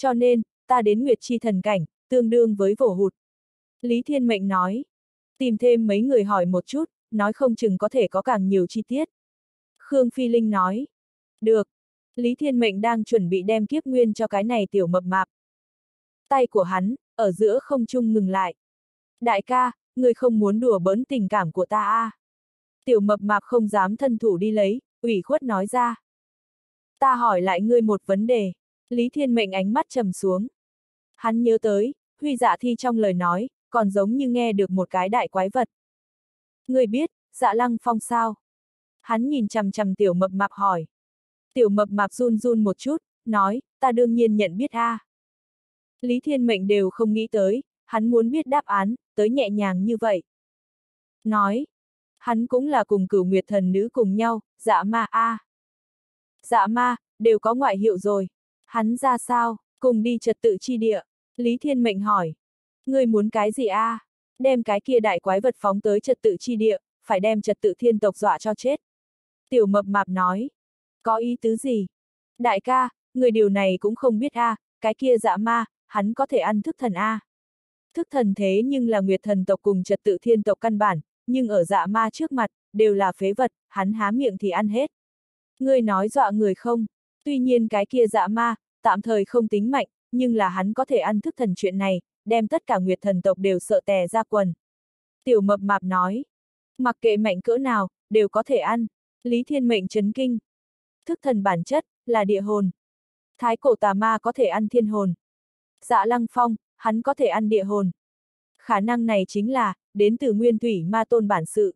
Cho nên, ta đến Nguyệt Chi thần cảnh, tương đương với vổ hụt. Lý Thiên Mệnh nói. Tìm thêm mấy người hỏi một chút, nói không chừng có thể có càng nhiều chi tiết. Khương Phi Linh nói. Được. Lý Thiên Mệnh đang chuẩn bị đem kiếp nguyên cho cái này tiểu mập mạp. Tay của hắn, ở giữa không trung ngừng lại. Đại ca, người không muốn đùa bỡn tình cảm của ta à. Tiểu mập mạp không dám thân thủ đi lấy, ủy khuất nói ra. Ta hỏi lại ngươi một vấn đề. Lý Thiên Mệnh ánh mắt trầm xuống. Hắn nhớ tới, Huy dạ thi trong lời nói, còn giống như nghe được một cái đại quái vật. Người biết, dạ lăng phong sao? Hắn nhìn chằm chằm tiểu mập mạp hỏi. Tiểu mập mạp run run một chút, nói, ta đương nhiên nhận biết a. Lý Thiên Mệnh đều không nghĩ tới, hắn muốn biết đáp án, tới nhẹ nhàng như vậy. Nói, hắn cũng là cùng cửu nguyệt thần nữ cùng nhau, dạ ma a. Dạ ma, đều có ngoại hiệu rồi. Hắn ra sao, cùng đi trật tự chi địa. Lý Thiên Mệnh hỏi. Ngươi muốn cái gì a? Đem cái kia đại quái vật phóng tới trật tự chi địa, phải đem trật tự thiên tộc dọa cho chết. Tiểu mập mạp nói. Có ý tứ gì? Đại ca, người điều này cũng không biết a, cái kia dạ ma, hắn có thể ăn thức thần a. Thức thần thế nhưng là nguyệt thần tộc cùng trật tự thiên tộc căn bản, nhưng ở dạ ma trước mặt, đều là phế vật, hắn há miệng thì ăn hết. Ngươi nói dọa người không? Tuy nhiên cái kia dạ ma, tạm thời không tính mạnh, nhưng là hắn có thể ăn thức thần chuyện này, đem tất cả nguyệt thần tộc đều sợ tè ra quần. Tiểu mập mạp nói, mặc kệ mạnh cỡ nào, đều có thể ăn. Lý Thiên Mệnh chấn kinh. Thức thần bản chất, là địa hồn. Thái cổ tà ma có thể ăn thiên hồn. Dạ lăng phong, hắn có thể ăn địa hồn. Khả năng này chính là, đến từ nguyên thủy ma tôn bản sự.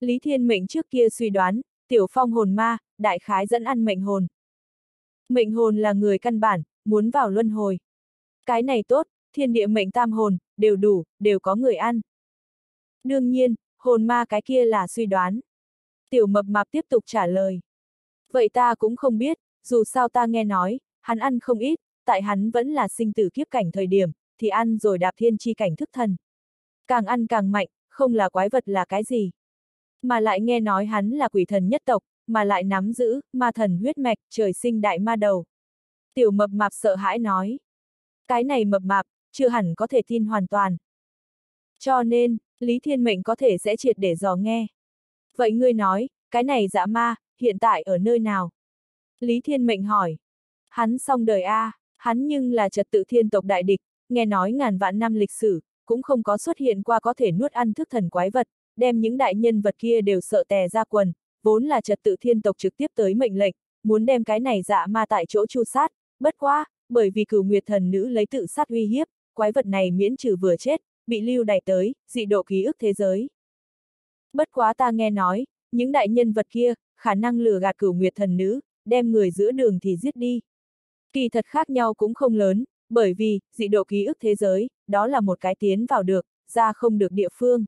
Lý Thiên Mệnh trước kia suy đoán, tiểu phong hồn ma, đại khái dẫn ăn mệnh hồn. Mệnh hồn là người căn bản, muốn vào luân hồi. Cái này tốt, thiên địa mệnh tam hồn, đều đủ, đều có người ăn. Đương nhiên, hồn ma cái kia là suy đoán. Tiểu mập mạp tiếp tục trả lời. Vậy ta cũng không biết, dù sao ta nghe nói, hắn ăn không ít, tại hắn vẫn là sinh tử kiếp cảnh thời điểm, thì ăn rồi đạp thiên chi cảnh thức thần. Càng ăn càng mạnh, không là quái vật là cái gì. Mà lại nghe nói hắn là quỷ thần nhất tộc, mà lại nắm giữ, ma thần huyết mạch, trời sinh đại ma đầu. Tiểu mập mạp sợ hãi nói. Cái này mập mạp, chưa hẳn có thể tin hoàn toàn. Cho nên, Lý Thiên Mệnh có thể sẽ triệt để dò nghe. Vậy ngươi nói, cái này dã ma, hiện tại ở nơi nào? Lý Thiên Mệnh hỏi. Hắn xong đời A, hắn nhưng là trật tự thiên tộc đại địch, nghe nói ngàn vạn năm lịch sử, cũng không có xuất hiện qua có thể nuốt ăn thức thần quái vật, đem những đại nhân vật kia đều sợ tè ra quần, vốn là trật tự thiên tộc trực tiếp tới mệnh lệnh, muốn đem cái này dạ ma tại chỗ chu sát, bất quá, bởi vì cửu nguyệt thần nữ lấy tự sát uy hiếp, quái vật này miễn trừ vừa chết, bị lưu đày tới, dị độ ký ức thế giới. Bất quá ta nghe nói, những đại nhân vật kia, khả năng lừa gạt cửu nguyệt thần nữ, đem người giữa đường thì giết đi. Kỳ thật khác nhau cũng không lớn, bởi vì, dị độ ký ức thế giới, đó là một cái tiến vào được, ra không được địa phương.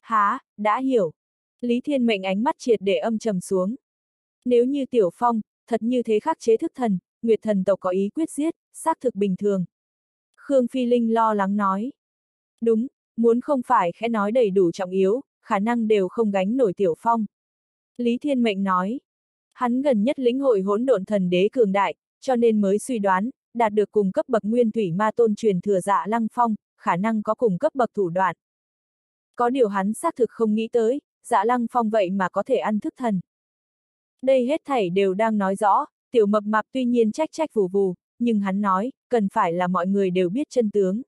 Há, đã hiểu. Lý Thiên Mệnh ánh mắt triệt để âm trầm xuống. Nếu như Tiểu Phong, thật như thế khắc chế thức thần, Nguyệt thần tộc có ý quyết giết, xác thực bình thường. Khương Phi Linh lo lắng nói. Đúng, muốn không phải khẽ nói đầy đủ trọng yếu, khả năng đều không gánh nổi Tiểu Phong. Lý Thiên Mệnh nói. Hắn gần nhất lĩnh hội hỗn độn thần đế cường đại, cho nên mới suy đoán, đạt được cùng cấp bậc nguyên thủy ma tôn truyền thừa dạ lăng phong, khả năng có cùng cấp bậc thủ đoạn. Có điều hắn xác thực không nghĩ tới, dạ lăng phong vậy mà có thể ăn thức thần. Đây hết thảy đều đang nói rõ, tiểu mập mạp tuy nhiên trách trách vù vù, nhưng hắn nói, cần phải là mọi người đều biết chân tướng.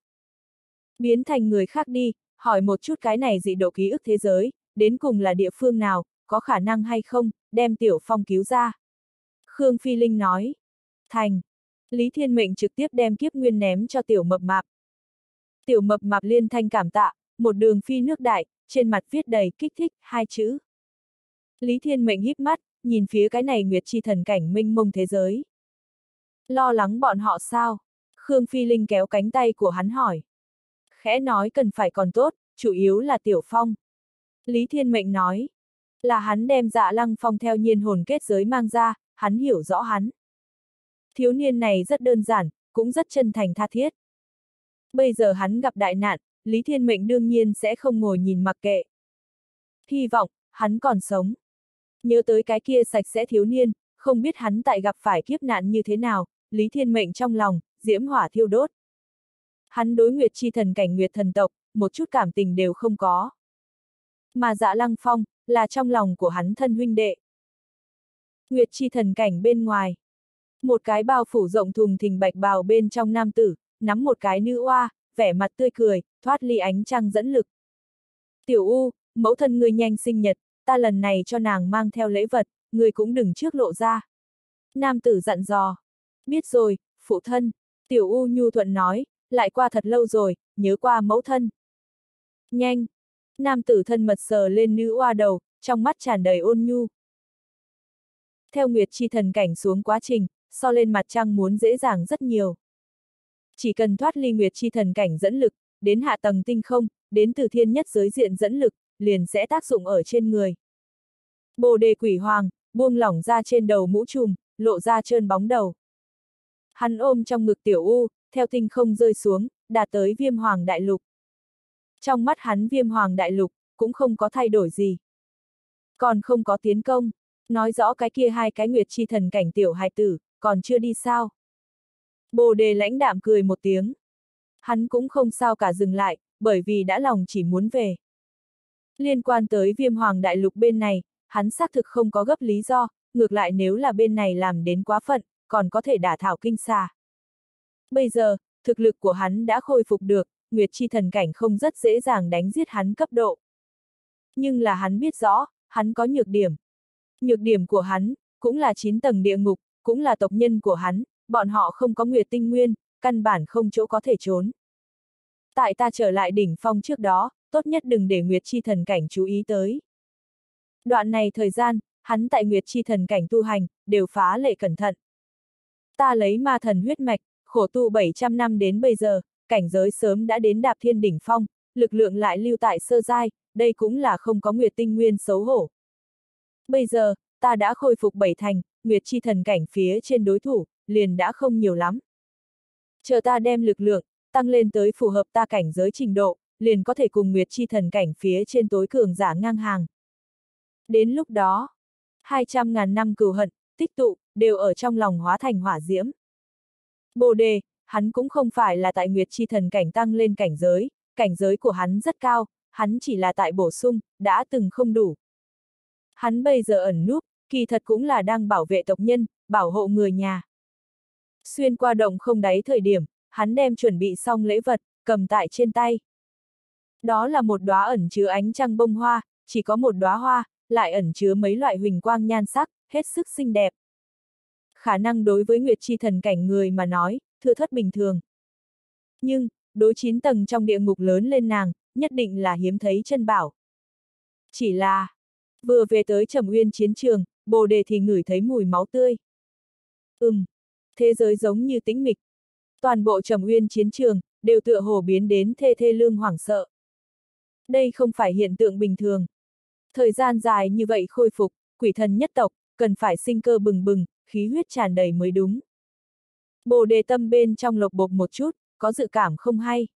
Biến thành người khác đi, hỏi một chút cái này dị độ ký ức thế giới, đến cùng là địa phương nào, có khả năng hay không, đem tiểu phong cứu ra. Khương Phi Linh nói, thành. Lý Thiên Mệnh trực tiếp đem kiếp nguyên ném cho tiểu mập mạp. Tiểu mập mạp liên thanh cảm tạ, một đường phi nước đại, trên mặt viết đầy kích thích, hai chữ. Lý Thiên Mệnh híp mắt, nhìn phía cái này nguyệt chi thần cảnh minh mông thế giới. Lo lắng bọn họ sao? Khương Phi Linh kéo cánh tay của hắn hỏi. Khẽ nói cần phải còn tốt, chủ yếu là Tiểu Phong. Lý Thiên Mệnh nói. Là hắn đem dạ lăng phong theo nhiên hồn kết giới mang ra, hắn hiểu rõ hắn. Thiếu niên này rất đơn giản, cũng rất chân thành tha thiết. Bây giờ hắn gặp đại nạn, Lý Thiên Mệnh đương nhiên sẽ không ngồi nhìn mặc kệ. Hy vọng, hắn còn sống. Nhớ tới cái kia sạch sẽ thiếu niên, không biết hắn tại gặp phải kiếp nạn như thế nào, Lý Thiên Mệnh trong lòng, diễm hỏa thiêu đốt. Hắn đối Nguyệt Chi thần cảnh Nguyệt thần tộc, một chút cảm tình đều không có. Mà dạ lăng phong, là trong lòng của hắn thân huynh đệ. Nguyệt Chi thần cảnh bên ngoài. Một cái bao phủ rộng thùng thình bạch bào bên trong nam tử, nắm một cái nữ oa, vẻ mặt tươi cười, thoát ly ánh trăng dẫn lực. Tiểu U, mẫu thân ngươi nhanh sinh nhật, ta lần này cho nàng mang theo lễ vật, ngươi cũng đừng trước lộ ra. Nam tử dặn dò. Biết rồi, phụ thân. Tiểu U nhu thuận nói, lại qua thật lâu rồi, nhớ qua mẫu thân. Nhanh! Nam tử thân mật sờ lên nữ oa đầu, trong mắt tràn đầy ôn nhu. Theo Nguyệt Chi thần cảnh xuống quá trình, so lên mặt trăng muốn dễ dàng rất nhiều. Chỉ cần thoát ly Nguyệt Chi thần cảnh dẫn lực, đến hạ tầng tinh không, đến từ thiên nhất giới diện dẫn lực, liền sẽ tác dụng ở trên người. Bồ đề quỷ hoàng, buông lỏng ra trên đầu mũ trùm, lộ ra trơn bóng đầu. Hắn ôm trong ngực tiểu u, theo tinh không rơi xuống, đạt tới viêm hoàng đại lục. Trong mắt hắn viêm hoàng đại lục, cũng không có thay đổi gì. Còn không có tiến công, nói rõ cái kia hai cái nguyệt chi thần cảnh tiểu hài tử, còn chưa đi sao. Bồ đề lãnh đạm cười một tiếng. Hắn cũng không sao cả dừng lại, bởi vì đã lòng chỉ muốn về. Liên quan tới viêm hoàng đại lục bên này, hắn xác thực không có gấp lý do, ngược lại nếu là bên này làm đến quá phận, còn có thể đả thảo kinh xa. Bây giờ, thực lực của hắn đã khôi phục được, Nguyệt Chi thần cảnh không rất dễ dàng đánh giết hắn cấp độ. Nhưng là hắn biết rõ, hắn có nhược điểm. Nhược điểm của hắn, cũng là 9 tầng địa ngục, cũng là tộc nhân của hắn, bọn họ không có Nguyệt tinh nguyên, căn bản không chỗ có thể trốn. Tại ta trở lại đỉnh phong trước đó, tốt nhất đừng để Nguyệt Chi thần cảnh chú ý tới. Đoạn này thời gian, hắn tại Nguyệt Chi thần cảnh tu hành, đều phá lệ cẩn thận. Ta lấy ma thần huyết mạch, khổ tu 700 năm đến bây giờ, cảnh giới sớm đã đến đạp thiên đỉnh phong, lực lượng lại lưu tại sơ giai, đây cũng là không có Nguyệt tinh nguyên xấu hổ. Bây giờ, ta đã khôi phục bảy thành, Nguyệt Chi thần cảnh phía trên đối thủ, liền đã không nhiều lắm. Chờ ta đem lực lượng, tăng lên tới phù hợp ta cảnh giới trình độ, liền có thể cùng Nguyệt Chi thần cảnh phía trên tối cường giả ngang hàng. Đến lúc đó, 200 ngàn năm cừu hận, tích tụ, đều ở trong lòng hóa thành hỏa diễm. Bồ đề, hắn cũng không phải là tại Nguyệt Chi thần cảnh tăng lên cảnh giới, cảnh giới của hắn rất cao, hắn chỉ là tại bổ sung, đã từng không đủ. Hắn bây giờ ẩn núp, kỳ thật cũng là đang bảo vệ tộc nhân, bảo hộ người nhà. Xuyên qua động không đáy thời điểm, hắn đem chuẩn bị xong lễ vật, cầm tại trên tay. Đó là một đóa ẩn chứa ánh trăng bông hoa, chỉ có một đóa hoa, lại ẩn chứa mấy loại huỳnh quang nhan sắc, hết sức xinh đẹp. Khả năng đối với Nguyệt Chi thần cảnh người mà nói, thừa thất bình thường. Nhưng, đối chín tầng trong địa ngục lớn lên nàng, nhất định là hiếm thấy chân bảo. Chỉ là, vừa về tới Trầm Uyên chiến trường, Bồ Đề thì ngửi thấy mùi máu tươi. Ừm, thế giới giống như tĩnh mịch. Toàn bộ Trầm Uyên chiến trường, đều tựa hồ biến đến thê thê lương hoảng sợ. Đây không phải hiện tượng bình thường. Thời gian dài như vậy khôi phục, quỷ thần nhất tộc, cần phải sinh cơ bừng bừng, khí huyết tràn đầy mới đúng. Bồ đề tâm bên trong lộc bộc một chút, có dự cảm không hay.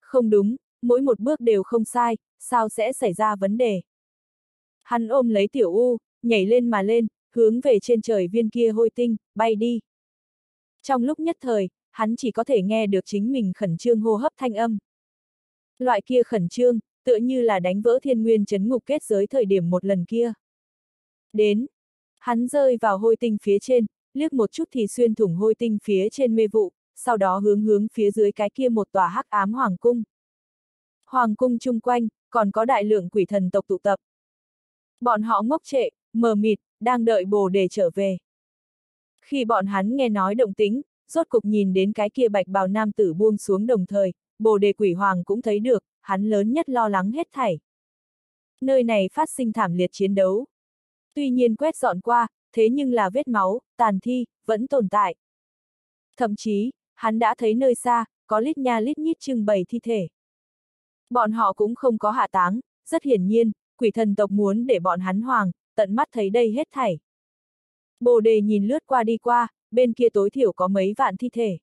Không đúng, mỗi một bước đều không sai, sao sẽ xảy ra vấn đề. Hắn ôm lấy tiểu u, nhảy lên mà lên, hướng về trên trời viên kia hôi tinh, bay đi. Trong lúc nhất thời, hắn chỉ có thể nghe được chính mình khẩn trương hô hấp thanh âm. Loại kia khẩn trương, tựa như là đánh vỡ thiên nguyên chấn ngục kết giới thời điểm một lần kia. Đến, hắn rơi vào hôi tinh phía trên, liếc một chút thì xuyên thủng hôi tinh phía trên mê vụ, sau đó hướng hướng phía dưới cái kia một tòa hắc ám hoàng cung. Hoàng cung chung quanh, còn có đại lượng quỷ thần tộc tụ tập. Bọn họ ngốc trệ, mờ mịt, đang đợi bồ để trở về. Khi bọn hắn nghe nói động tính, rốt cục nhìn đến cái kia bạch bào nam tử buông xuống đồng thời, bồ đề quỷ hoàng cũng thấy được, hắn lớn nhất lo lắng hết thảy. Nơi này phát sinh thảm liệt chiến đấu. Tuy nhiên quét dọn qua, thế nhưng là vết máu, tàn thi, vẫn tồn tại. Thậm chí, hắn đã thấy nơi xa, có lít nha lít nhít trưng bày thi thể. Bọn họ cũng không có hạ táng, rất hiển nhiên, quỷ thần tộc muốn để bọn hắn hoàng, tận mắt thấy đây hết thảy. Bồ đề nhìn lướt qua đi qua, bên kia tối thiểu có mấy vạn thi thể.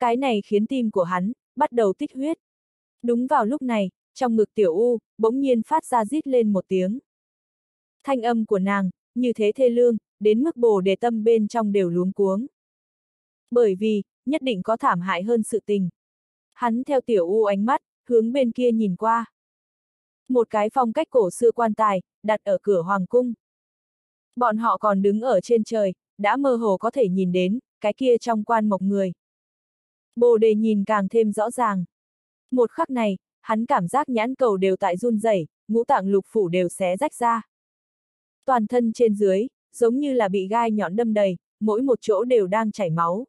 Cái này khiến tim của hắn, bắt đầu tích huyết. Đúng vào lúc này, trong ngực tiểu u, bỗng nhiên phát ra rít lên một tiếng. Thanh âm của nàng, như thế thê lương, đến mức bồ đề tâm bên trong đều luống cuống. Bởi vì, nhất định có thảm hại hơn sự tình. Hắn theo tiểu u ánh mắt, hướng bên kia nhìn qua. Một cái phong cách cổ xưa quan tài, đặt ở cửa hoàng cung. Bọn họ còn đứng ở trên trời, đã mơ hồ có thể nhìn đến, cái kia trong quan mộc người. Bồ đề nhìn càng thêm rõ ràng. Một khắc này, hắn cảm giác nhãn cầu đều tại run rẩy, ngũ tạng lục phủ đều xé rách ra. Toàn thân trên dưới, giống như là bị gai nhọn đâm đầy, mỗi một chỗ đều đang chảy máu.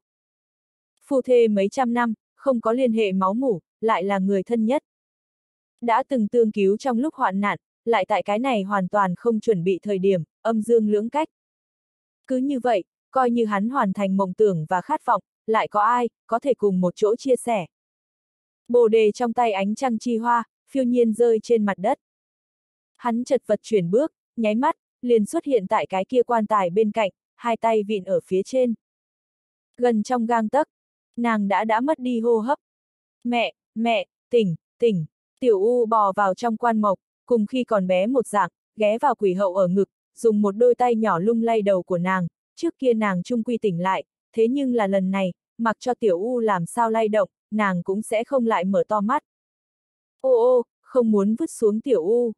Phu thê mấy trăm năm, không có liên hệ máu mủ, lại là người thân nhất. Đã từng tương cứu trong lúc hoạn nạn, lại tại cái này hoàn toàn không chuẩn bị thời điểm, âm dương lưỡng cách. Cứ như vậy, coi như hắn hoàn thành mộng tưởng và khát vọng, lại có ai, có thể cùng một chỗ chia sẻ. Bồ đề trong tay ánh trăng chi hoa, phiêu nhiên rơi trên mặt đất. Hắn chật vật chuyển bước, nháy mắt, liền xuất hiện tại cái kia quan tài bên cạnh, hai tay vịn ở phía trên. Gần trong gang tấc, nàng đã đã mất đi hô hấp. Mẹ, mẹ, tỉnh, tỉnh, tiểu u bò vào trong quan mộc, cùng khi còn bé một dạng, ghé vào quỷ hậu ở ngực, dùng một đôi tay nhỏ lung lay đầu của nàng, trước kia nàng trung quy tỉnh lại, thế nhưng là lần này, mặc cho tiểu u làm sao lay động, nàng cũng sẽ không lại mở to mắt. Ô ô, không muốn vứt xuống tiểu u.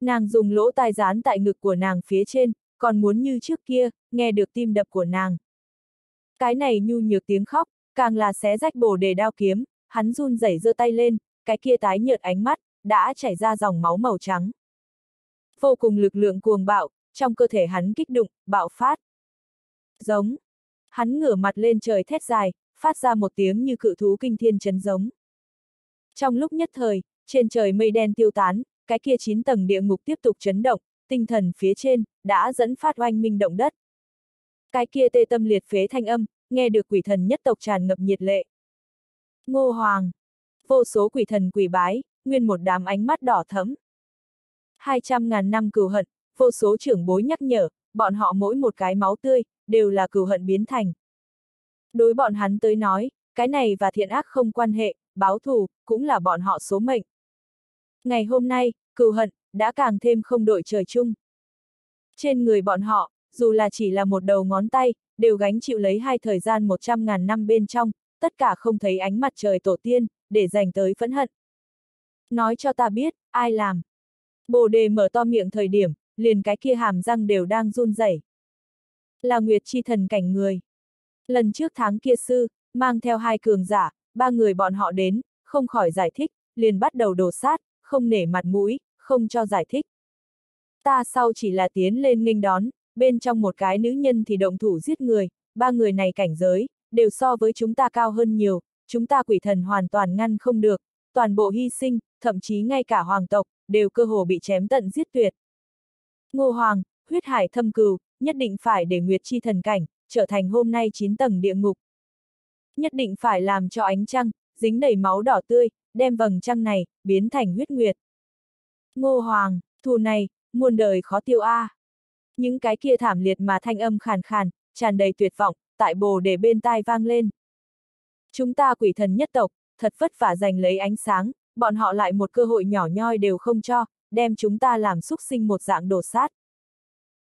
Nàng dùng lỗ tai dán tại ngực của nàng phía trên, còn muốn như trước kia, nghe được tim đập của nàng. Cái này nhu nhược tiếng khóc, càng là xé rách bồ đề đao kiếm, hắn run rẩy giơ tay lên, cái kia tái nhợt ánh mắt, đã chảy ra dòng máu màu trắng. Vô cùng lực lượng cuồng bạo, trong cơ thể hắn kích động, bạo phát. Giống. Hắn ngửa mặt lên trời thét dài, phát ra một tiếng như cự thú kinh thiên chấn giống. Trong lúc nhất thời, trên trời mây đen tiêu tán, cái kia chín tầng địa ngục tiếp tục chấn động, tinh thần phía trên, đã dẫn phát oanh minh động đất. Cái kia tê tâm liệt phế thanh âm, nghe được quỷ thần nhất tộc tràn ngập nhiệt lệ. Ngô Hoàng. Vô số quỷ thần quỷ bái, nguyên một đám ánh mắt đỏ thẫm. Hai trăm ngàn năm cừu hận, vô số trưởng bối nhắc nhở, bọn họ mỗi một cái máu tươi, đều là cừu hận biến thành. Đối bọn hắn tới nói, cái này và thiện ác không quan hệ, báo thù, cũng là bọn họ số mệnh. Ngày hôm nay, cừu hận, đã càng thêm không đội trời chung. Trên người bọn họ, dù là chỉ là một đầu ngón tay, đều gánh chịu lấy hai thời gian một trăm ngàn năm bên trong, tất cả không thấy ánh mặt trời tổ tiên, để dành tới phẫn hận. Nói cho ta biết, ai làm. Bồ đề mở to miệng thời điểm, liền cái kia hàm răng đều đang run rẩy. Là Nguyệt Chi thần cảnh người. Lần trước tháng kia sư, mang theo hai cường giả, ba người bọn họ đến, không khỏi giải thích, liền bắt đầu đổ sát, không nể mặt mũi, không cho giải thích. Ta sau chỉ là tiến lên nghênh đón, bên trong một cái nữ nhân thì động thủ giết người, ba người này cảnh giới, đều so với chúng ta cao hơn nhiều, chúng ta quỷ thần hoàn toàn ngăn không được, toàn bộ hy sinh, thậm chí ngay cả hoàng tộc, đều cơ hồ bị chém tận giết tuyệt. Ngô Hoàng, huyết hải thâm cừu, nhất định phải để Nguyệt Chi thần cảnh, trở thành hôm nay 9 tầng địa ngục. Nhất định phải làm cho ánh trăng, dính đầy máu đỏ tươi, đem vầng trăng này, biến thành huyết nguyệt. Ngô Hoàng, thù này, muôn đời khó tiêu a. À. Những cái kia thảm liệt mà thanh âm khàn khàn, tràn đầy tuyệt vọng, tại bồ để bên tai vang lên. Chúng ta quỷ thần nhất tộc, thật vất vả giành lấy ánh sáng, bọn họ lại một cơ hội nhỏ nhoi đều không cho, đem chúng ta làm xúc sinh một dạng đổ sát.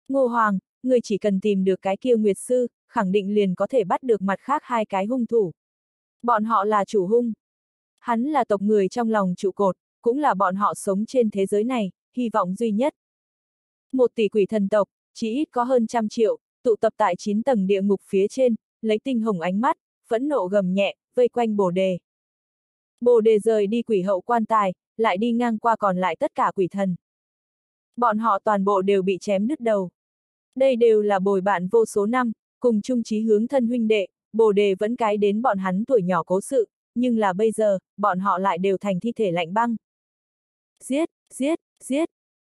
Ngô Hoàng, người chỉ cần tìm được cái kia Nguyệt Sư, khẳng định liền có thể bắt được mặt khác hai cái hung thủ. Bọn họ là chủ hung. Hắn là tộc người trong lòng trụ cột, cũng là bọn họ sống trên thế giới này, hy vọng duy nhất. Một tỷ quỷ thần tộc, chỉ ít có hơn trăm triệu, tụ tập tại 9 tầng địa ngục phía trên, lấy tinh hồng ánh mắt, phẫn nộ gầm nhẹ, vây quanh bồ đề. Bồ đề rời đi quỷ hậu quan tài, lại đi ngang qua còn lại tất cả quỷ thần. Bọn họ toàn bộ đều bị chém đứt đầu. Đây đều là bồi bạn vô số năm, cùng chung chí hướng thân huynh đệ, bồ đề vẫn cái đến bọn hắn tuổi nhỏ cố sự, nhưng là bây giờ, bọn họ lại đều thành thi thể lạnh băng. Giết, giết, giết.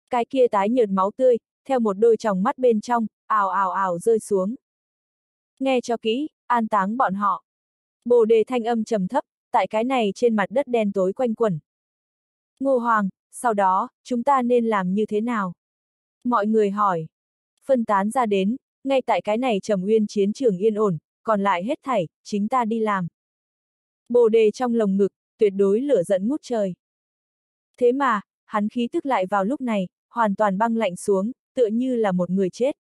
Cái kia tái nhợt máu tươi, theo một đôi tròng mắt bên trong, ào ào ào rơi xuống. Nghe cho kỹ, an táng bọn họ. Bồ đề thanh âm trầm thấp, tại cái này trên mặt đất đen tối quanh quẩn. Ngô Hoàng, sau đó, chúng ta nên làm như thế nào? Mọi người hỏi. Phân tán ra đến, ngay tại cái này trầm uyên chiến trường yên ổn, còn lại hết thảy, chính ta đi làm. Bồ đề trong lồng ngực, tuyệt đối lửa giận ngút trời. Thế mà, hắn khí tức lại vào lúc này, hoàn toàn băng lạnh xuống, tựa như là một người chết.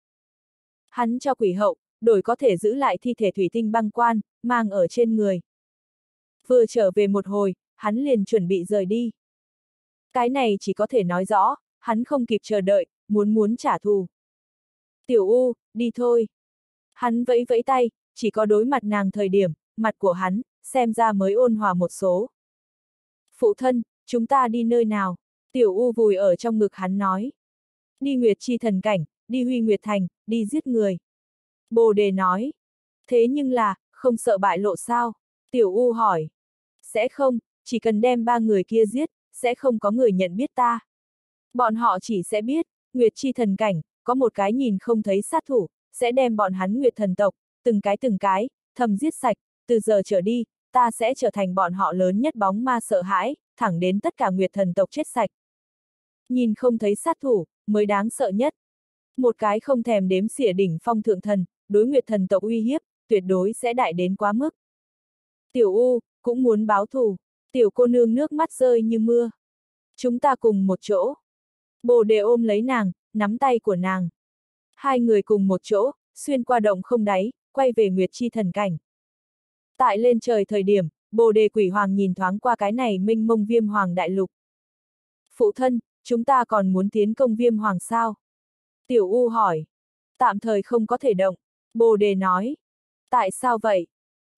Hắn cho quỷ hậu, đổi có thể giữ lại thi thể thủy tinh băng quan, mang ở trên người. Vừa trở về một hồi, hắn liền chuẩn bị rời đi. Cái này chỉ có thể nói rõ, hắn không kịp chờ đợi, muốn muốn trả thù. Tiểu U, đi thôi. Hắn vẫy vẫy tay, chỉ có đối mặt nàng thời điểm, mặt của hắn, xem ra mới ôn hòa một số. Phụ thân, chúng ta đi nơi nào? Tiểu U vùi ở trong ngực hắn nói. Đi Nguyệt Chi thần cảnh, đi Huy Nguyệt Thành, đi giết người. Bồ đề nói. Thế nhưng là, không sợ bại lộ sao? Tiểu U hỏi. Sẽ không, chỉ cần đem ba người kia giết, sẽ không có người nhận biết ta. Bọn họ chỉ sẽ biết, Nguyệt Chi thần cảnh, có một cái nhìn không thấy sát thủ, sẽ đem bọn hắn Nguyệt thần tộc, từng cái từng cái, thầm giết sạch, từ giờ trở đi, ta sẽ trở thành bọn họ lớn nhất bóng ma sợ hãi, thẳng đến tất cả Nguyệt thần tộc chết sạch. Nhìn không thấy sát thủ, mới đáng sợ nhất. Một cái không thèm đếm xỉa đỉnh phong thượng thần, đối Nguyệt thần tộc uy hiếp, tuyệt đối sẽ đại đến quá mức. Tiểu U, cũng muốn báo thù, tiểu cô nương nước mắt rơi như mưa. Chúng ta cùng một chỗ. Bồ đề ôm lấy nàng, nắm tay của nàng. Hai người cùng một chỗ, xuyên qua động không đáy, quay về Nguyệt Chi thần cảnh. Tại lên trời thời điểm, Bồ đề quỷ hoàng nhìn thoáng qua cái này minh mông viêm hoàng đại lục. Phụ thân, chúng ta còn muốn tiến công viêm hoàng sao? Tiểu U hỏi. Tạm thời không có thể động. Bồ đề nói. Tại sao vậy?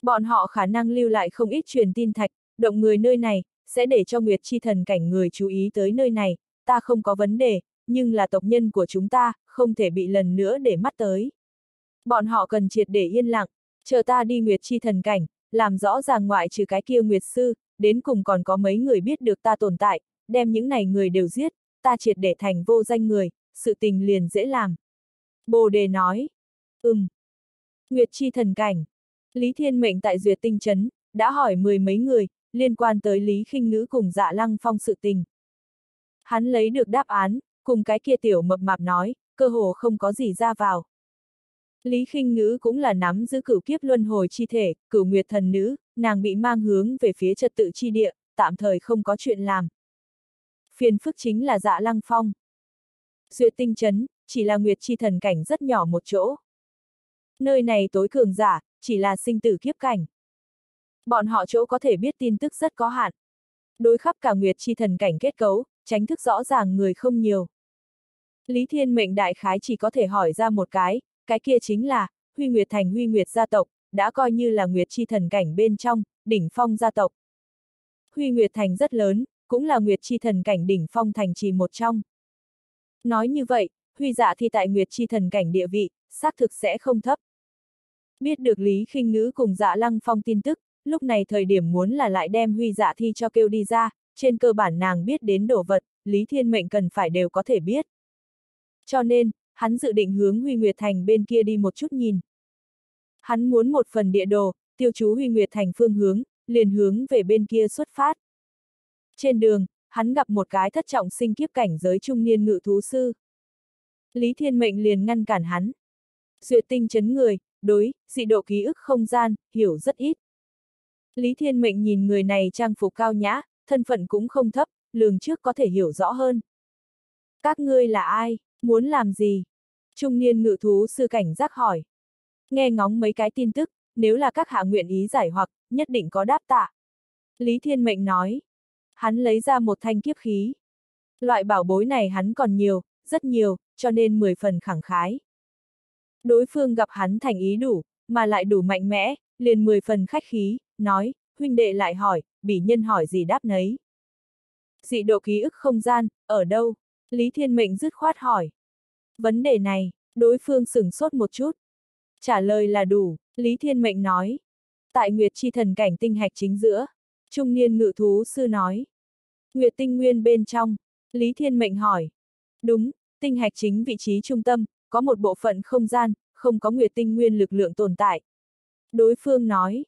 Bọn họ khả năng lưu lại không ít truyền tin thạch, động người nơi này, sẽ để cho Nguyệt Chi thần cảnh người chú ý tới nơi này, ta không có vấn đề, nhưng là tộc nhân của chúng ta, không thể bị lần nữa để mắt tới. Bọn họ cần triệt để yên lặng, chờ ta đi Nguyệt Chi thần cảnh, làm rõ ràng ngoại trừ cái kia Nguyệt Sư, đến cùng còn có mấy người biết được ta tồn tại, đem những này người đều giết, ta triệt để thành vô danh người, sự tình liền dễ làm. Bồ đề nói, ừm. Nguyệt Chi thần cảnh, Lý Thiên Mệnh tại Duyệt Tinh Trấn, đã hỏi mười mấy người, liên quan tới Lý khinh Ngữ cùng dạ lăng phong sự tình. Hắn lấy được đáp án, cùng cái kia tiểu mập mạp nói, cơ hồ không có gì ra vào. Lý khinh Ngữ cũng là nắm giữ cửu kiếp luân hồi chi thể, cửu nguyệt thần nữ, nàng bị mang hướng về phía trật tự chi địa, tạm thời không có chuyện làm. Phiền phức chính là dạ lăng phong. Duyệt tinh chấn, chỉ là nguyệt chi thần cảnh rất nhỏ một chỗ. Nơi này tối cường giả, chỉ là sinh tử kiếp cảnh. Bọn họ chỗ có thể biết tin tức rất có hạn. Đối khắp cả nguyệt chi thần cảnh kết cấu, tránh thức rõ ràng người không nhiều. Lý Thiên Mệnh đại khái chỉ có thể hỏi ra một cái, cái kia chính là, Huy Nguyệt Thành Huy Nguyệt gia tộc, đã coi như là Nguyệt chi thần cảnh bên trong, đỉnh phong gia tộc. Huy Nguyệt Thành rất lớn, cũng là Nguyệt chi thần cảnh đỉnh phong thành trì một trong. Nói như vậy, Huy dạ thì tại Nguyệt chi thần cảnh địa vị, xác thực sẽ không thấp. Biết được Lý khinh Ngữ cùng dạ lăng phong tin tức, lúc này thời điểm muốn là lại đem Huy dạ thi cho kêu đi ra, trên cơ bản nàng biết đến đồ vật, Lý Thiên Mệnh cần phải đều có thể biết. Cho nên, hắn dự định hướng Huy Nguyệt Thành bên kia đi một chút nhìn. Hắn muốn một phần địa đồ, tiêu chú Huy Nguyệt Thành phương hướng, liền hướng về bên kia xuất phát. Trên đường, hắn gặp một cái thất trọng sinh kiếp cảnh giới trung niên ngự thú sư. Lý Thiên Mệnh liền ngăn cản hắn. Duyệt tinh chấn người, đối, dị độ ký ức không gian, hiểu rất ít. Lý Thiên Mệnh nhìn người này trang phục cao nhã, thân phận cũng không thấp, lường trước có thể hiểu rõ hơn. Các ngươi là ai, muốn làm gì? Trung niên ngự thú sư cảnh giác hỏi. Nghe ngóng mấy cái tin tức, nếu là các hạ nguyện ý giải hoặc, nhất định có đáp tạ. Lý Thiên Mệnh nói. Hắn lấy ra một thanh kiếp khí. Loại bảo bối này hắn còn nhiều, rất nhiều, cho nên 10 phần khẳng khái. Đối phương gặp hắn thành ý đủ, mà lại đủ mạnh mẽ, liền 10 phần khách khí, nói, huynh đệ lại hỏi, bỉ nhân hỏi gì đáp nấy. Dị độ ký ức không gian, ở đâu? Lý Thiên Mệnh dứt khoát hỏi. Vấn đề này, đối phương sửng sốt một chút. Trả lời là đủ, Lý Thiên Mệnh nói. Tại Nguyệt Chi thần cảnh tinh hạch chính giữa, trung niên ngự thú sư nói. Nguyệt tinh nguyên bên trong, Lý Thiên Mệnh hỏi. Đúng, tinh hạch chính vị trí trung tâm, có một bộ phận không gian, không có Nguyệt tinh nguyên lực lượng tồn tại. Đối phương nói.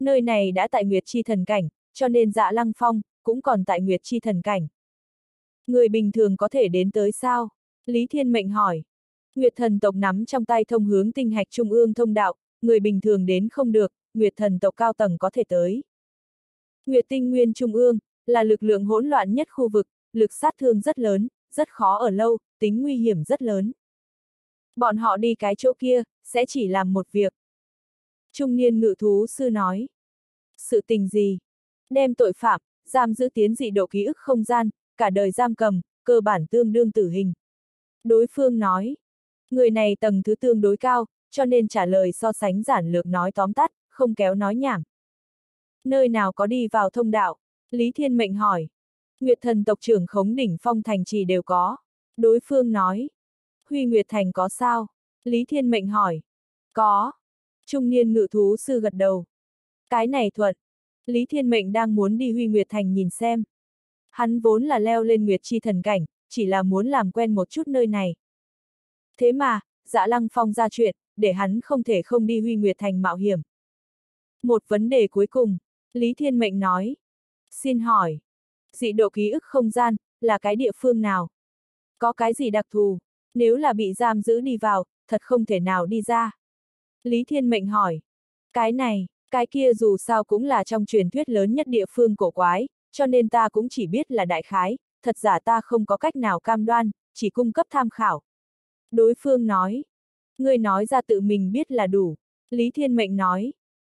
Nơi này đã tại Nguyệt Chi thần cảnh, cho nên dạ lăng phong, cũng còn tại Nguyệt Chi thần cảnh. Người bình thường có thể đến tới sao? Lý Thiên Mệnh hỏi. Nguyệt thần tộc nắm trong tay thông hướng tinh hạch trung ương thông đạo, người bình thường đến không được, Nguyệt thần tộc cao tầng có thể tới. Nguyệt tinh nguyên trung ương, là lực lượng hỗn loạn nhất khu vực, lực sát thương rất lớn, rất khó ở lâu, tính nguy hiểm rất lớn. Bọn họ đi cái chỗ kia, sẽ chỉ làm một việc. Trung niên ngự thú sư nói. Sự tình gì? Đem tội phạm, giam giữ tiến dị độ ký ức không gian, cả đời giam cầm, cơ bản tương đương tử hình. Đối phương nói. Người này tầng thứ tương đối cao, cho nên trả lời so sánh giản lược nói tóm tắt, không kéo nói nhảm. Nơi nào có đi vào thông đạo? Lý Thiên Mệnh hỏi. Nguyệt thần tộc trưởng khống đỉnh phong thành trì đều có. Đối phương nói. Huy Nguyệt Thành có sao? Lý Thiên Mệnh hỏi. Có. Trung niên ngự thú sư gật đầu. Cái này thuận. Lý Thiên Mệnh đang muốn đi Huy Nguyệt Thành nhìn xem. Hắn vốn là leo lên Nguyệt Chi thần cảnh, chỉ là muốn làm quen một chút nơi này. Thế mà, dạ lăng phong ra chuyện, để hắn không thể không đi Huy Nguyệt Thành mạo hiểm. Một vấn đề cuối cùng, Lý Thiên Mệnh nói. Xin hỏi, dị độ ký ức không gian, là cái địa phương nào? Có cái gì đặc thù? Nếu là bị giam giữ đi vào, thật không thể nào đi ra. Lý Thiên Mệnh hỏi. Cái này, cái kia dù sao cũng là trong truyền thuyết lớn nhất địa phương cổ quái, cho nên ta cũng chỉ biết là đại khái, thật giả ta không có cách nào cam đoan, chỉ cung cấp tham khảo. Đối phương nói. Người nói ra tự mình biết là đủ. Lý Thiên Mệnh nói.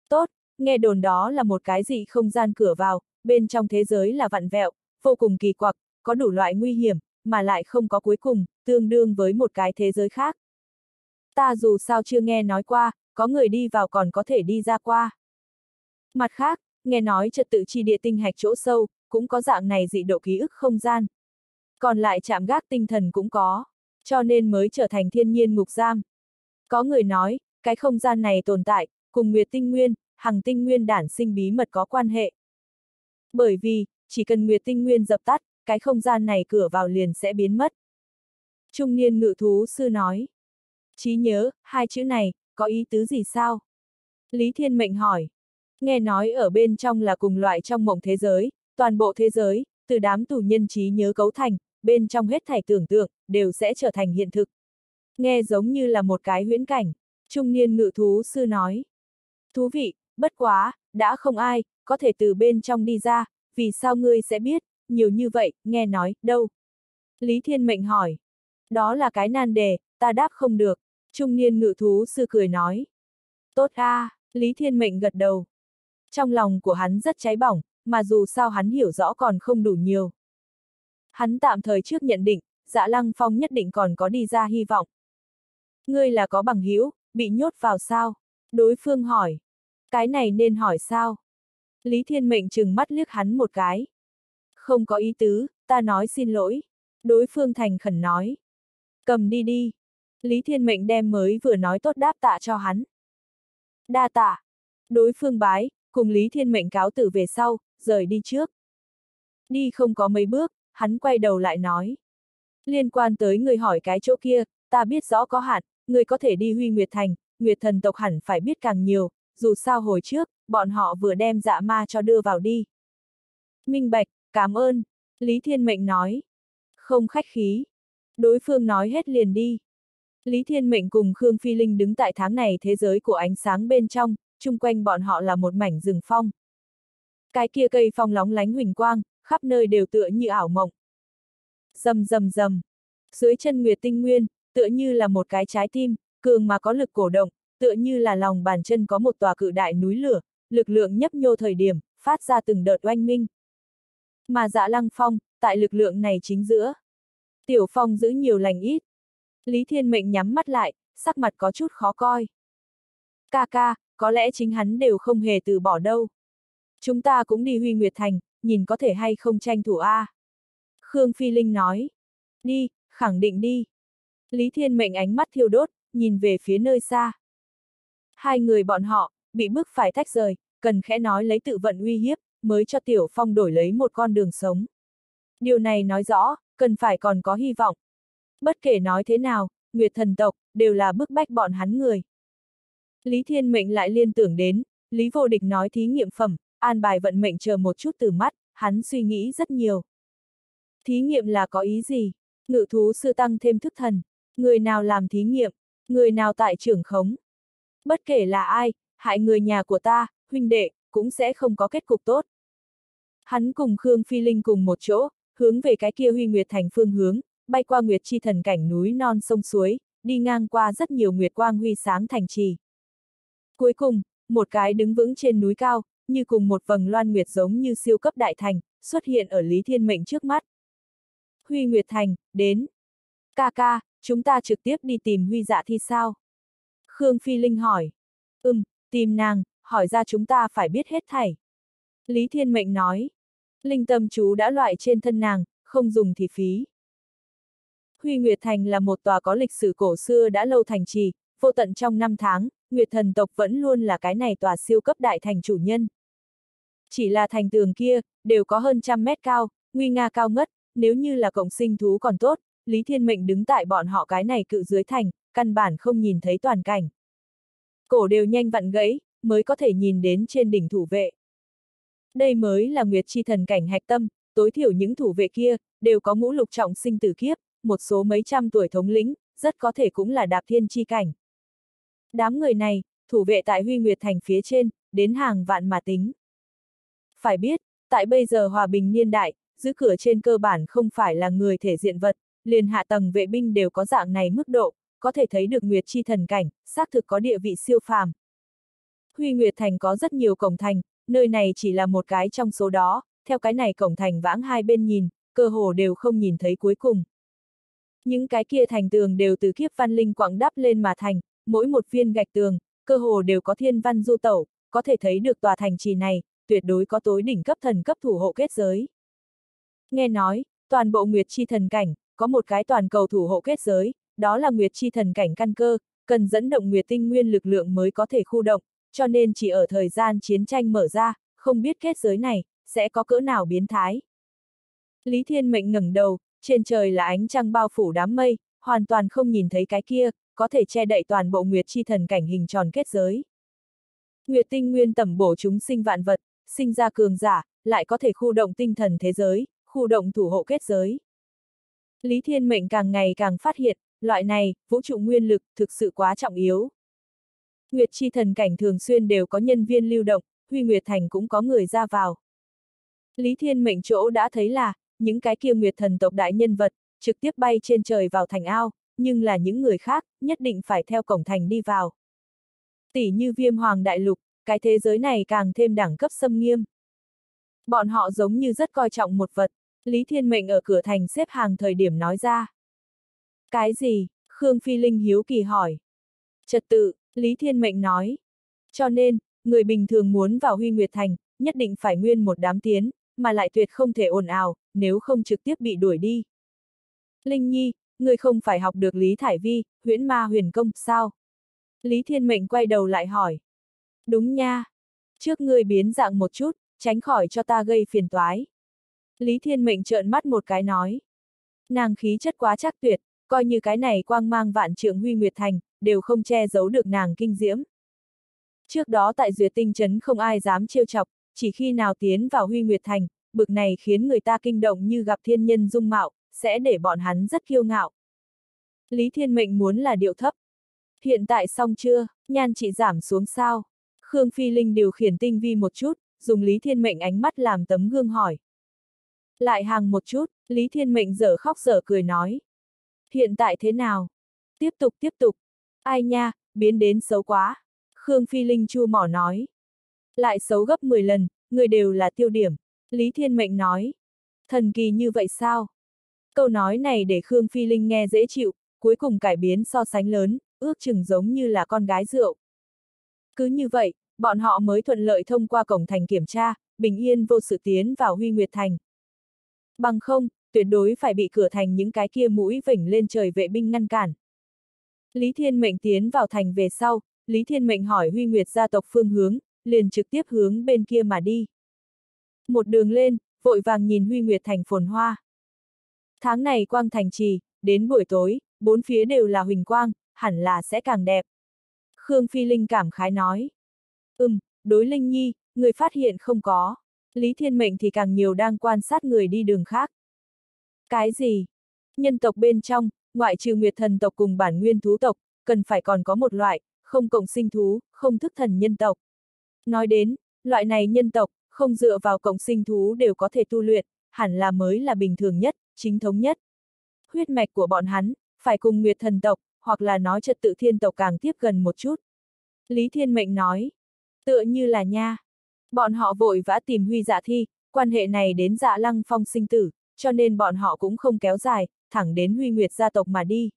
Tốt, nghe đồn đó là một cái gì không gian cửa vào, bên trong thế giới là vặn vẹo, vô cùng kỳ quặc, có đủ loại nguy hiểm, mà lại không có cuối cùng, tương đương với một cái thế giới khác. Ta dù sao chưa nghe nói qua, có người đi vào còn có thể đi ra qua. Mặt khác, nghe nói trật tự chi địa tinh hạch chỗ sâu, cũng có dạng này dị độ ký ức không gian. Còn lại chạm gác tinh thần cũng có, cho nên mới trở thành thiên nhiên ngục giam. Có người nói, cái không gian này tồn tại, cùng Nguyệt Tinh Nguyên, Hằng Tinh Nguyên đản sinh bí mật có quan hệ. Bởi vì, chỉ cần Nguyệt Tinh Nguyên dập tắt, cái không gian này cửa vào liền sẽ biến mất. Trung niên ngự thú sư nói. Chí nhớ, hai chữ này, có ý tứ gì sao? Lý Thiên Mệnh hỏi. Nghe nói ở bên trong là cùng loại trong mộng thế giới, toàn bộ thế giới, từ đám tù nhân trí nhớ cấu thành, bên trong hết thảy tưởng tượng, đều sẽ trở thành hiện thực. Nghe giống như là một cái huyễn cảnh, trung niên ngự thú sư nói. Thú vị, bất quá, đã không ai, có thể từ bên trong đi ra, vì sao ngươi sẽ biết, nhiều như vậy, nghe nói, đâu? Lý Thiên Mệnh hỏi. Đó là cái nan đề, ta đáp không được. Trung niên ngự thú sư cười nói. Tốt a, à, Lý Thiên Mệnh gật đầu. Trong lòng của hắn rất cháy bỏng, mà dù sao hắn hiểu rõ còn không đủ nhiều. Hắn tạm thời trước nhận định, dạ lăng phong nhất định còn có đi ra hy vọng. Ngươi là có bằng hữu bị nhốt vào sao? Đối phương hỏi. Cái này nên hỏi sao? Lý Thiên Mệnh chừng mắt liếc hắn một cái. Không có ý tứ, ta nói xin lỗi. Đối phương thành khẩn nói. Cầm đi đi. Lý Thiên Mệnh đem mới vừa nói tốt đáp tạ cho hắn. Đa tạ. Đối phương bái, cùng Lý Thiên Mệnh cáo tử về sau, rời đi trước. Đi không có mấy bước, hắn quay đầu lại nói. Liên quan tới người hỏi cái chỗ kia, ta biết rõ có hạn, người có thể đi huy Nguyệt Thành, Nguyệt thần tộc hẳn phải biết càng nhiều, dù sao hồi trước, bọn họ vừa đem dạ ma cho đưa vào đi. Minh Bạch, cảm ơn, Lý Thiên Mệnh nói. Không khách khí. Đối phương nói hết liền đi. Lý Thiên Mệnh cùng Khương Phi Linh đứng tại tháng này thế giới của ánh sáng bên trong, chung quanh bọn họ là một mảnh rừng phong. Cái kia cây phong lóng lánh huỳnh quang, khắp nơi đều tựa như ảo mộng. Dầm dầm dầm. Dưới chân Nguyệt Tinh Nguyên, tựa như là một cái trái tim, cường mà có lực cổ động, tựa như là lòng bàn chân có một tòa cự đại núi lửa, lực lượng nhấp nhô thời điểm, phát ra từng đợt oanh minh. Mà dạ lăng phong, tại lực lượng này chính giữa. Tiểu phong giữ nhiều lành ít. Lý Thiên Mệnh nhắm mắt lại, sắc mặt có chút khó coi. Ca ca, có lẽ chính hắn đều không hề từ bỏ đâu. Chúng ta cũng đi Huy Nguyệt Thành, nhìn có thể hay không tranh thủ A. Khương Phi Linh nói. Đi, khẳng định đi. Lý Thiên Mệnh ánh mắt thiêu đốt, nhìn về phía nơi xa. Hai người bọn họ, bị bức phải tách rời, cần khẽ nói lấy tự vận uy hiếp, mới cho Tiểu Phong đổi lấy một con đường sống. Điều này nói rõ, cần phải còn có hy vọng. Bất kể nói thế nào, Nguyệt thần tộc, đều là bức bách bọn hắn người. Lý Thiên Mệnh lại liên tưởng đến, Lý Vô Địch nói thí nghiệm phẩm, an bài vận mệnh chờ một chút từ mắt, hắn suy nghĩ rất nhiều. Thí nghiệm là có ý gì? Ngự thú sư tăng thêm thức thần. Người nào làm thí nghiệm? Người nào tại trưởng khống? Bất kể là ai, hại người nhà của ta, huynh đệ, cũng sẽ không có kết cục tốt. Hắn cùng Khương Phi Linh cùng một chỗ, hướng về cái kia huy nguyệt thành phương hướng, bay qua nguyệt chi thần cảnh núi non sông suối, đi ngang qua rất nhiều nguyệt quang huy sáng thành trì. Cuối cùng, một cái đứng vững trên núi cao, như cùng một vầng loan nguyệt giống như siêu cấp đại thành, xuất hiện ở Lý Thiên Mệnh trước mắt. Huy Nguyệt Thành, đến. Ca ca, chúng ta trực tiếp đi tìm Huy dạ thi sao? Khương Phi Linh hỏi. Ừm, tìm nàng, hỏi ra chúng ta phải biết hết thảy. Lý Thiên Mệnh nói. Linh tâm chú đã loại trên thân nàng, không dùng thì phí. Huy Nguyệt Thành là một tòa có lịch sử cổ xưa đã lâu thành trì, vô tận trong năm tháng, Nguyệt thần tộc vẫn luôn là cái này tòa siêu cấp đại thành chủ nhân. Chỉ là thành tường kia, đều có hơn trăm mét cao, nguy nga cao ngất, nếu như là cộng sinh thú còn tốt, Lý Thiên Mệnh đứng tại bọn họ cái này cự dưới thành, căn bản không nhìn thấy toàn cảnh. Cổ đều nhanh vặn gãy, mới có thể nhìn đến trên đỉnh thủ vệ. Đây mới là Nguyệt Chi thần cảnh hạch tâm, tối thiểu những thủ vệ kia, đều có ngũ lục trọng sinh tử kiếp, một số mấy trăm tuổi thống lĩnh, rất có thể cũng là đạp thiên chi cảnh. Đám người này, thủ vệ tại Huy Nguyệt Thành phía trên, đến hàng vạn mà tính. Phải biết, tại bây giờ hòa bình niên đại, giữ cửa trên cơ bản không phải là người thể diện vật, liền hạ tầng vệ binh đều có dạng này mức độ, có thể thấy được Nguyệt Chi thần cảnh, xác thực có địa vị siêu phàm. Huy Nguyệt Thành có rất nhiều cổng thành, nơi này chỉ là một cái trong số đó, theo cái này cổng thành vãng hai bên nhìn, cơ hồ đều không nhìn thấy cuối cùng. Những cái kia thành tường đều từ kiếp văn linh quảng đắp lên mà thành, mỗi một viên gạch tường, cơ hồ đều có thiên văn du tẩu, có thể thấy được tòa thành trì này, tuyệt đối có tối đỉnh cấp thần cấp thủ hộ kết giới. Nghe nói, toàn bộ Nguyệt Chi thần cảnh, có một cái toàn cầu thủ hộ kết giới, đó là Nguyệt Chi thần cảnh căn cơ, cần dẫn động Nguyệt tinh nguyên lực lượng mới có thể khu động, cho nên chỉ ở thời gian chiến tranh mở ra, không biết kết giới này, sẽ có cỡ nào biến thái. Lý Thiên Mệnh ngẩng đầu, trên trời là ánh trăng bao phủ đám mây, hoàn toàn không nhìn thấy cái kia, có thể che đậy toàn bộ Nguyệt Chi thần cảnh hình tròn kết giới. Nguyệt tinh nguyên tẩm bổ chúng sinh vạn vật, sinh ra cường giả, lại có thể khu động tinh thần thế giới, khu động thủ hộ kết giới. Lý Thiên Mệnh càng ngày càng phát hiện, loại này, vũ trụ nguyên lực, thực sự quá trọng yếu. Nguyệt chi thần cảnh thường xuyên đều có nhân viên lưu động, Huy Nguyệt Thành cũng có người ra vào. Lý Thiên Mệnh chỗ đã thấy là, những cái kia Nguyệt thần tộc đại nhân vật, trực tiếp bay trên trời vào thành ao, nhưng là những người khác, nhất định phải theo cổng thành đi vào. Tỷ như viêm hoàng đại lục, cái thế giới này càng thêm đẳng cấp xâm nghiêm. Bọn họ giống như rất coi trọng một vật, Lý Thiên Mệnh ở cửa thành xếp hàng thời điểm nói ra. Cái gì? Khương Phi Linh hiếu kỳ hỏi. Trật tự, Lý Thiên Mệnh nói. Cho nên, người bình thường muốn vào Huy Nguyệt Thành, nhất định phải nguyên một đám tiến, mà lại tuyệt không thể ồn ào, nếu không trực tiếp bị đuổi đi. Linh Nhi, người không phải học được Lý Thải Vi, huyễn ma huyền công, sao? Lý Thiên Mệnh quay đầu lại hỏi. Đúng nha. Trước người biến dạng một chút, tránh khỏi cho ta gây phiền toái. Lý Thiên Mệnh trợn mắt một cái nói. Nàng khí chất quá chắc tuyệt, coi như cái này quang mang vạn trượng huy nguyệt thành, đều không che giấu được nàng kinh diễm. Trước đó tại duyệt tinh trấn không ai dám trêu chọc, chỉ khi nào tiến vào huy nguyệt thành, bực này khiến người ta kinh động như gặp thiên nhân dung mạo, sẽ để bọn hắn rất kiêu ngạo. Lý Thiên Mệnh muốn là điệu thấp. Hiện tại xong chưa, nhan chị giảm xuống sao? Khương Phi Linh điều khiển tinh vi một chút, dùng Lý Thiên Mệnh ánh mắt làm tấm gương hỏi. Lại hàng một chút, Lý Thiên Mệnh dở khóc dở cười nói. Hiện tại thế nào? Tiếp tục tiếp tục. Ai nha, biến đến xấu quá. Khương Phi Linh chu mỏ nói. Lại xấu gấp 10 lần, người đều là tiêu điểm. Lý Thiên Mệnh nói. Thần kỳ như vậy sao? Câu nói này để Khương Phi Linh nghe dễ chịu, cuối cùng cải biến so sánh lớn, ước chừng giống như là con gái rượu. Cứ như vậy, bọn họ mới thuận lợi thông qua cổng thành kiểm tra, bình yên vô sự tiến vào Huy Nguyệt Thành. Bằng không, tuyệt đối phải bị cửa thành những cái kia mũi vỉnh lên trời vệ binh ngăn cản. Lý Thiên Mệnh tiến vào thành về sau, Lý Thiên Mệnh hỏi Huy Nguyệt gia tộc phương hướng, liền trực tiếp hướng bên kia mà đi. Một đường lên, vội vàng nhìn Huy Nguyệt thành phồn hoa. Tháng này quang thành trì, đến buổi tối, bốn phía đều là huỳnh quang, hẳn là sẽ càng đẹp. Khương Phi Linh cảm khái nói. Ừm, đối Linh Nhi, người phát hiện không có. Lý Thiên Mệnh thì càng nhiều đang quan sát người đi đường khác. Cái gì? Nhân tộc bên trong, ngoại trừ nguyệt thần tộc cùng bản nguyên thú tộc, cần phải còn có một loại, không cộng sinh thú, không thức thần nhân tộc. Nói đến, loại này nhân tộc, không dựa vào cộng sinh thú đều có thể tu luyện, hẳn là mới là bình thường nhất, chính thống nhất. Huyết mạch của bọn hắn, phải cùng nguyệt thần tộc, hoặc là nói trật tự thiên tộc càng tiếp gần một chút. Lý Thiên Mệnh nói, tựa như là nha. Bọn họ vội vã tìm huy dạ thi, quan hệ này đến dạ lăng phong sinh tử, cho nên bọn họ cũng không kéo dài, thẳng đến huy nguyệt gia tộc mà đi.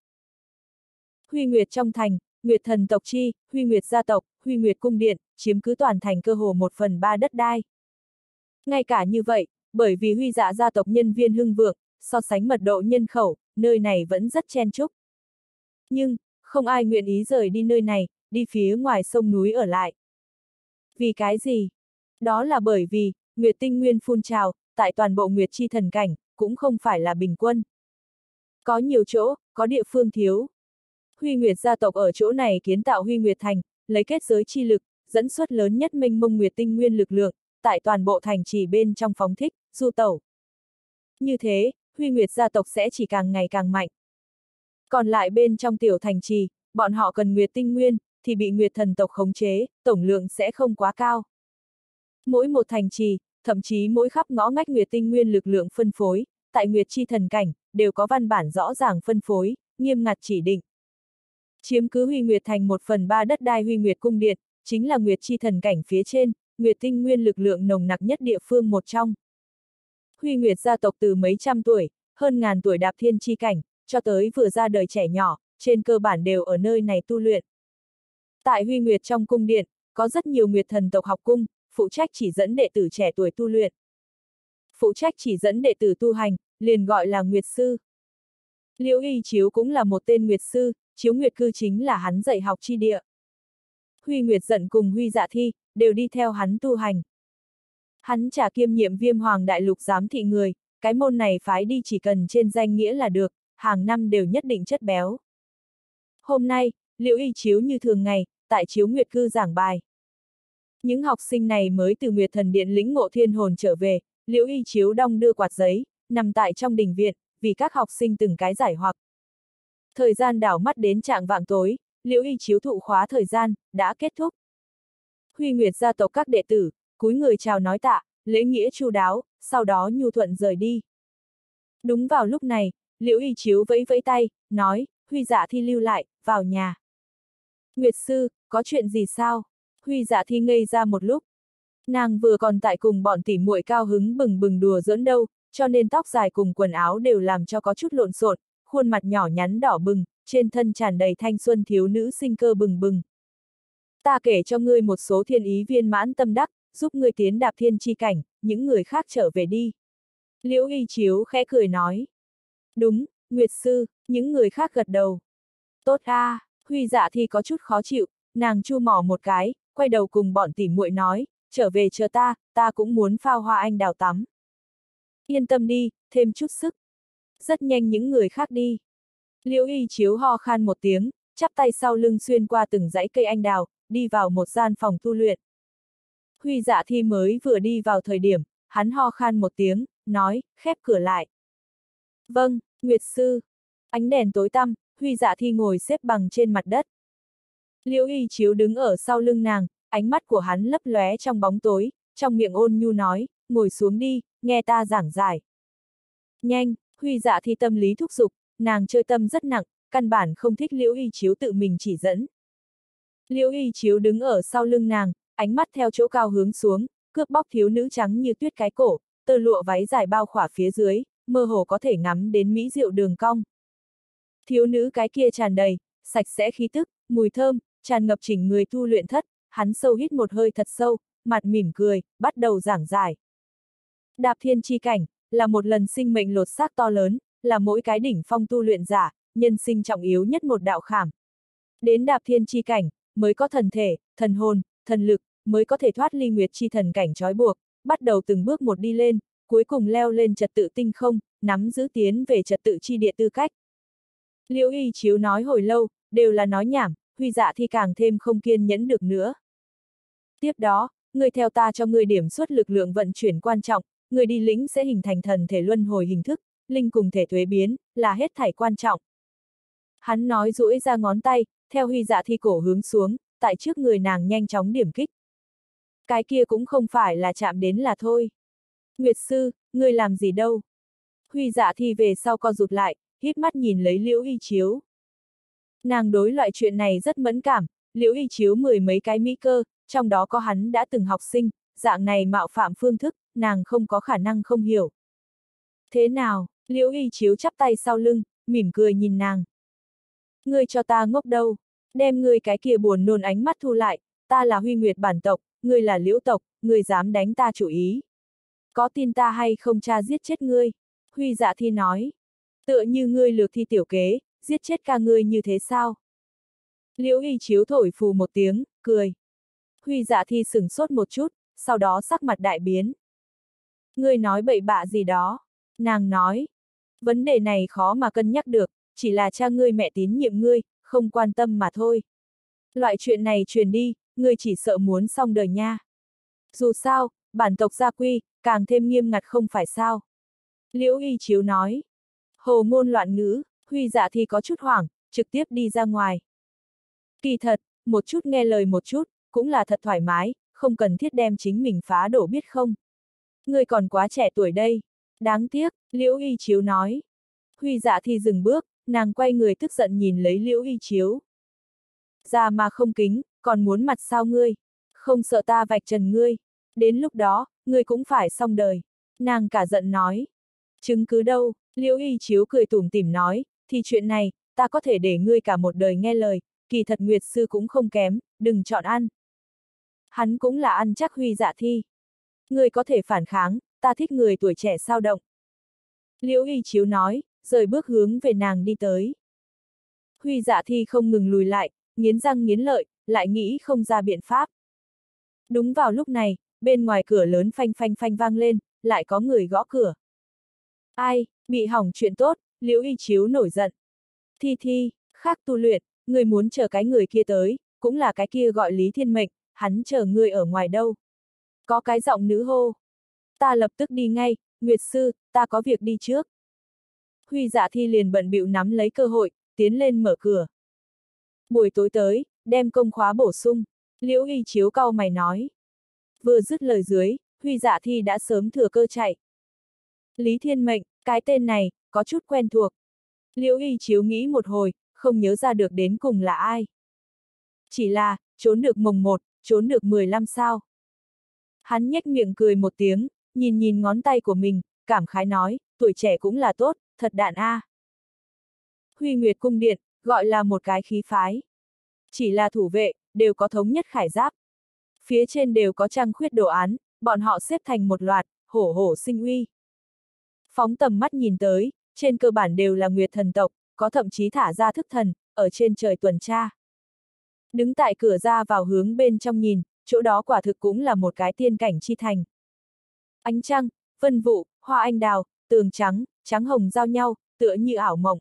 Huy nguyệt trong thành, nguyệt thần tộc chi, huy nguyệt gia tộc, huy nguyệt cung điện, chiếm cứ toàn thành cơ hồ một phần ba đất đai. Ngay cả như vậy, bởi vì huy dạ gia tộc nhân viên hưng vượng, so sánh mật độ nhân khẩu, nơi này vẫn rất chen chúc. Nhưng, không ai nguyện ý rời đi nơi này, đi phía ngoài sông núi ở lại. Vì cái gì? Đó là bởi vì, Nguyệt tinh nguyên phun trào, tại toàn bộ Nguyệt chi thần cảnh, cũng không phải là bình quân. Có nhiều chỗ, có địa phương thiếu. Huy Nguyệt gia tộc ở chỗ này kiến tạo Huy Nguyệt thành, lấy kết giới chi lực, dẫn xuất lớn nhất minh mông Nguyệt tinh nguyên lực lượng, tại toàn bộ thành trì bên trong phóng thích, du tẩu. Như thế, Huy Nguyệt gia tộc sẽ chỉ càng ngày càng mạnh. Còn lại bên trong tiểu thành trì, bọn họ cần Nguyệt tinh nguyên, thì bị Nguyệt thần tộc khống chế, tổng lượng sẽ không quá cao. Mỗi một thành trì, thậm chí mỗi khắp ngõ ngách Nguyệt tinh nguyên lực lượng phân phối, tại Nguyệt chi thần cảnh, đều có văn bản rõ ràng phân phối, nghiêm ngặt chỉ định. Chiếm cứ Huy Nguyệt thành một phần ba đất đai Huy Nguyệt cung điện, chính là Nguyệt chi thần cảnh phía trên, Nguyệt tinh nguyên lực lượng nồng nặc nhất địa phương một trong. Huy Nguyệt gia tộc từ mấy trăm tuổi, hơn ngàn tuổi đạp thiên chi cảnh, cho tới vừa ra đời trẻ nhỏ, trên cơ bản đều ở nơi này tu luyện. Tại Huy Nguyệt trong cung điện, có rất nhiều Nguyệt thần tộc học cung, phụ trách chỉ dẫn đệ tử trẻ tuổi tu luyện. Phụ trách chỉ dẫn đệ tử tu hành, liền gọi là Nguyệt Sư. Liễu Y Chiếu cũng là một tên Nguyệt Sư, Chiếu Nguyệt Cư chính là hắn dạy học chi địa. Huy Nguyệt giận cùng Huy Dạ Thi, đều đi theo hắn tu hành. Hắn trả kiêm nhiệm viêm hoàng đại lục giám thị người, cái môn này phái đi chỉ cần trên danh nghĩa là được, hàng năm đều nhất định chất béo. Hôm nay, Liễu Y Chiếu như thường ngày, tại Chiếu Nguyệt Cư giảng bài. Những học sinh này mới từ Nguyệt Thần Điện lĩnh ngộ thiên hồn trở về, Liễu Y Chiếu đong đưa quạt giấy, nằm tại trong đình viện, vì các học sinh từng cái giải hoặc. Thời gian đảo mắt đến trạng vạng tối, Liễu Y Chiếu thụ khóa thời gian, đã kết thúc. Huy Nguyệt gia tộc các đệ tử, cúi người chào nói tạ, lễ nghĩa chu đáo, sau đó nhu thuận rời đi. Đúng vào lúc này, Liễu Y Chiếu vẫy vẫy tay, nói, Huy dạ thi lưu lại, vào nhà. Nguyệt sư, có chuyện gì sao? Huy dạ thi ngây ra một lúc. Nàng vừa còn tại cùng bọn tỉ muội cao hứng bừng bừng đùa giỡn đâu, cho nên tóc dài cùng quần áo đều làm cho có chút lộn xộn, khuôn mặt nhỏ nhắn đỏ bừng, trên thân tràn đầy thanh xuân thiếu nữ sinh cơ bừng bừng. Ta kể cho ngươi một số thiên ý viên mãn tâm đắc, giúp ngươi tiến đạp thiên chi cảnh, những người khác trở về đi. Liễu y chiếu khẽ cười nói. Đúng, Nguyệt Sư, những người khác gật đầu. Tốt a, à, Huy dạ thì có chút khó chịu, nàng chu mỏ một cái, quay đầu cùng bọn tỉ muội nói, trở về chờ ta, ta cũng muốn phao hoa anh đào tắm. Yên tâm đi, thêm chút sức. Rất nhanh những người khác đi. Liễu y chiếu ho khan một tiếng, chắp tay sau lưng xuyên qua từng dãy cây anh đào, đi vào một gian phòng tu luyện. Huy dạ thi mới vừa đi vào thời điểm, hắn ho khan một tiếng, nói, khép cửa lại. Vâng, Nguyệt Sư. Ánh đèn tối tăm, Huy dạ thi ngồi xếp bằng trên mặt đất. Liễu y chiếu đứng ở sau lưng nàng, ánh mắt của hắn lấp lóe trong bóng tối, trong miệng ôn nhu nói, ngồi xuống đi, nghe ta giảng giải. Nhanh, Huy dạ thi tâm lý thúc giục, nàng chơi tâm rất nặng, căn bản không thích Liễu y chiếu tự mình chỉ dẫn. Liễu y chiếu đứng ở sau lưng nàng, ánh mắt theo chỗ cao hướng xuống, cướp bóc thiếu nữ trắng như tuyết cái cổ, tơ lụa váy dài bao khỏa phía dưới, mơ hồ có thể ngắm đến mỹ diệu đường cong. Thiếu nữ cái kia tràn đầy, sạch sẽ khí tức, mùi thơm, tràn ngập chỉnh người tu luyện thất, hắn sâu hít một hơi thật sâu, mặt mỉm cười, bắt đầu giảng giải. Đạp thiên chi cảnh, là một lần sinh mệnh lột xác to lớn, là mỗi cái đỉnh phong tu luyện giả, nhân sinh trọng yếu nhất một đạo khảm. Đến đạp thiên chi cảnh, mới có thần thể, thần hồn, thần lực, mới có thể thoát ly nguyệt chi thần cảnh trói buộc, bắt đầu từng bước một đi lên, cuối cùng leo lên trật tự tinh không, nắm giữ tiến về trật tự chi địa tư cách. Liễu y chiếu nói hồi lâu, đều là nói nhảm, huy dạ thì càng thêm không kiên nhẫn được nữa. Tiếp đó, người theo ta cho người điểm suất lực lượng vận chuyển quan trọng, người đi lĩnh sẽ hình thành thần thể luân hồi hình thức, linh cùng thể thuế biến, là hết thảy quan trọng. Hắn nói duỗi ra ngón tay, theo huy dạ thi cổ hướng xuống, tại trước người nàng nhanh chóng điểm kích. Cái kia cũng không phải là chạm đến là thôi. Nguyệt sư, ngươi làm gì đâu? Huy dạ thi về sau co rụt lại, hít mắt nhìn lấy liễu y chiếu. Nàng đối loại chuyện này rất mẫn cảm, liễu y chiếu mười mấy cái mỹ cơ, trong đó có hắn đã từng học sinh, dạng này mạo phạm phương thức, nàng không có khả năng không hiểu. Thế nào, liễu y chiếu chắp tay sau lưng, mỉm cười nhìn nàng. Ngươi cho ta ngốc đâu, đem ngươi cái kia buồn nôn ánh mắt thu lại, ta là huy nguyệt bản tộc, ngươi là liễu tộc, ngươi dám đánh ta chủ ý. Có tin ta hay không cha giết chết ngươi? Huy dạ thi nói. Tựa như ngươi lược thi tiểu kế, giết chết ca ngươi như thế sao? Liễu y chiếu thổi phù một tiếng, cười. Huy dạ thi sửng sốt một chút, sau đó sắc mặt đại biến. Ngươi nói bậy bạ gì đó? Nàng nói. Vấn đề này khó mà cân nhắc được, chỉ là cha ngươi mẹ tín nhiệm ngươi, không quan tâm mà thôi. Loại chuyện này truyền đi, ngươi chỉ sợ muốn xong đời nha. Dù sao, bản tộc gia quy, càng thêm nghiêm ngặt không phải sao. Liễu Y Chiếu nói. Hồ ngôn loạn ngữ, Huy dạ thì có chút hoảng, trực tiếp đi ra ngoài. Kỳ thật, một chút nghe lời một chút, cũng là thật thoải mái, không cần thiết đem chính mình phá đổ biết không. ngươi còn quá trẻ tuổi đây. Đáng tiếc, Liễu Y Chiếu nói. Huy dạ thì dừng bước, nàng quay người tức giận nhìn lấy Liễu Y Chiếu. Ra mà không kính, còn muốn mặt sao ngươi? Không sợ ta vạch trần ngươi. Đến lúc đó, ngươi cũng phải xong đời. Nàng cả giận nói. Chứng cứ đâu, Liễu Y Chiếu cười tủm tỉm nói, thì chuyện này, ta có thể để ngươi cả một đời nghe lời, kỳ thật Nguyệt Sư cũng không kém, đừng chọn ăn. Hắn cũng là ăn chắc huy dạ thi. người có thể phản kháng, ta thích người tuổi trẻ sao động. Liễu Y Chiếu nói, rời bước hướng về nàng đi tới. Huy dạ thi không ngừng lùi lại, nghiến răng nghiến lợi, lại nghĩ không ra biện pháp. Đúng vào lúc này, bên ngoài cửa lớn phanh phanh phanh vang lên, lại có người gõ cửa. Ai, bị hỏng chuyện tốt, liễu y chiếu nổi giận. Thi thi, khác tu luyện, người muốn chờ cái người kia tới, cũng là cái kia gọi Lý Thiên Mệnh, hắn chờ người ở ngoài đâu. Có cái giọng nữ hô. Ta lập tức đi ngay, Nguyệt Sư, ta có việc đi trước. Huy dạ thi liền bận bịu nắm lấy cơ hội, tiến lên mở cửa. Buổi tối tới, đem công khóa bổ sung, liễu y chiếu cau mày nói. Vừa dứt lời dưới, Huy dạ thi đã sớm thừa cơ chạy. Lý Thiên Mệnh, cái tên này, có chút quen thuộc. Liễu Y Chiếu nghĩ một hồi, không nhớ ra được đến cùng là ai. Chỉ là, trốn được mồng một, trốn được 15 sao. Hắn nhếch miệng cười một tiếng, nhìn nhìn ngón tay của mình, cảm khái nói, tuổi trẻ cũng là tốt, thật đạn a. À. Huy Nguyệt Cung Điện, gọi là một cái khí phái. Chỉ là thủ vệ, đều có thống nhất khải giáp. Phía trên đều có trang khuyết đồ án, bọn họ xếp thành một loạt, hổ hổ sinh uy. Phóng tầm mắt nhìn tới, trên cơ bản đều là nguyệt thần tộc, có thậm chí thả ra thức thần, ở trên trời tuần tra. Đứng tại cửa ra vào hướng bên trong nhìn, chỗ đó quả thực cũng là một cái tiên cảnh chi thành. Ánh trăng, vân vụ, hoa anh đào, tường trắng, trắng hồng giao nhau, tựa như ảo mộng.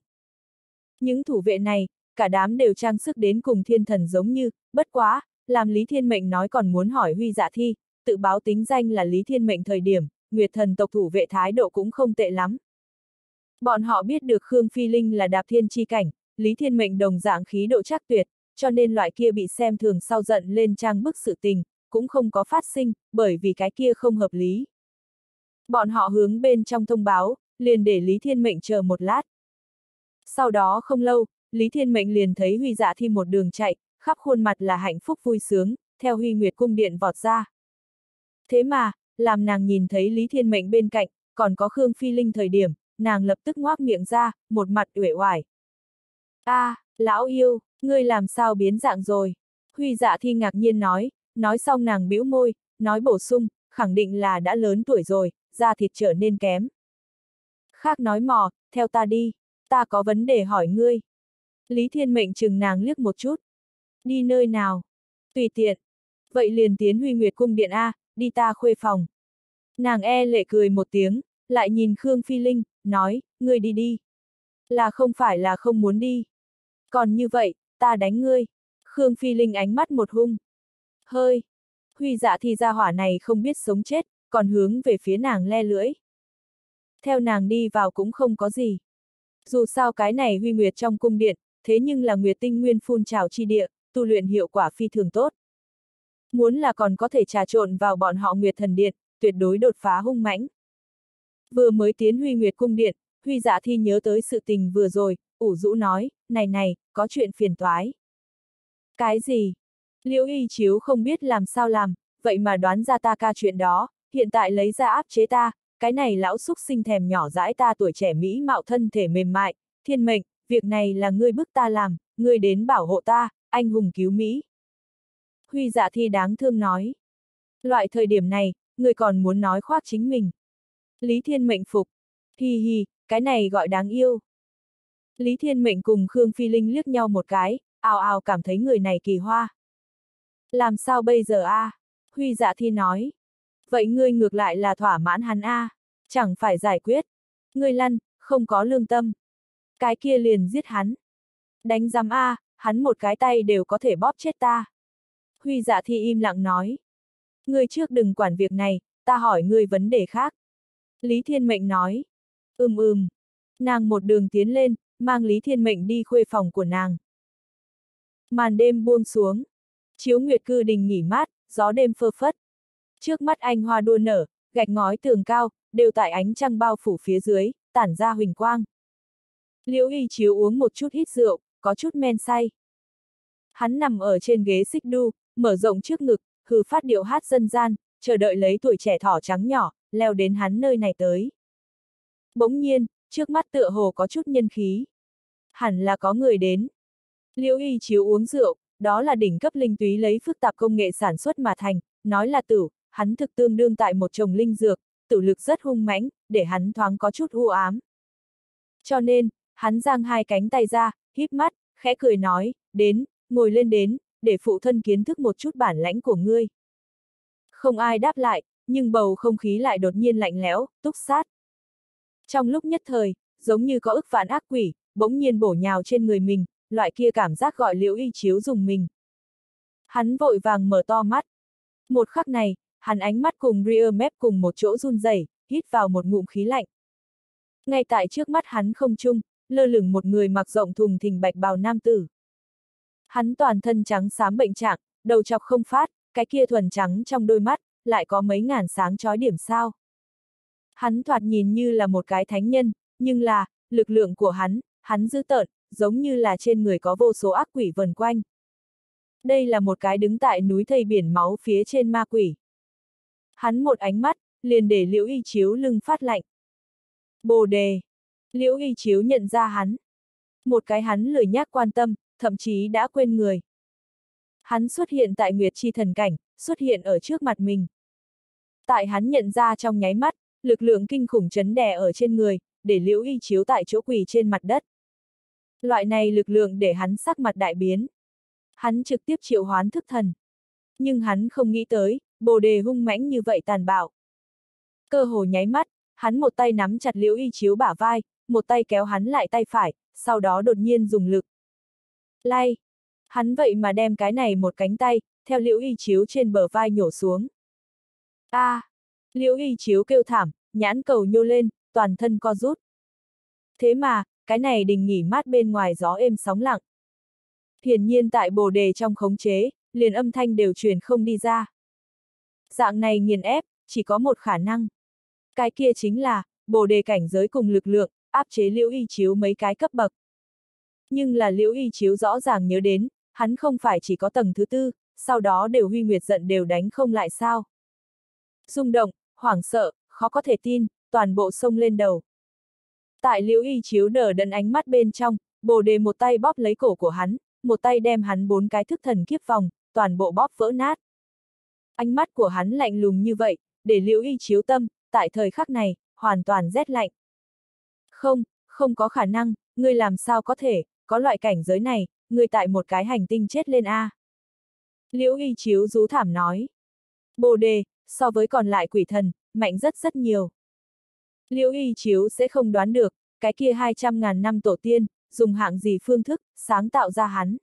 Những thủ vệ này, cả đám đều trang sức đến cùng thiên thần giống như, bất quá, làm Lý Thiên Mệnh nói còn muốn hỏi huy dạ thi, tự báo tính danh là Lý Thiên Mệnh thời điểm, Nguyệt thần tộc thủ vệ thái độ cũng không tệ lắm. Bọn họ biết được Khương Phi Linh là đạp thiên chi cảnh, Lý Thiên Mệnh đồng dạng khí độ chắc tuyệt, cho nên loại kia bị xem thường sau giận lên trang bức sự tình, cũng không có phát sinh, bởi vì cái kia không hợp lý. Bọn họ hướng bên trong thông báo, liền để Lý Thiên Mệnh chờ một lát. Sau đó không lâu, Lý Thiên Mệnh liền thấy Huy Dạ Thi một đường chạy, khắp khuôn mặt là hạnh phúc vui sướng, theo Huy Nguyệt cung điện vọt ra. Thế mà, làm nàng nhìn thấy Lý Thiên Mệnh bên cạnh, còn có Khương Phi Linh thời điểm, nàng lập tức ngoác miệng ra, một mặt uể oải. A, à, lão yêu, ngươi làm sao biến dạng rồi? Huy dạ thi ngạc nhiên nói, nói xong nàng bĩu môi, nói bổ sung, khẳng định là đã lớn tuổi rồi, da thịt trở nên kém. Khác nói mò, theo ta đi, ta có vấn đề hỏi ngươi. Lý Thiên Mệnh chừng nàng liếc một chút. Đi nơi nào? Tùy tiện. Vậy liền tiến Huy Nguyệt Cung Điện A, đi ta khuê phòng. Nàng e lệ cười một tiếng, lại nhìn Khương Phi Linh, nói, ngươi đi đi. Là không phải là không muốn đi. Còn như vậy, ta đánh ngươi. Khương Phi Linh ánh mắt một hung. Hơi. Huy dạ thì ra hỏa này không biết sống chết, còn hướng về phía nàng le lưỡi. Theo nàng đi vào cũng không có gì. Dù sao cái này huy nguyệt trong cung điện, thế nhưng là nguyệt tinh nguyên phun trào chi địa, tu luyện hiệu quả phi thường tốt. Muốn là còn có thể trà trộn vào bọn họ nguyệt thần điện, tuyệt đối đột phá hung mãnh. Vừa mới tiến huy nguyệt cung điện, huy dạ thi nhớ tới sự tình vừa rồi, ủ rũ nói, này này, có chuyện phiền toái. Cái gì? Liễu y chiếu không biết làm sao làm, vậy mà đoán ra ta ca chuyện đó, hiện tại lấy ra áp chế ta, cái này lão xúc sinh thèm nhỏ dãi ta tuổi trẻ mỹ mạo thân thể mềm mại, thiên mệnh, việc này là ngươi bức ta làm, ngươi đến bảo hộ ta, anh hùng cứu Mỹ. Huy dạ thi đáng thương nói. Loại thời điểm này, ngươi còn muốn nói khoác chính mình. Lý Thiên Mệnh phục. Hi hi, cái này gọi đáng yêu. Lý Thiên Mệnh cùng Khương Phi Linh liếc nhau một cái, ào ào cảm thấy người này kỳ hoa. Làm sao bây giờ a? À? Huy dạ thi nói. Vậy ngươi ngược lại là thỏa mãn hắn a, à? chẳng phải giải quyết. Ngươi lăn, không có lương tâm. Cái kia liền giết hắn. Đánh giám a, à, hắn một cái tay đều có thể bóp chết ta. Huy dạ thi im lặng nói. Ngươi trước đừng quản việc này, ta hỏi ngươi vấn đề khác. Lý Thiên Mệnh nói. Ừm ừm. Nàng một đường tiến lên, mang Lý Thiên Mệnh đi khuê phòng của nàng. Màn đêm buông xuống. Chiếu nguyệt cư đình nghỉ mát, gió đêm phơ phất. Trước mắt anh hoa đua nở, gạch ngói tường cao, đều tại ánh trăng bao phủ phía dưới, tản ra huỳnh quang. Liễu y chiếu uống một chút hít rượu, có chút men say. Hắn nằm ở trên ghế xích đu, mở rộng trước ngực, hừ phát điệu hát dân gian, chờ đợi lấy tuổi trẻ thỏ trắng nhỏ, leo đến hắn nơi này tới. Bỗng nhiên, trước mắt tựa hồ có chút nhân khí. Hẳn là có người đến. Liễu y chiếu uống rượu, đó là đỉnh cấp linh túy lấy phức tạp công nghệ sản xuất mà thành, nói là tử, hắn thực tương đương tại một chồng linh dược, tử lực rất hung mãnh, để hắn thoáng có chút u ám. Cho nên, hắn giang hai cánh tay ra, híp mắt, khẽ cười nói, đến, ngồi lên đến, để phụ thân kiến thức một chút bản lãnh của ngươi. Không ai đáp lại, nhưng bầu không khí lại đột nhiên lạnh lẽo, túc sát. Trong lúc nhất thời, giống như có ức vạn ác quỷ, bỗng nhiên bổ nhào trên người mình, loại kia cảm giác gọi liễu y chiếu dùng mình. Hắn vội vàng mở to mắt. Một khắc này, hắn ánh mắt cùng rear mép cùng một chỗ run rẩy, hít vào một ngụm khí lạnh. Ngay tại trước mắt hắn không chung, lơ lửng một người mặc rộng thùng thình bạch bào nam tử. Hắn toàn thân trắng xám bệnh trạng, đầu chọc không phát, cái kia thuần trắng trong đôi mắt, lại có mấy ngàn sáng chói điểm sao. Hắn thoạt nhìn như là một cái thánh nhân, nhưng là, lực lượng của hắn, hắn dữ tợn, giống như là trên người có vô số ác quỷ vần quanh. Đây là một cái đứng tại núi thây biển máu phía trên ma quỷ. Hắn một ánh mắt, liền để liễu y chiếu lưng phát lạnh. Bồ đề. Liễu y chiếu nhận ra hắn. Một cái hắn lười nhác quan tâm, thậm chí đã quên người. Hắn xuất hiện tại Nguyệt Chi thần cảnh, xuất hiện ở trước mặt mình. Tại hắn nhận ra trong nháy mắt, lực lượng kinh khủng chấn đè ở trên người, để liễu y chiếu tại chỗ quỳ trên mặt đất. Loại này lực lượng để hắn sắc mặt đại biến. Hắn trực tiếp triệu hoán thức thần. Nhưng hắn không nghĩ tới, bồ đề hung mãnh như vậy tàn bạo. Cơ hồ nháy mắt, hắn một tay nắm chặt liễu y chiếu bả vai, một tay kéo hắn lại tay phải, sau đó đột nhiên dùng lực. Lay! Hắn vậy mà đem cái này một cánh tay, theo liễu y chiếu trên bờ vai nhổ xuống. a à, Liễu y chiếu kêu thảm, nhãn cầu nhô lên, toàn thân co rút. Thế mà, cái này đình nghỉ mát bên ngoài gió êm sóng lặng. Hiển nhiên tại bồ đề trong khống chế, liền âm thanh đều truyền không đi ra. Dạng này nghiền ép, chỉ có một khả năng. Cái kia chính là, bồ đề cảnh giới cùng lực lượng, áp chế liễu y chiếu mấy cái cấp bậc. Nhưng là liễu y chiếu rõ ràng nhớ đến, hắn không phải chỉ có tầng thứ tư, sau đó đều huy nguyệt giận đều đánh không lại sao. Xung động, hoảng sợ, khó có thể tin, toàn bộ sông lên đầu. Tại liễu y chiếu nở đần ánh mắt bên trong, bồ đề một tay bóp lấy cổ của hắn, một tay đem hắn bốn cái thức thần kiếp vòng, toàn bộ bóp vỡ nát. Ánh mắt của hắn lạnh lùng như vậy, để liễu y chiếu tâm, tại thời khắc này, hoàn toàn rét lạnh. Không, không có khả năng, ngươi làm sao có thể, có loại cảnh giới này, ngươi tại một cái hành tinh chết lên A. Liễu y chiếu rú thảm nói. Bồ đề, so với còn lại quỷ thần, mạnh rất rất nhiều. Liễu y chiếu sẽ không đoán được, cái kia 200 ngàn năm tổ tiên, dùng hạng gì phương thức, sáng tạo ra hắn.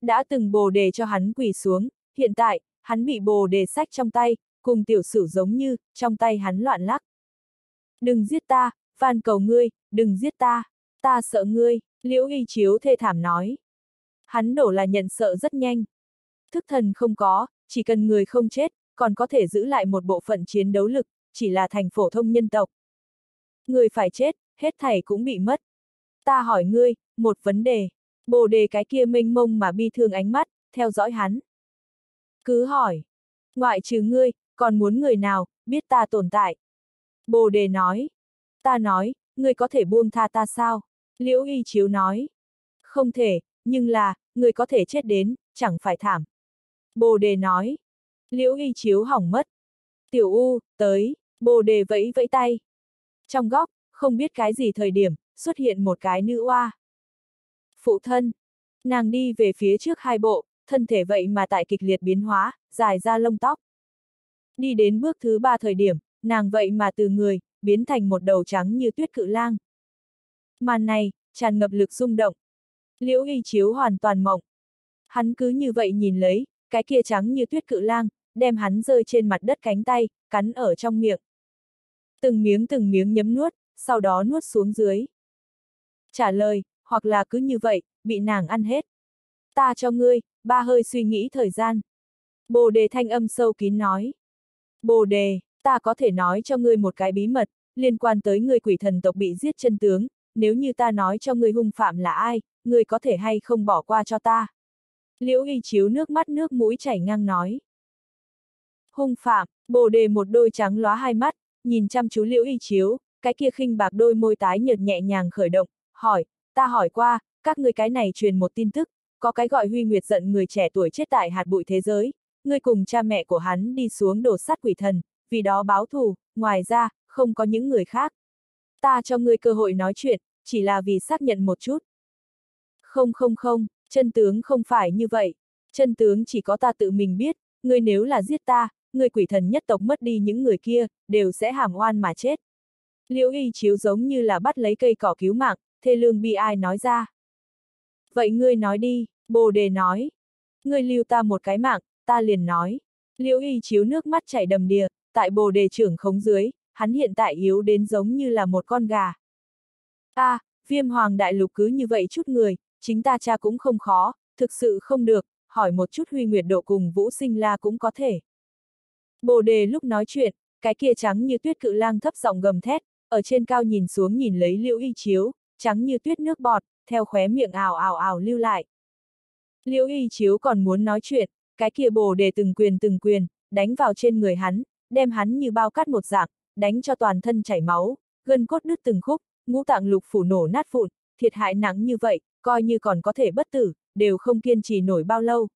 Đã từng bồ đề cho hắn quỳ xuống, hiện tại, hắn bị bồ đề sách trong tay, cùng tiểu sử giống như, trong tay hắn loạn lắc. Đừng giết ta, van cầu ngươi, đừng giết ta, ta sợ ngươi, liễu y chiếu thê thảm nói. Hắn đổ là nhận sợ rất nhanh. Thức thần không có, chỉ cần người không chết, còn có thể giữ lại một bộ phận chiến đấu lực, chỉ là thành phổ thông nhân tộc. Người phải chết, hết thảy cũng bị mất. Ta hỏi ngươi, một vấn đề. Bồ đề cái kia mênh mông mà bi thương ánh mắt, theo dõi hắn. Cứ hỏi. Ngoại trừ ngươi, còn muốn người nào, biết ta tồn tại. Bồ đề nói. Ta nói, ngươi có thể buông tha ta sao? Liễu y chiếu nói. Không thể, nhưng là, ngươi có thể chết đến, chẳng phải thảm. Bồ đề nói. Liễu y chiếu hỏng mất. Tiểu U, tới, bồ đề vẫy vẫy tay. Trong góc, không biết cái gì thời điểm, xuất hiện một cái nữ oa. Phụ thân. Nàng đi về phía trước hai bộ, thân thể vậy mà tại kịch liệt biến hóa, dài ra lông tóc. Đi đến bước thứ ba thời điểm, nàng vậy mà từ người, biến thành một đầu trắng như tuyết cự lang. Màn này, tràn ngập lực rung động. Liễu y chiếu hoàn toàn mộng. Hắn cứ như vậy nhìn lấy, cái kia trắng như tuyết cự lang, đem hắn rơi trên mặt đất cánh tay, cắn ở trong miệng. Từng miếng từng miếng nhấm nuốt, sau đó nuốt xuống dưới. Trả lời, hoặc là cứ như vậy, bị nàng ăn hết. Ta cho ngươi, ba hơi suy nghĩ thời gian. Bồ đề thanh âm sâu kín nói. Bồ đề, ta có thể nói cho ngươi một cái bí mật, liên quan tới người quỷ thần tộc bị giết chân tướng, nếu như ta nói cho ngươi hung phạm là ai, ngươi có thể hay không bỏ qua cho ta. Liễu y chiếu nước mắt nước mũi chảy ngang nói. Hung phạm, bồ đề một đôi trắng lóa hai mắt, nhìn chăm chú liễu y chiếu, cái kia khinh bạc đôi môi tái nhợt nhẹ nhàng khởi động, hỏi, ta hỏi qua, các ngươi cái này truyền một tin tức, có cái gọi Huy Nguyệt giận người trẻ tuổi chết tại hạt bụi thế giới, ngươi cùng cha mẹ của hắn đi xuống đổ sát quỷ thần, vì đó báo thù, ngoài ra, không có những người khác. Ta cho ngươi cơ hội nói chuyện, chỉ là vì xác nhận một chút. Không không không, chân tướng không phải như vậy. Chân tướng chỉ có ta tự mình biết, ngươi nếu là giết ta, người quỷ thần nhất tộc mất đi những người kia, đều sẽ hàm oan mà chết. Liễu y chiếu giống như là bắt lấy cây cỏ cứu mạng, thê lương bi ai nói ra. Vậy ngươi nói đi, bồ đề nói. Ngươi lưu ta một cái mạng, ta liền nói. Liễu y chiếu nước mắt chảy đầm đìa, tại bồ đề trưởng khống dưới, hắn hiện tại yếu đến giống như là một con gà. Ta, à, viêm hoàng đại lục cứ như vậy chút người, chính ta cha cũng không khó, thực sự không được, hỏi một chút huy nguyệt độ cùng vũ sinh la cũng có thể. Bồ đề lúc nói chuyện, cái kia trắng như tuyết cự lang thấp giọng gầm thét, ở trên cao nhìn xuống nhìn lấy liễu y chiếu, trắng như tuyết nước bọt, theo khóe miệng ảo ảo ảo lưu lại. Liễu y chiếu còn muốn nói chuyện, cái kia bồ đề từng quyền từng quyền, đánh vào trên người hắn, đem hắn như bao cắt một dạng, đánh cho toàn thân chảy máu, gân cốt đứt từng khúc, ngũ tạng lục phủ nổ nát vụn, thiệt hại nặng như vậy, coi như còn có thể bất tử, đều không kiên trì nổi bao lâu.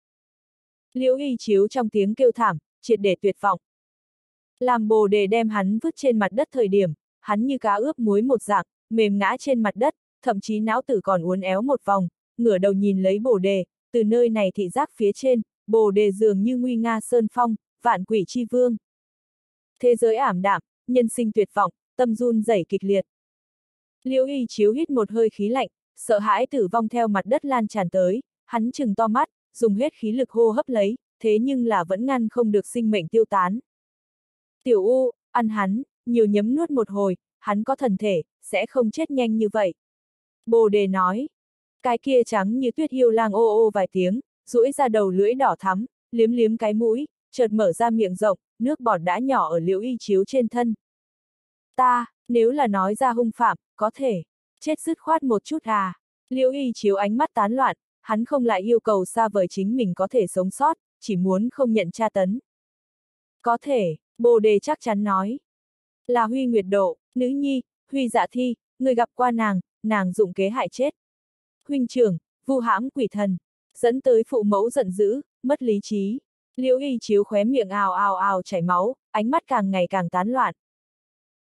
Liễu y chiếu trong tiếng kêu thảm, triệt để tuyệt vọng. Làm bồ đề đem hắn vứt trên mặt đất thời điểm, hắn như cá ướp muối một dạng, mềm ngã trên mặt đất, thậm chí não tử còn uốn éo một vòng, ngửa đầu nhìn lấy bồ đề, từ nơi này thị giác phía trên, bồ đề dường như nguy nga sơn phong, vạn quỷ chi vương. Thế giới ảm đạm, nhân sinh tuyệt vọng, tâm run rẩy kịch liệt. Liễu y chiếu hít một hơi khí lạnh, sợ hãi tử vong theo mặt đất lan tràn tới, hắn chừng to mắt, dùng hết khí lực hô hấp lấy, thế nhưng là vẫn ngăn không được sinh mệnh tiêu tán. Tiểu U, ăn hắn, nhiều nhấm nuốt một hồi, hắn có thần thể, sẽ không chết nhanh như vậy. Bồ đề nói, cái kia trắng như tuyết hiêu lang ô ô vài tiếng, duỗi ra đầu lưỡi đỏ thắm, liếm liếm cái mũi, chợt mở ra miệng rộng, nước bọt đã nhỏ ở liễu y chiếu trên thân. Ta, nếu là nói ra hung phạm, có thể, chết dứt khoát một chút à. Liễu y chiếu ánh mắt tán loạn, hắn không lại yêu cầu xa vời chính mình có thể sống sót, chỉ muốn không nhận tra tấn. Có thể, bồ đề chắc chắn nói. Là Huy Nguyệt Độ, nữ nhi, Huy Dạ Thi, người gặp qua nàng, nàng dụng kế hại chết. Huynh trưởng, vu hãm quỷ thần, dẫn tới phụ mẫu giận dữ, mất lý trí. Liễu y chiếu khóe miệng ào ào ào chảy máu, ánh mắt càng ngày càng tán loạn.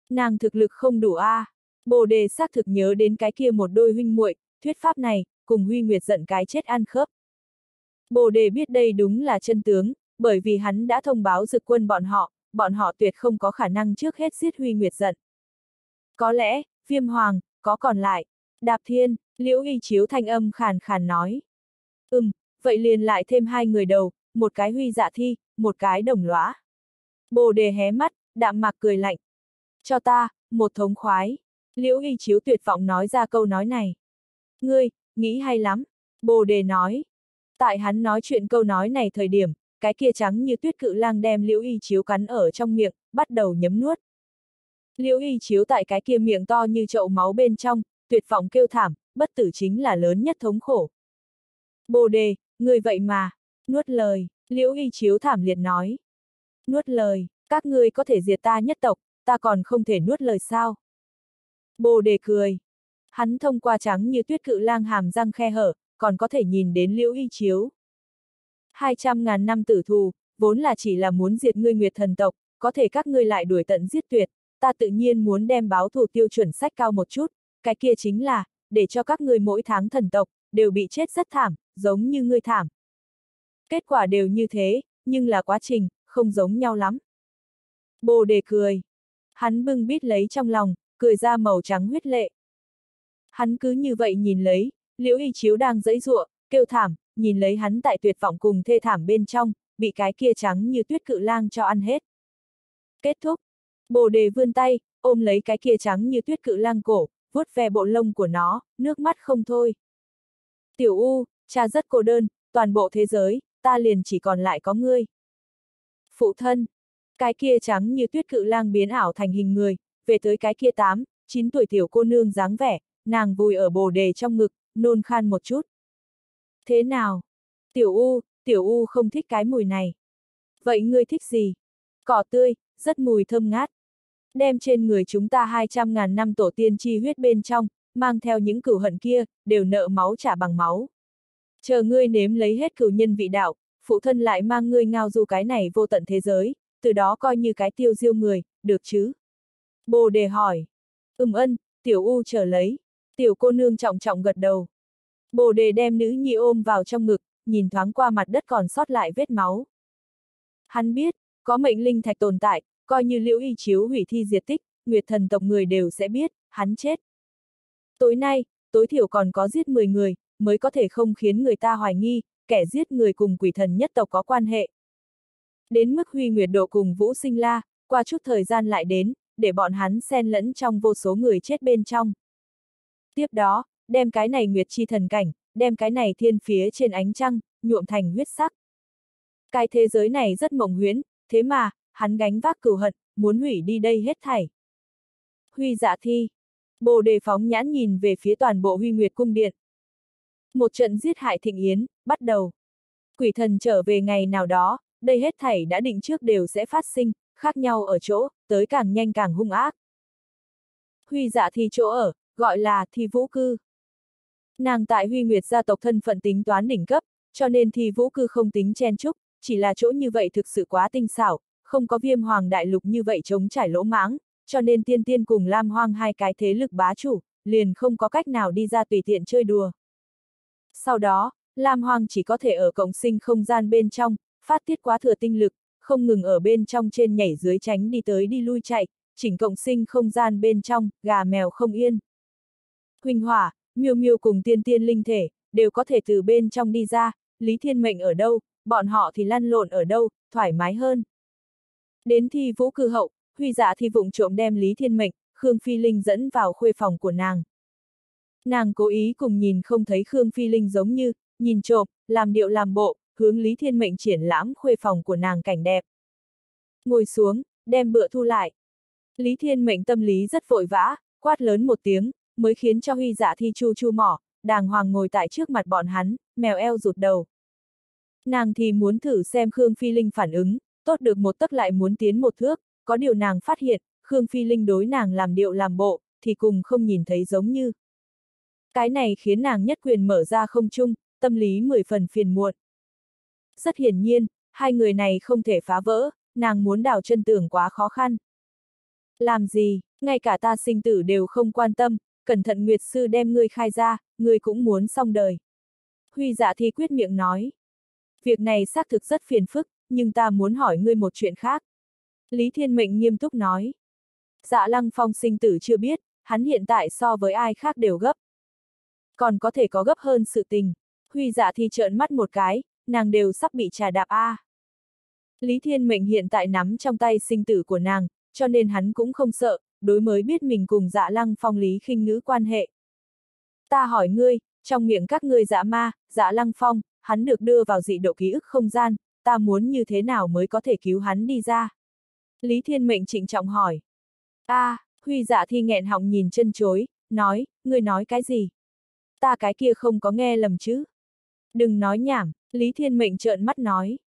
Nàng thực lực không đủ a. À. Bồ đề xác thực nhớ đến cái kia một đôi huynh muội, thuyết pháp này, cùng Huy Nguyệt giận cái chết ăn khớp. Bồ đề biết đây đúng là chân tướng, bởi vì hắn đã thông báo dực quân bọn họ, bọn họ tuyệt không có khả năng trước hết giết Huy Nguyệt giận. Có lẽ, viêm hoàng, có còn lại. Đạp thiên, liễu y chiếu thanh âm khàn khàn nói. Ừm, vậy liền lại thêm hai người đầu, một cái huy dạ thi, một cái đồng lõa. Bồ đề hé mắt, đạm mạc cười lạnh. Cho ta, một thống khoái. Liễu y chiếu tuyệt vọng nói ra câu nói này. Ngươi, nghĩ hay lắm. Bồ đề nói. Tại hắn nói chuyện câu nói này thời điểm, cái kia trắng như tuyết cự lang đem liễu y chiếu cắn ở trong miệng, bắt đầu nhấm nuốt. Liễu y chiếu tại cái kia miệng to như chậu máu bên trong, tuyệt vọng kêu thảm, bất tử chính là lớn nhất thống khổ. Bồ đề, người vậy mà, nuốt lời, liễu y chiếu thảm liệt nói. Nuốt lời, các ngươi có thể diệt ta nhất tộc, ta còn không thể nuốt lời sao. Bồ đề cười. Hắn thông qua trắng như tuyết cự lang hàm răng khe hở, còn có thể nhìn đến liễu y chiếu. Hai trăm ngàn năm tử thù, vốn là chỉ là muốn diệt ngươi nguyệt thần tộc, có thể các ngươi lại đuổi tận giết tuyệt, ta tự nhiên muốn đem báo thù tiêu chuẩn sách cao một chút, cái kia chính là, để cho các ngươi mỗi tháng thần tộc, đều bị chết rất thảm, giống như ngươi thảm. Kết quả đều như thế, nhưng là quá trình, không giống nhau lắm. Bồ đề cười. Hắn bưng bít lấy trong lòng, cười ra màu trắng huyết lệ. Hắn cứ như vậy nhìn lấy, liễu y chiếu đang dẫy ruộng, kêu thảm, nhìn lấy hắn tại tuyệt vọng cùng thê thảm bên trong, bị cái kia trắng như tuyết cự lang cho ăn hết. Kết thúc. Bồ đề vươn tay, ôm lấy cái kia trắng như tuyết cự lang cổ, vuốt ve bộ lông của nó, nước mắt không thôi. Tiểu U, cha rất cô đơn, toàn bộ thế giới, ta liền chỉ còn lại có ngươi. Phụ thân. Cái kia trắng như tuyết cự lang biến ảo thành hình người, về tới cái kia tám, chín tuổi tiểu cô nương dáng vẻ, nàng vùi ở bồ đề trong ngực, nôn khan một chút. Thế nào? Tiểu U, tiểu U không thích cái mùi này. Vậy ngươi thích gì? Cỏ tươi, rất mùi thơm ngát. Đem trên người chúng ta 200 ngàn năm tổ tiên chi huyết bên trong, mang theo những cửu hận kia, đều nợ máu trả bằng máu. Chờ ngươi nếm lấy hết cửu nhân vị đạo, phụ thân lại mang ngươi ngao du cái này vô tận thế giới, từ đó coi như cái tiêu diêu người, được chứ? Bồ đề hỏi. Ừm ân, tiểu u chờ lấy. Tiểu cô nương trọng trọng gật đầu. Bồ đề đem nữ nhi ôm vào trong ngực, nhìn thoáng qua mặt đất còn sót lại vết máu. Hắn biết, có mệnh linh thạch tồn tại, coi như liễu y chiếu hủy thi diệt tích, nguyệt thần tộc người đều sẽ biết, hắn chết. Tối nay, tối thiểu còn có giết 10 người, mới có thể không khiến người ta hoài nghi, kẻ giết người cùng quỷ thần nhất tộc có quan hệ. Đến mức huy nguyệt độ cùng Vũ Sinh La, qua chút thời gian lại đến, để bọn hắn xen lẫn trong vô số người chết bên trong. Tiếp đó, đem cái này nguyệt chi thần cảnh, đem cái này thiên phía trên ánh trăng, nhuộm thành huyết sắc. Cái thế giới này rất mộng huyễn, thế mà, hắn gánh vác cửu hận, muốn hủy đi đây hết thảy. Huy dạ thi. Bồ đề phóng nhãn nhìn về phía toàn bộ huy nguyệt cung điện. Một trận giết hại thịnh yến, bắt đầu. Quỷ thần trở về ngày nào đó, đây hết thảy đã định trước đều sẽ phát sinh, khác nhau ở chỗ, tới càng nhanh càng hung ác. Huy dạ thi chỗ ở, gọi là thi vũ cư. Nàng tại huy nguyệt gia tộc thân phận tính toán đỉnh cấp, cho nên thi vũ cư không tính chen chúc, chỉ là chỗ như vậy thực sự quá tinh xảo, không có viêm hoàng đại lục như vậy chống trải lỗ mãng, cho nên tiên tiên cùng Lam Hoang hai cái thế lực bá chủ, liền không có cách nào đi ra tùy tiện chơi đùa. Sau đó, Lam Hoang chỉ có thể ở cộng sinh không gian bên trong, phát tiết quá thừa tinh lực, không ngừng ở bên trong trên nhảy dưới tránh đi tới đi lui chạy, chỉnh cộng sinh không gian bên trong, gà mèo không yên. Huỳnh hỏa, miêu miêu cùng tiên tiên linh thể, đều có thể từ bên trong đi ra, Lý Thiên Mệnh ở đâu, bọn họ thì lăn lộn ở đâu, thoải mái hơn. Đến thi vũ cư hậu, huy dạ thì vụng trộm đem Lý Thiên Mệnh, Khương Phi Linh dẫn vào khuê phòng của nàng. Nàng cố ý cùng nhìn không thấy Khương Phi Linh giống như, nhìn trộm, làm điệu làm bộ, hướng Lý Thiên Mệnh triển lãm khuê phòng của nàng cảnh đẹp. Ngồi xuống, đem bữa thu lại. Lý Thiên Mệnh tâm lý rất vội vã, quát lớn một tiếng, mới khiến cho huy dạ thi chu chu mỏ, đàng hoàng ngồi tại trước mặt bọn hắn, mèo eo rụt đầu. Nàng thì muốn thử xem Khương Phi Linh phản ứng, tốt được một tấc lại muốn tiến một thước, có điều nàng phát hiện, Khương Phi Linh đối nàng làm điệu làm bộ, thì cùng không nhìn thấy giống như. Cái này khiến nàng nhất quyền mở ra không chung, tâm lý mười phần phiền muộn. Rất hiển nhiên, hai người này không thể phá vỡ, nàng muốn đào chân tường quá khó khăn. Làm gì, ngay cả ta sinh tử đều không quan tâm, cẩn thận Nguyệt Sư đem ngươi khai ra, ngươi cũng muốn xong đời. Huy dạ thi quyết miệng nói. Việc này xác thực rất phiền phức, nhưng ta muốn hỏi ngươi một chuyện khác. Lý Thiên Mệnh nghiêm túc nói. Dạ lăng phong sinh tử chưa biết, hắn hiện tại so với ai khác đều gấp. Còn có thể có gấp hơn sự tình. Huy dạ thi trợn mắt một cái, nàng đều sắp bị trà đạp A. Lý Thiên Mệnh hiện tại nắm trong tay sinh tử của nàng, cho nên hắn cũng không sợ, đối mới biết mình cùng dạ lăng phong lý khinh ngữ quan hệ. Ta hỏi ngươi, trong miệng các ngươi dạ ma, dạ lăng phong, hắn được đưa vào dị độ ký ức không gian, ta muốn như thế nào mới có thể cứu hắn đi ra? Lý Thiên Mệnh trịnh trọng hỏi. a à, Huy dạ thi nghẹn họng nhìn chân chối, nói, ngươi nói cái gì? ta cái kia không có nghe lầm chứ. Đừng nói nhảm, Lý Thiên Mệnh trợn mắt nói.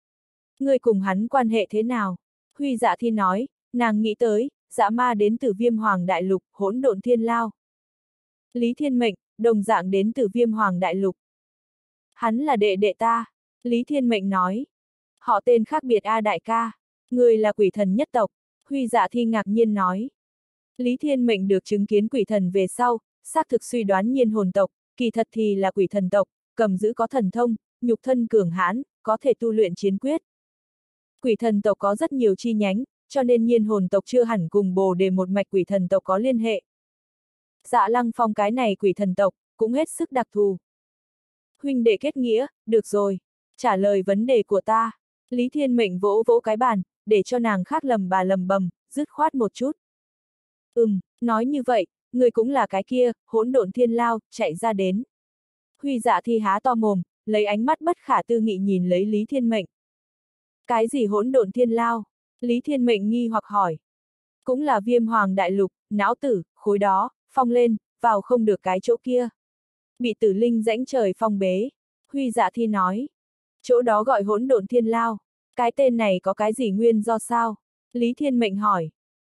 Ngươi cùng hắn quan hệ thế nào? Huy dạ thi nói, nàng nghĩ tới, dạ ma đến từ viêm hoàng đại lục, hỗn độn thiên lao. Lý Thiên Mệnh, đồng dạng đến từ viêm hoàng đại lục. Hắn là đệ đệ ta, Lý Thiên Mệnh nói. Họ tên khác biệt A đại ca, người là quỷ thần nhất tộc, Huy dạ thi ngạc nhiên nói. Lý Thiên Mệnh được chứng kiến quỷ thần về sau, xác thực suy đoán nhiên hồn tộc, kỳ thật thì là quỷ thần tộc, cầm giữ có thần thông, nhục thân cường hãn, có thể tu luyện chiến quyết. Quỷ thần tộc có rất nhiều chi nhánh, cho nên nhiên hồn tộc chưa hẳn cùng bồ đề một mạch quỷ thần tộc có liên hệ. Dạ lăng phong cái này quỷ thần tộc, cũng hết sức đặc thù. Huynh đệ kết nghĩa, được rồi. Trả lời vấn đề của ta. Lý Thiên Mệnh vỗ vỗ cái bàn, để cho nàng khác lầm bà lầm bầm, dứt khoát một chút. Ừm, nói như vậy, người cũng là cái kia, hỗn độn thiên lao, chạy ra đến. Huy dạ thi há to mồm, lấy ánh mắt bất khả tư nghị nhìn lấy Lý Thiên Mệnh. Cái gì hỗn độn thiên lao? Lý Thiên Mệnh nghi hoặc hỏi. Cũng là viêm hoàng đại lục, não tử, khối đó, phong lên, vào không được cái chỗ kia. Bị tử linh rãnh trời phong bế. Huy dạ thi nói. Chỗ đó gọi hỗn độn thiên lao. Cái tên này có cái gì nguyên do sao? Lý Thiên Mệnh hỏi.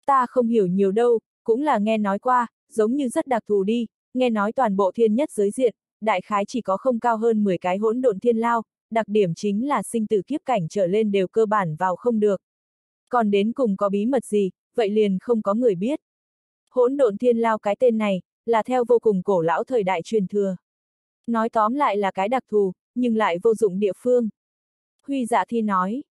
Ta không hiểu nhiều đâu, cũng là nghe nói qua, giống như rất đặc thù đi, nghe nói toàn bộ thiên nhất giới diện, đại khái chỉ có không cao hơn 10 cái hỗn độn thiên lao, đặc điểm chính là sinh tử kiếp cảnh trở lên đều cơ bản vào không được. Còn đến cùng có bí mật gì, vậy liền không có người biết. Hỗn độn thiên lao cái tên này, là theo vô cùng cổ lão thời đại truyền thừa. Nói tóm lại là cái đặc thù, nhưng lại vô dụng địa phương. Huy dạ thi nói.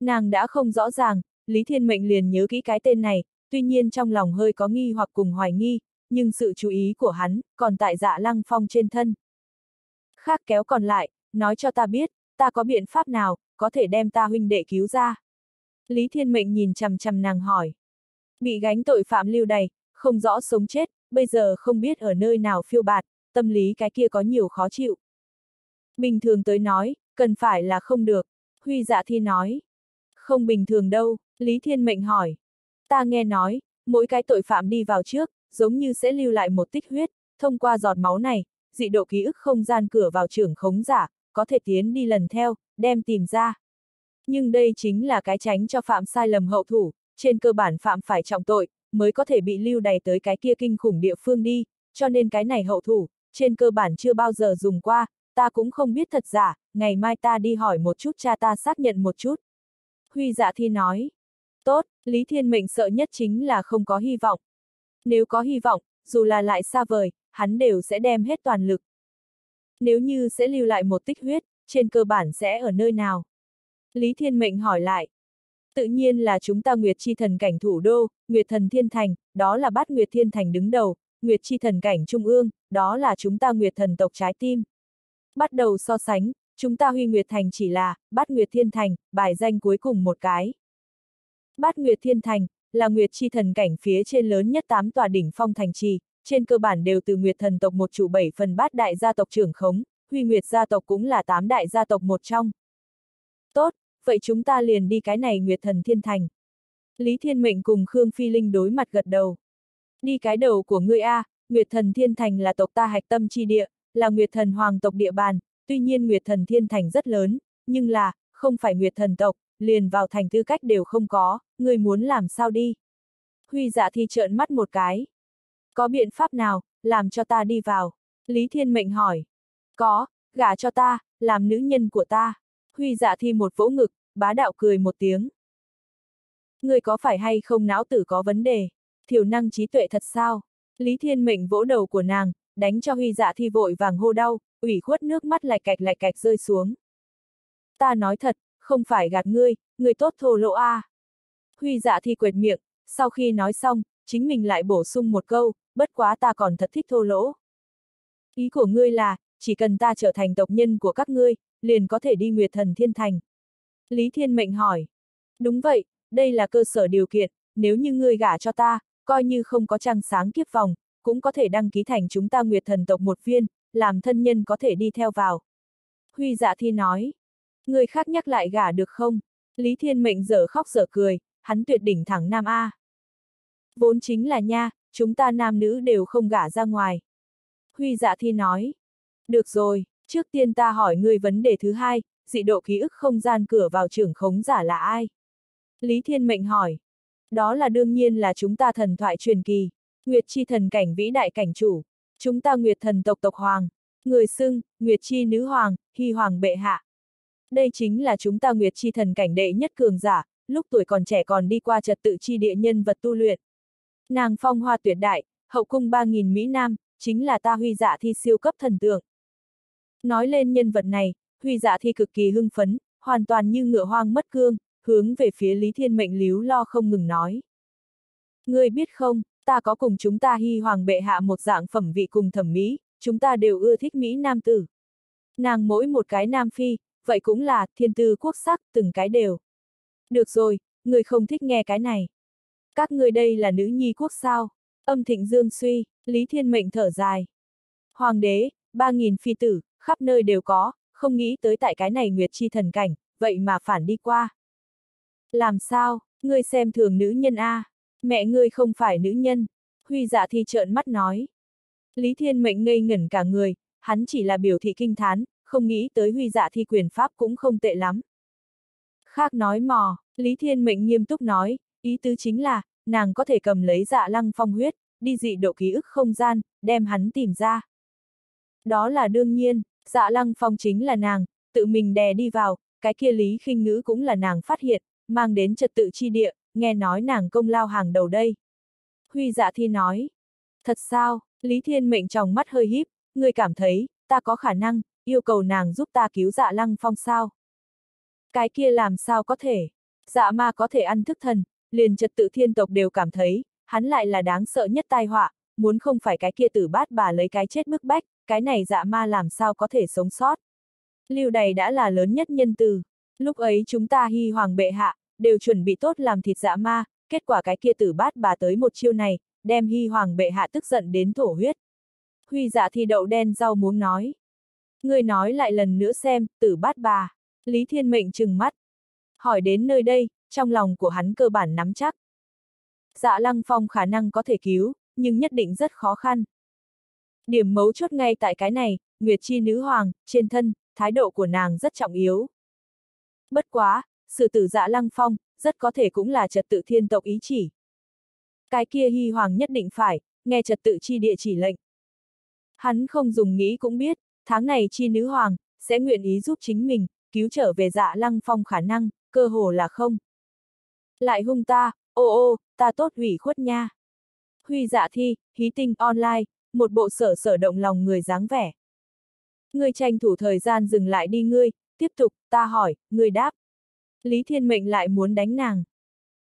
Nàng đã không rõ ràng, Lý Thiên Mệnh liền nhớ kỹ cái tên này, tuy nhiên trong lòng hơi có nghi hoặc cùng hoài nghi, nhưng sự chú ý của hắn, còn tại dạ lăng phong trên thân. Khác kéo còn lại, nói cho ta biết, ta có biện pháp nào, có thể đem ta huynh đệ cứu ra. Lý Thiên Mệnh nhìn chằm chằm nàng hỏi. Bị gánh tội phạm lưu đày, không rõ sống chết, bây giờ không biết ở nơi nào phiêu bạt, tâm lý cái kia có nhiều khó chịu. Bình thường tới nói, cần phải là không được. Huy dạ thi nói. Không bình thường đâu, Lý Thiên Mệnh hỏi. Ta nghe nói, mỗi cái tội phạm đi vào trước, giống như sẽ lưu lại một tích huyết, thông qua giọt máu này, dị độ ký ức không gian cửa vào trưởng khống giả, có thể tiến đi lần theo, đem tìm ra. Nhưng đây chính là cái tránh cho phạm sai lầm hậu thủ, trên cơ bản phạm phải trọng tội, mới có thể bị lưu đày tới cái kia kinh khủng địa phương đi, cho nên cái này hậu thủ, trên cơ bản chưa bao giờ dùng qua, ta cũng không biết thật giả, ngày mai ta đi hỏi một chút cha ta xác nhận một chút. Huy dạ thi nói. Tốt, Lý Thiên Mệnh sợ nhất chính là không có hy vọng. Nếu có hy vọng, dù là lại xa vời, hắn đều sẽ đem hết toàn lực. Nếu như sẽ lưu lại một tích huyết, trên cơ bản sẽ ở nơi nào? Lý Thiên Mệnh hỏi lại. Tự nhiên là chúng ta Nguyệt Chi Thần cảnh thủ đô, Nguyệt Thần Thiên Thành, đó là bát Nguyệt Thiên Thành đứng đầu, Nguyệt Chi Thần cảnh trung ương, đó là chúng ta Nguyệt Thần tộc trái tim. Bắt đầu so sánh, chúng ta Huy Nguyệt Thành chỉ là, bát Nguyệt Thiên Thành, bài danh cuối cùng một cái. Bát Nguyệt Thiên Thành, là Nguyệt Chi Thần cảnh phía trên lớn nhất tám tòa đỉnh phong thành trì, trên cơ bản đều từ Nguyệt Thần tộc một chủ bảy phần bát đại gia tộc trưởng khống, Huy Nguyệt gia tộc cũng là tám đại gia tộc một trong. Tốt, vậy chúng ta liền đi cái này Nguyệt Thần Thiên Thành. Lý Thiên Mệnh cùng Khương Phi Linh đối mặt gật đầu. Đi cái đầu của ngươi A, Nguyệt Thần Thiên Thành là tộc ta hạch tâm chi địa, là Nguyệt Thần Hoàng tộc địa bàn, tuy nhiên Nguyệt Thần Thiên Thành rất lớn, nhưng là, không phải Nguyệt Thần tộc, liền vào thành tư cách đều không có, ngươi muốn làm sao đi. Huy dạ thi trợn mắt một cái. Có biện pháp nào, làm cho ta đi vào? Lý Thiên Mệnh hỏi. Có, gả cho ta, làm nữ nhân của ta. Huy dạ thi một vỗ ngực, bá đạo cười một tiếng. Người có phải hay không não tử có vấn đề? Thiểu năng trí tuệ thật sao? Lý Thiên Mệnh vỗ đầu của nàng, đánh cho Huy dạ thi vội vàng hô đau, ủy khuất nước mắt lạch cạch lạch cạch rơi xuống. Ta nói thật, không phải gạt ngươi, người tốt thô lỗ a. À. Huy dạ thi quệt miệng, sau khi nói xong, chính mình lại bổ sung một câu, bất quá ta còn thật thích thô lỗ. Ý của ngươi là, chỉ cần ta trở thành tộc nhân của các ngươi, liền có thể đi Nguyệt Thần Thiên Thành. Lý Thiên Mệnh hỏi. Đúng vậy, đây là cơ sở điều kiện, nếu như ngươi gả cho ta, coi như không có trăng sáng kiếp vòng, cũng có thể đăng ký thành chúng ta Nguyệt Thần tộc một viên, làm thân nhân có thể đi theo vào. Huy dạ thi nói. Người khác nhắc lại gả được không? Lý Thiên Mệnh dở khóc dở cười, hắn tuyệt đỉnh thẳng Nam A. Vốn chính là nha, chúng ta nam nữ đều không gả ra ngoài. Huy dạ thi nói. Được rồi, trước tiên ta hỏi ngươi vấn đề thứ hai, dị độ ký ức không gian cửa vào trưởng khống giả là ai? Lý Thiên Mệnh hỏi. Đó là đương nhiên là chúng ta thần thoại truyền kỳ, Nguyệt Chi thần cảnh vĩ đại cảnh chủ, chúng ta Nguyệt thần tộc tộc hoàng, người xưng, Nguyệt Chi nữ hoàng, Hy hoàng bệ hạ. Đây chính là chúng ta Nguyệt Chi thần cảnh đệ nhất cường giả, lúc tuổi còn trẻ còn đi qua trật tự chi địa nhân vật tu luyện. Nàng phong hoa tuyệt đại, hậu cung 3.000 Mỹ Nam, chính là ta huy dạ thi siêu cấp thần tượng. Nói lên nhân vật này, huy dạ thi cực kỳ hưng phấn, hoàn toàn như ngựa hoang mất cương, hướng về phía Lý Thiên Mệnh líu lo không ngừng nói. Ngươi biết không, ta có cùng chúng ta hy hoàng bệ hạ một dạng phẩm vị cùng thẩm mỹ, chúng ta đều ưa thích Mỹ nam tử. Nàng mỗi một cái nam phi, vậy cũng là thiên tư quốc sắc, từng cái đều. Được rồi, người không thích nghe cái này. Các người đây là nữ nhi quốc sao? Âm thịnh dương suy, Lý Thiên Mệnh thở dài. Hoàng đế, ba nghìn phi tử, khắp nơi đều có, không nghĩ tới tại cái này nguyệt chi thần cảnh, vậy mà phản đi qua. Làm sao, ngươi xem thường nữ nhân A, mẹ ngươi không phải nữ nhân, huy dạ thi trợn mắt nói. Lý Thiên Mệnh ngây ngẩn cả người, hắn chỉ là biểu thị kinh thán, không nghĩ tới huy dạ thi quyền pháp cũng không tệ lắm. Khác nói mò, Lý Thiên Mệnh nghiêm túc nói, ý tứ chính là, nàng có thể cầm lấy dạ lăng phong huyết, đi dị độ ký ức không gian, đem hắn tìm ra. Đó là đương nhiên, dạ lăng phong chính là nàng, tự mình đè đi vào, cái kia lý khinh ngữ cũng là nàng phát hiện, mang đến trật tự chi địa, nghe nói nàng công lao hàng đầu đây. Huy dạ thi nói, thật sao, Lý Thiên Mệnh trong mắt hơi híp, người cảm thấy, ta có khả năng, yêu cầu nàng giúp ta cứu dạ lăng phong sao. Cái kia làm sao có thể, dạ ma có thể ăn thức thần, liền trật tự thiên tộc đều cảm thấy, hắn lại là đáng sợ nhất tai họa, muốn không phải cái kia tử bát bà lấy cái chết bức bách, cái này dạ ma làm sao có thể sống sót. Lưu đầy đã là lớn nhất nhân từ. Lúc ấy chúng ta hy hoàng bệ hạ, đều chuẩn bị tốt làm thịt dạ ma, kết quả cái kia tử bát bà tới một chiêu này, đem hy hoàng bệ hạ tức giận đến thổ huyết. Huy dạ thì đậu đen rau muống nói. Người nói lại lần nữa xem, tử bát bà. Lý Thiên Mệnh trừng mắt. Hỏi đến nơi đây, trong lòng của hắn cơ bản nắm chắc. Dạ Lăng Phong khả năng có thể cứu, nhưng nhất định rất khó khăn. Điểm mấu chốt ngay tại cái này, Nguyệt Chi Nữ Hoàng, trên thân, thái độ của nàng rất trọng yếu. Bất quá, sự tử dạ Lăng Phong, rất có thể cũng là trật tự thiên tộc ý chỉ. Cái kia Hy Hoàng nhất định phải, nghe trật tự chi địa chỉ lệnh. Hắn không dùng nghĩ cũng biết, tháng này Chi Nữ Hoàng, sẽ nguyện ý giúp chính mình, cứu trở về dạ Lăng Phong khả năng, cơ hồ là không. Lại hung ta, ô ô, ta tốt hủy khuất nha. Huy dạ thi, hí tinh online, một bộ sở sở động lòng người dáng vẻ. Ngươi tranh thủ thời gian dừng lại đi ngươi, tiếp tục, ta hỏi, ngươi đáp. Lý Thiên Mệnh lại muốn đánh nàng.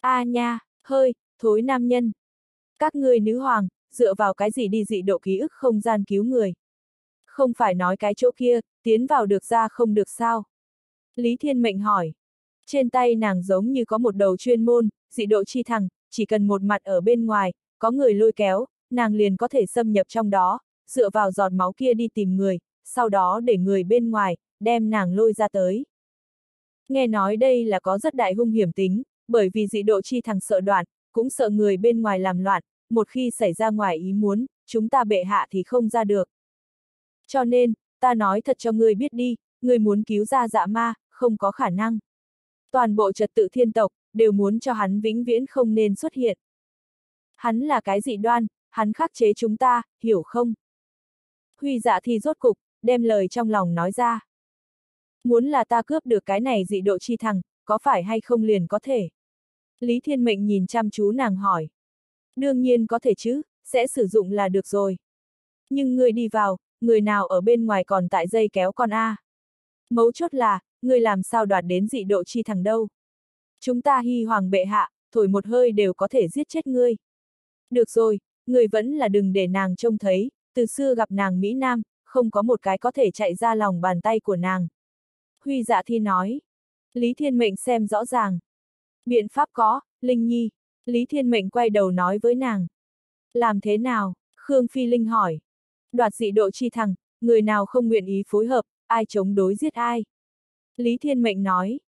A à nha, hơi, thối nam nhân. Các ngươi nữ hoàng, dựa vào cái gì đi dị độ ký ức không gian cứu người. Không phải nói cái chỗ kia, tiến vào được ra không được sao. Lý Thiên Mệnh hỏi. Trên tay nàng giống như có một đầu chuyên môn, dị độ chi thẳng chỉ cần một mặt ở bên ngoài, có người lôi kéo, nàng liền có thể xâm nhập trong đó, dựa vào giọt máu kia đi tìm người, sau đó để người bên ngoài, đem nàng lôi ra tới. Nghe nói đây là có rất đại hung hiểm tính, bởi vì dị độ chi thằng sợ đoạn, cũng sợ người bên ngoài làm loạn, một khi xảy ra ngoài ý muốn, chúng ta bệ hạ thì không ra được. Cho nên, ta nói thật cho ngươi biết đi, ngươi muốn cứu ra dạ ma, không có khả năng. Toàn bộ trật tự thiên tộc, đều muốn cho hắn vĩnh viễn không nên xuất hiện. Hắn là cái dị đoan, hắn khắc chế chúng ta, hiểu không? Huy dạ thì rốt cục, đem lời trong lòng nói ra. Muốn là ta cướp được cái này dị độ chi thằng, có phải hay không liền có thể? Lý Thiên Mệnh nhìn chăm chú nàng hỏi. Đương nhiên có thể chứ, sẽ sử dụng là được rồi. Nhưng người đi vào, người nào ở bên ngoài còn tại dây kéo con A. Mấu chốt là, người làm sao đoạt đến dị độ chi thằng đâu. Chúng ta hy hoàng bệ hạ, thổi một hơi đều có thể giết chết ngươi. Được rồi, người vẫn là đừng để nàng trông thấy, từ xưa gặp nàng Mỹ Nam, không có một cái có thể chạy ra lòng bàn tay của nàng. Huy dạ thi nói. Lý Thiên Mệnh xem rõ ràng. Biện pháp có, Linh Nhi. Lý Thiên Mệnh quay đầu nói với nàng. Làm thế nào? Khương Phi Linh hỏi. Đoạt dị độ chi thằng, người nào không nguyện ý phối hợp, ai chống đối giết ai. Lý Thiên Mệnh nói.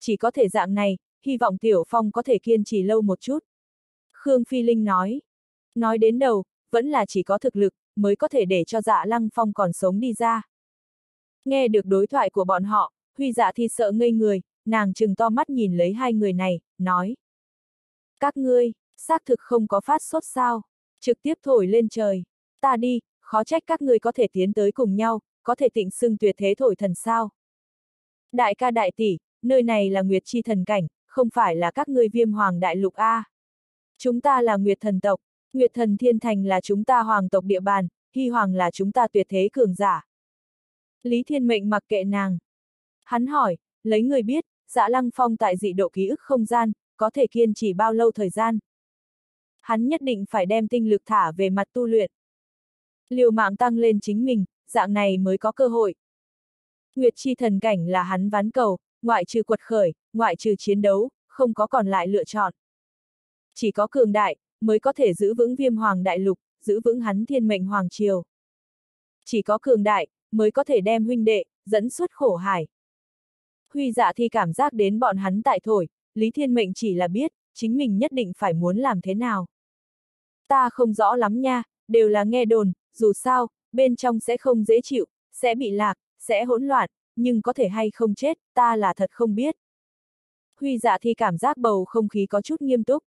Chỉ có thể dạng này, hy vọng Tiểu Phong có thể kiên trì lâu một chút. Khương Phi Linh nói. Nói đến đầu, vẫn là chỉ có thực lực, mới có thể để cho dạ lăng phong còn sống đi ra. Nghe được đối thoại của bọn họ, Huy dạ thi sợ ngây người, nàng chừng to mắt nhìn lấy hai người này, nói. Các ngươi, xác thực không có phát sốt sao, trực tiếp thổi lên trời. Ta đi, khó trách các ngươi có thể tiến tới cùng nhau, có thể tịnh xưng tuyệt thế thổi thần sao. Đại ca đại tỷ, nơi này là Nguyệt Chi thần cảnh, không phải là các ngươi viêm hoàng đại lục A. Chúng ta là Nguyệt thần tộc, Nguyệt thần thiên thành là chúng ta hoàng tộc địa bàn, Hy hoàng là chúng ta tuyệt thế cường giả. Lý Thiên Mệnh mặc kệ nàng. Hắn hỏi, lấy người biết, dạ lăng phong tại dị độ ký ức không gian, có thể kiên trì bao lâu thời gian. Hắn nhất định phải đem tinh lực thả về mặt tu luyện. Liều mạng tăng lên chính mình, dạng này mới có cơ hội. Nguyệt chi thần cảnh là hắn ván cầu, ngoại trừ quật khởi, ngoại trừ chiến đấu, không có còn lại lựa chọn. Chỉ có cường đại, mới có thể giữ vững viêm hoàng đại lục, giữ vững hắn thiên mệnh hoàng triều. Chỉ có cường đại, mới có thể đem huynh đệ, dẫn xuất khổ hải. Huy dạ thì cảm giác đến bọn hắn tại thổi, Lý Thiên Mệnh chỉ là biết, chính mình nhất định phải muốn làm thế nào. Ta không rõ lắm nha, đều là nghe đồn, dù sao, bên trong sẽ không dễ chịu, sẽ bị lạc, sẽ hỗn loạn, nhưng có thể hay không chết, ta là thật không biết. Huy dạ thì cảm giác bầu không khí có chút nghiêm túc.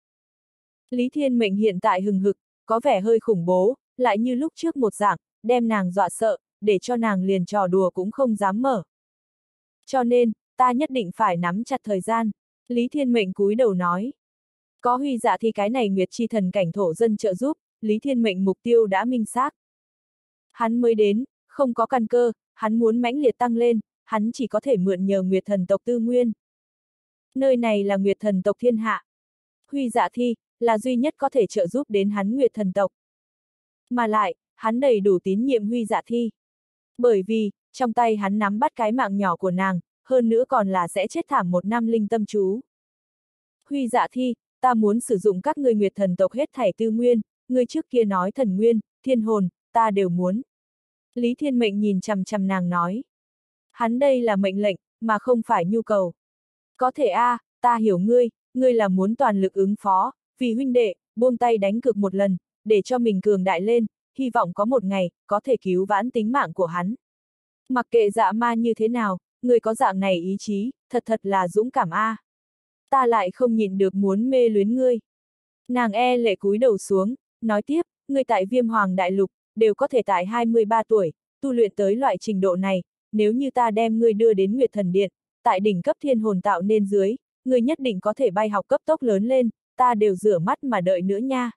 Lý Thiên Mệnh hiện tại hừng hực, có vẻ hơi khủng bố, lại như lúc trước một dạng, đem nàng dọa sợ, để cho nàng liền trò đùa cũng không dám mở. Cho nên, ta nhất định phải nắm chặt thời gian, Lý Thiên Mệnh cúi đầu nói. Có huy dạ thì cái này Nguyệt Chi thần cảnh thổ dân trợ giúp, Lý Thiên Mệnh mục tiêu đã minh xác. Hắn mới đến, không có căn cơ, hắn muốn mãnh liệt tăng lên, hắn chỉ có thể mượn nhờ Nguyệt thần tộc tư nguyên. Nơi này là Nguyệt thần tộc thiên hạ. Huy dạ thi, là duy nhất có thể trợ giúp đến hắn Nguyệt thần tộc. Mà lại, hắn đầy đủ tín nhiệm Huy dạ thi. Bởi vì, trong tay hắn nắm bắt cái mạng nhỏ của nàng, hơn nữa còn là sẽ chết thảm một năm linh tâm chú. Huy dạ thi, ta muốn sử dụng các người nguyệt thần tộc hết thảy tư nguyên, người trước kia nói thần nguyên, thiên hồn, ta đều muốn. Lý Thiên Mệnh nhìn chằm chằm nàng nói. Hắn đây là mệnh lệnh, mà không phải nhu cầu. Có thể a, à, ta hiểu ngươi, ngươi là muốn toàn lực ứng phó, vì huynh đệ, buông tay đánh cược một lần, để cho mình cường đại lên, hy vọng có một ngày, có thể cứu vãn tính mạng của hắn. Mặc kệ dạ ma như thế nào, người có dạng này ý chí, thật thật là dũng cảm a. À. Ta lại không nhìn được muốn mê luyến ngươi. Nàng e lệ cúi đầu xuống, nói tiếp, ngươi tại viêm hoàng đại lục, đều có thể tại 23 tuổi, tu luyện tới loại trình độ này, nếu như ta đem ngươi đưa đến Nguyệt Thần Điện, tại đỉnh cấp thiên hồn tạo nên dưới, ngươi nhất định có thể bay học cấp tốc lớn lên, ta đều rửa mắt mà đợi nữa nha.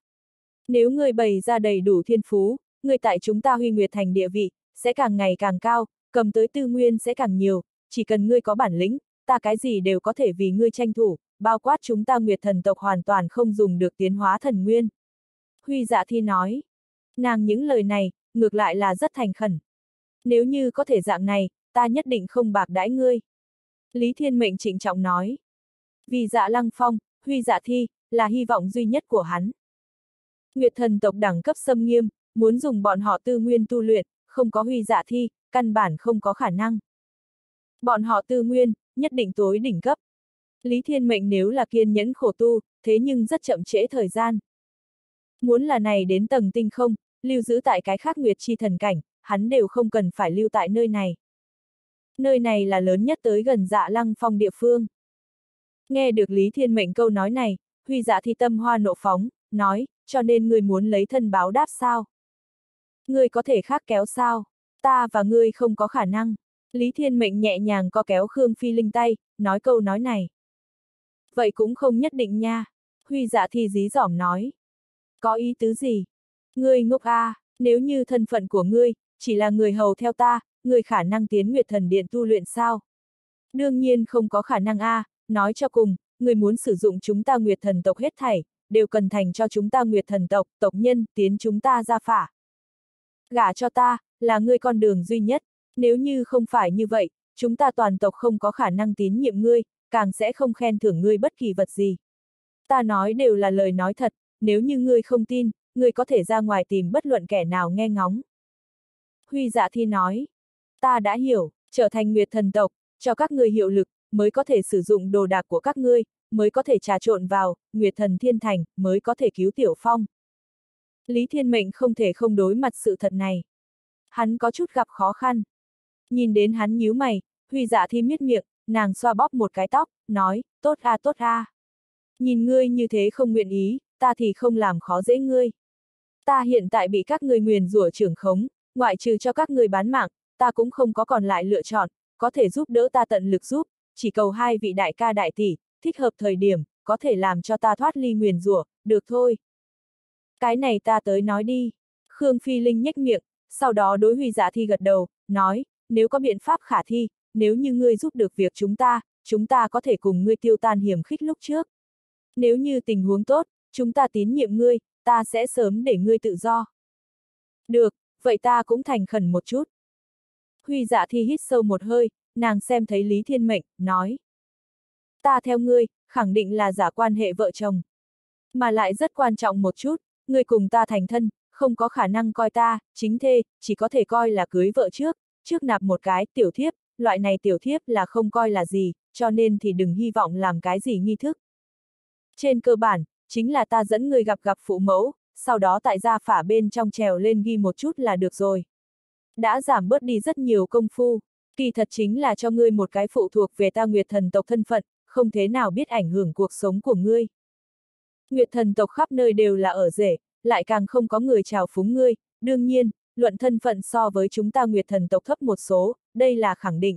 Nếu ngươi bày ra đầy đủ thiên phú, ngươi tại chúng ta huy nguyệt thành địa vị, sẽ càng ngày càng cao, cầm tới tư nguyên sẽ càng nhiều, chỉ cần ngươi có bản lĩnh, ta cái gì đều có thể vì ngươi tranh thủ, bao quát chúng ta nguyệt thần tộc hoàn toàn không dùng được tiến hóa thần nguyên. Huy dạ thi nói, nàng những lời này, ngược lại là rất thành khẩn. Nếu như có thể dạng này, ta nhất định không bạc đãi ngươi. Lý Thiên Mệnh trịnh trọng nói. Vì dạ lăng phong, huy dạ thi, là hy vọng duy nhất của hắn. Nguyệt thần tộc đẳng cấp xâm nghiêm, muốn dùng bọn họ tư nguyên tu luyện, không có huy dạ thi, căn bản không có khả năng. Bọn họ tư nguyên, nhất định tối đỉnh cấp. Lý Thiên Mệnh nếu là kiên nhẫn khổ tu, thế nhưng rất chậm trễ thời gian. Muốn là này đến tầng tinh không, lưu giữ tại cái khác nguyệt chi thần cảnh, hắn đều không cần phải lưu tại nơi này. Nơi này là lớn nhất tới gần dạ lăng phong địa phương. Nghe được Lý Thiên Mệnh câu nói này, huy dạ thì tâm hoa nộ phóng, nói, cho nên người muốn lấy thân báo đáp sao? Ngươi có thể khác kéo sao? Ta và ngươi không có khả năng. Lý Thiên Mệnh nhẹ nhàng co kéo Khương Phi Linh tay, nói câu nói này. Vậy cũng không nhất định nha. Huy dạ thì dí dỏm nói. Có ý tứ gì? Ngươi ngốc a, à, nếu như thân phận của ngươi, chỉ là người hầu theo ta, ngươi khả năng tiến Nguyệt Thần Điện tu luyện sao? Đương nhiên không có khả năng a, à, nói cho cùng, người muốn sử dụng chúng ta Nguyệt Thần tộc hết thảy, đều cần thành cho chúng ta Nguyệt Thần tộc, tộc nhân, tiến chúng ta ra phả. Gả cho ta, là ngươi con đường duy nhất, nếu như không phải như vậy, chúng ta toàn tộc không có khả năng tín nhiệm ngươi, càng sẽ không khen thưởng ngươi bất kỳ vật gì. Ta nói đều là lời nói thật, nếu như ngươi không tin, ngươi có thể ra ngoài tìm bất luận kẻ nào nghe ngóng. Huy dạ thi nói, ta đã hiểu, trở thành nguyệt thần tộc, cho các ngươi hiệu lực, mới có thể sử dụng đồ đạc của các ngươi, mới có thể trà trộn vào, nguyệt thần thiên thành, mới có thể cứu tiểu phong. Lý Thiên Mệnh không thể không đối mặt sự thật này. Hắn có chút gặp khó khăn. Nhìn đến hắn nhíu mày, Huy dạ thi miết miệng, nàng xoa bóp một cái tóc, nói, tốt a tốt a. Nhìn ngươi như thế không nguyện ý, ta thì không làm khó dễ ngươi. Ta hiện tại bị các ngươi nguyền rủa trưởng khống, ngoại trừ cho các ngươi bán mạng, ta cũng không có còn lại lựa chọn, có thể giúp đỡ ta tận lực giúp, chỉ cầu hai vị đại ca đại tỷ, thích hợp thời điểm, có thể làm cho ta thoát ly nguyền rủa, được thôi. Cái này ta tới nói đi. Khương Phi Linh nhếch miệng, sau đó đối Huy Dạ Thi gật đầu, nói, nếu có biện pháp khả thi, nếu như ngươi giúp được việc chúng ta, chúng ta có thể cùng ngươi tiêu tan hiểm khích lúc trước. Nếu như tình huống tốt, chúng ta tín nhiệm ngươi, ta sẽ sớm để ngươi tự do. Được, vậy ta cũng thành khẩn một chút. Huy dạ thi hít sâu một hơi, nàng xem thấy Lý Thiên Mệnh, nói. Ta theo ngươi, khẳng định là giả quan hệ vợ chồng. Mà lại rất quan trọng một chút, ngươi cùng ta thành thân, không có khả năng coi ta, chính thê, chỉ có thể coi là cưới vợ trước, trước nạp một cái, tiểu thiếp, loại này tiểu thiếp là không coi là gì, cho nên thì đừng hy vọng làm cái gì nghi thức. Trên cơ bản, chính là ta dẫn người gặp gặp phụ mẫu, sau đó tại gia phả bên trong trèo lên ghi một chút là được rồi. Đã giảm bớt đi rất nhiều công phu, kỳ thật chính là cho ngươi một cái phụ thuộc về ta nguyệt thần tộc thân phận, không thế nào biết ảnh hưởng cuộc sống của ngươi. Nguyệt thần tộc khắp nơi đều là ở rể, lại càng không có người chào phúng ngươi, đương nhiên, luận thân phận so với chúng ta nguyệt thần tộc thấp một số, đây là khẳng định.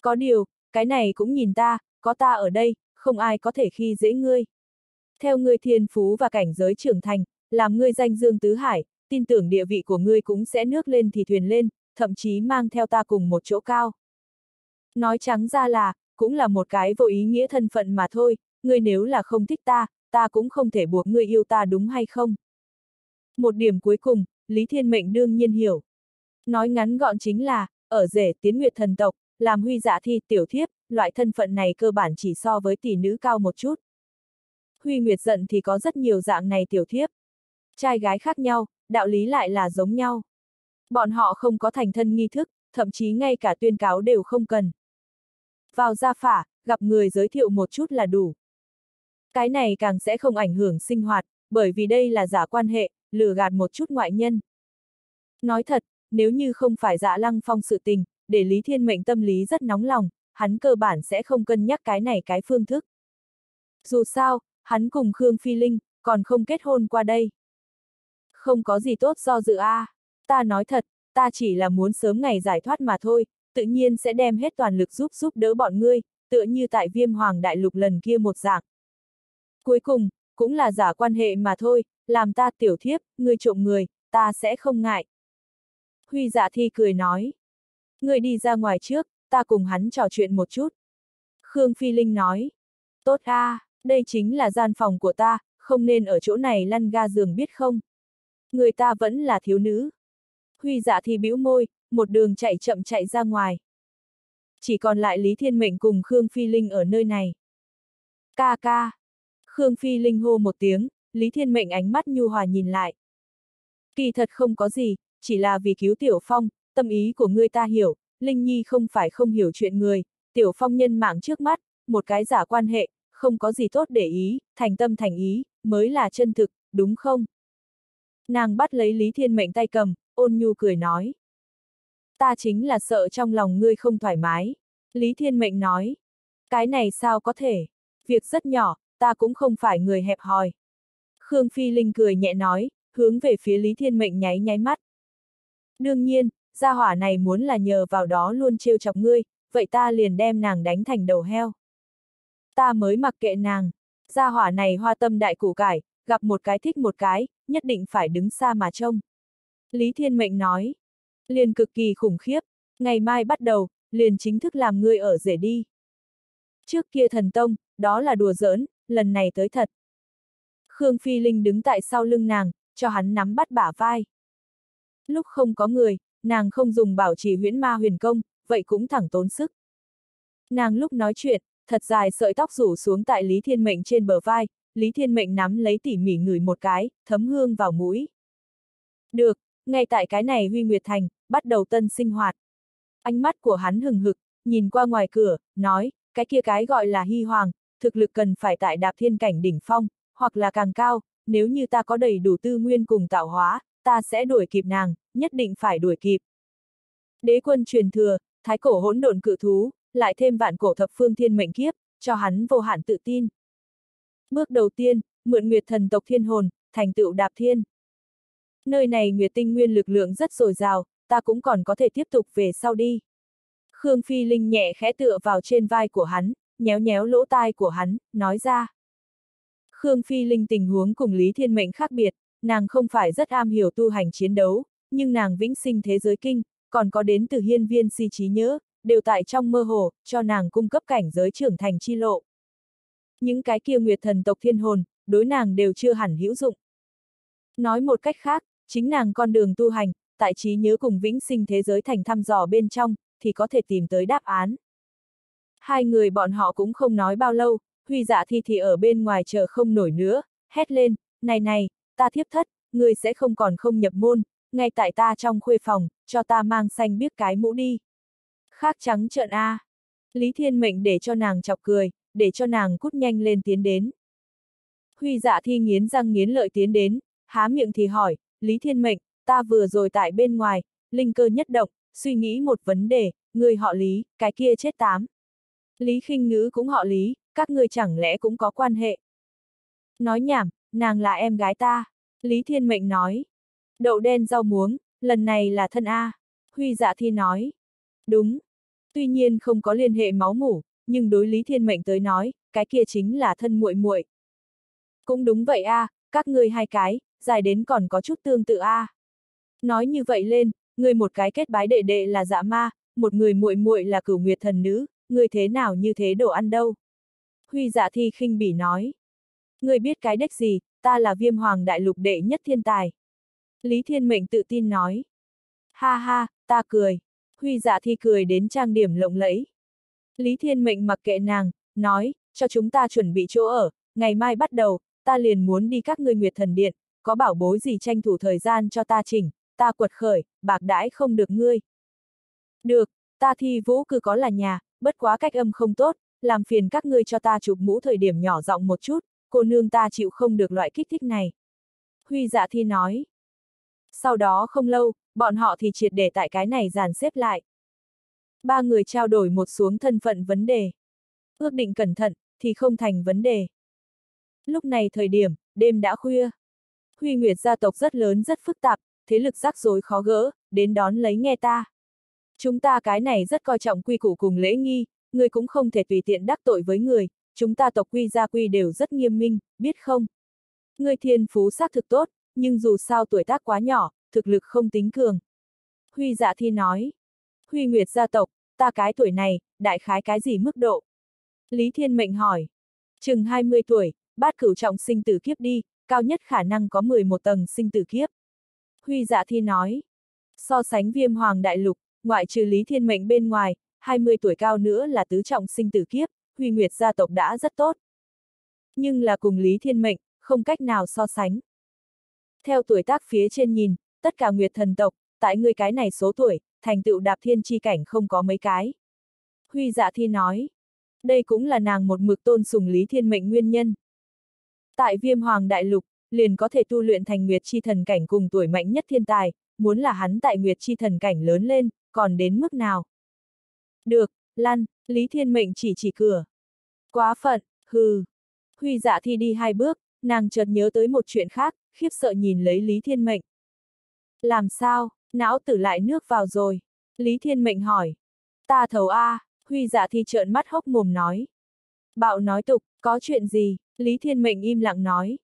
Có điều, cái này cũng nhìn ta, có ta ở đây, không ai có thể khi dễ ngươi. Theo ngươi thiên phú và cảnh giới trưởng thành, làm ngươi danh dương tứ hải, tin tưởng địa vị của ngươi cũng sẽ nước lên thì thuyền lên, thậm chí mang theo ta cùng một chỗ cao. Nói trắng ra là, cũng là một cái vô ý nghĩa thân phận mà thôi, ngươi nếu là không thích ta, ta cũng không thể buộc ngươi yêu ta đúng hay không. Một điểm cuối cùng, Lý Thiên Mệnh đương nhiên hiểu. Nói ngắn gọn chính là, ở rể tiến nguyệt thần tộc, làm huy dạ thi tiểu thiếp, loại thân phận này cơ bản chỉ so với tỷ nữ cao một chút. Huy Nguyệt giận thì có rất nhiều dạng này tiểu thiếp. Trai gái khác nhau, đạo lý lại là giống nhau. Bọn họ không có thành thân nghi thức, thậm chí ngay cả tuyên cáo đều không cần. Vào gia phả, gặp người giới thiệu một chút là đủ. Cái này càng sẽ không ảnh hưởng sinh hoạt, bởi vì đây là giả quan hệ, lừa gạt một chút ngoại nhân. Nói thật, nếu như không phải dạ lăng phong sự tình, để Lý Thiên Mệnh tâm lý rất nóng lòng, hắn cơ bản sẽ không cân nhắc cái này cái phương thức. Dù sao, hắn cùng Khương Phi Linh, còn không kết hôn qua đây. Không có gì tốt do dự a. À. Ta nói thật, ta chỉ là muốn sớm ngày giải thoát mà thôi, tự nhiên sẽ đem hết toàn lực giúp giúp đỡ bọn ngươi, tựa như tại viêm hoàng đại lục lần kia một dạng. Cuối cùng, cũng là giả quan hệ mà thôi, làm ta tiểu thiếp, ngươi trộm người, ta sẽ không ngại. Huy dạ thi cười nói. Ngươi đi ra ngoài trước, ta cùng hắn trò chuyện một chút. Khương Phi Linh nói. Tốt a, à, đây chính là gian phòng của ta, không nên ở chỗ này lăn ga giường biết không? Người ta vẫn là thiếu nữ. Huy dạ thì bĩu môi, một đường chạy chậm chạy ra ngoài. Chỉ còn lại Lý Thiên Mệnh cùng Khương Phi Linh ở nơi này. Ca ca. Khương Phi Linh hô một tiếng, Lý Thiên Mệnh ánh mắt nhu hòa nhìn lại. Kỳ thật không có gì, chỉ là vì cứu Tiểu Phong, tâm ý của ngươi ta hiểu, Linh Nhi không phải không hiểu chuyện người, Tiểu Phong nhân mạng trước mắt, một cái giả quan hệ, không có gì tốt để ý, thành tâm thành ý, mới là chân thực, đúng không? Nàng bắt lấy Lý Thiên Mệnh tay cầm, ôn nhu cười nói. Ta chính là sợ trong lòng ngươi không thoải mái. Lý Thiên Mệnh nói. Cái này sao có thể? Việc rất nhỏ, ta cũng không phải người hẹp hòi. Khương Phi Linh cười nhẹ nói, hướng về phía Lý Thiên Mệnh nháy nháy mắt. Đương nhiên, gia hỏa này muốn là nhờ vào đó luôn trêu chọc ngươi, vậy ta liền đem nàng đánh thành đầu heo. Ta mới mặc kệ nàng, gia hỏa này hoa tâm đại củ cải, gặp một cái thích một cái, nhất định phải đứng xa mà trông. Lý Thiên Mệnh nói, liền cực kỳ khủng khiếp, ngày mai bắt đầu, liền chính thức làm ngươi ở rể đi. Trước kia thần tông, đó là đùa giỡn, lần này tới thật. Khương Phi Linh đứng tại sau lưng nàng, cho hắn nắm bắt bả vai. Lúc không có người, nàng không dùng bảo trì huyễn ma huyền công, vậy cũng thẳng tốn sức. Nàng lúc nói chuyện, thật dài sợi tóc rủ xuống tại Lý Thiên Mệnh trên bờ vai, Lý Thiên Mệnh nắm lấy tỉ mỉ ngửi một cái, thấm hương vào mũi. Được, ngay tại cái này Huy Nguyệt Thành, bắt đầu tân sinh hoạt. Ánh mắt của hắn hừng hực, nhìn qua ngoài cửa, nói, cái kia cái gọi là hy hoàng, thực lực cần phải tại đạp thiên cảnh đỉnh phong, hoặc là càng cao, nếu như ta có đầy đủ tư nguyên cùng tạo hóa, ta sẽ đuổi kịp nàng, nhất định phải đuổi kịp. Đế quân truyền thừa, thái cổ hỗn độn cự thú, lại thêm vạn cổ thập phương thiên mệnh kiếp, cho hắn vô hạn tự tin. Bước đầu tiên, mượn nguyệt thần tộc thiên hồn, thành tựu đạp thiên. Nơi này nguyệt tinh nguyên lực lượng rất dồi dào, ta cũng còn có thể tiếp tục về sau đi. Khương Phi Linh nhẹ khẽ tựa vào trên vai của hắn, nhéo nhéo lỗ tai của hắn, nói ra. Khương Phi Linh tình huống cùng Lý Thiên Mệnh khác biệt, nàng không phải rất am hiểu tu hành chiến đấu, nhưng nàng vĩnh sinh thế giới kinh, còn có đến từ hiên viên si trí nhớ, đều tại trong mơ hồ, cho nàng cung cấp cảnh giới trưởng thành chi lộ. Những cái kia nguyệt thần tộc thiên hồn, đối nàng đều chưa hẳn hữu dụng. Nói một cách khác, chính nàng con đường tu hành, tại trí nhớ cùng vĩnh sinh thế giới thành thăm dò bên trong, thì có thể tìm tới đáp án. Hai người bọn họ cũng không nói bao lâu, huy dạ thi thì ở bên ngoài chờ không nổi nữa, hét lên, này này, ta thiếp thất, người sẽ không còn không nhập môn, ngay tại ta trong khuê phòng, cho ta mang xanh biết cái mũ đi. Khác trắng trợn A. Lý Thiên Mệnh để cho nàng chọc cười, để cho nàng cút nhanh lên tiến đến. Huy dạ thi nghiến răng nghiến lợi tiến đến, há miệng thì hỏi, Lý Thiên Mệnh, ta vừa rồi tại bên ngoài, linh cơ nhất động, suy nghĩ một vấn đề, người họ Lý, cái kia chết tám. Lý khinh ngữ cũng họ Lý, các người chẳng lẽ cũng có quan hệ. Nói nhảm, nàng là em gái ta. Lý Thiên Mệnh nói. Đậu đen rau muống, lần này là thân A. Huy dạ thi nói. Đúng. Tuy nhiên không có liên hệ máu mủ, nhưng đối Lý Thiên Mệnh tới nói, cái kia chính là thân muội muội. Cũng đúng vậy a, các ngươi hai cái, dài đến còn có chút tương tự a. Nói như vậy lên, người một cái kết bái đệ đệ là dạ ma, một người muội muội là cửu nguyệt thần nữ, người thế nào như thế đồ ăn đâu? Huy dạ thi khinh bỉ nói. Người biết cái đếch gì, ta là viêm hoàng đại lục đệ nhất thiên tài. Lý Thiên Mệnh tự tin nói. Ha ha, ta cười. Huy dạ thi cười đến trang điểm lộng lẫy. Lý Thiên Mệnh mặc kệ nàng, nói, cho chúng ta chuẩn bị chỗ ở, ngày mai bắt đầu, ta liền muốn đi các ngươi nguyệt thần điện, có bảo bối gì tranh thủ thời gian cho ta chỉnh, ta quật khởi, bạc đãi không được ngươi. Được, ta thi vũ cứ có là nhà, bất quá cách âm không tốt, làm phiền các ngươi cho ta chụp mũ thời điểm nhỏ giọng một chút, cô nương ta chịu không được loại kích thích này. Huy dạ thi nói. Sau đó không lâu, bọn họ thì triệt để tại cái này dàn xếp lại. Ba người trao đổi một xuống thân phận vấn đề. Ước định cẩn thận, thì không thành vấn đề. Lúc này thời điểm, đêm đã khuya. Huy Nguyệt gia tộc rất lớn rất phức tạp, thế lực rắc rối khó gỡ, đến đón lấy nghe ta. Chúng ta cái này rất coi trọng quy củ cùng lễ nghi, người cũng không thể tùy tiện đắc tội với người, chúng ta tộc quy gia quy đều rất nghiêm minh, biết không? Người thiên phú xác thực tốt, nhưng dù sao tuổi tác quá nhỏ, thực lực không tính cường. Huy dạ thi nói. Huy Nguyệt gia tộc, ta cái tuổi này, đại khái cái gì mức độ? Lý Thiên Mệnh hỏi. Chừng 20 tuổi, bát cửu trọng sinh tử kiếp đi, cao nhất khả năng có 11 tầng sinh tử kiếp. Huy dạ thi nói. So sánh viêm hoàng đại lục, ngoại trừ Lý Thiên Mệnh bên ngoài, 20 tuổi cao nữa là tứ trọng sinh tử kiếp, Huy Nguyệt gia tộc đã rất tốt. Nhưng là cùng Lý Thiên Mệnh, không cách nào so sánh. Theo tuổi tác phía trên nhìn, tất cả Nguyệt thần tộc, tại người cái này số tuổi, thành tựu đạp thiên chi cảnh không có mấy cái. Huy dạ thi nói. Đây cũng là nàng một mực tôn sùng Lý Thiên Mệnh nguyên nhân. Tại viêm hoàng đại lục, liền có thể tu luyện thành Nguyệt chi thần cảnh cùng tuổi mạnh nhất thiên tài, muốn là hắn tại Nguyệt chi thần cảnh lớn lên, còn đến mức nào? Được, lăn, Lý Thiên Mệnh chỉ chỉ cửa. Quá phận, hừ. Huy dạ thi đi hai bước, nàng chợt nhớ tới một chuyện khác, khiếp sợ nhìn lấy Lý Thiên Mệnh. Làm sao, não tử lại nước vào rồi? Lý Thiên Mệnh hỏi. Ta thầu A, Huy dạ thi trợn mắt hốc mồm nói. Bạo nói tục, có chuyện gì? Lý Thiên Mệnh im lặng nói.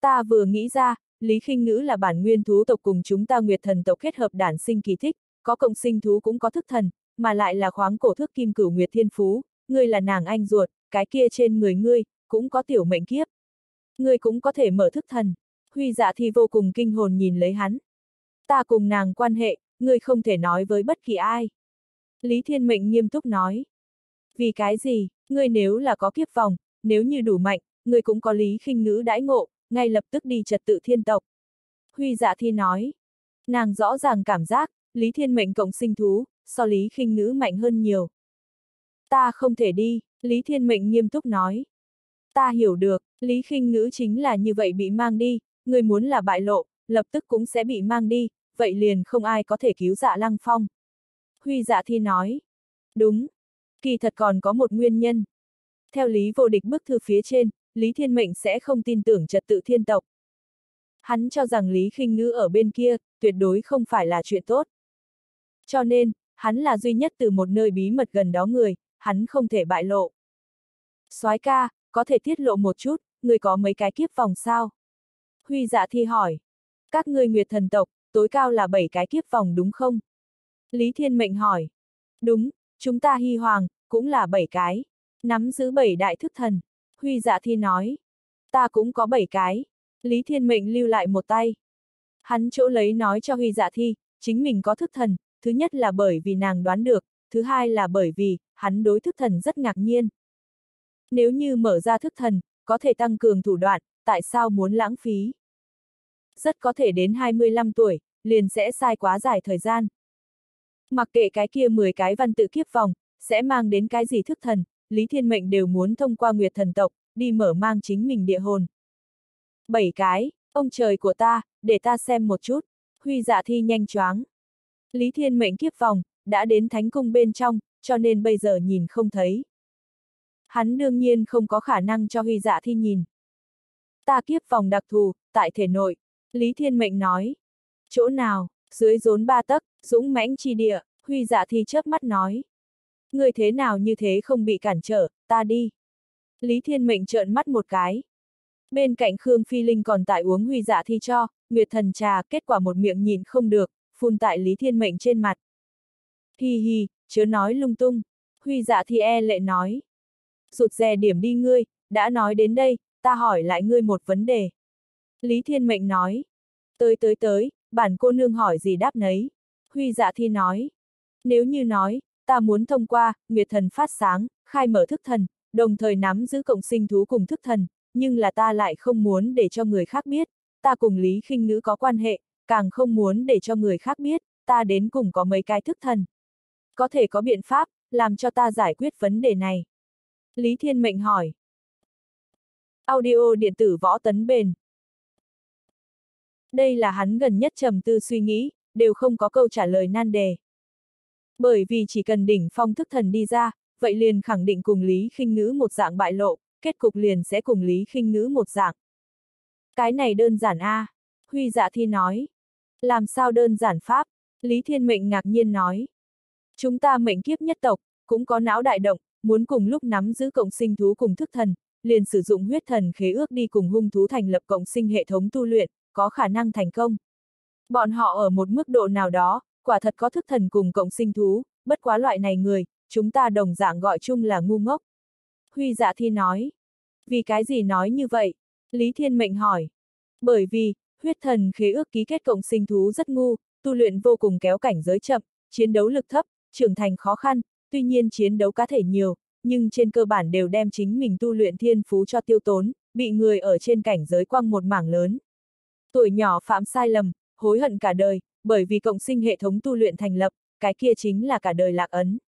Ta vừa nghĩ ra, Lý khinh Ngữ là bản nguyên thú tộc cùng chúng ta nguyệt thần tộc kết hợp đản sinh kỳ thích, có cộng sinh thú cũng có thức thần, mà lại là khoáng cổ thức kim cửu nguyệt thiên phú, ngươi là nàng anh ruột, cái kia trên người ngươi, cũng có tiểu mệnh kiếp. Ngươi cũng có thể mở thức thần. Huy dạ thì vô cùng kinh hồn nhìn lấy hắn. Ta cùng nàng quan hệ, ngươi không thể nói với bất kỳ ai. Lý Thiên Mệnh nghiêm túc nói. Vì cái gì, ngươi nếu là có kiếp vòng, nếu như đủ mạnh, ngươi cũng có lý khinh ngữ đãi ngộ, ngay lập tức đi trật tự thiên tộc. Huy dạ thi nói. Nàng rõ ràng cảm giác, Lý Thiên Mệnh cộng sinh thú, so Lý khinh ngữ mạnh hơn nhiều. Ta không thể đi, Lý Thiên Mệnh nghiêm túc nói. Ta hiểu được, Lý khinh ngữ chính là như vậy bị mang đi, người muốn là bại lộ, lập tức cũng sẽ bị mang đi, vậy liền không ai có thể cứu dạ lăng phong. Huy dạ thi nói. Đúng. Kỳ thật còn có một nguyên nhân. Theo lý vô địch bức thư phía trên, Lý Thiên Mệnh sẽ không tin tưởng trật tự thiên tộc. Hắn cho rằng Lý khinh Ngữ ở bên kia, tuyệt đối không phải là chuyện tốt. Cho nên, hắn là duy nhất từ một nơi bí mật gần đó người, hắn không thể bại lộ. soái ca, có thể tiết lộ một chút, người có mấy cái kiếp vòng sao? Huy dạ thi hỏi. Các ngươi nguyệt thần tộc, tối cao là 7 cái kiếp vòng đúng không? Lý Thiên Mệnh hỏi. Đúng, chúng ta hy hoàng, cũng là 7 cái. Nắm giữ 7 đại thức thần. Huy dạ thi nói. Ta cũng có bảy cái. Lý Thiên Mệnh lưu lại một tay. Hắn chỗ lấy nói cho Huy dạ thi, chính mình có thức thần, thứ nhất là bởi vì nàng đoán được, thứ hai là bởi vì, hắn đối thức thần rất ngạc nhiên. Nếu như mở ra thức thần, có thể tăng cường thủ đoạn, tại sao muốn lãng phí? Rất có thể đến 25 tuổi, liền sẽ sai quá dài thời gian. Mặc kệ cái kia 10 cái văn tự kiếp vòng, sẽ mang đến cái gì thức thần, Lý Thiên Mệnh đều muốn thông qua Nguyệt thần tộc, đi mở mang chính mình địa hồn. Bảy cái, ông trời của ta, để ta xem một chút, huy dạ thi nhanh choáng. Lý Thiên Mệnh kiếp vòng, đã đến thánh cung bên trong, cho nên bây giờ nhìn không thấy. Hắn đương nhiên không có khả năng cho huy dạ thi nhìn. Ta kiếp vòng đặc thù, tại thể nội, Lý Thiên Mệnh nói. Chỗ nào, dưới rốn ba tấc, dũng mãnh chi địa, huy dạ thi chớp mắt nói. Người thế nào như thế không bị cản trở, ta đi. Lý Thiên Mệnh trợn mắt một cái. Bên cạnh Khương Phi Linh còn tại uống huy dạ thi cho, Nguyệt thần trà, kết quả một miệng nhìn không được, phun tại Lý Thiên Mệnh trên mặt. Hi hi, chớ nói lung tung. Huy dạ thi e lệ nói. Rụt rè điểm đi ngươi, đã nói đến đây, ta hỏi lại ngươi một vấn đề. Lý Thiên Mệnh nói. Tới tới tới, bản cô nương hỏi gì đáp nấy. Huy dạ thi nói. Nếu như nói, ta muốn thông qua, Nguyệt thần phát sáng, khai mở thức thần, đồng thời nắm giữ cộng sinh thú cùng thức thần, nhưng là ta lại không muốn để cho người khác biết, ta cùng Lý khinh Ngữ có quan hệ, càng không muốn để cho người khác biết, ta đến cùng có mấy cái thức thần. Có thể có biện pháp, làm cho ta giải quyết vấn đề này. Lý Thiên Mệnh hỏi. Audio điện tử võ tấn bền. Đây là hắn gần nhất trầm tư suy nghĩ, đều không có câu trả lời nan đề. Bởi vì chỉ cần đỉnh phong thức thần đi ra, vậy liền khẳng định cùng Lý khinh Ngữ một dạng bại lộ, kết cục liền sẽ cùng Lý khinh Ngữ một dạng. Cái này đơn giản a à? Huy dạ thi nói. Làm sao đơn giản pháp? Lý Thiên Mệnh ngạc nhiên nói. Chúng ta mệnh kiếp nhất tộc, cũng có não đại động, muốn cùng lúc nắm giữ cộng sinh thú cùng thức thần, liền sử dụng huyết thần khế ước đi cùng hung thú thành lập cộng sinh hệ thống tu luyện, có khả năng thành công. Bọn họ ở một mức độ nào đó, quả thật có thức thần cùng cộng sinh thú, bất quá loại này người, chúng ta đồng dạng gọi chung là ngu ngốc. Huy dạ thi nói. Vì cái gì nói như vậy? Lý Thiên Mệnh hỏi. Bởi vì, huyết thần khế ước ký kết cộng sinh thú rất ngu, tu luyện vô cùng kéo cảnh giới chậm, chiến đấu lực thấp, trưởng thành khó khăn, tuy nhiên chiến đấu cá thể nhiều, nhưng trên cơ bản đều đem chính mình tu luyện thiên phú cho tiêu tốn, bị người ở trên cảnh giới quăng một mảng lớn. Tuổi nhỏ phạm sai lầm, hối hận cả đời, bởi vì cộng sinh hệ thống tu luyện thành lập, cái kia chính là cả đời lạc ấn.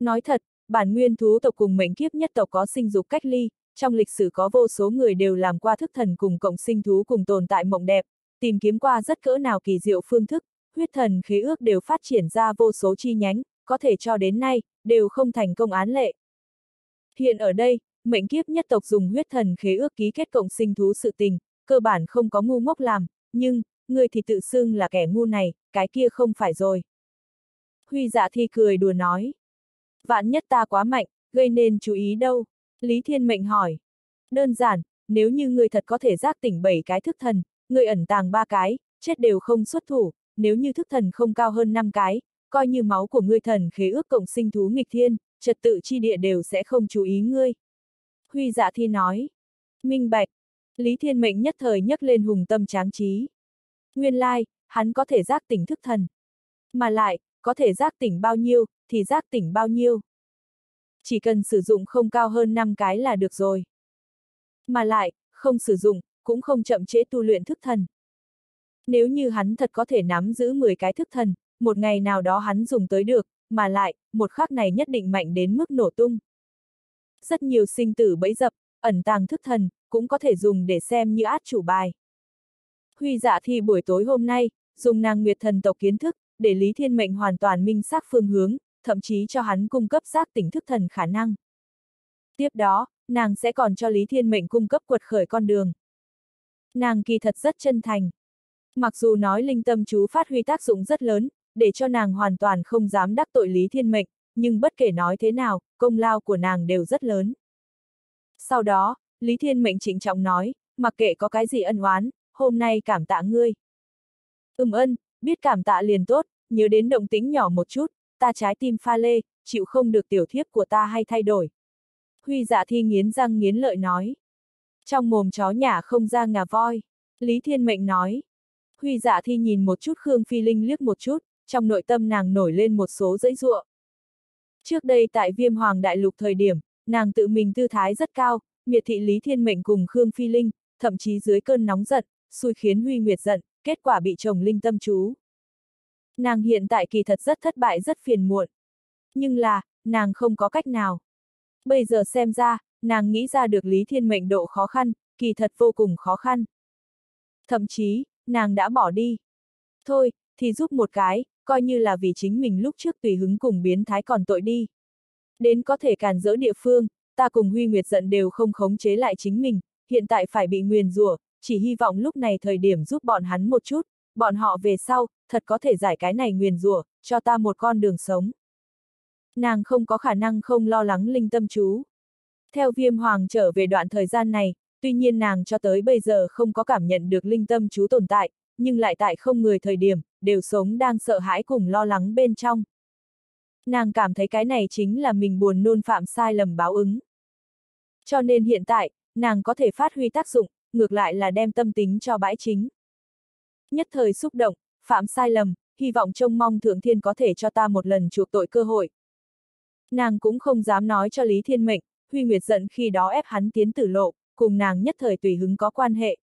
Nói thật, bản nguyên thú tộc cùng mệnh kiếp nhất tộc có sinh dục cách ly, trong lịch sử có vô số người đều làm qua thức thần cùng cộng sinh thú cùng tồn tại mộng đẹp, tìm kiếm qua rất cỡ nào kỳ diệu phương thức, huyết thần khế ước đều phát triển ra vô số chi nhánh, có thể cho đến nay, đều không thành công án lệ. Hiện ở đây, mệnh kiếp nhất tộc dùng huyết thần khế ước ký kết cộng sinh thú sự tình, cơ bản không có ngu ngốc làm, nhưng, ngươi thì tự xưng là kẻ ngu này, cái kia không phải rồi. Huy dạ thi cười đùa nói. Vạn nhất ta quá mạnh, gây nên chú ý đâu? Lý Thiên Mệnh hỏi. Đơn giản, nếu như ngươi thật có thể giác tỉnh bảy cái thức thần, ngươi ẩn tàng ba cái, chết đều không xuất thủ, nếu như thức thần không cao hơn năm cái, coi như máu của ngươi thần khế ước cộng sinh thú nghịch thiên, trật tự chi địa đều sẽ không chú ý ngươi. Huy dạ thi nói. Minh bạch. Lý Thiên Mệnh nhất thời nhấc lên hùng tâm tráng trí. Nguyên lai, hắn có thể giác tỉnh thức thần. Mà lại, có thể giác tỉnh bao nhiêu, thì giác tỉnh bao nhiêu. Chỉ cần sử dụng không cao hơn 5 cái là được rồi. Mà lại, không sử dụng, cũng không chậm trễ tu luyện thức thần. Nếu như hắn thật có thể nắm giữ 10 cái thức thần, một ngày nào đó hắn dùng tới được, mà lại, một khắc này nhất định mạnh đến mức nổ tung. Rất nhiều sinh tử bẫy dập, ẩn tàng thức thần, cũng có thể dùng để xem như át chủ bài. Huy dạ thi buổi tối hôm nay, dùng nàng nguyệt thần tộc kiến thức, để Lý Thiên Mệnh hoàn toàn minh xác phương hướng, thậm chí cho hắn cung cấp giác tỉnh thức thần khả năng. Tiếp đó, nàng sẽ còn cho Lý Thiên Mệnh cung cấp quật khởi con đường. Nàng kỳ thật rất chân thành. Mặc dù nói linh tâm chú phát huy tác dụng rất lớn, để cho nàng hoàn toàn không dám đắc tội Lý Thiên Mệnh, nhưng bất kể nói thế nào, công lao của nàng đều rất lớn. Sau đó, Lý Thiên Mệnh trịnh trọng nói, mặc kệ có cái gì ân oán, hôm nay cảm tạ ngươi. Ừm ân, biết cảm tạ liền tốt, nhớ đến động tĩnh nhỏ một chút, ta trái tim pha lê, chịu không được tiểu thiếp của ta hay thay đổi. Huy dạ thi nghiến răng nghiến lợi nói. Trong mồm chó nhà không ra ngà voi. Lý Thiên Mệnh nói. Huy dạ thi nhìn một chút Khương Phi Linh liếc một chút, trong nội tâm nàng nổi lên một số dãy ruộng. Trước đây tại viêm hoàng đại lục thời điểm, nàng tự mình tư thái rất cao, miệt thị Lý Thiên Mệnh cùng Khương Phi Linh, thậm chí dưới cơn nóng giận, xui khiến Huy Nguyệt giận, kết quả bị chồng linh tâm chú. Nàng hiện tại kỳ thật rất thất bại rất phiền muộn. Nhưng là, nàng không có cách nào. Bây giờ xem ra, nàng nghĩ ra được Lý Thiên Mệnh độ khó khăn, kỳ thật vô cùng khó khăn. Thậm chí, nàng đã bỏ đi. Thôi, thì giúp một cái, coi như là vì chính mình lúc trước tùy hứng cùng biến thái còn tội đi. Đến có thể càn dỡ địa phương, ta cùng Huy Nguyệt giận đều không khống chế lại chính mình, hiện tại phải bị nguyền rủa, chỉ hy vọng lúc này thời điểm giúp bọn hắn một chút, bọn họ về sau, thật có thể giải cái này nguyền rủa, cho ta một con đường sống. Nàng không có khả năng không lo lắng linh tâm chú. Theo viêm hoàng trở về đoạn thời gian này, tuy nhiên nàng cho tới bây giờ không có cảm nhận được linh tâm chú tồn tại, nhưng lại tại không người thời điểm, đều sống đang sợ hãi cùng lo lắng bên trong. Nàng cảm thấy cái này chính là mình buồn nôn phạm sai lầm báo ứng. Cho nên hiện tại, nàng có thể phát huy tác dụng, ngược lại là đem tâm tính cho bãi chính. Nhất thời xúc động, phạm sai lầm, hy vọng trông mong Thượng Thiên có thể cho ta một lần chuộc tội cơ hội. Nàng cũng không dám nói cho Lý Thiên Mệnh, Huy Nguyệt giận khi đó ép hắn tiến tử lộ, cùng nàng nhất thời tùy hứng có quan hệ.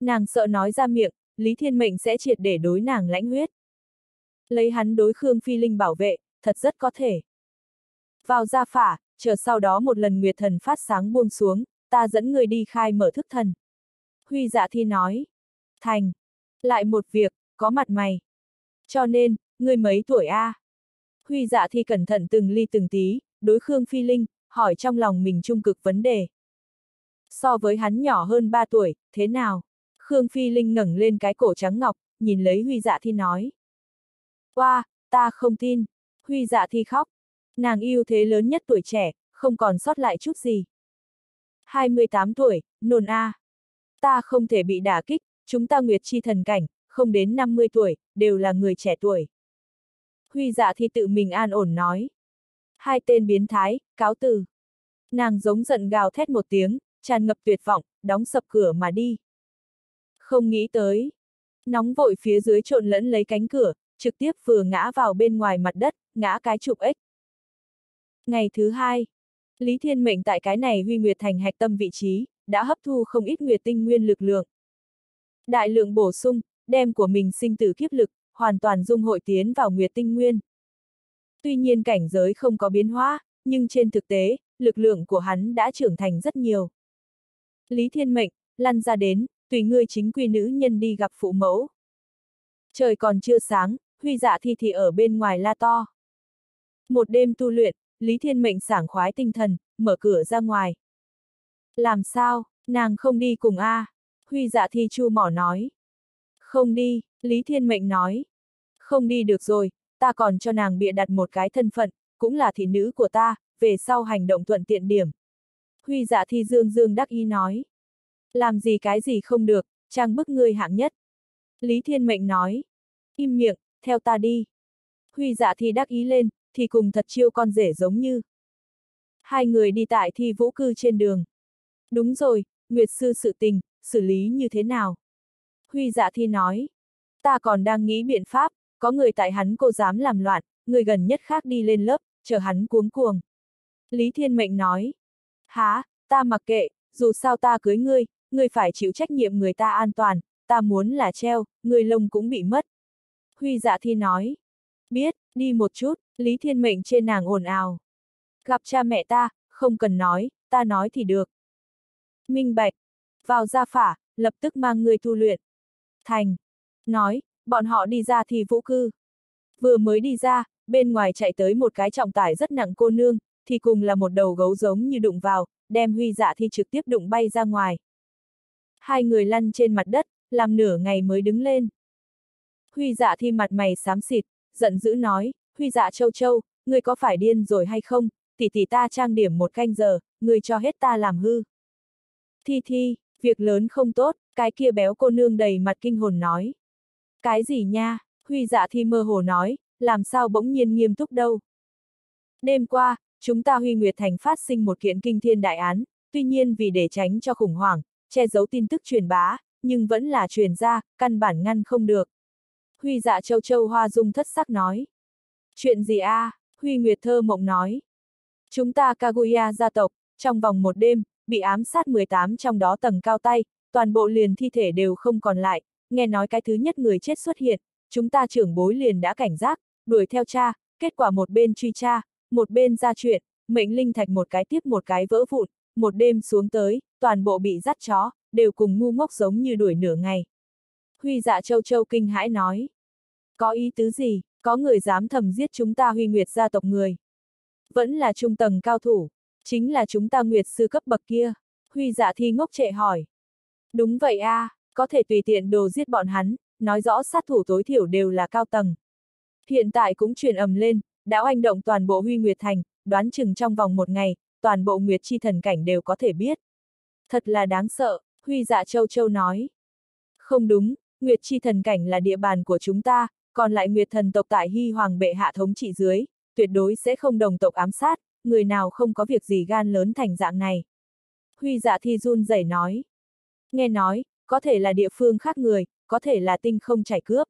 Nàng sợ nói ra miệng, Lý Thiên Mệnh sẽ triệt để đối nàng lãnh huyết. Lấy hắn đối Khương Phi Linh bảo vệ, thật rất có thể. Vào gia phả, chờ sau đó một lần Nguyệt Thần phát sáng buông xuống, ta dẫn người đi khai mở thức thần. Huy dạ thi nói. Thành. Lại một việc, có mặt mày. Cho nên, người mấy tuổi a? À? Huy dạ thi cẩn thận từng ly từng tí, đối Khương Phi Linh, hỏi trong lòng mình trung cực vấn đề. So với hắn nhỏ hơn 3 tuổi, thế nào? Khương Phi Linh ngẩng lên cái cổ trắng ngọc, nhìn lấy Huy dạ thi nói. Qua, wow, ta không tin. Huy dạ thi khóc. Nàng yêu thế lớn nhất tuổi trẻ, không còn sót lại chút gì. 28 tuổi, nồn a. Ta không thể bị đả kích, chúng ta nguyệt chi thần cảnh, không đến 50 tuổi, đều là người trẻ tuổi. Huy dạ thì tự mình an ổn nói. Hai tên biến thái, cáo từ. Nàng giống giận gào thét một tiếng, tràn ngập tuyệt vọng, đóng sập cửa mà đi. Không nghĩ tới. Nóng vội phía dưới trộn lẫn lấy cánh cửa, trực tiếp vừa ngã vào bên ngoài mặt đất, ngã cái chụp ếch. Ngày thứ hai, Lý Thiên Mệnh tại cái này huy nguyệt thành hạch tâm vị trí, đã hấp thu không ít nguyệt tinh nguyên lực lượng. Đại lượng bổ sung, đem của mình sinh tử kiếp lực, hoàn toàn dung hội tiến vào nguyệt tinh nguyên. Tuy nhiên cảnh giới không có biến hóa, nhưng trên thực tế, lực lượng của hắn đã trưởng thành rất nhiều. Lý Thiên Mệnh, lăn ra đến, tùy ngươi chính quy nữ nhân đi gặp phụ mẫu. Trời còn chưa sáng, huy dạ thi thì ở bên ngoài la to. Một đêm tu luyện, Lý Thiên Mệnh sảng khoái tinh thần, mở cửa ra ngoài. Làm sao, nàng không đi cùng A? Huy dạ thi chu mỏ nói. Không đi, Lý Thiên Mệnh nói. Không đi được rồi, ta còn cho nàng bịa đặt một cái thân phận, cũng là thị nữ của ta, về sau hành động thuận tiện điểm. Huy dạ thi dương dương đắc ý nói. Làm gì cái gì không được, trang bức ngươi hạng nhất. Lý Thiên Mệnh nói. Im miệng, theo ta đi. Huy dạ thi đắc ý lên, thì cùng thật chiêu con rể giống như. Hai người đi tại thi vũ cư trên đường. Đúng rồi, Nguyệt sư sự tình, xử lý như thế nào? Huy dạ thi nói. Ta còn đang nghĩ biện pháp, có người tại hắn cô dám làm loạn, người gần nhất khác đi lên lớp, chờ hắn cuống cuồng. Lý Thiên Mệnh nói. Há, ta mặc kệ, dù sao ta cưới ngươi, ngươi phải chịu trách nhiệm người ta an toàn, ta muốn là treo, người lông cũng bị mất. Huy dạ thi nói. Biết, đi một chút, Lý Thiên Mệnh trên nàng ồn ào. Gặp cha mẹ ta, không cần nói, ta nói thì được. Minh Bạch, vào gia phả, lập tức mang người tu luyện. Thành, nói, bọn họ đi ra thì vũ cư. Vừa mới đi ra, bên ngoài chạy tới một cái trọng tải rất nặng cô nương, thì cùng là một đầu gấu giống như đụng vào, đem huy dạ thi trực tiếp đụng bay ra ngoài. Hai người lăn trên mặt đất, làm nửa ngày mới đứng lên. Huy dạ thi mặt mày xám xịt, giận dữ nói, Huy dạ châu châu, ngươi có phải điên rồi hay không, tỷ tỷ ta trang điểm một canh giờ, ngươi cho hết ta làm hư. Thi thi, việc lớn không tốt, cái kia béo cô nương đầy mặt kinh hồn nói. Cái gì nha, Huy dạ thi mơ hồ nói, làm sao bỗng nhiên nghiêm túc đâu. Đêm qua, chúng ta Huy Nguyệt Thành phát sinh một kiện kinh thiên đại án, tuy nhiên vì để tránh cho khủng hoảng, che giấu tin tức truyền bá, nhưng vẫn là truyền ra, căn bản ngăn không được. Huy dạ châu châu hoa dung thất sắc nói. Chuyện gì a? À? Huy Nguyệt thơ mộng nói. Chúng ta Kaguya gia tộc, trong vòng một đêm, bị ám sát 18 trong đó tầng cao tay, toàn bộ liền thi thể đều không còn lại, nghe nói cái thứ nhất người chết xuất hiện, chúng ta trưởng bối liền đã cảnh giác, đuổi theo cha, kết quả một bên truy cha, một bên ra chuyện, mệnh linh thạch một cái tiếp một cái vỡ vụn, một đêm xuống tới, toàn bộ bị dắt chó, đều cùng ngu ngốc giống như đuổi nửa ngày. Huy dạ châu châu kinh hãi nói. Có ý tứ gì, có người dám thầm giết chúng ta huy nguyệt gia tộc người. Vẫn là trung tầng cao thủ, chính là chúng ta nguyệt sư cấp bậc kia. Huy dạ thi ngốc trệ hỏi. Đúng vậy a, à, có thể tùy tiện đồ giết bọn hắn, nói rõ sát thủ tối thiểu đều là cao tầng. Hiện tại cũng truyền ầm lên, đã oanh động toàn bộ huy nguyệt thành, đoán chừng trong vòng một ngày, toàn bộ nguyệt chi thần cảnh đều có thể biết. Thật là đáng sợ, Huy dạ châu châu nói. Không đúng, nguyệt chi thần cảnh là địa bàn của chúng ta, còn lại nguyệt thần tộc tại hy hoàng bệ hạ thống trị dưới, tuyệt đối sẽ không đồng tộc ám sát, người nào không có việc gì gan lớn thành dạng này. Huy dạ thi run rẩy nói. Nghe nói, có thể là địa phương khác người, có thể là tinh không chảy cướp.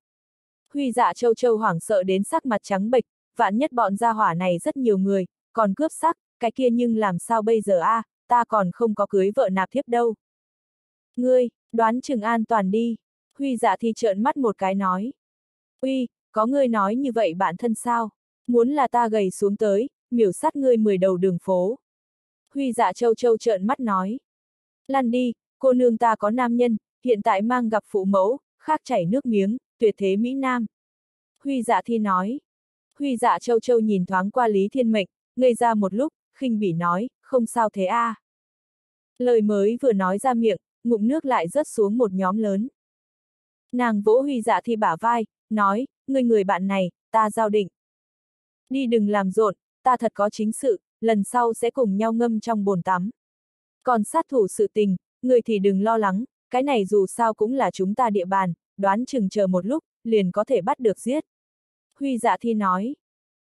Huy dạ châu châu hoảng sợ đến sắc mặt trắng bệch, vạn nhất bọn gia hỏa này rất nhiều người, còn cướp sắc, cái kia nhưng làm sao bây giờ a? À, ta còn không có cưới vợ nạp thiếp đâu. Ngươi, đoán chừng an toàn đi. Huy dạ thì trợn mắt một cái nói. Uy, có ngươi nói như vậy bạn thân sao? Muốn là ta gầy xuống tới, miểu sát ngươi mười đầu đường phố. Huy dạ châu châu trợn mắt nói. Lăn đi, cô nương ta có nam nhân, hiện tại mang gặp phụ mẫu, khác chảy nước miếng, tuyệt thế Mỹ Nam. Huy dạ thi nói. Huy dạ châu châu nhìn thoáng qua Lý Thiên Mệnh, ngây ra một lúc, khinh bỉ nói, không sao thế a. À. Lời mới vừa nói ra miệng, ngụm nước lại rớt xuống một nhóm lớn. Nàng vỗ Huy dạ thi bả vai, nói, người người bạn này, ta giao định. Đi đừng làm rộn, ta thật có chính sự, lần sau sẽ cùng nhau ngâm trong bồn tắm. Còn sát thủ sự tình, người thì đừng lo lắng, cái này dù sao cũng là chúng ta địa bàn, đoán chừng chờ một lúc, liền có thể bắt được giết. Huy dạ thi nói,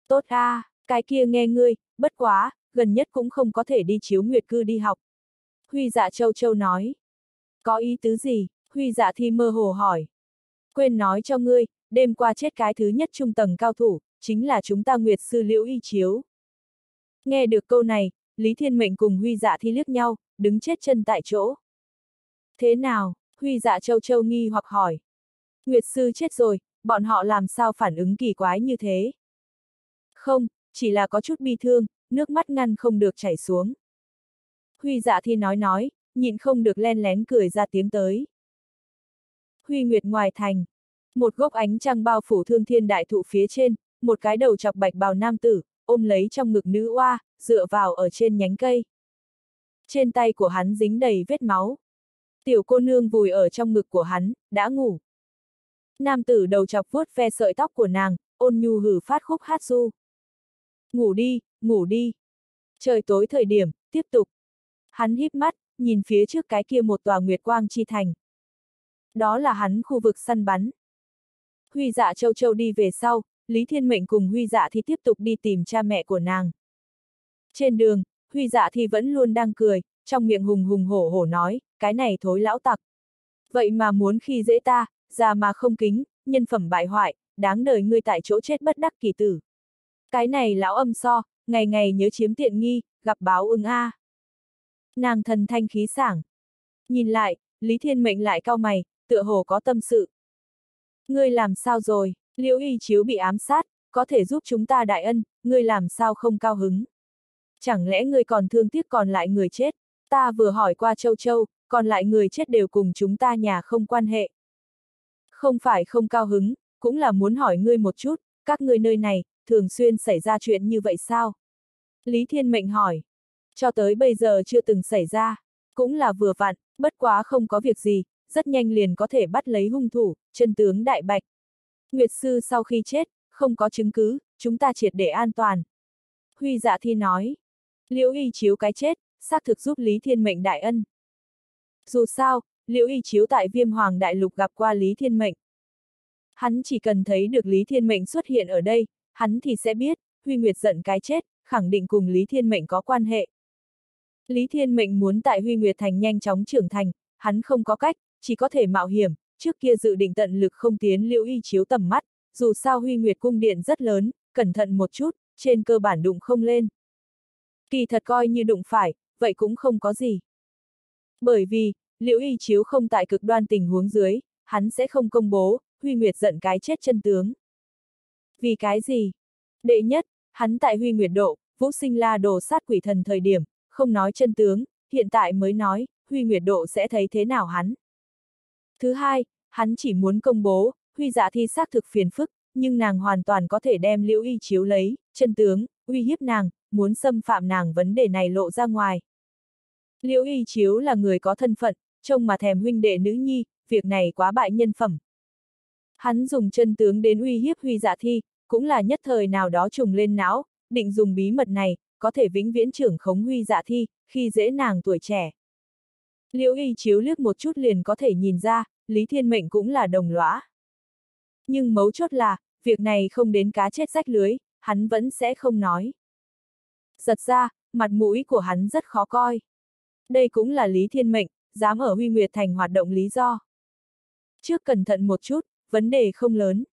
tốt a, à, cái kia nghe ngươi, bất quá, gần nhất cũng không có thể đi chiếu nguyệt cư đi học. Huy dạ châu châu nói, có ý tứ gì, Huy dạ thi mơ hồ hỏi. Quên nói cho ngươi, đêm qua chết cái thứ nhất trung tầng cao thủ, chính là chúng ta nguyệt sư liễu y chiếu. Nghe được câu này, Lý Thiên Mệnh cùng Huy dạ thi liếc nhau, đứng chết chân tại chỗ. Thế nào? Huy dạ châu châu nghi hoặc hỏi. Nguyệt sư chết rồi, bọn họ làm sao phản ứng kỳ quái như thế? Không, chỉ là có chút bi thương, nước mắt ngăn không được chảy xuống. Huy dạ thi nói nói, nhịn không được len lén cười ra tiếng tới. Huy Nguyệt ngoài thành. Một gốc ánh trăng bao phủ thương thiên đại thụ phía trên, một cái đầu chọc bạch bào nam tử, ôm lấy trong ngực nữ oa, dựa vào ở trên nhánh cây. Trên tay của hắn dính đầy vết máu. Tiểu cô nương vùi ở trong ngực của hắn, đã ngủ. Nam tử đầu chọc vuốt ve sợi tóc của nàng, ôn nhu hử phát khúc hát du. Ngủ đi, ngủ đi. Trời tối thời điểm, tiếp tục. Hắn híp mắt, nhìn phía trước cái kia một tòa nguyệt quang chi thành. Đó là hắn khu vực săn bắn. Huy dạ châu châu đi về sau, Lý Thiên Mệnh cùng Huy dạ thì tiếp tục đi tìm cha mẹ của nàng. Trên đường, Huy dạ thì vẫn luôn đang cười, trong miệng hùng hùng hổ hổ nói, cái này thối lão tặc. Vậy mà muốn khi dễ ta, già mà không kính, nhân phẩm bại hoại, đáng đời ngươi tại chỗ chết bất đắc kỳ tử. Cái này lão âm so, ngày ngày nhớ chiếm tiện nghi, gặp báo ứng a. Nàng thần thanh khí sảng. Nhìn lại, Lý Thiên Mệnh lại cau mày, tựa hồ có tâm sự. Ngươi làm sao rồi, liễu y chiếu bị ám sát, có thể giúp chúng ta đại ân, ngươi làm sao không cao hứng. Chẳng lẽ ngươi còn thương tiếc còn lại người chết, ta vừa hỏi qua châu châu, còn lại người chết đều cùng chúng ta nhà không quan hệ. Không phải không cao hứng, cũng là muốn hỏi ngươi một chút, các ngươi nơi này, thường xuyên xảy ra chuyện như vậy sao? Lý Thiên Mệnh hỏi. Cho tới bây giờ chưa từng xảy ra, cũng là vừa vặn, bất quá không có việc gì, rất nhanh liền có thể bắt lấy hung thủ, chân tướng đại bạch. Nguyệt sư sau khi chết, không có chứng cứ, chúng ta triệt để an toàn. Huy dạ thi nói. Liễu y chiếu cái chết, xác thực giúp Lý Thiên Mệnh đại ân. Dù sao, Liễu y chiếu tại viêm hoàng đại lục gặp qua Lý Thiên Mệnh. Hắn chỉ cần thấy được Lý Thiên Mệnh xuất hiện ở đây, hắn thì sẽ biết, Huy Nguyệt giận cái chết, khẳng định cùng Lý Thiên Mệnh có quan hệ. Lý Thiên Mệnh muốn tại Huy Nguyệt Thành nhanh chóng trưởng thành, hắn không có cách, chỉ có thể mạo hiểm, trước kia dự định tận lực không tiến liễu y chiếu tầm mắt, dù sao Huy Nguyệt cung điện rất lớn, cẩn thận một chút, trên cơ bản đụng không lên. Kỳ thật coi như đụng phải, vậy cũng không có gì. Bởi vì, liễu y chiếu không tại cực đoan tình huống dưới, hắn sẽ không công bố, Huy Nguyệt giận cái chết chân tướng. Vì cái gì? Đệ nhất, hắn tại Huy Nguyệt độ, Vũ Sinh La đồ sát quỷ thần thời điểm, không nói chân tướng, hiện tại mới nói, Huy Nguyệt độ sẽ thấy thế nào hắn. Thứ hai, hắn chỉ muốn công bố, Huy dạ thi xác thực phiền phức, nhưng nàng hoàn toàn có thể đem liễu y chiếu lấy, chân tướng, uy hiếp nàng, muốn xâm phạm nàng vấn đề này lộ ra ngoài. Liễu y chiếu là người có thân phận, trông mà thèm huynh đệ nữ nhi, việc này quá bại nhân phẩm. Hắn dùng chân tướng đến uy hiếp huy dạ thi, cũng là nhất thời nào đó trùng lên não, định dùng bí mật này, có thể vĩnh viễn trưởng khống huy dạ thi, khi dễ nàng tuổi trẻ. Liễu y chiếu liếc một chút liền có thể nhìn ra, Lý Thiên Mệnh cũng là đồng lõa. Nhưng mấu chốt là, việc này không đến cá chết rách lưới, hắn vẫn sẽ không nói. Giật ra, mặt mũi của hắn rất khó coi. Đây cũng là Lý Thiên Mệnh, dám ở Huy Nguyệt Thành hoạt động lý do. Trước cẩn thận một chút, vấn đề không lớn.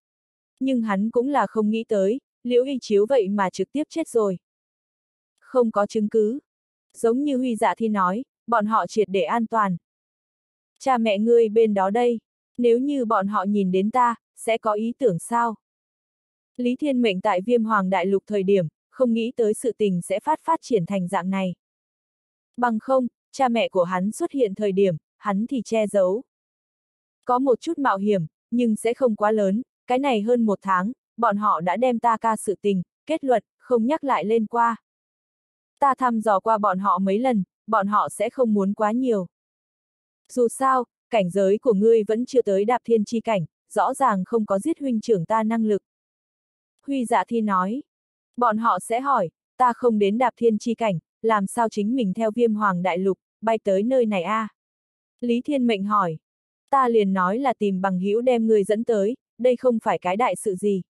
Nhưng hắn cũng là không nghĩ tới, liễu y chiếu vậy mà trực tiếp chết rồi. Không có chứng cứ. Giống như Huy Dạ Thi nói, bọn họ triệt để an toàn. Cha mẹ ngươi bên đó đây, nếu như bọn họ nhìn đến ta, sẽ có ý tưởng sao? Lý Thiên Mệnh tại viêm hoàng đại lục thời điểm, không nghĩ tới sự tình sẽ phát phát triển thành dạng này. Bằng không, cha mẹ của hắn xuất hiện thời điểm, hắn thì che giấu. Có một chút mạo hiểm, nhưng sẽ không quá lớn, cái này hơn một tháng, bọn họ đã đem ta ca sự tình, kết luận, không nhắc lại lên qua. Ta thăm dò qua bọn họ mấy lần, bọn họ sẽ không muốn quá nhiều. Dù sao, cảnh giới của ngươi vẫn chưa tới đạp thiên chi cảnh, rõ ràng không có giết huynh trưởng ta năng lực. Huy dạ thi nói, bọn họ sẽ hỏi, ta không đến đạp thiên chi cảnh, làm sao chính mình theo viêm hoàng đại lục, bay tới nơi này a? À? Lý Thiên Mệnh hỏi, ta liền nói là tìm bằng hữu đem người dẫn tới, đây không phải cái đại sự gì.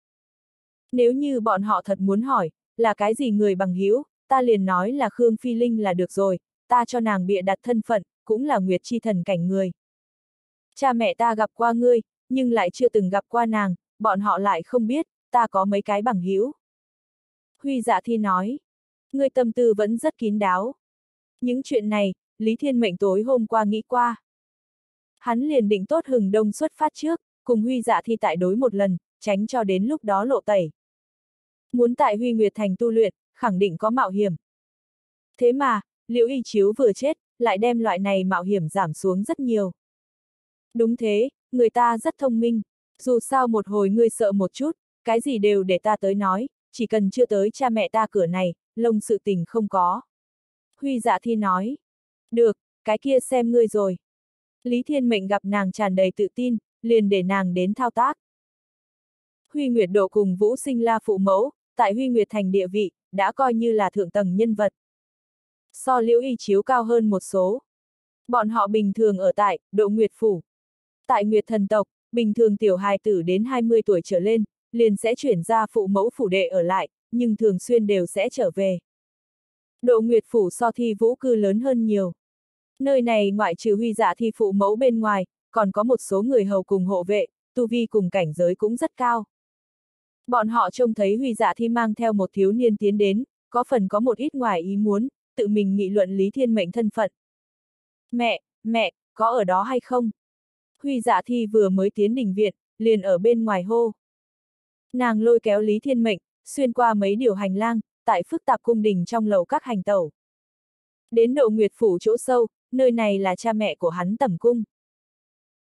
Nếu như bọn họ thật muốn hỏi, là cái gì người bằng hữu, ta liền nói là Khương Phi Linh là được rồi, ta cho nàng bịa đặt thân phận, cũng là Nguyệt Chi thần cảnh người. Cha mẹ ta gặp qua ngươi, nhưng lại chưa từng gặp qua nàng, bọn họ lại không biết, ta có mấy cái bằng hữu. Huy dạ thi nói, ngươi tâm tư vẫn rất kín đáo. Những chuyện này, Lý Thiên Mệnh tối hôm qua nghĩ qua. Hắn liền định tốt hừng đông xuất phát trước, cùng Huy dạ thi tại đối một lần, tránh cho đến lúc đó lộ tẩy. Muốn tại Huy Nguyệt Thành tu luyện, khẳng định có mạo hiểm. Thế mà, Liễu Y Chiếu vừa chết, lại đem loại này mạo hiểm giảm xuống rất nhiều. Đúng thế, người ta rất thông minh, dù sao một hồi ngươi sợ một chút, cái gì đều để ta tới nói, chỉ cần chưa tới cha mẹ ta cửa này, lông sự tình không có. Huy dạ thi nói, được, cái kia xem ngươi rồi. Lý Thiên Mệnh gặp nàng tràn đầy tự tin, liền để nàng đến thao tác. Huy Nguyệt Độ cùng Vũ Sinh La phụ mẫu, tại Huy Nguyệt Thành địa vị, đã coi như là thượng tầng nhân vật. So liễu y chiếu cao hơn một số. Bọn họ bình thường ở tại, Độ Nguyệt Phủ. Tại Nguyệt Thần Tộc, bình thường tiểu hài tử đến 20 tuổi trở lên, liền sẽ chuyển ra phụ mẫu phủ đệ ở lại, nhưng thường xuyên đều sẽ trở về. Độ Nguyệt Phủ so thi vũ cư lớn hơn nhiều. Nơi này ngoại trừ huy dạ thi phụ mẫu bên ngoài, còn có một số người hầu cùng hộ vệ, tu vi cùng cảnh giới cũng rất cao. Bọn họ trông thấy huy dạ thi mang theo một thiếu niên tiến đến, có phần có một ít ngoài ý muốn, tự mình nghị luận Lý Thiên Mệnh thân phận. Mẹ, mẹ, có ở đó hay không? Huy dạ thi vừa mới tiến đình viện, liền ở bên ngoài hô. Nàng lôi kéo Lý Thiên Mệnh, xuyên qua mấy điều hành lang, tại phức tạp cung đình trong lầu các hành tẩu. Đến độ nguyệt phủ chỗ sâu, nơi này là cha mẹ của hắn tẩm cung.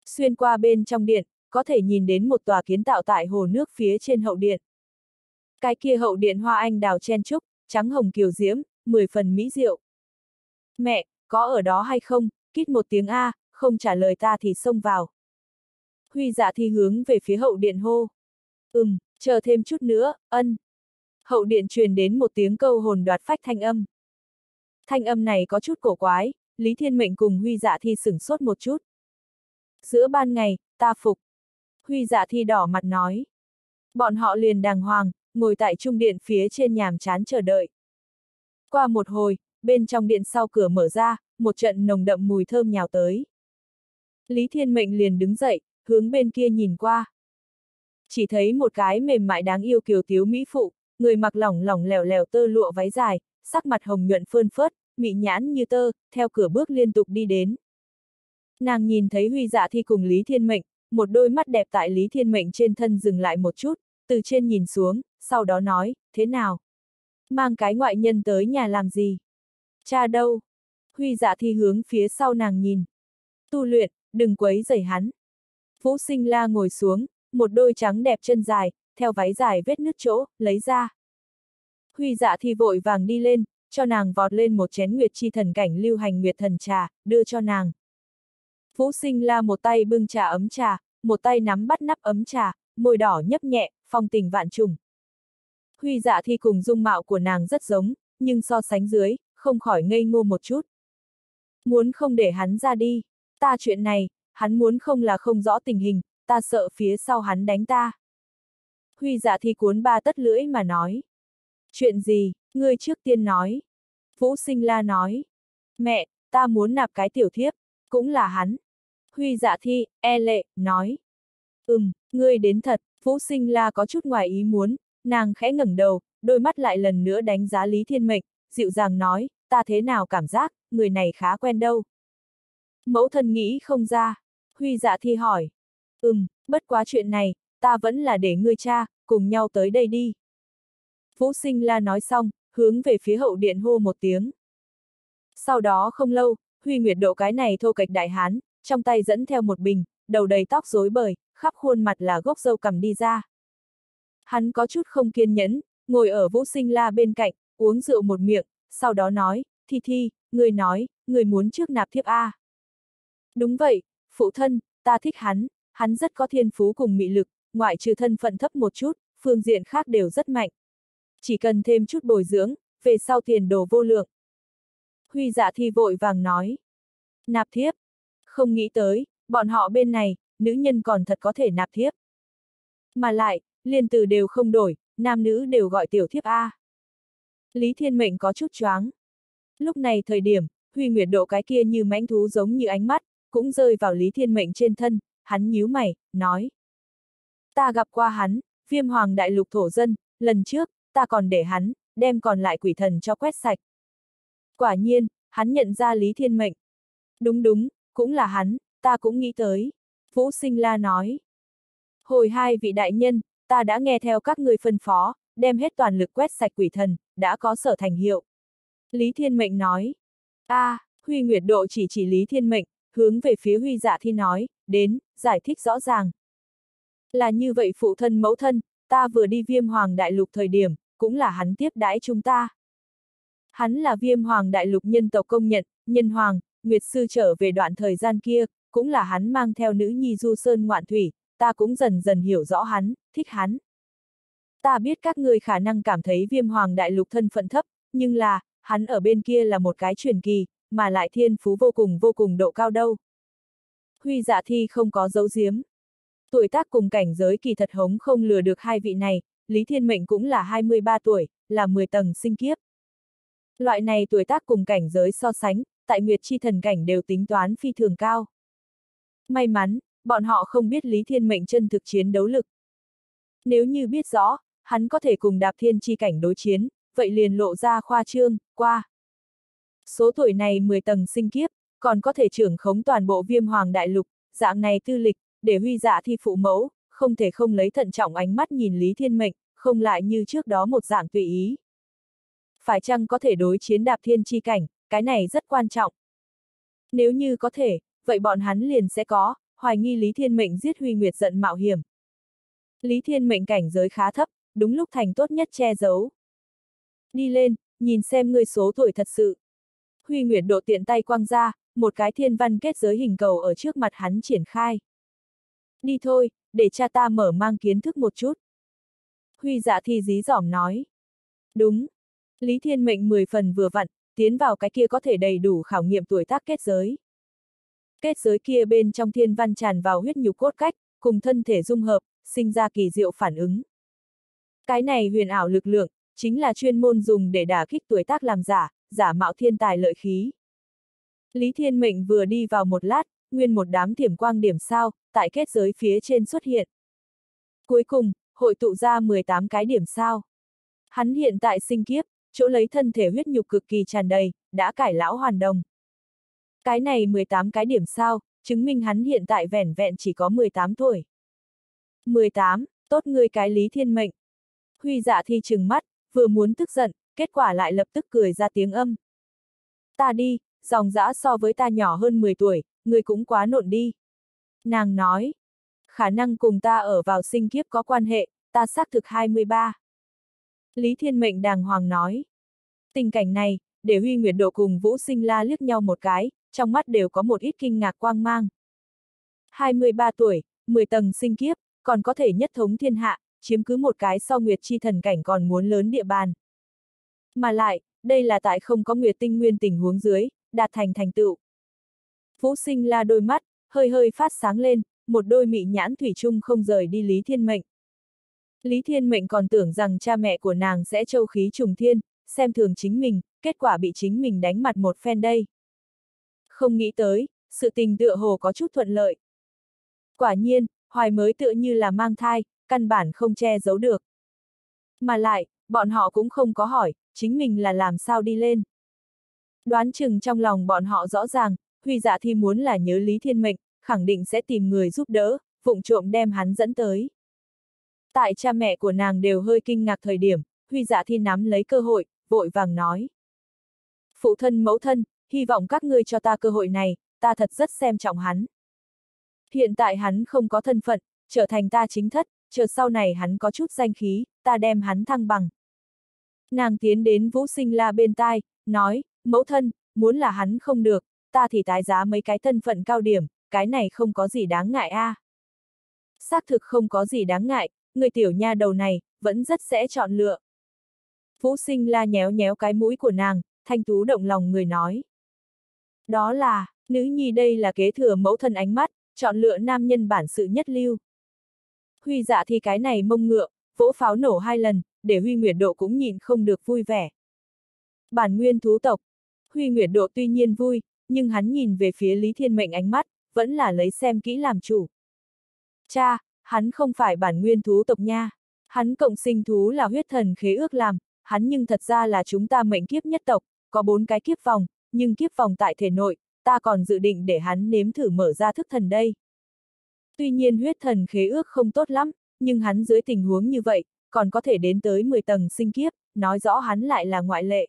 Xuyên qua bên trong điện, có thể nhìn đến một tòa kiến tạo tại hồ nước phía trên hậu điện. Cái kia hậu điện hoa anh đào chen trúc, trắng hồng kiều diễm, mười phần mỹ diệu. Mẹ, có ở đó hay không, kít một tiếng A, không trả lời ta thì xông vào. Huy dạ thi hướng về phía hậu điện hô. Ừm, chờ thêm chút nữa, ân. Hậu điện truyền đến một tiếng câu hồn đoạt phách thanh âm. Thanh âm này có chút cổ quái, Lý Thiên Mệnh cùng Huy dạ thi sửng sốt một chút. Giữa ban ngày, ta phục. Huy dạ thi đỏ mặt nói. Bọn họ liền đàng hoàng, ngồi tại trung điện phía trên nhàm chán chờ đợi. Qua một hồi, bên trong điện sau cửa mở ra, một trận nồng đậm mùi thơm nhào tới. Lý Thiên Mệnh liền đứng dậy, hướng bên kia nhìn qua. Chỉ thấy một cái mềm mại đáng yêu kiều tiếu mỹ phụ, người mặc lỏng lỏng lèo lẻo tơ lụa váy dài, sắc mặt hồng nhuận phơn phớt, mị nhãn như tơ, theo cửa bước liên tục đi đến. Nàng nhìn thấy Huy Dạ Thi cùng Lý Thiên Mệnh, một đôi mắt đẹp tại Lý Thiên Mệnh trên thân dừng lại một chút, từ trên nhìn xuống, sau đó nói, thế nào? Mang cái ngoại nhân tới nhà làm gì? Cha đâu? Huy Dạ Thi hướng phía sau nàng nhìn. Tu luyện, đừng quấy rầy hắn. Vũ sinh la ngồi xuống, một đôi trắng đẹp chân dài, theo váy dài vết nứt chỗ, lấy ra. Huy dạ thi vội vàng đi lên, cho nàng vọt lên một chén nguyệt chi thần cảnh lưu hành nguyệt thần trà, đưa cho nàng. Vũ sinh la một tay bưng trà ấm trà, một tay nắm bắt nắp ấm trà, môi đỏ nhấp nhẹ, phong tình vạn trùng. Huy dạ thi cùng dung mạo của nàng rất giống, nhưng so sánh dưới, không khỏi ngây ngô một chút. Muốn không để hắn ra đi, ta chuyện này, hắn muốn không là không rõ tình hình, ta sợ phía sau hắn đánh ta. Huy dạ thi cuốn ba tất lưỡi mà nói. Chuyện gì, ngươi trước tiên nói. Vũ sinh la nói. Mẹ, ta muốn nạp cái tiểu thiếp, cũng là hắn. Huy dạ thi, e lệ, nói. Ừm, ngươi đến thật, Vũ sinh la có chút ngoài ý muốn, nàng khẽ ngẩng đầu, đôi mắt lại lần nữa đánh giá Lý Thiên Mệnh, dịu dàng nói, ta thế nào cảm giác, người này khá quen đâu. Mẫu thân nghĩ không ra. Huy dạ thi hỏi. Ừm, bất quá chuyện này, ta vẫn là để ngươi cha, cùng nhau tới đây đi. Vũ sinh la nói xong, hướng về phía hậu điện hô một tiếng. Sau đó không lâu, Huy Nguyệt độ cái này thô cạch đại hán, trong tay dẫn theo một bình, đầu đầy tóc rối bời, khắp khuôn mặt là gốc dâu cầm đi ra. Hắn có chút không kiên nhẫn, ngồi ở Vũ Sinh La bên cạnh, uống rượu một miệng, sau đó nói, Thi Thi, người nói, người muốn trước nạp thiếp A. Đúng vậy, phụ thân, ta thích hắn, hắn rất có thiên phú cùng mị lực, ngoại trừ thân phận thấp một chút, phương diện khác đều rất mạnh. Chỉ cần thêm chút bồi dưỡng, về sau tiền đồ vô lượng. Huy dạ thi vội vàng nói. Nạp thiếp. Không nghĩ tới, bọn họ bên này, nữ nhân còn thật có thể nạp thiếp. Mà lại, liên từ đều không đổi, nam nữ đều gọi tiểu thiếp A. Lý Thiên Mệnh có chút choáng. Lúc này thời điểm, Huy Nguyệt độ cái kia như mãnh thú giống như ánh mắt, cũng rơi vào Lý Thiên Mệnh trên thân, hắn nhíu mày, nói. Ta gặp qua hắn, viêm hoàng đại lục thổ dân, lần trước, ta còn để hắn, đem còn lại quỷ thần cho quét sạch. Quả nhiên, hắn nhận ra Lý Thiên Mệnh. Đúng đúng, cũng là hắn, ta cũng nghĩ tới. Vũ Sinh La nói. Hồi hai vị đại nhân, ta đã nghe theo các người phân phó, đem hết toàn lực quét sạch quỷ thần, đã có sở thành hiệu. Lý Thiên Mệnh nói. a à, Huy Nguyệt Độ chỉ chỉ Lý Thiên Mệnh, hướng về phía Huy Dạ Thi nói, đến, giải thích rõ ràng. Là như vậy phụ thân mẫu thân, ta vừa đi viêm hoàng đại lục thời điểm, cũng là hắn tiếp đãi chúng ta. Hắn là viêm hoàng đại lục nhân tộc công nhận, nhân hoàng, Nguyệt Sư trở về đoạn thời gian kia, cũng là hắn mang theo nữ nhi du sơn ngoạn thủy, ta cũng dần dần hiểu rõ hắn, thích hắn. Ta biết các người khả năng cảm thấy viêm hoàng đại lục thân phận thấp, nhưng là, hắn ở bên kia là một cái truyền kỳ, mà lại thiên phú vô cùng vô cùng độ cao đâu. Huy dạ thi không có dấu giếm. Tuổi tác cùng cảnh giới kỳ thật hống không lừa được hai vị này, Lý Thiên Mệnh cũng là 23 tuổi, là 10 tầng sinh kiếp. Loại này tuổi tác cùng cảnh giới so sánh, tại Nguyệt Chi thần cảnh đều tính toán phi thường cao. May mắn, bọn họ không biết Lý Thiên Mệnh chân thực chiến đấu lực. Nếu như biết rõ, hắn có thể cùng đạp thiên chi cảnh đối chiến, vậy liền lộ ra khoa trương, qua. Số tuổi này 10 tầng sinh kiếp, còn có thể trưởng khống toàn bộ viêm hoàng đại lục, dạng này tư lịch, để huy dạ thi phụ mẫu, không thể không lấy thận trọng ánh mắt nhìn Lý Thiên Mệnh, không lại như trước đó một dạng tùy ý. Phải chăng có thể đối chiến đạp thiên chi cảnh, cái này rất quan trọng. Nếu như có thể, vậy bọn hắn liền sẽ có, hoài nghi Lý Thiên Mệnh giết Huy Nguyệt giận mạo hiểm. Lý Thiên Mệnh cảnh giới khá thấp, đúng lúc thành tốt nhất che giấu. Đi lên, nhìn xem ngươi số tuổi thật sự. Huy Nguyệt độ tiện tay quăng ra, một cái thiên văn kết giới hình cầu ở trước mặt hắn triển khai. Đi thôi, để cha ta mở mang kiến thức một chút. Huy dạ thi dí dỏm nói. Đúng. Lý Thiên Mệnh 10 phần vừa vặn, tiến vào cái kia có thể đầy đủ khảo nghiệm tuổi tác kết giới. Kết giới kia bên trong thiên văn tràn vào huyết nhục cốt cách, cùng thân thể dung hợp, sinh ra kỳ diệu phản ứng. Cái này huyền ảo lực lượng, chính là chuyên môn dùng để đả kích tuổi tác làm giả, giả mạo thiên tài lợi khí. Lý Thiên Mệnh vừa đi vào một lát, nguyên một đám thiểm quang điểm sao, tại kết giới phía trên xuất hiện. Cuối cùng, hội tụ ra 18 cái điểm sao. Hắn hiện tại sinh kiếp, chỗ lấy thân thể huyết nhục cực kỳ tràn đầy, đã cải lão hoàn đồng. Cái này 18 cái điểm sao, chứng minh hắn hiện tại vẻn vẹn chỉ có 18 tuổi. 18, tốt người cái lý thiên mệnh. Huy dạ thi trừng mắt, vừa muốn tức giận, kết quả lại lập tức cười ra tiếng âm. Ta đi, dòng dã so với ta nhỏ hơn 10 tuổi, người cũng quá nộn đi. Nàng nói, khả năng cùng ta ở vào sinh kiếp có quan hệ, ta xác thực 23. Lý Thiên Mệnh đàng hoàng nói. Tình cảnh này, để Huy Nguyệt Độ cùng Vũ Sinh La liếc nhau một cái, trong mắt đều có một ít kinh ngạc quang mang. 23 tuổi, 10 tầng sinh kiếp, còn có thể nhất thống thiên hạ, chiếm cứ một cái so Nguyệt Chi thần cảnh còn muốn lớn địa bàn. Mà lại, đây là tại không có Nguyệt tinh nguyên tình huống dưới, đạt thành thành tựu. Vũ Sinh La đôi mắt, hơi hơi phát sáng lên, một đôi mị nhãn thủy chung không rời đi Lý Thiên Mệnh. Lý Thiên Mệnh còn tưởng rằng cha mẹ của nàng sẽ châu khí trùng thiên, xem thường chính mình, kết quả bị chính mình đánh mặt một phen đây. Không nghĩ tới, sự tình tựa hồ có chút thuận lợi. Quả nhiên, hoài mới tựa như là mang thai, căn bản không che giấu được. Mà lại, bọn họ cũng không có hỏi, chính mình là làm sao đi lên. Đoán chừng trong lòng bọn họ rõ ràng, Huy dạ thi muốn là nhớ Lý Thiên Mệnh, khẳng định sẽ tìm người giúp đỡ, vụng trộm đem hắn dẫn tới. Tại cha mẹ của nàng đều hơi kinh ngạc thời điểm, Huy dạ thi nắm lấy cơ hội, vội vàng nói. Phụ thân mẫu thân, hy vọng các ngươi cho ta cơ hội này, ta thật rất xem trọng hắn. Hiện tại hắn không có thân phận, trở thành ta chính thất, chờ sau này hắn có chút danh khí, ta đem hắn thăng bằng. Nàng tiến đến Vũ Sinh La bên tai, nói, mẫu thân, muốn là hắn không được, ta thì tái giá mấy cái thân phận cao điểm, cái này không có gì đáng ngại a. À. Xác thực không có gì đáng ngại, người tiểu nha đầu này, vẫn rất sẽ chọn lựa. Vũ sinh la nhéo nhéo cái mũi của nàng, thanh tú động lòng người nói. Đó là, nữ nhi đây là kế thừa mẫu thân ánh mắt, chọn lựa nam nhân bản sự nhất lưu. Huy dạ thì cái này mông ngựa, vỗ pháo nổ hai lần, để Huy Nguyệt Độ cũng nhìn không được vui vẻ. Bản nguyên thú tộc. Huy Nguyệt Độ tuy nhiên vui, nhưng hắn nhìn về phía Lý Thiên Mệnh ánh mắt, vẫn là lấy xem kỹ làm chủ. Cha, hắn không phải bản nguyên thú tộc nha. Hắn cộng sinh thú là huyết thần khế ước làm, hắn nhưng thật ra là chúng ta mệnh kiếp nhất tộc, có bốn cái kiếp vòng, nhưng kiếp vòng tại thể nội, ta còn dự định để hắn nếm thử mở ra thức thần đây. Tuy nhiên huyết thần khế ước không tốt lắm, nhưng hắn dưới tình huống như vậy, còn có thể đến tới 10 tầng sinh kiếp, nói rõ hắn lại là ngoại lệ.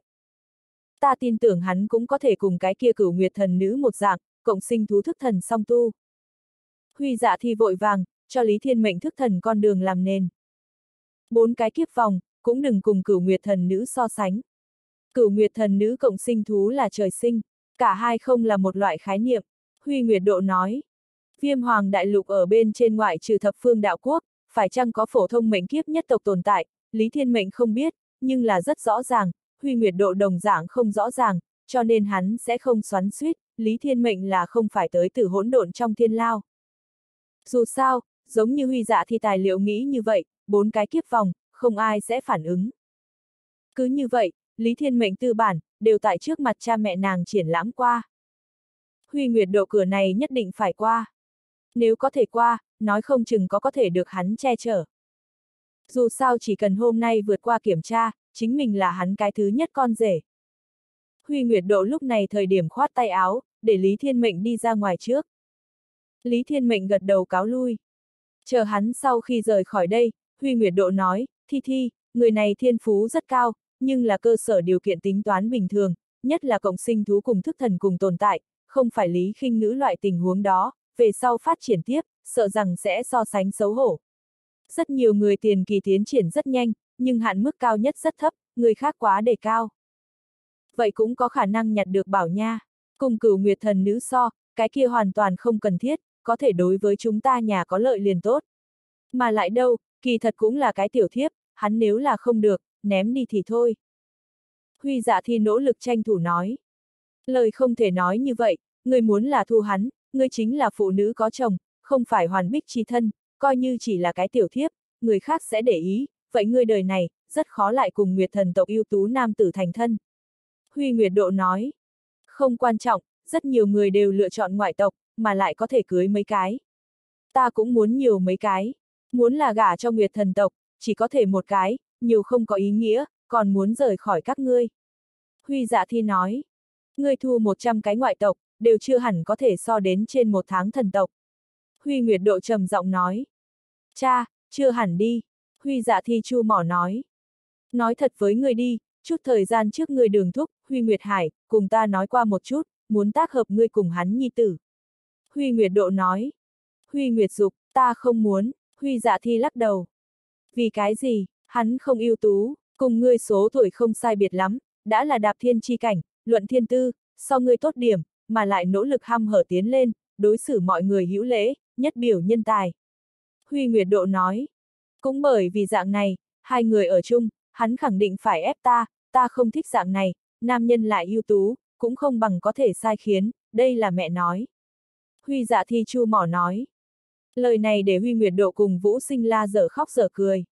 Ta tin tưởng hắn cũng có thể cùng cái kia cửu nguyệt thần nữ một dạng, cộng sinh thú thức thần song tu. Huy dạ thi vội vàng, cho Lý Thiên Mệnh thức thần con đường làm nền. Bốn cái kiếp vòng, cũng đừng cùng cửu nguyệt thần nữ so sánh. Cửu nguyệt thần nữ cộng sinh thú là trời sinh, cả hai không là một loại khái niệm, Huy Nguyệt Độ nói. Viêm hoàng đại lục ở bên trên ngoại trừ thập phương đạo quốc, phải chăng có phổ thông mệnh kiếp nhất tộc tồn tại, Lý Thiên Mệnh không biết, nhưng là rất rõ ràng, Huy Nguyệt Độ đồng dạng không rõ ràng, cho nên hắn sẽ không xoắn suýt, Lý Thiên Mệnh là không phải tới từ hỗn độn trong thiên lao. Dù sao, giống như Huy dạ thì tài liệu nghĩ như vậy, bốn cái kiếp vòng, không ai sẽ phản ứng. Cứ như vậy, Lý Thiên Mệnh tư bản, đều tại trước mặt cha mẹ nàng triển lãm qua. Huy Nguyệt độ cửa này nhất định phải qua. Nếu có thể qua, nói không chừng có có thể được hắn che chở. Dù sao chỉ cần hôm nay vượt qua kiểm tra, chính mình là hắn cái thứ nhất con rể. Huy Nguyệt Độ lúc này thời điểm khoát tay áo, để Lý Thiên Mệnh đi ra ngoài trước. Lý Thiên Mệnh gật đầu cáo lui. Chờ hắn sau khi rời khỏi đây, Huy Nguyệt Độ nói, Thi Thi, người này thiên phú rất cao, nhưng là cơ sở điều kiện tính toán bình thường, nhất là cộng sinh thú cùng thức thần cùng tồn tại, không phải lý khinh ngữ loại tình huống đó, về sau phát triển tiếp, sợ rằng sẽ so sánh xấu hổ. Rất nhiều người tiền kỳ tiến triển rất nhanh, nhưng hạn mức cao nhất rất thấp, người khác quá đề cao. Vậy cũng có khả năng nhặt được bảo nha. Cùng cửu nguyệt thần nữ so, cái kia hoàn toàn không cần thiết, có thể đối với chúng ta nhà có lợi liền tốt. Mà lại đâu, kỳ thật cũng là cái tiểu thiếp, hắn nếu là không được, ném đi thì thôi. Huy dạ thì nỗ lực tranh thủ nói. Lời không thể nói như vậy, người muốn là thu hắn, người chính là phụ nữ có chồng, không phải hoàn bích chi thân, coi như chỉ là cái tiểu thiếp, người khác sẽ để ý, vậy ngươi đời này, rất khó lại cùng Nguyệt thần tộc ưu tú nam tử thành thân. Huy Nguyệt Độ nói, không quan trọng, rất nhiều người đều lựa chọn ngoại tộc, mà lại có thể cưới mấy cái. Ta cũng muốn nhiều mấy cái, muốn là gả cho Nguyệt thần tộc, chỉ có thể một cái, nhiều không có ý nghĩa, còn muốn rời khỏi các ngươi. Huy dạ thi nói, ngươi thu 100 cái ngoại tộc, đều chưa hẳn có thể so đến trên một tháng thần tộc. Huy Nguyệt Độ trầm giọng nói, cha, chưa hẳn đi. Huy dạ thi chu mỏ nói. Nói thật với người đi, chút thời gian trước người đường thúc, Huy Nguyệt Hải, cùng ta nói qua một chút, muốn tác hợp ngươi cùng hắn nhi tử. Huy Nguyệt Độ nói. Huy Nguyệt Dục, ta không muốn, Huy dạ thi lắc đầu. Vì cái gì, hắn không ưu tú, cùng ngươi số tuổi không sai biệt lắm, đã là đạp thiên chi cảnh, luận thiên tư, so ngươi tốt điểm, mà lại nỗ lực hăm hở tiến lên, đối xử mọi người hữu lễ, nhất biểu nhân tài. Huy Nguyệt Độ nói. Cũng bởi vì dạng này, hai người ở chung, hắn khẳng định phải ép ta, ta không thích dạng này, nam nhân lại ưu tú, cũng không bằng có thể sai khiến, đây là mẹ nói. Huy dạ thi chu mỏ nói. Lời này để Huy Nguyệt Độ cùng Vũ Sinh La dở khóc dở cười.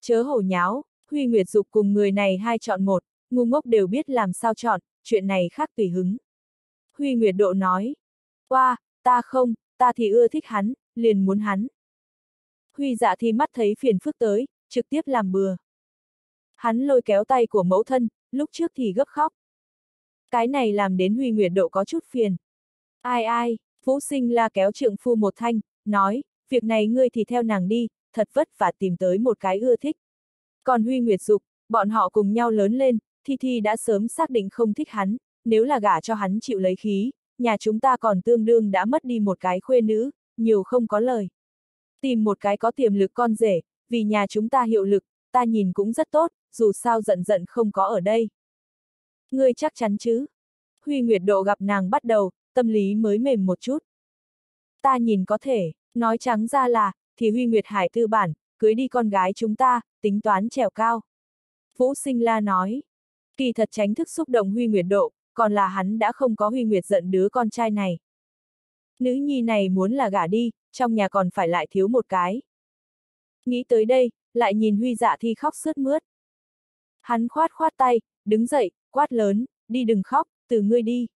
Chớ hổ nháo, Huy Nguyệt Dục cùng người này hai chọn một, ngu ngốc đều biết làm sao chọn, chuyện này khác tùy hứng. Huy Nguyệt Độ nói. Qua, ta không, ta thì ưa thích hắn, liền muốn hắn. Huy dạ thì mắt thấy phiền phức tới, trực tiếp làm bừa. Hắn lôi kéo tay của mẫu thân, lúc trước thì gấp khóc. Cái này làm đến Huy Nguyệt Độ có chút phiền. Ai ai, Vũ Sinh la kéo trượng phu một thanh, nói, việc này ngươi thì theo nàng đi, thật vất vả tìm tới một cái ưa thích. Còn Huy Nguyệt Dục, bọn họ cùng nhau lớn lên, Thi Thi đã sớm xác định không thích hắn, nếu là gả cho hắn chịu lấy khí, nhà chúng ta còn tương đương đã mất đi một cái khuê nữ, nhiều không có lời. Tìm một cái có tiềm lực con rể, vì nhà chúng ta hiệu lực, ta nhìn cũng rất tốt, dù sao giận giận không có ở đây. Ngươi chắc chắn chứ? Huy Nguyệt Độ gặp nàng bắt đầu, tâm lý mới mềm một chút. Ta nhìn có thể, nói trắng ra là, thì Huy Nguyệt Hải tư bản, cưới đi con gái chúng ta, tính toán trèo cao. Vũ Sinh La nói, kỳ thật tránh thức xúc động Huy Nguyệt Độ, còn là hắn đã không có Huy Nguyệt giận đứa con trai này. Nữ nhi này muốn là gả đi, trong nhà còn phải lại thiếu một cái. Nghĩ tới đây, lại nhìn Huy dạ thi khóc sướt mướt. Hắn khoát khoát tay, đứng dậy, quát lớn, đi đừng khóc, từ ngươi đi.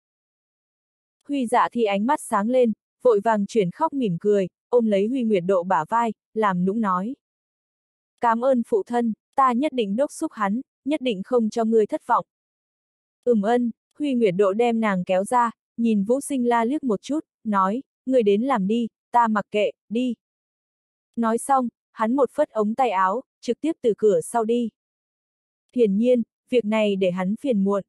Huy dạ thi ánh mắt sáng lên, vội vàng chuyển khóc mỉm cười, ôm lấy Huy Nguyệt Độ bả vai, làm nũng nói. Cảm ơn phụ thân, ta nhất định đốc xúc hắn, nhất định không cho ngươi thất vọng. Ừm ân, Huy Nguyệt Độ đem nàng kéo ra, nhìn Vũ Sinh la liếc một chút, nói, ngươi đến làm đi, ta mặc kệ, đi. Nói xong, hắn một phất ống tay áo, trực tiếp từ cửa sau đi. Hiển nhiên, việc này để hắn phiền muộn.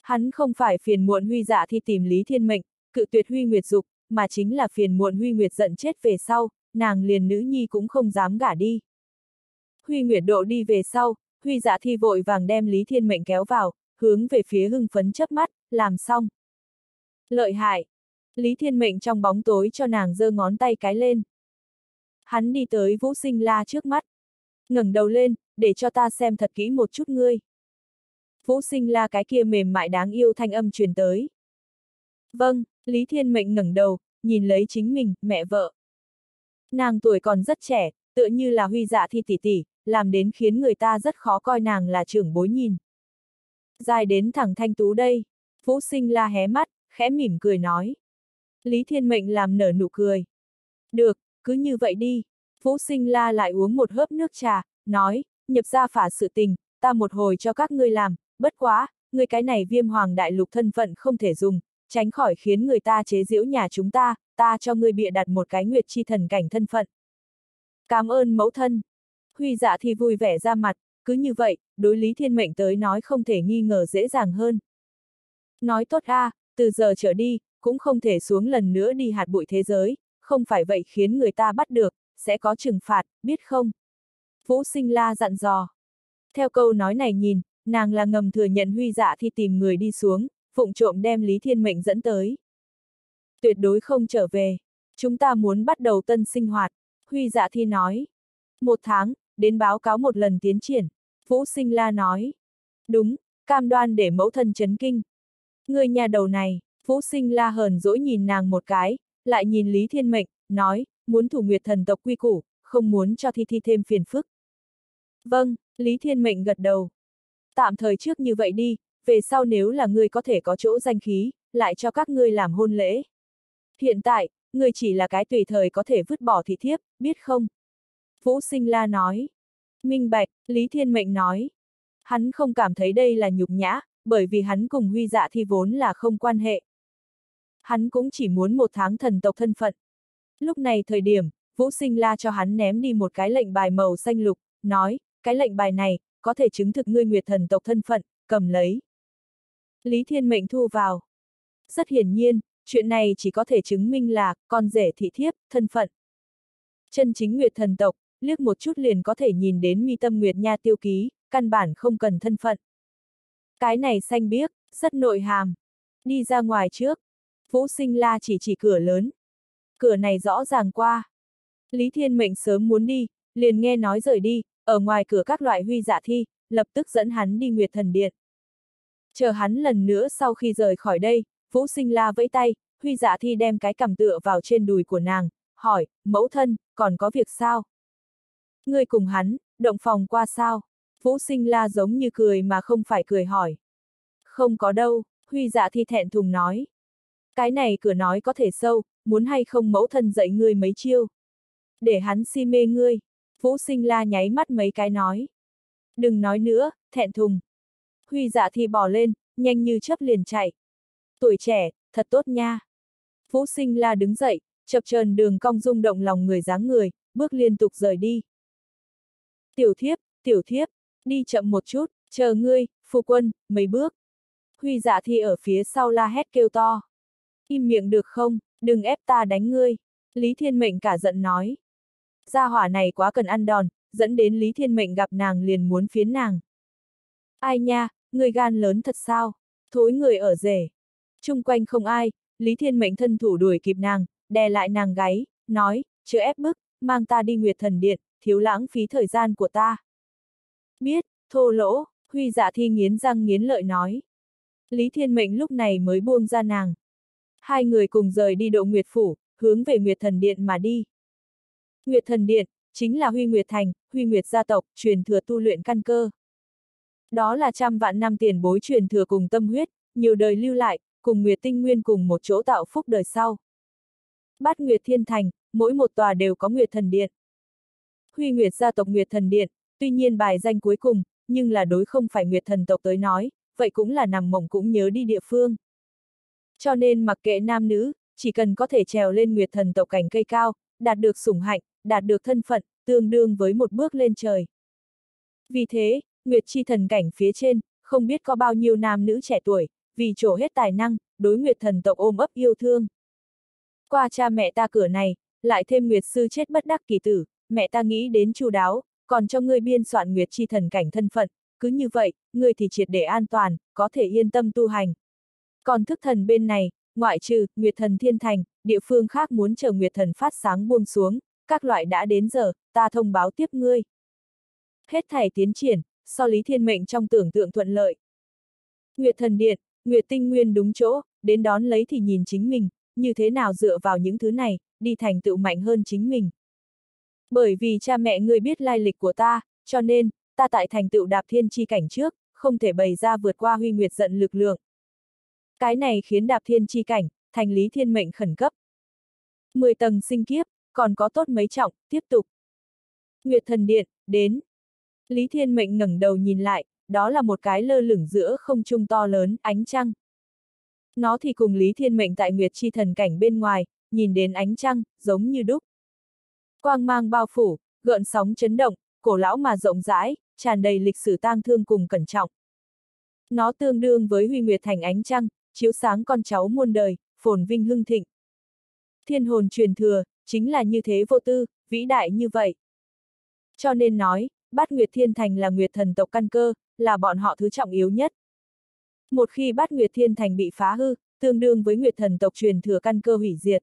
Hắn không phải phiền muộn huy dạ thì tìm Lý Thiên Mệnh, cự tuyệt huy nguyệt dục, mà chính là phiền muộn huy nguyệt giận chết về sau, nàng liền nữ nhi cũng không dám gả đi. Huy Nguyệt Độ đi về sau, Huy Dạ Thi vội vàng đem Lý Thiên Mệnh kéo vào, hướng về phía hưng phấn chớp mắt, làm xong. Lợi hại! Lý Thiên Mệnh trong bóng tối cho nàng giơ ngón tay cái lên. Hắn đi tới Vũ Sinh La trước mắt. ngẩng đầu lên, để cho ta xem thật kỹ một chút ngươi. Vũ Sinh La cái kia mềm mại đáng yêu thanh âm truyền tới. Vâng, Lý Thiên Mệnh ngẩng đầu, nhìn lấy chính mình, mẹ vợ. Nàng tuổi còn rất trẻ, tựa như là huy dạ thi tỷ tỷ, làm đến khiến người ta rất khó coi nàng là trưởng bối nhìn. Dài đến thẳng thanh tú đây, Vũ Sinh La hé mắt, khẽ mỉm cười nói. Lý Thiên Mệnh làm nở nụ cười. Được, cứ như vậy đi. Vũ Sinh La lại uống một hớp nước trà, nói, nhập ra phả sự tình, ta một hồi cho các ngươi làm, bất quá, người cái này viêm hoàng đại lục thân phận không thể dùng, tránh khỏi khiến người ta chế giễu nhà chúng ta, ta cho ngươi bịa đặt một cái nguyệt chi thần cảnh thân phận. Cảm ơn mẫu thân. Huy dạ thì vui vẻ ra mặt, cứ như vậy, đối lý thiên mệnh tới nói không thể nghi ngờ dễ dàng hơn. Nói tốt a, à, từ giờ trở đi, cũng không thể xuống lần nữa đi hạt bụi thế giới, không phải vậy khiến người ta bắt được, sẽ có trừng phạt, biết không? Vũ sinh la dặn dò. Theo câu nói này nhìn, nàng là ngầm thừa nhận huy dạ thì tìm người đi xuống, phụng trộm đem Lý Thiên Mệnh dẫn tới. Tuyệt đối không trở về. Chúng ta muốn bắt đầu tân sinh hoạt. Huy dạ thi nói. Một tháng, đến báo cáo một lần tiến triển. Vũ sinh la nói. Đúng, cam đoan để mẫu thân chấn kinh. Người nhà đầu này, Vũ sinh la hờn dỗi nhìn nàng một cái, lại nhìn Lý Thiên Mệnh, nói, muốn thủ nguyệt thần tộc quy củ, không muốn cho thi thi thêm phiền phức. Vâng, Lý Thiên Mệnh gật đầu. Tạm thời trước như vậy đi, về sau nếu là ngươi có thể có chỗ danh khí, lại cho các ngươi làm hôn lễ. Hiện tại, ngươi chỉ là cái tùy thời có thể vứt bỏ thị thiếp, biết không? Vũ Sinh La nói. Minh Bạch, Lý Thiên Mệnh nói. Hắn không cảm thấy đây là nhục nhã, bởi vì hắn cùng huy dạ thi vốn là không quan hệ. Hắn cũng chỉ muốn một tháng thần tộc thân phận. Lúc này thời điểm, Vũ Sinh La cho hắn ném đi một cái lệnh bài màu xanh lục, nói, cái lệnh bài này, có thể chứng thực ngươi nguyệt thần tộc thân phận, cầm lấy. Lý Thiên Mệnh thu vào. Rất hiển nhiên, chuyện này chỉ có thể chứng minh là, con rể thị thiếp, thân phận. Chân chính nguyệt thần tộc, liếc một chút liền có thể nhìn đến mi tâm nguyệt nha tiêu ký, căn bản không cần thân phận. Cái này xanh biếc, rất nội hàm. Đi ra ngoài trước. Vũ sinh la chỉ chỉ cửa lớn. Cửa này rõ ràng qua. Lý Thiên Mệnh sớm muốn đi, liền nghe nói rời đi, ở ngoài cửa các loại huy dạ thi, lập tức dẫn hắn đi Nguyệt Thần Điện. Chờ hắn lần nữa sau khi rời khỏi đây, Vũ Sinh La vẫy tay, huy dạ thi đem cái cầm tựa vào trên đùi của nàng, hỏi, mẫu thân, còn có việc sao? Người cùng hắn, động phòng qua sao? Vũ Sinh La giống như cười mà không phải cười hỏi. Không có đâu, huy dạ thi thẹn thùng nói. Cái này cửa nói có thể sâu, muốn hay không mẫu thân dạy ngươi mấy chiêu. Để hắn si mê ngươi. Vũ sinh la nháy mắt mấy cái nói. Đừng nói nữa, thẹn thùng. Huy dạ thì bỏ lên, nhanh như chớp liền chạy. Tuổi trẻ, thật tốt nha. Vũ sinh la đứng dậy, chập trờn đường cong rung động lòng người dáng người, bước liên tục rời đi. Tiểu thiếp, tiểu thiếp, đi chậm một chút, chờ ngươi, phu quân, mấy bước. Huy dạ thì ở phía sau la hét kêu to. Im miệng được không, đừng ép ta đánh ngươi. Lý Thiên Mệnh cả giận nói. Gia hỏa này quá cần ăn đòn, dẫn đến Lý Thiên Mệnh gặp nàng liền muốn phiến nàng. Ai nha, người gan lớn thật sao? Thối người ở rể. Trung quanh không ai, Lý Thiên Mệnh thân thủ đuổi kịp nàng, đè lại nàng gáy, nói, chưa ép bức, mang ta đi Nguyệt Thần Điện, thiếu lãng phí thời gian của ta. Biết, thô lỗ, Huy dạ thi nghiến răng nghiến lợi nói. Lý Thiên Mệnh lúc này mới buông ra nàng. Hai người cùng rời đi độ Nguyệt Phủ, hướng về Nguyệt Thần Điện mà đi. Nguyệt Thần Điện, chính là Huy Nguyệt Thành, Huy Nguyệt gia tộc, truyền thừa tu luyện căn cơ. Đó là trăm vạn năm tiền bối truyền thừa cùng tâm huyết, nhiều đời lưu lại, cùng Nguyệt Tinh Nguyên cùng một chỗ tạo phúc đời sau. Bát Nguyệt Thiên Thành, mỗi một tòa đều có Nguyệt Thần Điện. Huy Nguyệt gia tộc Nguyệt Thần Điện, tuy nhiên bài danh cuối cùng, nhưng là đối không phải Nguyệt Thần tộc tới nói, vậy cũng là nằm mộng cũng nhớ đi địa phương. Cho nên mặc kệ nam nữ, chỉ cần có thể trèo lên Nguyệt Thần tộc cảnh cây cao, đạt được sủng hạnh, đạt được thân phận, tương đương với một bước lên trời. Vì thế, Nguyệt Chi thần cảnh phía trên, không biết có bao nhiêu nam nữ trẻ tuổi, vì trổ hết tài năng, đối Nguyệt thần tộc ôm ấp yêu thương. Qua cha mẹ ta cửa này, lại thêm Nguyệt sư chết bất đắc kỳ tử, mẹ ta nghĩ đến chu đáo, còn cho ngươi biên soạn Nguyệt Chi thần cảnh thân phận, cứ như vậy, ngươi thì triệt để an toàn, có thể yên tâm tu hành. Còn thức thần bên này, ngoại trừ, Nguyệt thần thiên thành, địa phương khác muốn chờ Nguyệt thần phát sáng buông xuống, các loại đã đến giờ, ta thông báo tiếp ngươi. Hết thảy tiến triển, so lý thiên mệnh trong tưởng tượng thuận lợi. Nguyệt thần điện, Nguyệt tinh nguyên đúng chỗ, đến đón lấy thì nhìn chính mình, như thế nào dựa vào những thứ này, đi thành tựu mạnh hơn chính mình. Bởi vì cha mẹ ngươi biết lai lịch của ta, cho nên, ta tại thành tựu đạp thiên chi cảnh trước, không thể bày ra vượt qua huy nguyệt giận lực lượng. Cái này khiến đạp thiên chi cảnh, thành lý thiên mệnh khẩn cấp. 10 tầng sinh kiếp, còn có tốt mấy trọng, tiếp tục. Nguyệt thần điện, đến. Lý Thiên Mệnh ngẩng đầu nhìn lại, đó là một cái lơ lửng giữa không trung to lớn, ánh trăng. Nó thì cùng Lý Thiên Mệnh tại Nguyệt Chi thần cảnh bên ngoài, nhìn đến ánh trăng, giống như đúc. Quang mang bao phủ, gợn sóng chấn động, cổ lão mà rộng rãi, tràn đầy lịch sử tang thương cùng cẩn trọng. Nó tương đương với huy nguyệt thành ánh trăng, chiếu sáng con cháu muôn đời, phồn vinh hưng thịnh. Thiên hồn truyền thừa, chính là như thế vô tư, vĩ đại như vậy. Cho nên nói, bát Nguyệt Thiên Thành là Nguyệt thần tộc căn cơ, là bọn họ thứ trọng yếu nhất. Một khi bát Nguyệt Thiên Thành bị phá hư, tương đương với Nguyệt thần tộc truyền thừa căn cơ hủy diệt.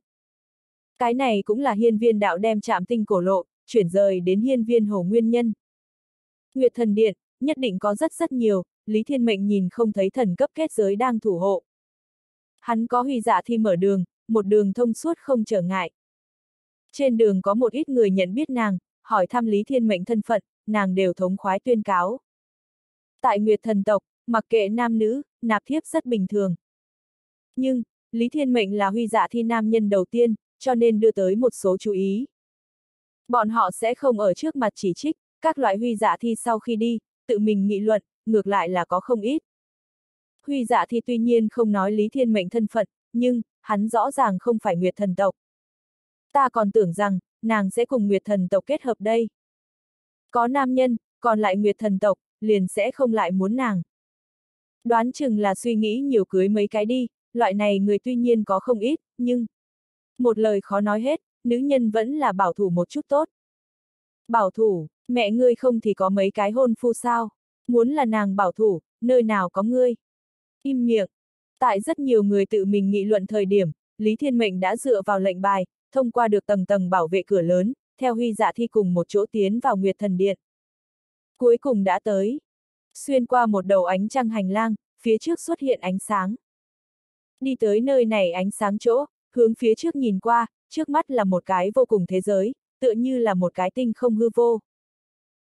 Cái này cũng là hiên viên đạo đem chạm tinh cổ lộ, chuyển rời đến hiên viên hồ nguyên nhân. Nguyệt thần điện, nhất định có rất rất nhiều, Lý Thiên Mệnh nhìn không thấy thần cấp kết giới đang thủ hộ. Hắn có huy dạ thi mở đường, một đường thông suốt không trở ngại. Trên đường có một ít người nhận biết nàng, hỏi thăm Lý Thiên Mệnh thân phận, nàng đều thống khoái tuyên cáo. Tại Nguyệt thần tộc, mặc kệ nam nữ, nạp thiếp rất bình thường. Nhưng, Lý Thiên Mệnh là huy dạ thi nam nhân đầu tiên, cho nên đưa tới một số chú ý. Bọn họ sẽ không ở trước mặt chỉ trích, các loại huy dạ thi sau khi đi, tự mình nghị luận, ngược lại là có không ít. Huy dạ thi tuy nhiên không nói Lý Thiên Mệnh thân phận, nhưng, hắn rõ ràng không phải Nguyệt thần tộc. Ta còn tưởng rằng, nàng sẽ cùng Nguyệt thần tộc kết hợp đây. Có nam nhân, còn lại Nguyệt thần tộc, liền sẽ không lại muốn nàng. Đoán chừng là suy nghĩ nhiều cưới mấy cái đi, loại này người tuy nhiên có không ít, nhưng... Một lời khó nói hết, nữ nhân vẫn là bảo thủ một chút tốt. Bảo thủ, mẹ ngươi không thì có mấy cái hôn phu sao? Muốn là nàng bảo thủ, nơi nào có ngươi? Im miệng. Tại rất nhiều người tự mình nghị luận thời điểm, Lý Thiên Mệnh đã dựa vào lệnh bài, thông qua được tầng tầng bảo vệ cửa lớn, theo huy dạ thi cùng một chỗ tiến vào Nguyệt Thần Điện. Cuối cùng đã tới. Xuyên qua một đầu ánh trăng hành lang, phía trước xuất hiện ánh sáng. Đi tới nơi này ánh sáng chỗ, hướng phía trước nhìn qua, trước mắt là một cái vô cùng thế giới, tựa như là một cái tinh không hư vô.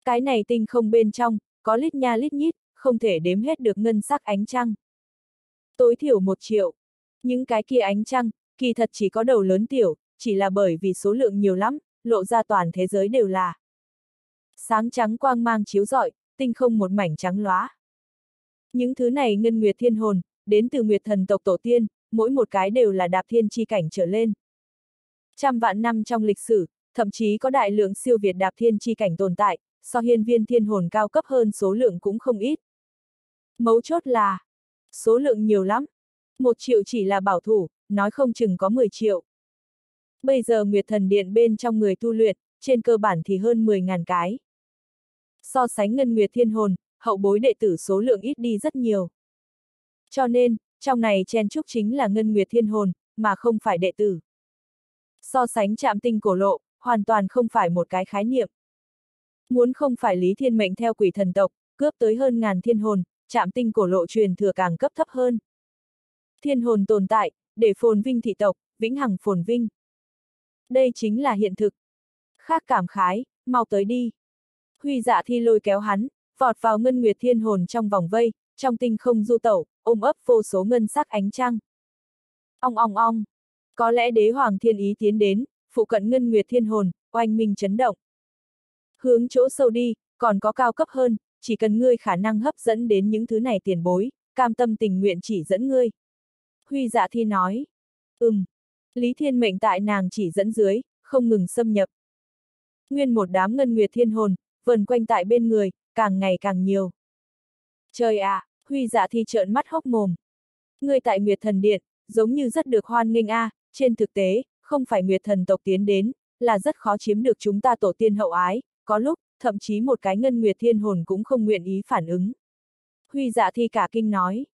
Cái này tinh không bên trong, có lít nha lít nhít, không thể đếm hết được ngân sắc ánh trăng. Tối thiểu một triệu. Những cái kia ánh trăng, kỳ thật chỉ có đầu lớn tiểu, chỉ là bởi vì số lượng nhiều lắm, lộ ra toàn thế giới đều là. Sáng trắng quang mang chiếu rọi, tinh không một mảnh trắng lóa. Những thứ này ngân nguyệt thiên hồn, đến từ nguyệt thần tộc tổ tiên, mỗi một cái đều là đạp thiên chi cảnh trở lên. Trăm vạn năm trong lịch sử, thậm chí có đại lượng siêu việt đạp thiên chi cảnh tồn tại, so hiên viên thiên hồn cao cấp hơn số lượng cũng không ít. Mấu chốt là, số lượng nhiều lắm. Một triệu chỉ là bảo thủ, nói không chừng có 10 triệu. Bây giờ Nguyệt Thần Điện bên trong người tu luyện, trên cơ bản thì hơn 10.000 cái. So sánh Ngân Nguyệt Thiên Hồn, hậu bối đệ tử số lượng ít đi rất nhiều. Cho nên, trong này chen trúc chính là Ngân Nguyệt Thiên Hồn, mà không phải đệ tử. So sánh chạm tinh cổ lộ, hoàn toàn không phải một cái khái niệm. Muốn không phải Lý Thiên Mệnh theo quỷ thần tộc, cướp tới hơn ngàn thiên hồn, chạm tinh cổ lộ truyền thừa càng cấp thấp hơn. Thiên hồn tồn tại, để phồn vinh thị tộc, vĩnh hằng phồn vinh. Đây chính là hiện thực. Khác cảm khái, mau tới đi. Huy dạ thi lôi kéo hắn, vọt vào ngân nguyệt thiên hồn trong vòng vây, trong tinh không du tẩu, ôm ấp vô số ngân sắc ánh trăng. Ong ong ong. Có lẽ đế hoàng thiên ý tiến đến, phụ cận ngân nguyệt thiên hồn, oanh minh chấn động. Hướng chỗ sâu đi, còn có cao cấp hơn, chỉ cần ngươi khả năng hấp dẫn đến những thứ này tiền bối, cam tâm tình nguyện chỉ dẫn ngươi. Huy dạ thi nói. Ừm. Lý Thiên mệnh tại nàng chỉ dẫn dưới, không ngừng xâm nhập. Nguyên một đám ngân nguyệt thiên hồn, vần quanh tại bên người, càng ngày càng nhiều. Trời ạ, à, Huy dạ thi trợn mắt hốc mồm. Ngươi tại Nguyệt Thần Điện, giống như rất được hoan nghênh a, à, trên thực tế, không phải Nguyệt Thần tộc tiến đến, là rất khó chiếm được chúng ta tổ tiên hậu ái, có lúc, thậm chí một cái ngân Nguyệt thiên hồn cũng không nguyện ý phản ứng. Huy dạ thi cả kinh nói.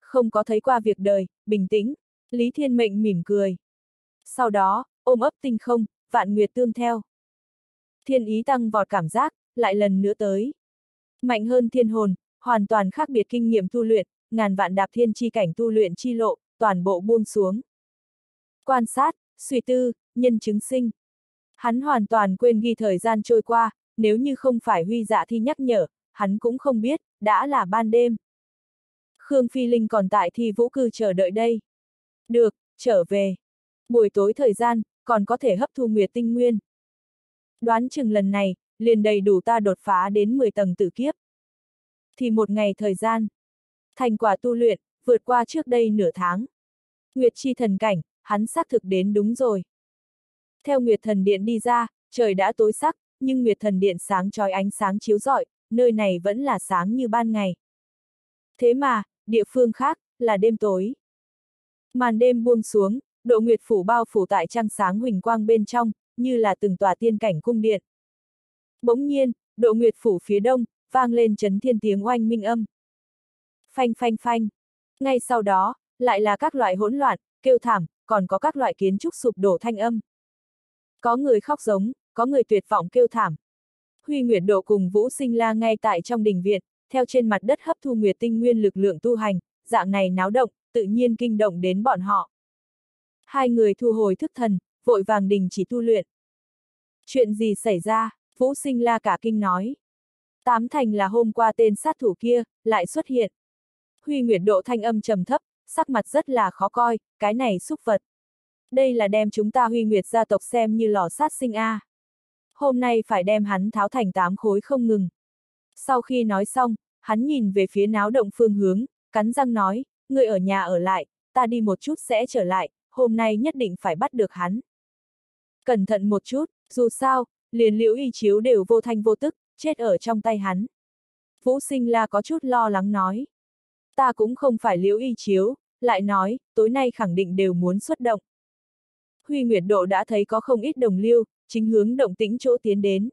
Không có thấy qua việc đời, bình tĩnh, Lý Thiên Mệnh mỉm cười. Sau đó, ôm ấp tinh không, vạn nguyệt tương theo. Thiên ý tăng vọt cảm giác, lại lần nữa tới. Mạnh hơn thiên hồn, hoàn toàn khác biệt kinh nghiệm tu luyện, ngàn vạn đạp thiên chi cảnh tu luyện chi lộ, toàn bộ buông xuống. Quan sát, suy tư, nhân chứng sinh. Hắn hoàn toàn quên ghi thời gian trôi qua, nếu như không phải huy dạ thi nhắc nhở, hắn cũng không biết, đã là ban đêm. Khương Phi Linh còn tại thi vũ cư chờ đợi đây. Được, trở về. Buổi tối thời gian, còn có thể hấp thu nguyệt tinh nguyên. Đoán chừng lần này, liền đầy đủ ta đột phá đến 10 tầng tử kiếp. Thì một ngày thời gian. Thành quả tu luyện, vượt qua trước đây nửa tháng. Nguyệt chi thần cảnh, hắn xác thực đến đúng rồi. Theo Nguyệt thần điện đi ra, trời đã tối sắc, nhưng Nguyệt thần điện sáng trói ánh sáng chiếu rọi, nơi này vẫn là sáng như ban ngày. Thế mà, địa phương khác, là đêm tối. Màn đêm buông xuống, độ nguyệt phủ bao phủ tại trăng sáng huỳnh quang bên trong, như là từng tòa tiên cảnh cung điện. Bỗng nhiên, độ nguyệt phủ phía đông, vang lên chấn thiên tiếng oanh minh âm. Phanh phanh phanh. Ngay sau đó, lại là các loại hỗn loạn, kêu thảm, còn có các loại kiến trúc sụp đổ thanh âm. Có người khóc giống, có người tuyệt vọng kêu thảm. Huy Nguyệt Độ cùng Vũ Sinh La ngay tại trong đình viện, theo trên mặt đất hấp thu nguyệt tinh nguyên lực lượng tu hành, dạng này náo động, tự nhiên kinh động đến bọn họ. Hai người thu hồi thức thần, vội vàng đình chỉ tu luyện. Chuyện gì xảy ra? Vũ Sinh La cả kinh nói. Tám thành là hôm qua tên sát thủ kia, lại xuất hiện. Huy Nguyệt Độ thanh âm trầm thấp, sắc mặt rất là khó coi, cái này xúc vật. Đây là đem chúng ta Huy Nguyệt gia tộc xem như lò sát sinh A. Hôm nay phải đem hắn tháo thành tám khối không ngừng. Sau khi nói xong, hắn nhìn về phía náo động phương hướng, cắn răng nói, người ở nhà ở lại, ta đi một chút sẽ trở lại, hôm nay nhất định phải bắt được hắn. Cẩn thận một chút, dù sao, liền liễu y chiếu đều vô thanh vô tức, chết ở trong tay hắn. Vũ sinh la có chút lo lắng nói. Ta cũng không phải liễu y chiếu, lại nói, tối nay khẳng định đều muốn xuất động. Huy Nguyệt Độ đã thấy có không ít đồng liêu, chính hướng động tĩnh chỗ tiến đến.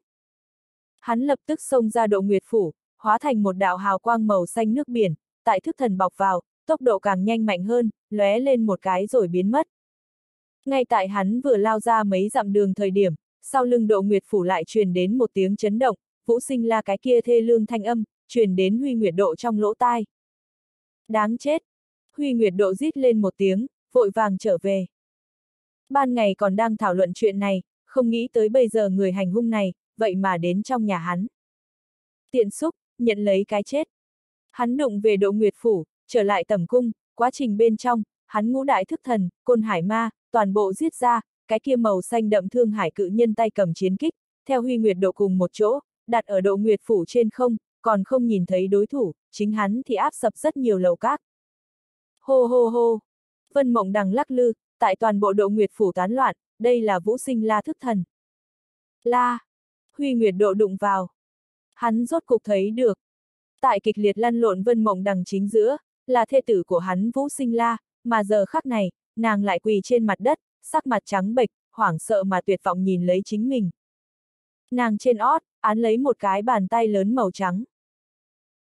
Hắn lập tức xông ra độ Nguyệt Phủ, hóa thành một đạo hào quang màu xanh nước biển, tại thức thần bọc vào, tốc độ càng nhanh mạnh hơn, lóe lên một cái rồi biến mất. Ngay tại hắn vừa lao ra mấy dặm đường thời điểm, sau lưng độ Nguyệt Phủ lại truyền đến một tiếng chấn động, vũ sinh la cái kia thê lương thanh âm, truyền đến Huy Nguyệt Độ trong lỗ tai. Đáng chết! Huy Nguyệt Độ rít lên một tiếng, vội vàng trở về. Ban ngày còn đang thảo luận chuyện này, không nghĩ tới bây giờ người hành hung này, vậy mà đến trong nhà hắn. Tiện xúc, nhận lấy cái chết. Hắn đụng về độ nguyệt phủ, trở lại tầm cung, quá trình bên trong, hắn ngũ đại thức thần, côn hải ma, toàn bộ giết ra, cái kia màu xanh đậm thương hải cự nhân tay cầm chiến kích, theo huy nguyệt độ cùng một chỗ, đặt ở độ nguyệt phủ trên không, còn không nhìn thấy đối thủ, chính hắn thì áp sập rất nhiều lầu cát. Hô hô hô! Vân mộng đằng lắc lư, tại toàn bộ độ nguyệt phủ tán loạn, đây là vũ sinh la thức thần. La! Huy nguyệt độ đụng vào. Hắn rốt cục thấy được. Tại kịch liệt lăn lộn vân mộng đằng chính giữa, là thê tử của hắn vũ sinh la, mà giờ khắc này, nàng lại quỳ trên mặt đất, sắc mặt trắng bệch, hoảng sợ mà tuyệt vọng nhìn lấy chính mình. Nàng trên ót, án lấy một cái bàn tay lớn màu trắng.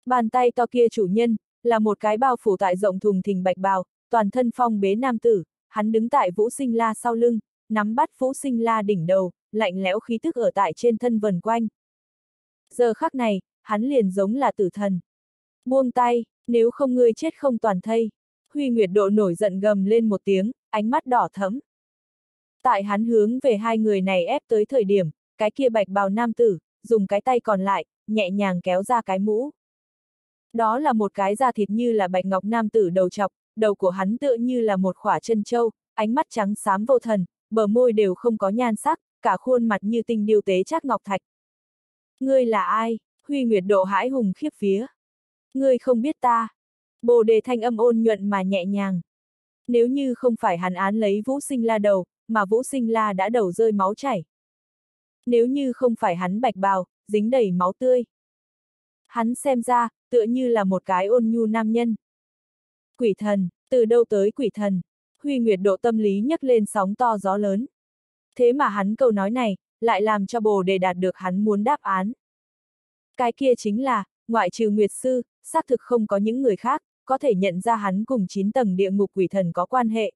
Bàn tay to kia chủ nhân, là một cái bao phủ tại rộng thùng thình bạch bào, toàn thân phong bế nam tử, hắn đứng tại Vũ Sinh La sau lưng, nắm bắt Vũ Sinh La đỉnh đầu, lạnh lẽo khí tức ở tại trên thân vần quanh. Giờ khắc này, hắn liền giống là tử thần. Buông tay, nếu không ngươi chết không toàn thây. Huy Nguyệt Độ nổi giận gầm lên một tiếng, ánh mắt đỏ thẫm. Tại hắn hướng về hai người này ép tới thời điểm, cái kia bạch bào nam tử, dùng cái tay còn lại, nhẹ nhàng kéo ra cái mũ. Đó là một cái da thịt như là bạch ngọc nam tử đầu chọc, đầu của hắn tựa như là một khỏa chân trâu, ánh mắt trắng xám vô thần, bờ môi đều không có nhan sắc, cả khuôn mặt như tinh điêu tế chắc ngọc thạch. Ngươi là ai? Huy Nguyệt độ hãi hùng khiếp phía. Ngươi không biết ta. Bồ đề thanh âm ôn nhuận mà nhẹ nhàng. Nếu như không phải hắn án lấy Vũ Sinh La đầu, mà Vũ Sinh La đã đầu rơi máu chảy. Nếu như không phải hắn bạch bào, dính đầy máu tươi. Hắn xem ra, tựa như là một cái ôn nhu nam nhân. Quỷ thần, từ đâu tới quỷ thần? Huy Nguyệt độ tâm lý nhấc lên sóng to gió lớn. Thế mà hắn câu nói này, lại làm cho bồ đề đạt được hắn muốn đáp án. Cái kia chính là, ngoại trừ Nguyệt Sư, xác thực không có những người khác, có thể nhận ra hắn cùng 9 tầng địa ngục quỷ thần có quan hệ.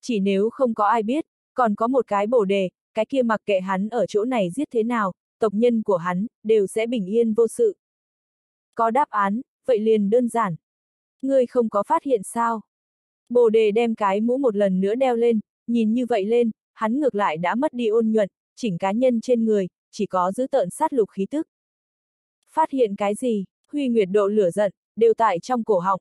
Chỉ nếu không có ai biết, còn có một cái bồ đề, cái kia mặc kệ hắn ở chỗ này giết thế nào, tộc nhân của hắn, đều sẽ bình yên vô sự. Có đáp án, vậy liền đơn giản. Ngươi không có phát hiện sao? Bồ đề đem cái mũ một lần nữa đeo lên, nhìn như vậy lên, hắn ngược lại đã mất đi ôn nhuận, chỉnh cá nhân trên người, chỉ có giữ tợn sát lục khí tức. Phát hiện cái gì, huy nguyệt độ lửa giận, đều tại trong cổ họng.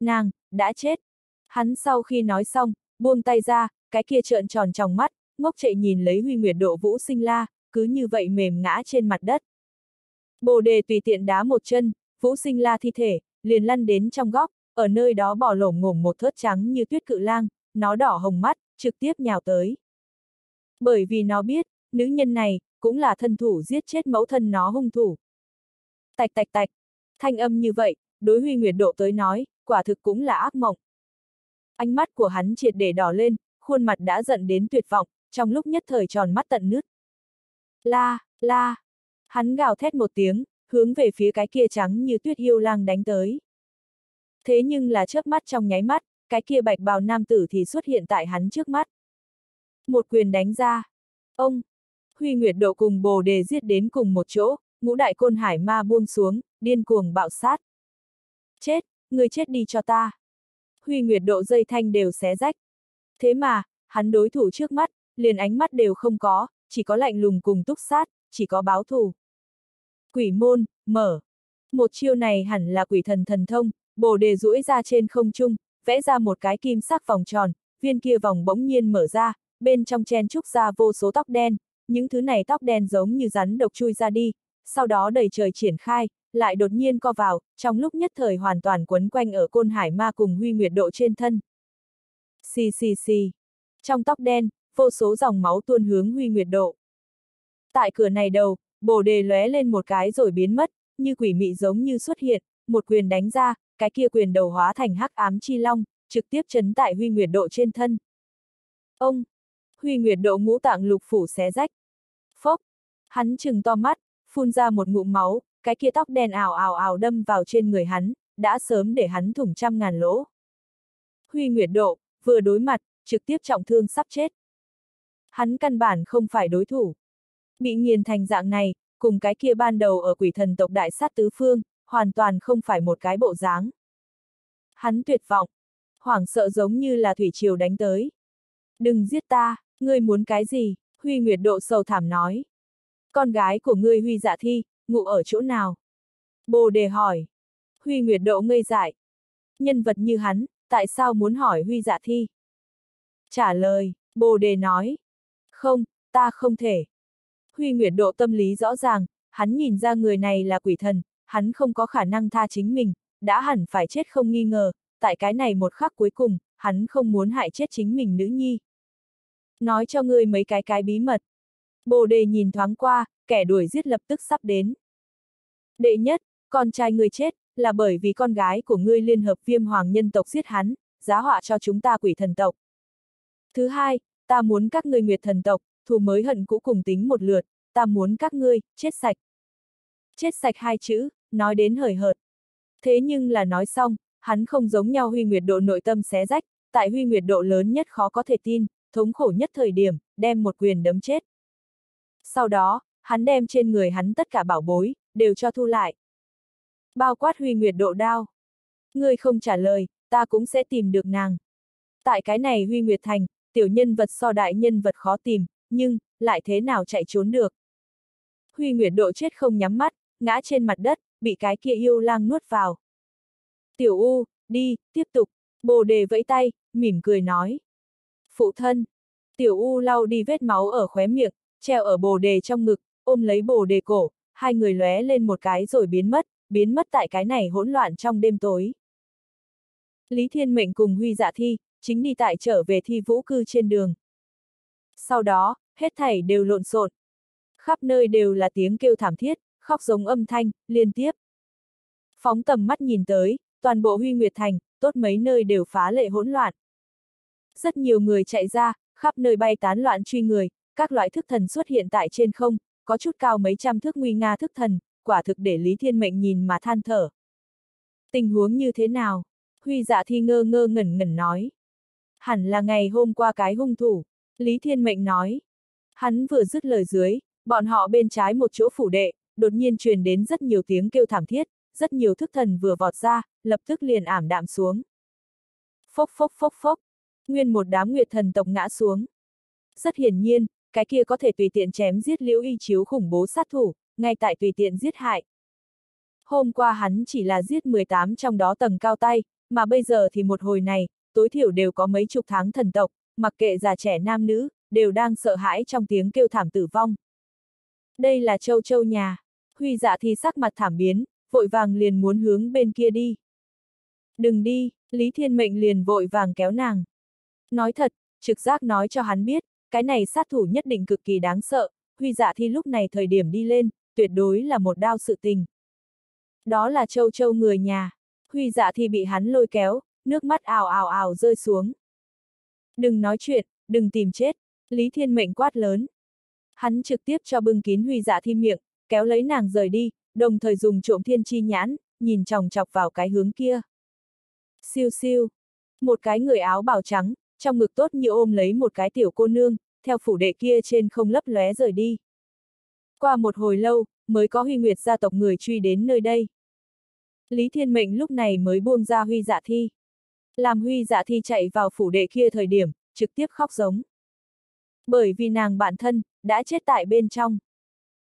Nàng, đã chết. Hắn sau khi nói xong, buông tay ra, cái kia trợn tròn trong mắt, ngốc chạy nhìn lấy huy nguyệt độ vũ sinh la, cứ như vậy mềm ngã trên mặt đất. Bồ đề tùy tiện đá một chân, vũ sinh la thi thể, liền lăn đến trong góc, ở nơi đó bỏ lổm ngổm một thớt trắng như tuyết cự lang, nó đỏ hồng mắt, trực tiếp nhào tới. Bởi vì nó biết, nữ nhân này, cũng là thân thủ giết chết mẫu thân nó hung thủ. Tạch tạch tạch, thanh âm như vậy, đối huy nguyệt độ tới nói, quả thực cũng là ác mộng. Ánh mắt của hắn triệt để đỏ lên, khuôn mặt đã giận đến tuyệt vọng, trong lúc nhất thời tròn mắt tận nứt. La, la, hắn gào thét một tiếng, hướng về phía cái kia trắng như tuyết yêu lang đánh tới. Thế nhưng là chớp mắt trong nháy mắt, cái kia bạch bào nam tử thì xuất hiện tại hắn trước mắt. Một quyền đánh ra. Ông! Huy Nguyệt Độ cùng bồ đề giết đến cùng một chỗ, ngũ đại côn hải ma buông xuống, điên cuồng bạo sát. Chết, người chết đi cho ta. Huy Nguyệt Độ dây thanh đều xé rách. Thế mà, hắn đối thủ trước mắt, liền ánh mắt đều không có, chỉ có lạnh lùng cùng túc sát, chỉ có báo thù. Quỷ môn, mở. Một chiêu này hẳn là quỷ thần thần thông, bồ đề duỗi ra trên không trung, vẽ ra một cái kim sắc vòng tròn, viên kia vòng bỗng nhiên mở ra, bên trong chen trúc ra vô số tóc đen, những thứ này tóc đen giống như rắn độc chui ra đi, sau đó đầy trời triển khai, lại đột nhiên co vào, trong lúc nhất thời hoàn toàn quấn quanh ở côn hải ma cùng huy nguyệt độ trên thân. Xì xì xì. Trong tóc đen, vô số dòng máu tuôn hướng huy nguyệt độ. Tại cửa này đầu, bồ đề lóe lên một cái rồi biến mất, như quỷ mị giống như xuất hiện, một quyền đánh ra, cái kia quyền đầu hóa thành hắc ám chi long, trực tiếp chấn tại huy nguyệt độ trên thân. Ông! Huy nguyệt độ ngũ tạng lục phủ xé rách. Phốc! Hắn chừng to mắt, phun ra một ngụm máu, cái kia tóc đen ảo ảo ảo đâm vào trên người hắn, đã sớm để hắn thủng trăm ngàn lỗ. Huy Nguyệt Độ, vừa đối mặt, trực tiếp trọng thương sắp chết. Hắn căn bản không phải đối thủ. Bị nghiền thành dạng này, cùng cái kia ban đầu ở quỷ thần tộc đại sát tứ phương, hoàn toàn không phải một cái bộ dáng. Hắn tuyệt vọng, hoảng sợ giống như là thủy triều đánh tới. Đừng giết ta, ngươi muốn cái gì? Huy Nguyệt Độ sầu thảm nói. Con gái của ngươi Huy Dạ Thi, ngụ ở chỗ nào? Bồ đề hỏi. Huy Nguyệt Độ ngây dại. Nhân vật như hắn, tại sao muốn hỏi Huy Dạ Thi? Trả lời, Bồ đề nói. Không, ta không thể. Huy Nguyệt Độ tâm lý rõ ràng, hắn nhìn ra người này là quỷ thần, hắn không có khả năng tha chính mình, đã hẳn phải chết không nghi ngờ, tại cái này một khắc cuối cùng, hắn không muốn hại chết chính mình nữ nhi. Nói cho ngươi mấy cái cái bí mật. Bồ đề nhìn thoáng qua, kẻ đuổi giết lập tức sắp đến. Đệ nhất, con trai ngươi chết, là bởi vì con gái của ngươi liên hợp viêm hoàng nhân tộc giết hắn, giá họa cho chúng ta quỷ thần tộc. Thứ hai, ta muốn các ngươi nguyệt thần tộc, thù mới hận cũ cùng tính một lượt, ta muốn các ngươi, chết sạch. Chết sạch hai chữ, nói đến hời hợt. Thế nhưng là nói xong, hắn không giống nhau huy nguyệt độ nội tâm xé rách, tại huy nguyệt độ lớn nhất khó có thể tin, thống khổ nhất thời điểm, đem một quyền đấm chết. Sau đó, hắn đem trên người hắn tất cả bảo bối, đều cho thu lại. Bao quát huy nguyệt độ đao. Ngươi không trả lời, ta cũng sẽ tìm được nàng. Tại cái này huy nguyệt thành, tiểu nhân vật so đại nhân vật khó tìm, nhưng, lại thế nào chạy trốn được. Huy nguyệt độ chết không nhắm mắt, ngã trên mặt đất, bị cái kia yêu lang nuốt vào. Tiểu U, đi, tiếp tục, bồ đề vẫy tay, mỉm cười nói. Phụ thân, tiểu U lau đi vết máu ở khóe miệng, treo ở bồ đề trong ngực, ôm lấy bồ đề cổ, hai người lóe lên một cái rồi biến mất, biến mất tại cái này hỗn loạn trong đêm tối. Lý Thiên Mệnh cùng Huy Dạ Thi, chính đi tại trở về thi vũ cư trên đường. Sau đó, hết thảy đều lộn xộn. Khắp nơi đều là tiếng kêu thảm thiết, khóc giống âm thanh, liên tiếp. Phóng tầm mắt nhìn tới, toàn bộ Huy Nguyệt Thành, tốt mấy nơi đều phá lệ hỗn loạn. Rất nhiều người chạy ra, khắp nơi bay tán loạn truy người, các loại thức thần xuất hiện tại trên không, có chút cao mấy trăm thước nguy nga thức thần, quả thực để Lý Thiên Mệnh nhìn mà than thở. Tình huống như thế nào? Huy dạ thi ngơ ngơ ngẩn ngẩn nói. Hẳn là ngày hôm qua cái hung thủ, Lý Thiên Mệnh nói. Hắn vừa dứt lời dưới, bọn họ bên trái một chỗ phủ đệ, đột nhiên truyền đến rất nhiều tiếng kêu thảm thiết, rất nhiều thức thần vừa vọt ra, lập tức liền ảm đạm xuống. Phốc phốc phốc phốc, nguyên một đám nguyệt thần tộc ngã xuống. Rất hiển nhiên, cái kia có thể tùy tiện chém giết liễu y chiếu khủng bố sát thủ, ngay tại tùy tiện giết hại. Hôm qua hắn chỉ là giết 18 trong đó tầng cao tay, mà bây giờ thì một hồi này, tối thiểu đều có mấy chục tháng thần tộc, mặc kệ già trẻ nam nữ, đều đang sợ hãi trong tiếng kêu thảm tử vong. Đây là châu châu nhà. Huy dạ thì sắc mặt thảm biến, vội vàng liền muốn hướng bên kia đi. Đừng đi, Lý Thiên Mệnh liền vội vàng kéo nàng. Nói thật, trực giác nói cho hắn biết, cái này sát thủ nhất định cực kỳ đáng sợ, Huy dạ thi lúc này thời điểm đi lên, tuyệt đối là một đao sự tình. Đó là châu châu người nhà. Huy dạ thi bị hắn lôi kéo, nước mắt ào ào ào rơi xuống. Đừng nói chuyện, đừng tìm chết. Lý Thiên Mệnh quát lớn. Hắn trực tiếp cho bưng kín Huy Dạ Thi miệng, kéo lấy nàng rời đi, đồng thời dùng trộm thiên chi nhãn, nhìn chòng chọc vào cái hướng kia. Siêu siêu. Một cái người áo bào trắng, trong ngực tốt như ôm lấy một cái tiểu cô nương, theo phủ đệ kia trên không lấp lóe rời đi. Qua một hồi lâu, mới có huy nguyệt gia tộc người truy đến nơi đây. Lý Thiên Mệnh lúc này mới buông ra huy dạ thi. Làm huy dạ thi chạy vào phủ đệ kia thời điểm, trực tiếp khóc giống. Bởi vì nàng bản thân, đã chết tại bên trong.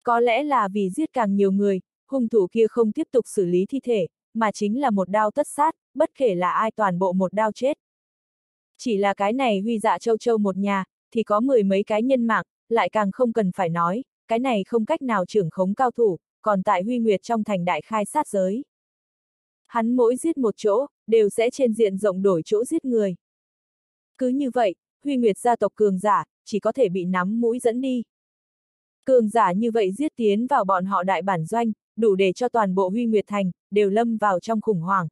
Có lẽ là vì giết càng nhiều người, hung thủ kia không tiếp tục xử lý thi thể, mà chính là một đao tất sát, bất kể là ai toàn bộ một đao chết. Chỉ là cái này huy dạ châu châu một nhà, thì có mười mấy cái nhân mạng, lại càng không cần phải nói, cái này không cách nào trưởng khống cao thủ, còn tại huy nguyệt trong thành đại khai sát giới. Hắn mỗi giết một chỗ, đều sẽ trên diện rộng đổi chỗ giết người. Cứ như vậy, huy nguyệt gia tộc cường giả, chỉ có thể bị nắm mũi dẫn đi. Cường giả như vậy giết tiến vào bọn họ đại bản doanh, đủ để cho toàn bộ huy nguyệt thành, đều lâm vào trong khủng hoảng.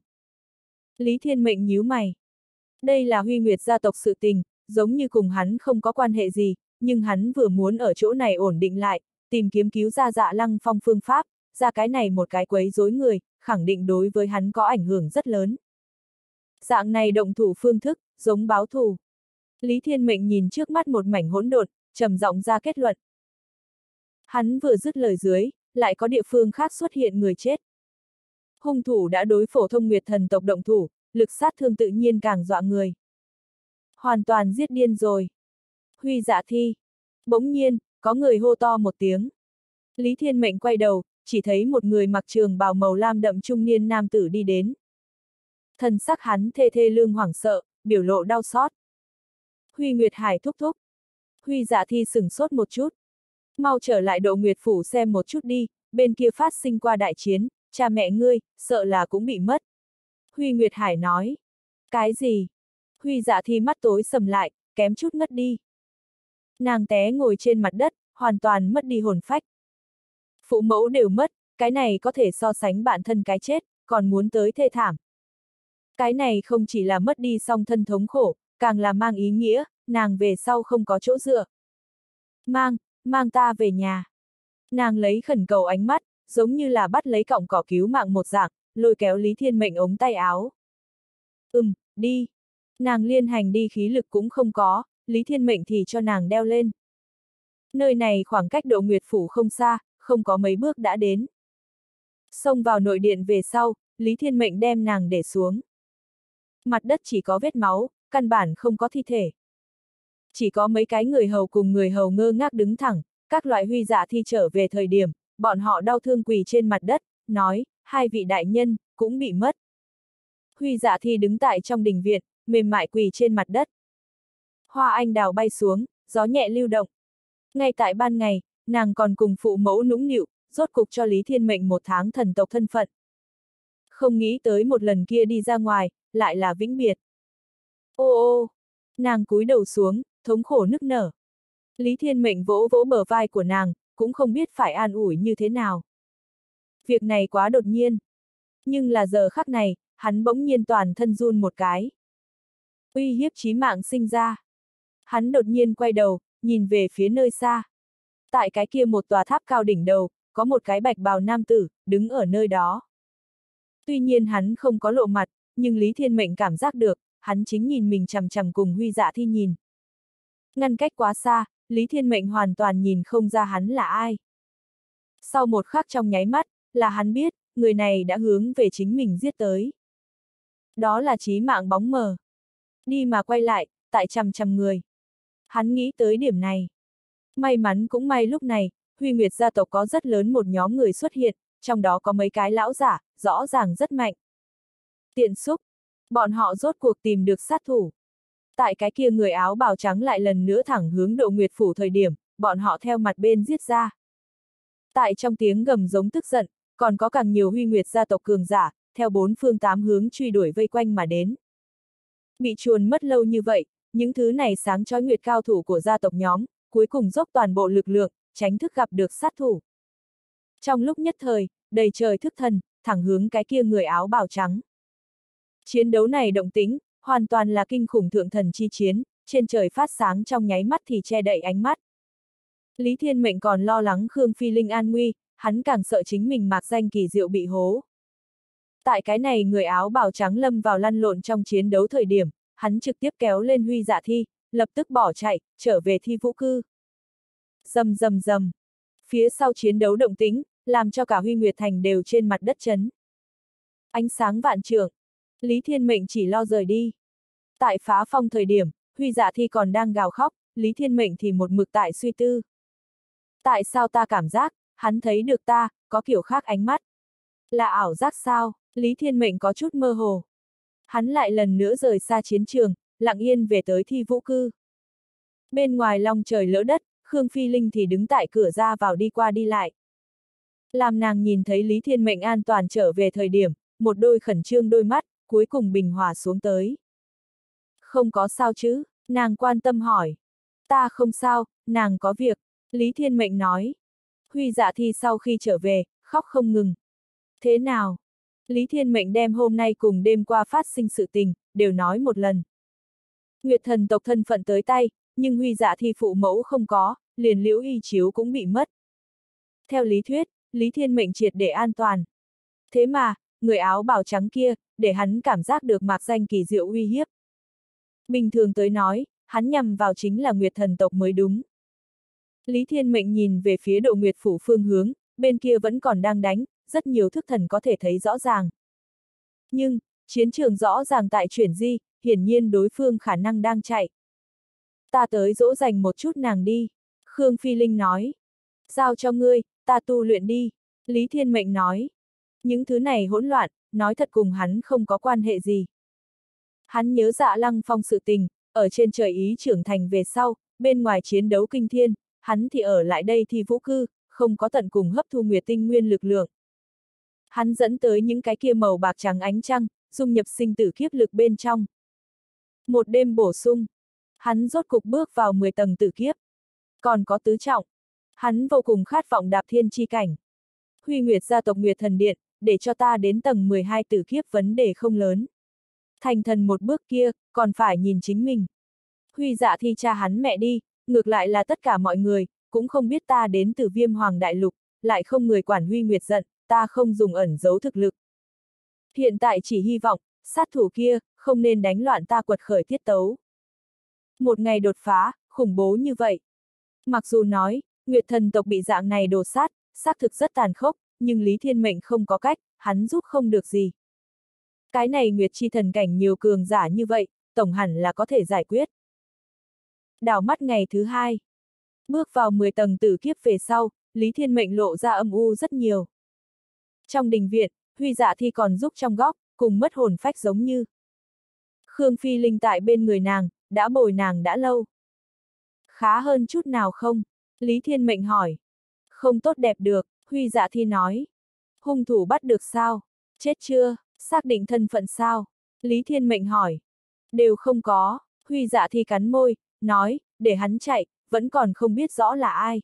Lý Thiên Mệnh nhíu mày. Đây là huy nguyệt gia tộc sự tình, giống như cùng hắn không có quan hệ gì, nhưng hắn vừa muốn ở chỗ này ổn định lại, tìm kiếm cứu ra dạ lăng phong phương pháp, ra cái này một cái quấy rối người, khẳng định đối với hắn có ảnh hưởng rất lớn. Dạng này động thủ phương thức, giống báo thù. Lý Thiên Mệnh nhìn trước mắt một mảnh hỗn độn, trầm giọng ra kết luận. Hắn vừa dứt lời dưới, lại có địa phương khác xuất hiện người chết. Hung thủ đã đối phổ thông nguyệt thần tộc động thủ, lực sát thương tự nhiên càng dọa người. Hoàn toàn giết điên rồi. Huy dạ thi. Bỗng nhiên, có người hô to một tiếng. Lý Thiên Mệnh quay đầu, chỉ thấy một người mặc trường bào màu lam đậm trung niên nam tử đi đến. Thần sắc hắn thê thê lương hoảng sợ, biểu lộ đau xót. Huy Nguyệt Hải thúc thúc. Huy dạ thi sừng sốt một chút. Mau trở lại độ Nguyệt Phủ xem một chút đi, bên kia phát sinh qua đại chiến, cha mẹ ngươi, sợ là cũng bị mất. Huy Nguyệt Hải nói. Cái gì? Huy dạ thi mắt tối sầm lại, kém chút ngất đi. Nàng té ngồi trên mặt đất, hoàn toàn mất đi hồn phách. Phụ mẫu đều mất, cái này có thể so sánh bản thân cái chết, còn muốn tới thê thảm. Cái này không chỉ là mất đi song thân thống khổ, càng là mang ý nghĩa, nàng về sau không có chỗ dựa. Mang, mang ta về nhà. Nàng lấy khẩn cầu ánh mắt, giống như là bắt lấy cọng cỏ cứu mạng một dạng, lôi kéo Lý Thiên Mệnh ống tay áo. Ừm, đi. Nàng liên hành đi khí lực cũng không có, Lý Thiên Mệnh thì cho nàng đeo lên. Nơi này khoảng cách độ nguyệt phủ không xa, không có mấy bước đã đến. Xông vào nội điện về sau, Lý Thiên Mệnh đem nàng để xuống. Mặt đất chỉ có vết máu, căn bản không có thi thể. Chỉ có mấy cái người hầu cùng người hầu ngơ ngác đứng thẳng, các loại huy giả thi trở về thời điểm, bọn họ đau thương quỳ trên mặt đất, nói, hai vị đại nhân, cũng bị mất. Huy dạ thi đứng tại trong đình viện, mềm mại quỳ trên mặt đất. Hoa anh đào bay xuống, gió nhẹ lưu động. Ngay tại ban ngày, nàng còn cùng phụ mẫu nũng nịu, rốt cục cho Lý Thiên Mệnh một tháng thần tộc thân phận. Không nghĩ tới một lần kia đi ra ngoài, lại là vĩnh biệt. Ô ô, nàng cúi đầu xuống, thống khổ nức nở. Lý Thiên Mệnh vỗ vỗ bờ vai của nàng, cũng không biết phải an ủi như thế nào. Việc này quá đột nhiên. Nhưng là giờ khắc này, hắn bỗng nhiên toàn thân run một cái. Uy hiếp chí mạng sinh ra. Hắn đột nhiên quay đầu, nhìn về phía nơi xa. Tại cái kia một tòa tháp cao đỉnh đầu, có một cái bạch bào nam tử, đứng ở nơi đó. Tuy nhiên hắn không có lộ mặt, nhưng Lý Thiên Mệnh cảm giác được, hắn chính nhìn mình chằm chằm cùng huy dạ thi nhìn. Ngăn cách quá xa, Lý Thiên Mệnh hoàn toàn nhìn không ra hắn là ai. Sau một khắc trong nháy mắt, là hắn biết, người này đã hướng về chính mình giết tới. Đó là trí mạng bóng mờ. Đi mà quay lại, tại chằm chằm người. Hắn nghĩ tới điểm này. May mắn cũng may lúc này, Huy Nguyệt gia tộc có rất lớn một nhóm người xuất hiện, trong đó có mấy cái lão giả, rõ ràng rất mạnh. Tiện xúc. Bọn họ rốt cuộc tìm được sát thủ. Tại cái kia người áo bào trắng lại lần nữa thẳng hướng độ nguyệt phủ thời điểm, bọn họ theo mặt bên giết ra. Tại trong tiếng gầm giống tức giận, còn có càng nhiều huy nguyệt gia tộc cường giả, theo bốn phương tám hướng truy đuổi vây quanh mà đến. Bị chuồn mất lâu như vậy, những thứ này sáng chói nguyệt cao thủ của gia tộc nhóm, cuối cùng dốc toàn bộ lực lượng, tránh thức gặp được sát thủ. Trong lúc nhất thời, đầy trời thức thần, thẳng hướng cái kia người áo bào trắng. Chiến đấu này động tính, hoàn toàn là kinh khủng thượng thần chi chiến, trên trời phát sáng trong nháy mắt thì che đậy ánh mắt. Lý Thiên Mệnh còn lo lắng Khương Phi Linh an nguy, hắn càng sợ chính mình mạc danh kỳ diệu bị hố. Tại cái này người áo bào trắng lâm vào lăn lộn trong chiến đấu thời điểm, hắn trực tiếp kéo lên huy dạ thi, lập tức bỏ chạy, trở về thi vũ cư. Dầm dầm dầm. Phía sau chiến đấu động tính, làm cho cả huy nguyệt thành đều trên mặt đất chấn. Ánh sáng vạn trượng. Lý Thiên Mệnh chỉ lo rời đi. Tại phá phong thời điểm, huy dạ thi còn đang gào khóc, Lý Thiên Mệnh thì một mực tại suy tư. Tại sao ta cảm giác, hắn thấy được ta, có kiểu khác ánh mắt. Là ảo giác sao, Lý Thiên Mệnh có chút mơ hồ. Hắn lại lần nữa rời xa chiến trường, lặng yên về tới thi vũ cư. Bên ngoài long trời lỡ đất, Khương Phi Linh thì đứng tại cửa ra vào đi qua đi lại. Làm nàng nhìn thấy Lý Thiên Mệnh an toàn trở về thời điểm, một đôi khẩn trương đôi mắt, cuối cùng bình hòa xuống tới. Không có sao chứ, nàng quan tâm hỏi. Ta không sao, nàng có việc, Lý Thiên Mệnh nói. Huy dạ thi sau khi trở về, khóc không ngừng. Thế nào? Lý Thiên Mệnh đem hôm nay cùng đêm qua phát sinh sự tình, đều nói một lần. Nguyệt thần tộc thân phận tới tay, nhưng huy dạ thi phụ mẫu không có, liền liễu y chiếu cũng bị mất. Theo lý thuyết, Lý Thiên Mệnh triệt để an toàn. Thế mà, người áo bào trắng kia, để hắn cảm giác được mạc danh kỳ diệu uy hiếp. Bình thường tới nói, hắn nhằm vào chính là Nguyệt thần tộc mới đúng. Lý Thiên Mệnh nhìn về phía độ Nguyệt phủ phương hướng, bên kia vẫn còn đang đánh, rất nhiều thức thần có thể thấy rõ ràng. Nhưng, chiến trường rõ ràng tại chuyển di, hiển nhiên đối phương khả năng đang chạy. Ta tới dỗ dành một chút nàng đi, Khương Phi Linh nói. Giao cho ngươi, ta tu luyện đi, Lý Thiên Mệnh nói. Những thứ này hỗn loạn, nói thật cùng hắn không có quan hệ gì. Hắn nhớ dạ lăng phong sự tình, ở trên trời ý trưởng thành về sau, bên ngoài chiến đấu kinh thiên, hắn thì ở lại đây thì vũ cư, không có tận cùng hấp thu nguyệt tinh nguyên lực lượng. Hắn dẫn tới những cái kia màu bạc trắng ánh trăng, dung nhập sinh tử kiếp lực bên trong. Một đêm bổ sung, hắn rốt cục bước vào 10 tầng tử kiếp. Còn có tứ trọng, hắn vô cùng khát vọng đạp thiên chi cảnh. Huy Nguyệt gia tộc Nguyệt Thần Điện, để cho ta đến tầng 12 tử kiếp vấn đề không lớn. Thành thần một bước kia, còn phải nhìn chính mình. Huy dạ thi cha hắn mẹ đi, ngược lại là tất cả mọi người, cũng không biết ta đến từ viêm hoàng đại lục, lại không người quản Huy Nguyệt giận, ta không dùng ẩn giấu thực lực. Hiện tại chỉ hy vọng, sát thủ kia, không nên đánh loạn ta quật khởi tiết tấu. Một ngày đột phá, khủng bố như vậy. Mặc dù nói, Nguyệt thần tộc bị dạng này đồ sát, xác thực rất tàn khốc, nhưng Lý Thiên Mệnh không có cách, hắn giúp không được gì. Cái này Nguyệt chi thần cảnh nhiều cường giả như vậy, tổng hẳn là có thể giải quyết. Đảo mắt ngày thứ hai. Bước vào 10 tầng tử kiếp về sau, Lý Thiên Mệnh lộ ra âm u rất nhiều. Trong đình viện, Huy dạ thi còn giúp trong góc, cùng mất hồn phách giống như. Khương Phi Linh tại bên người nàng, đã bồi nàng đã lâu. Khá hơn chút nào không? Lý Thiên Mệnh hỏi. Không tốt đẹp được, Huy dạ thi nói. Hung thủ bắt được sao? Chết chưa? Xác định thân phận sao? Lý Thiên Mệnh hỏi. Đều không có, Huy dạ thi cắn môi, nói, để hắn chạy, vẫn còn không biết rõ là ai.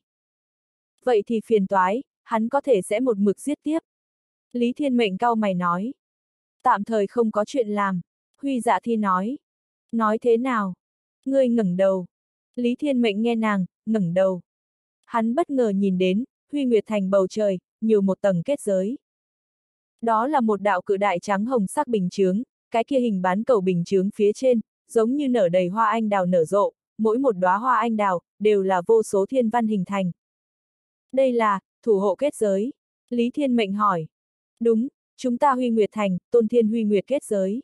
Vậy thì phiền toái, hắn có thể sẽ một mực giết tiếp. Lý Thiên Mệnh cao mày nói. Tạm thời không có chuyện làm. Huy dạ thi nói. Nói thế nào? Ngươi ngẩng đầu. Lý Thiên Mệnh nghe nàng, ngẩng đầu. Hắn bất ngờ nhìn đến, Huy Nguyệt Thành bầu trời, nhiều một tầng kết giới. Đó là một đạo cự đại trắng hồng sắc bình chướng, cái kia hình bán cầu bình chướng phía trên, giống như nở đầy hoa anh đào nở rộ, mỗi một đóa hoa anh đào, đều là vô số thiên văn hình thành. Đây là, thủ hộ kết giới. Lý Thiên Mệnh hỏi. Đúng, chúng ta Huy Nguyệt Thành, Tôn Thiên Huy Nguyệt kết giới.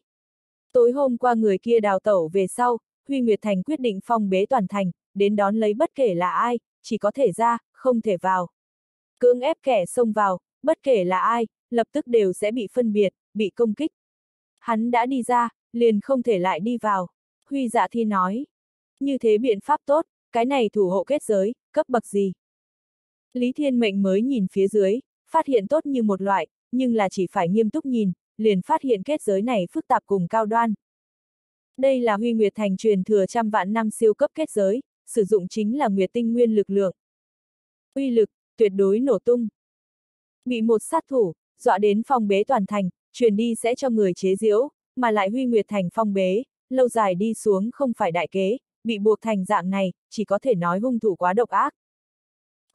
Tối hôm qua người kia đào tẩu về sau, Huy Nguyệt Thành quyết định phong bế toàn thành, đến đón lấy bất kể là ai, chỉ có thể ra, không thể vào. Cưỡng ép kẻ xông vào, bất kể là ai, lập tức đều sẽ bị phân biệt, bị công kích. Hắn đã đi ra, liền không thể lại đi vào. Huy dạ thi nói. Như thế biện pháp tốt, cái này thủ hộ kết giới, cấp bậc gì? Lý Thiên Mệnh mới nhìn phía dưới, phát hiện tốt như một loại, nhưng là chỉ phải nghiêm túc nhìn, liền phát hiện kết giới này phức tạp cùng cao đoan. Đây là Huy Nguyệt Thành truyền thừa trăm vạn năm siêu cấp kết giới, sử dụng chính là Nguyệt Tinh Nguyên lực lượng. Uy lực, tuyệt đối nổ tung. Bị một sát thủ, dọa đến phong bế toàn thành, truyền đi sẽ cho người chế diễu, mà lại Huy Nguyệt Thành phong bế, lâu dài đi xuống không phải đại kế, bị buộc thành dạng này, chỉ có thể nói hung thủ quá độc ác.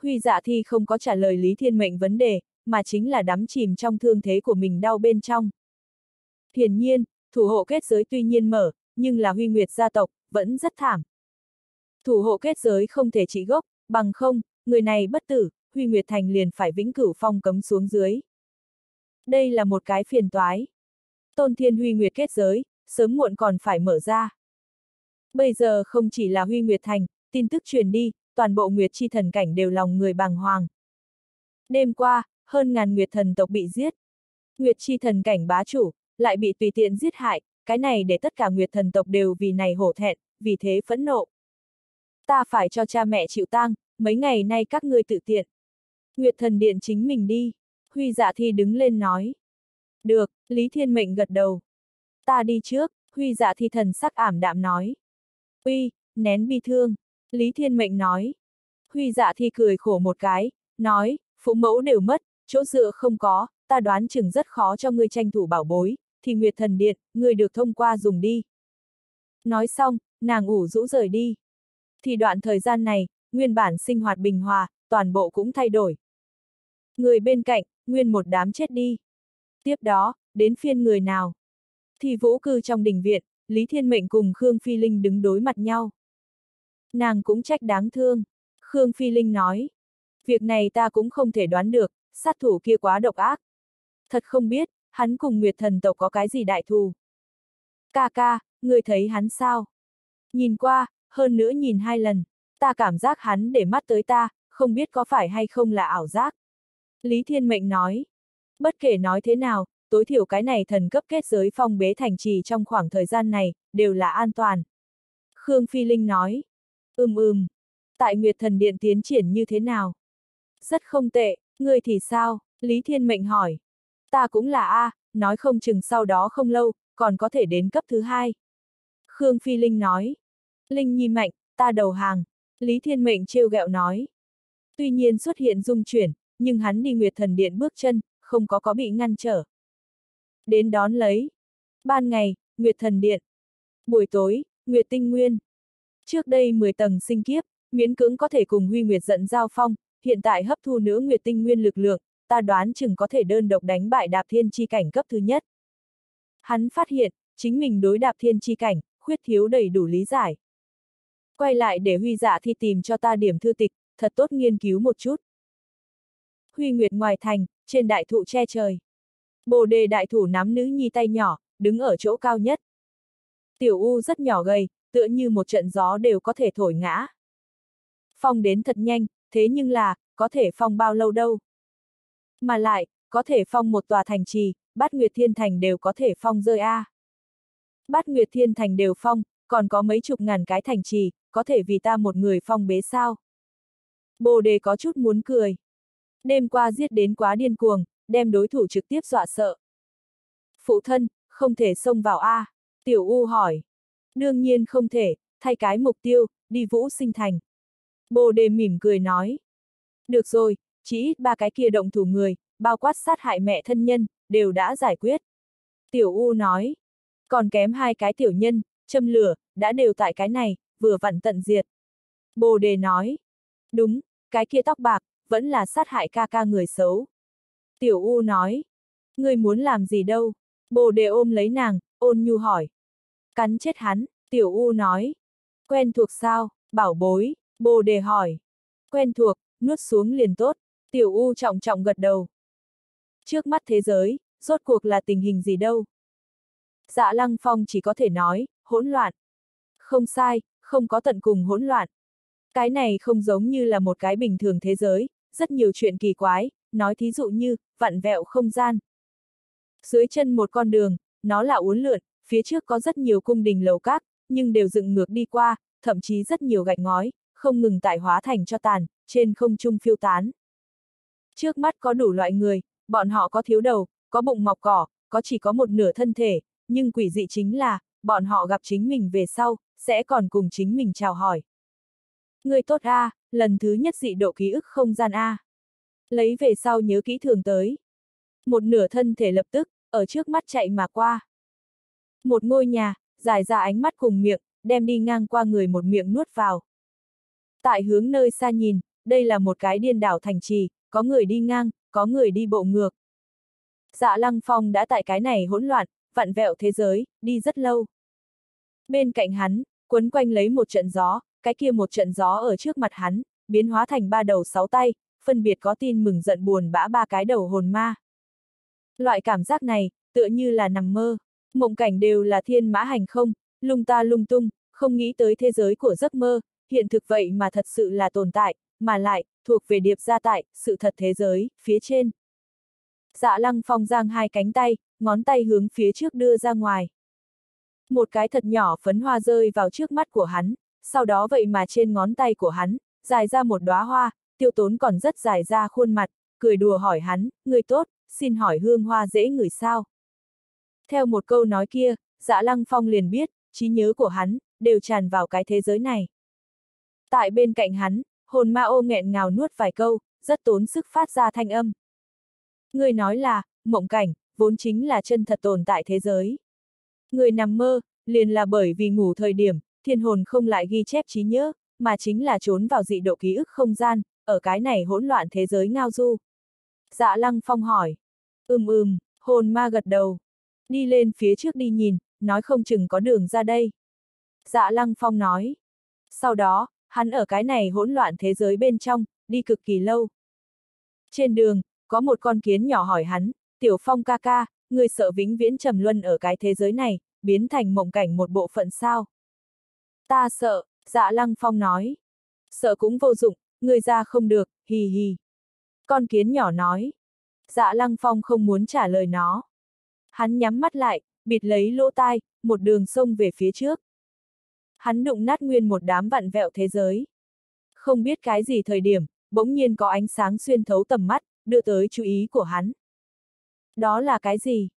Huy dạ thi không có trả lời Lý Thiên Mệnh vấn đề, mà chính là đắm chìm trong thương thế của mình đau bên trong. Hiển nhiên, thủ hộ kết giới tuy nhiên mở, nhưng là huy nguyệt gia tộc, vẫn rất thảm. Thủ hộ kết giới không thể trị gốc, bằng không, người này bất tử, huy nguyệt thành liền phải vĩnh cửu phong cấm xuống dưới. Đây là một cái phiền toái. Tôn thiên huy nguyệt kết giới, sớm muộn còn phải mở ra. Bây giờ không chỉ là huy nguyệt thành, tin tức truyền đi, toàn bộ nguyệt chi thần cảnh đều lòng người bàng hoàng. Đêm qua, hơn ngàn nguyệt thần tộc bị giết. Nguyệt chi thần cảnh bá chủ, lại bị tùy tiện giết hại, cái này để tất cả nguyệt thần tộc đều vì này hổ thẹn, vì thế phẫn nộ. Ta phải cho cha mẹ chịu tang, mấy ngày nay các ngươi tự tiện. Nguyệt thần điện chính mình đi. Huy dạ thi đứng lên nói. Được, Lý Thiên Mệnh gật đầu. Ta đi trước, Huy dạ thi thần sắc ảm đạm nói. Uy, nén bi thương. Lý Thiên Mệnh nói. Huy dạ thi cười khổ một cái, nói, phụ mẫu đều mất, chỗ dựa không có, ta đoán chừng rất khó cho ngươi tranh thủ bảo bối, thì Nguyệt Thần Điện, ngươi được thông qua dùng đi. Nói xong, nàng ủ rũ rời đi. Thì đoạn thời gian này, nguyên bản sinh hoạt bình hòa, toàn bộ cũng thay đổi. Người bên cạnh, nguyên một đám chết đi. Tiếp đó, đến phiên người nào? Thì vũ cư trong đình viện, Lý Thiên Mệnh cùng Khương Phi Linh đứng đối mặt nhau. Nàng cũng trách đáng thương. Khương Phi Linh nói. Việc này ta cũng không thể đoán được, sát thủ kia quá độc ác. Thật không biết, hắn cùng Nguyệt thần tộc có cái gì đại thù. Ca ca, người thấy hắn sao? Nhìn qua, hơn nữa nhìn hai lần, ta cảm giác hắn để mắt tới ta, không biết có phải hay không là ảo giác. Lý Thiên Mệnh nói. Bất kể nói thế nào, tối thiểu cái này thần cấp kết giới phong bế thành trì trong khoảng thời gian này, đều là an toàn. Khương Phi Linh nói. Ừm ừm. Tại Nguyệt Thần Điện tiến triển như thế nào? Rất không tệ, người thì sao? Lý Thiên Mệnh hỏi. Ta cũng là A, nói không chừng sau đó không lâu, còn có thể đến cấp thứ hai. Khương Phi Linh nói. Linh Nhi Mạnh, ta đầu hàng. Lý Thiên Mệnh trêu ghẹo nói. Tuy nhiên xuất hiện dung chuyển, nhưng hắn đi Nguyệt Thần Điện bước chân, không có có bị ngăn trở. Đến đón lấy. Ban ngày, Nguyệt Thần Điện. Buổi tối, Nguyệt Tinh Nguyên. Trước đây 10 tầng sinh kiếp, miễn cưỡng có thể cùng Huy Nguyệt dẫn giao phong, hiện tại hấp thu nữa Nguyệt Tinh Nguyên lực lượng, ta đoán chừng có thể đơn độc đánh bại đạp thiên chi cảnh cấp thứ nhất. Hắn phát hiện, chính mình đối đạp thiên chi cảnh, khuyết thiếu đầy đủ lý giải. Quay lại để Huy dạ thi tìm cho ta điểm thư tịch, thật tốt nghiên cứu một chút. Huy Nguyệt ngoài thành, trên đại thụ che trời. Bồ đề đại thủ nắm nữ nhi tay nhỏ, đứng ở chỗ cao nhất. Tiểu U rất nhỏ gầy, tựa như một trận gió đều có thể thổi ngã. Phong đến thật nhanh, thế nhưng là, có thể phong bao lâu đâu. Mà lại, có thể phong một tòa thành trì, bát Nguyệt Thiên Thành đều có thể phong rơi a. À. Bát Nguyệt Thiên Thành đều phong, còn có mấy chục ngàn cái thành trì, có thể vì ta một người phong bế sao. Bồ đề có chút muốn cười. Đêm qua giết đến quá điên cuồng, đem đối thủ trực tiếp dọa sợ. Phụ thân, không thể xông vào A. Tiểu U hỏi. Đương nhiên không thể, thay cái mục tiêu, đi vũ sinh thành. Bồ đề mỉm cười nói. Được rồi, chỉ ít ba cái kia động thủ người, bao quát sát hại mẹ thân nhân, đều đã giải quyết. Tiểu U nói. Còn kém hai cái tiểu nhân, châm lửa, đã đều tại cái này, vừa vặn tận diệt. Bồ đề nói. Đúng, cái kia tóc bạc, vẫn là sát hại ca ca người xấu. Tiểu U nói. Ngươi muốn làm gì đâu? Bồ đề ôm lấy nàng, ôn nhu hỏi. Cắn chết hắn, Tiểu U nói. Quen thuộc sao, bảo bối, bồ đề hỏi. Quen thuộc, nuốt xuống liền tốt, Tiểu U trọng trọng gật đầu. Trước mắt thế giới, rốt cuộc là tình hình gì đâu? Dạ Lăng Phong chỉ có thể nói, hỗn loạn. Không sai, không có tận cùng hỗn loạn. Cái này không giống như là một cái bình thường thế giới, rất nhiều chuyện kỳ quái, nói thí dụ như, vặn vẹo không gian. Dưới chân một con đường, nó là uốn lượn, phía trước có rất nhiều cung đình lầu các, nhưng đều dựng ngược đi qua, thậm chí rất nhiều gạch ngói, không ngừng tải hóa thành cho tàn, trên không trung phiêu tán. Trước mắt có đủ loại người, bọn họ có thiếu đầu, có bụng mọc cỏ, có chỉ có một nửa thân thể, nhưng quỷ dị chính là, bọn họ gặp chính mình về sau, sẽ còn cùng chính mình chào hỏi. Người tốt A, lần thứ nhất dị độ ký ức không gian A. Lấy về sau nhớ kỹ thường tới. Một nửa thân thể lập tức, ở trước mắt chạy mà qua. Một ngôi nhà, dài ra ánh mắt cùng miệng, đem đi ngang qua người một miệng nuốt vào. Tại hướng nơi xa nhìn, đây là một cái điên đảo thành trì, có người đi ngang, có người đi bộ ngược. Dạ Lăng Phong đã tại cái này hỗn loạn, vặn vẹo thế giới, đi rất lâu. Bên cạnh hắn, quấn quanh lấy một trận gió, cái kia một trận gió ở trước mặt hắn, biến hóa thành ba đầu sáu tay, phân biệt có tin mừng giận buồn bã ba cái đầu hồn ma. Loại cảm giác này, tựa như là nằm mơ, mộng cảnh đều là thiên mã hành không, lung ta lung tung, không nghĩ tới thế giới của giấc mơ, hiện thực vậy mà thật sự là tồn tại, mà lại, thuộc về điệp gia tại, sự thật thế giới, phía trên. Dạ lăng phong giang hai cánh tay, ngón tay hướng phía trước đưa ra ngoài. Một cái thật nhỏ phấn hoa rơi vào trước mắt của hắn, sau đó vậy mà trên ngón tay của hắn, dài ra một đóa hoa, tiêu tốn còn rất dài ra khuôn mặt, cười đùa hỏi hắn, người tốt, xin hỏi hương hoa dễ ngửi sao. Theo một câu nói kia, dạ lăng phong liền biết, trí nhớ của hắn, đều tràn vào cái thế giới này. Tại bên cạnh hắn, hồn ma ô nghẹn ngào nuốt vài câu, rất tốn sức phát ra thanh âm. Người nói là, mộng cảnh, vốn chính là chân thật tồn tại thế giới. Người nằm mơ, liền là bởi vì ngủ thời điểm, thiên hồn không lại ghi chép trí nhớ, mà chính là trốn vào dị độ ký ức không gian, ở cái này hỗn loạn thế giới ngao du. Dạ lăng phong hỏi. Ừm ừm, hồn ma gật đầu. Đi lên phía trước đi nhìn, nói không chừng có đường ra đây. Dạ lăng phong nói. Sau đó, hắn ở cái này hỗn loạn thế giới bên trong, đi cực kỳ lâu. Trên đường, có một con kiến nhỏ hỏi hắn, tiểu phong ca ca, người sợ vĩnh viễn trầm luân ở cái thế giới này, biến thành mộng cảnh một bộ phận sao? Ta sợ, dạ lăng phong nói. Sợ cũng vô dụng, người ra không được, hì hì. Con kiến nhỏ nói. Dạ lăng phong không muốn trả lời nó. Hắn nhắm mắt lại, bịt lấy lỗ tai, một đường sông về phía trước. Hắn đụng nát nguyên một đám vặn vẹo thế giới. Không biết cái gì thời điểm, bỗng nhiên có ánh sáng xuyên thấu tầm mắt, đưa tới chú ý của hắn. Đó là cái gì?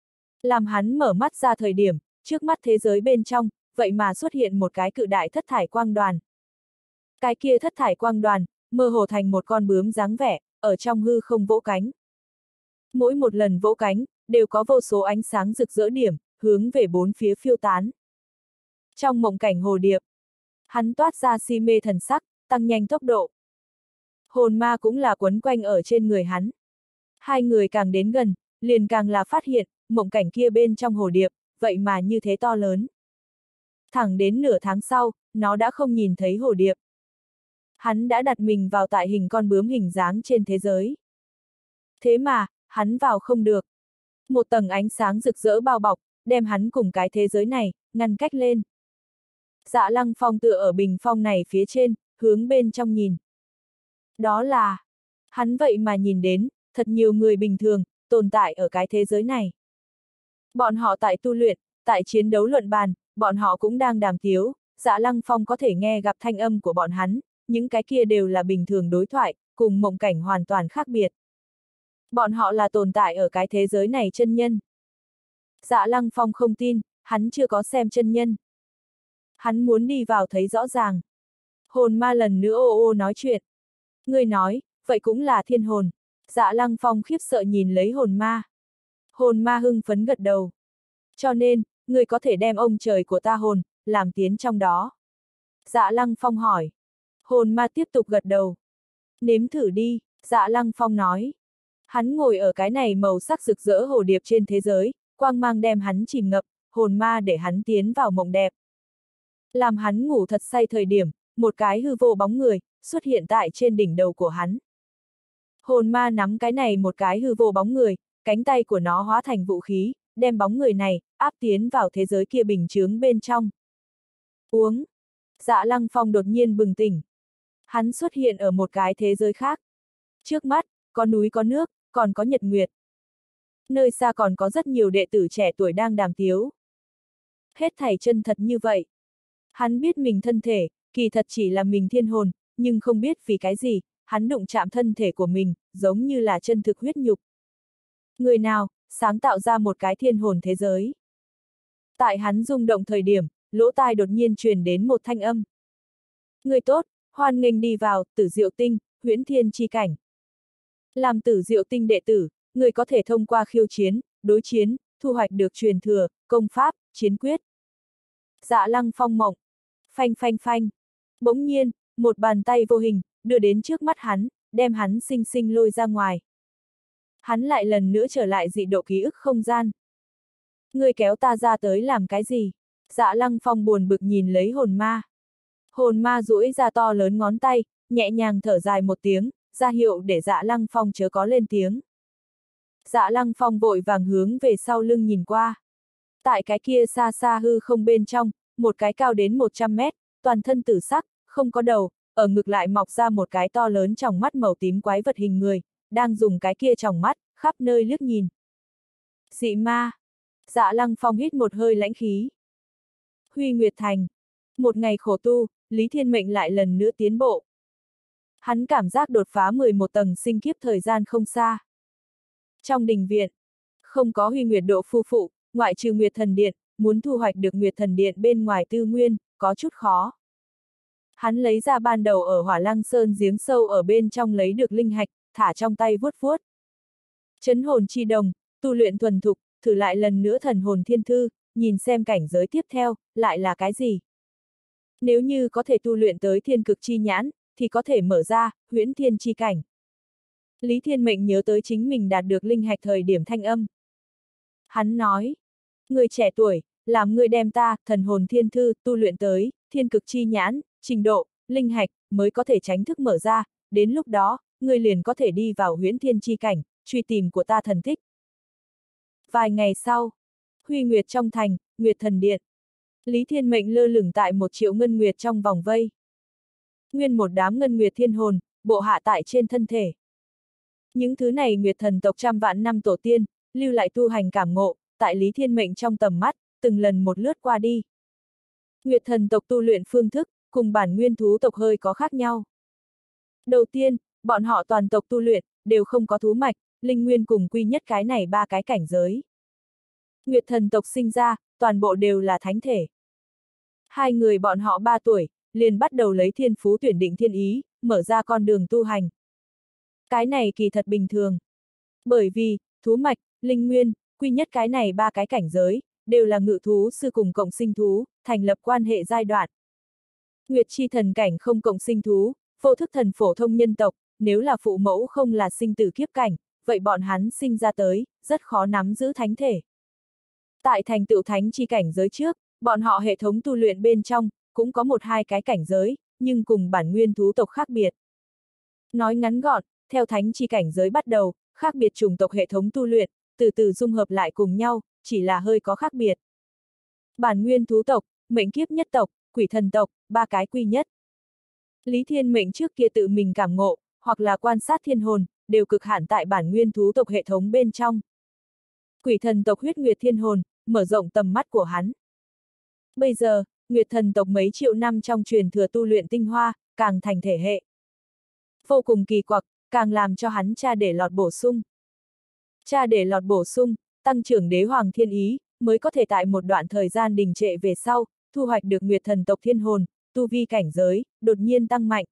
Làm hắn mở mắt ra thời điểm, trước mắt thế giới bên trong, vậy mà xuất hiện một cái cự đại thất thải quang đoàn. Cái kia thất thải quang đoàn, mơ hồ thành một con bướm dáng vẻ, ở trong hư không vỗ cánh. Mỗi một lần vỗ cánh, đều có vô số ánh sáng rực rỡ điểm, hướng về bốn phía phiêu tán. Trong mộng cảnh hồ điệp, hắn toát ra si mê thần sắc, tăng nhanh tốc độ. Hồn ma cũng là quấn quanh ở trên người hắn. Hai người càng đến gần, liền càng là phát hiện, mộng cảnh kia bên trong hồ điệp, vậy mà như thế to lớn. Thẳng đến nửa tháng sau, nó đã không nhìn thấy hồ điệp. Hắn đã đặt mình vào tại hình con bướm hình dáng trên thế giới. Thế mà, hắn vào không được. Một tầng ánh sáng rực rỡ bao bọc, đem hắn cùng cái thế giới này, ngăn cách lên. Dạ lăng phong tựa ở bình phong này phía trên, hướng bên trong nhìn. Đó là, hắn vậy mà nhìn đến, thật nhiều người bình thường, tồn tại ở cái thế giới này. Bọn họ tại tu luyện, tại chiến đấu luận bàn, bọn họ cũng đang đàm tiếu, dạ lăng phong có thể nghe gặp thanh âm của bọn hắn, những cái kia đều là bình thường đối thoại, cùng mộng cảnh hoàn toàn khác biệt. Bọn họ là tồn tại ở cái thế giới này chân nhân. Dạ lăng phong không tin, hắn chưa có xem chân nhân. Hắn muốn đi vào thấy rõ ràng. Hồn ma lần nữa ô ô nói chuyện. Người nói, vậy cũng là thiên hồn. Dạ lăng phong khiếp sợ nhìn lấy hồn ma. Hồn ma hưng phấn gật đầu. Cho nên, người có thể đem ông trời của ta hồn, làm tiến trong đó. Dạ lăng phong hỏi. Hồn ma tiếp tục gật đầu. Nếm thử đi, dạ lăng phong nói. Hắn ngồi ở cái này màu sắc rực rỡ hồ điệp trên thế giới, quang mang đem hắn chìm ngập, hồn ma để hắn tiến vào mộng đẹp. Làm hắn ngủ thật say thời điểm, một cái hư vô bóng người, xuất hiện tại trên đỉnh đầu của hắn. Hồn ma nắm cái này một cái hư vô bóng người, cánh tay của nó hóa thành vũ khí, đem bóng người này, áp tiến vào thế giới kia bình chướng bên trong. Uống. Dạ lăng phong đột nhiên bừng tỉnh. Hắn xuất hiện ở một cái thế giới khác. Trước mắt, có núi có nước, còn có nhật nguyệt. Nơi xa còn có rất nhiều đệ tử trẻ tuổi đang đàm tiếu. Hết thảy chân thật như vậy. Hắn biết mình thân thể, kỳ thật chỉ là mình thiên hồn, nhưng không biết vì cái gì, hắn đụng chạm thân thể của mình, giống như là chân thực huyết nhục. Người nào, sáng tạo ra một cái thiên hồn thế giới. Tại hắn rung động thời điểm, lỗ tai đột nhiên truyền đến một thanh âm. Người tốt, hoan nghênh đi vào, tử diệu tinh, huyễn thiên chi cảnh. Làm tử diệu tinh đệ tử, người có thể thông qua khiêu chiến, đối chiến, thu hoạch được truyền thừa, công pháp, chiến quyết. Dạ lăng phong mộng. Phanh phanh phanh. Bỗng nhiên, một bàn tay vô hình, đưa đến trước mắt hắn, đem hắn sinh sinh lôi ra ngoài. Hắn lại lần nữa trở lại dị độ ký ức không gian. Ngươi kéo ta ra tới làm cái gì? Dạ lăng phong buồn bực nhìn lấy hồn ma. Hồn ma duỗi ra to lớn ngón tay, nhẹ nhàng thở dài một tiếng, ra hiệu để dạ lăng phong chớ có lên tiếng. Dạ lăng phong vội vàng hướng về sau lưng nhìn qua. Tại cái kia xa xa hư không bên trong, một cái cao đến 100 mét, toàn thân tử sắc, không có đầu, ở ngực lại mọc ra một cái to lớn trong mắt màu tím quái vật hình người, đang dùng cái kia trong mắt, khắp nơi liếc nhìn. Dị ma! Dạ lăng phong hít một hơi lãnh khí. Huy Nguyệt Thành. Một ngày khổ tu, Lý Thiên Mệnh lại lần nữa tiến bộ. Hắn cảm giác đột phá 11 tầng sinh kiếp thời gian không xa. Trong đình viện, không có huy nguyệt độ phu phụ, ngoại trừ Nguyệt Thần Điện, muốn thu hoạch được Nguyệt Thần Điện bên ngoài tư nguyên, có chút khó. Hắn lấy ra ban đầu ở hỏa lăng sơn giếng sâu ở bên trong lấy được linh hạch, thả trong tay vuốt vuốt. Chấn hồn chi đồng, tu luyện thuần thục, thử lại lần nữa thần hồn thiên thư, nhìn xem cảnh giới tiếp theo, lại là cái gì. Nếu như có thể tu luyện tới thiên cực chi nhãn, thì có thể mở ra, huyễn thiên chi cảnh. Lý Thiên Mệnh nhớ tới chính mình đạt được linh hạch thời điểm thanh âm. Hắn nói, người trẻ tuổi, làm người đem ta, thần hồn thiên thư, tu luyện tới, thiên cực chi nhãn, trình độ, linh hạch, mới có thể tránh thức mở ra, đến lúc đó, người liền có thể đi vào huyễn thiên chi cảnh, truy tìm của ta thần thích. Vài ngày sau, Huy Nguyệt trong thành, Nguyệt thần điện. Lý Thiên Mệnh lơ lửng tại một triệu ngân nguyệt trong vòng vây. Nguyên một đám ngân nguyệt thiên hồn, bộ hạ tại trên thân thể. Những thứ này nguyệt thần tộc trăm vạn năm tổ tiên, lưu lại tu hành cảm ngộ, tại Lý Thiên Mệnh trong tầm mắt, từng lần một lướt qua đi. Nguyệt thần tộc tu luyện phương thức, cùng bản nguyên thú tộc hơi có khác nhau. Đầu tiên, bọn họ toàn tộc tu luyện, đều không có thú mạch, linh nguyên cùng quy nhất cái này ba cái cảnh giới. Nguyệt thần tộc sinh ra, toàn bộ đều là thánh thể. Hai người bọn họ ba tuổi, liền bắt đầu lấy thiên phú tuyển định thiên ý, mở ra con đường tu hành. Cái này kỳ thật bình thường. Bởi vì, thú mạch, linh nguyên, quy nhất cái này ba cái cảnh giới, đều là ngự thú sư cùng cộng sinh thú, thành lập quan hệ giai đoạn. Nguyệt chi thần cảnh không cộng sinh thú, vô thức thần phổ thông nhân tộc, nếu là phụ mẫu không là sinh tử kiếp cảnh, vậy bọn hắn sinh ra tới, rất khó nắm giữ thánh thể. Tại thành tựu thánh chi cảnh giới trước, bọn họ hệ thống tu luyện bên trong, cũng có một hai cái cảnh giới, nhưng cùng bản nguyên thú tộc khác biệt. Nói ngắn gọn, theo thánh chi cảnh giới bắt đầu, khác biệt chủng tộc hệ thống tu luyện, từ từ dung hợp lại cùng nhau, chỉ là hơi có khác biệt. Bản nguyên thú tộc, mệnh kiếp nhất tộc, quỷ thần tộc, ba cái quy nhất. Lý Thiên mệnh trước kia tự mình cảm ngộ, hoặc là quan sát thiên hồn, đều cực hạn tại bản nguyên thú tộc hệ thống bên trong. Quỷ thần tộc huyết nguyệt thiên hồn, mở rộng tầm mắt của hắn. Bây giờ, nguyệt thần tộc mấy triệu năm trong truyền thừa tu luyện tinh hoa, càng thành thể hệ. Vô cùng kỳ quặc, càng làm cho hắn cha để lọt bổ sung. Cha để lọt bổ sung, tăng trưởng đế hoàng thiên ý, mới có thể tại một đoạn thời gian đình trệ về sau, thu hoạch được nguyệt thần tộc thiên hồn, tu vi cảnh giới, đột nhiên tăng mạnh.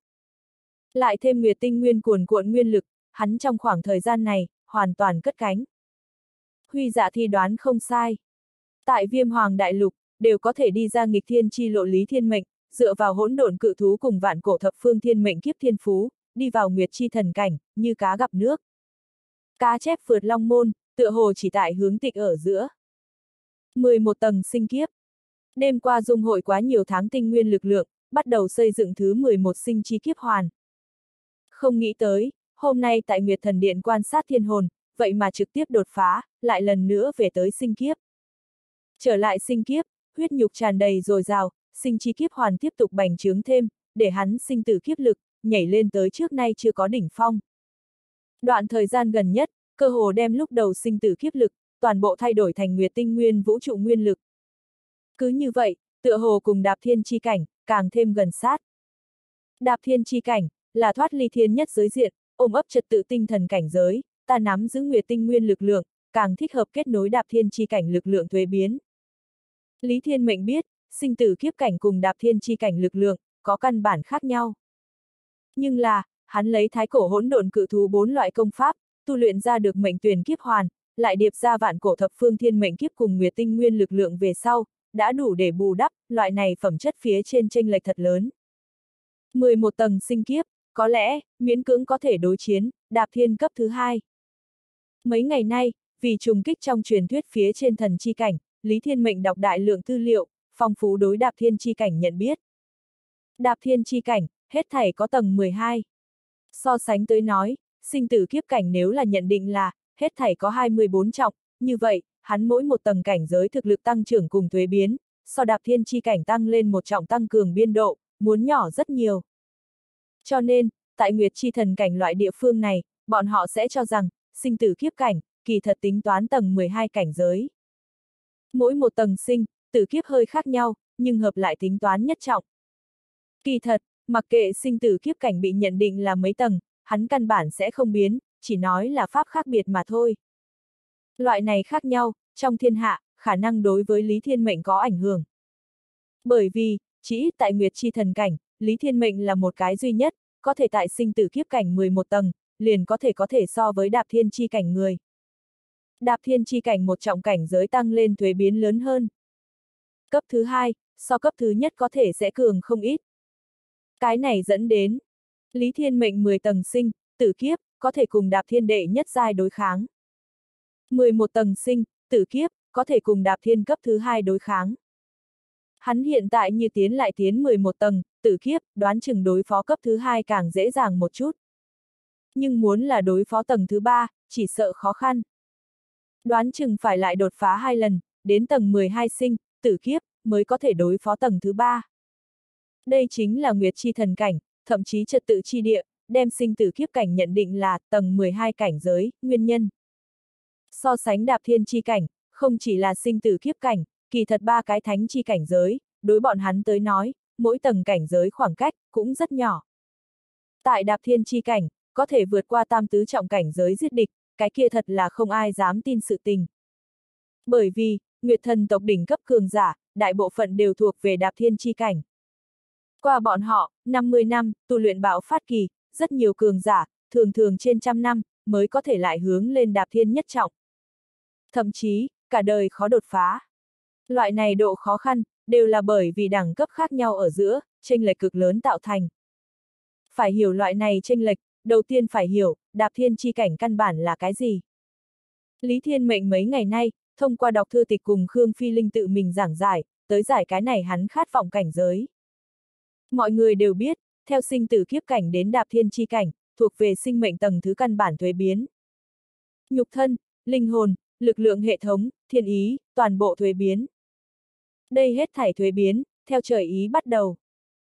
Lại thêm nguyệt tinh nguyên cuồn cuộn nguyên lực, hắn trong khoảng thời gian này, hoàn toàn cất cánh. Huy dạ thi đoán không sai. Tại viêm hoàng đại lục, đều có thể đi ra nghịch thiên chi lộ lý thiên mệnh, dựa vào hỗn độn cự thú cùng vạn cổ thập phương thiên mệnh kiếp thiên phú, đi vào nguyệt chi thần cảnh, như cá gặp nước. Cá chép vượt long môn, tựa hồ chỉ tại hướng tịch ở giữa. 11 tầng sinh kiếp. Đêm qua dung hội quá nhiều tháng tinh nguyên lực lượng, bắt đầu xây dựng thứ 11 sinh chi kiếp hoàn. Không nghĩ tới, hôm nay tại Nguyệt Thần Điện quan sát thiên hồn, vậy mà trực tiếp đột phá, lại lần nữa về tới sinh kiếp. Trở lại sinh kiếp, huyết nhục tràn đầy dồi dào, sinh chi kiếp hoàn tiếp tục bành trướng thêm, để hắn sinh tử kiếp lực, nhảy lên tới trước nay chưa có đỉnh phong. Đoạn thời gian gần nhất, cơ hồ đem lúc đầu sinh tử kiếp lực, toàn bộ thay đổi thành nguyệt tinh nguyên vũ trụ nguyên lực. Cứ như vậy, tựa hồ cùng đạp thiên chi cảnh, càng thêm gần sát. Đạp thiên chi cảnh, là thoát ly thiên nhất giới diện, ôm ấp trật tự tinh thần cảnh giới, ta nắm giữ nguyệt tinh nguyên lực lượng, càng thích hợp kết nối đạp thiên chi cảnh lực lượng thuế biến. Lý Thiên Mệnh biết, sinh tử kiếp cảnh cùng đạp thiên chi cảnh lực lượng, có căn bản khác nhau. Nhưng là, hắn lấy thái cổ hỗn độn cự thú bốn loại công pháp, tu luyện ra được mệnh tuyển kiếp hoàn, lại điệp ra vạn cổ thập phương thiên mệnh kiếp cùng nguyệt tinh nguyên lực lượng về sau, đã đủ để bù đắp, loại này phẩm chất phía trên tranh lệch thật lớn. 11 tầng sinh kiếp, có lẽ, miễn cưỡng có thể đối chiến, đạp thiên cấp thứ hai. Mấy ngày nay, vì trùng kích trong truyền thuyết phía trên thần chi cảnh, Lý Thiên Mệnh đọc đại lượng tư liệu, phong phú đối đạp thiên chi cảnh nhận biết. Đạp thiên chi cảnh, hết thảy có tầng 12. So sánh tới nói, sinh tử kiếp cảnh nếu là nhận định là, hết thảy có 24 trọng, như vậy, hắn mỗi một tầng cảnh giới thực lực tăng trưởng cùng thuế biến, so đạp thiên chi cảnh tăng lên một trọng tăng cường biên độ, muốn nhỏ rất nhiều. Cho nên, tại Nguyệt Chi thần cảnh loại địa phương này, bọn họ sẽ cho rằng, sinh tử kiếp cảnh, kỳ thật tính toán tầng 12 cảnh giới. Mỗi một tầng sinh, tử kiếp hơi khác nhau, nhưng hợp lại tính toán nhất trọng. Kỳ thật, mặc kệ sinh tử kiếp cảnh bị nhận định là mấy tầng, hắn căn bản sẽ không biến, chỉ nói là pháp khác biệt mà thôi. Loại này khác nhau, trong thiên hạ, khả năng đối với Lý Thiên Mệnh có ảnh hưởng. Bởi vì, chỉ tại Nguyệt Chi thần cảnh, Lý Thiên Mệnh là một cái duy nhất, có thể tại sinh tử kiếp cảnh 11 tầng, liền có thể có thể so với đạp thiên chi cảnh người. Đạp thiên chi cảnh một trọng cảnh giới tăng lên thuế biến lớn hơn. Cấp thứ hai, so cấp thứ nhất có thể sẽ cường không ít. Cái này dẫn đến, Lý Thiên Mệnh 10 tầng sinh, tử kiếp, có thể cùng đạp thiên đệ nhất giai đối kháng. 11 tầng sinh, tử kiếp, có thể cùng đạp thiên cấp thứ hai đối kháng. Hắn hiện tại như tiến lại tiến 11 tầng, tử kiếp, đoán chừng đối phó cấp thứ hai càng dễ dàng một chút. Nhưng muốn là đối phó tầng thứ ba, chỉ sợ khó khăn. Đoán chừng phải lại đột phá hai lần, đến tầng 12 sinh, tử kiếp, mới có thể đối phó tầng thứ ba. Đây chính là Nguyệt Chi thần cảnh, thậm chí trật tự chi địa, đem sinh tử kiếp cảnh nhận định là tầng 12 cảnh giới, nguyên nhân. So sánh đạp thiên chi cảnh, không chỉ là sinh tử kiếp cảnh, kỳ thật ba cái thánh chi cảnh giới, đối bọn hắn tới nói, mỗi tầng cảnh giới khoảng cách, cũng rất nhỏ. Tại đạp thiên chi cảnh, có thể vượt qua tam tứ trọng cảnh giới giết địch, cái kia thật là không ai dám tin sự tình. Bởi vì, Nguyệt thần tộc đỉnh cấp cường giả, đại bộ phận đều thuộc về đạp thiên chi cảnh. Qua bọn họ, 50 năm, tu luyện bạo phát kỳ, rất nhiều cường giả, thường thường trên trăm năm, mới có thể lại hướng lên đạp thiên nhất trọng. Thậm chí, cả đời khó đột phá. Loại này độ khó khăn, đều là bởi vì đẳng cấp khác nhau ở giữa, tranh lệch cực lớn tạo thành. Phải hiểu loại này tranh lệch, đầu tiên phải hiểu, đạp thiên chi cảnh căn bản là cái gì. Lý Thiên Mệnh mấy ngày nay, thông qua đọc thư tịch cùng Khương Phi Linh tự mình giảng giải, tới giải cái này hắn khát vọng cảnh giới. Mọi người đều biết, theo sinh tử kiếp cảnh đến đạp thiên chi cảnh, thuộc về sinh mệnh tầng thứ căn bản thuế biến. Nhục thân, linh hồn, lực lượng hệ thống, thiên ý, toàn bộ thuế biến. Đây hết thảy thuế biến, theo trời ý bắt đầu.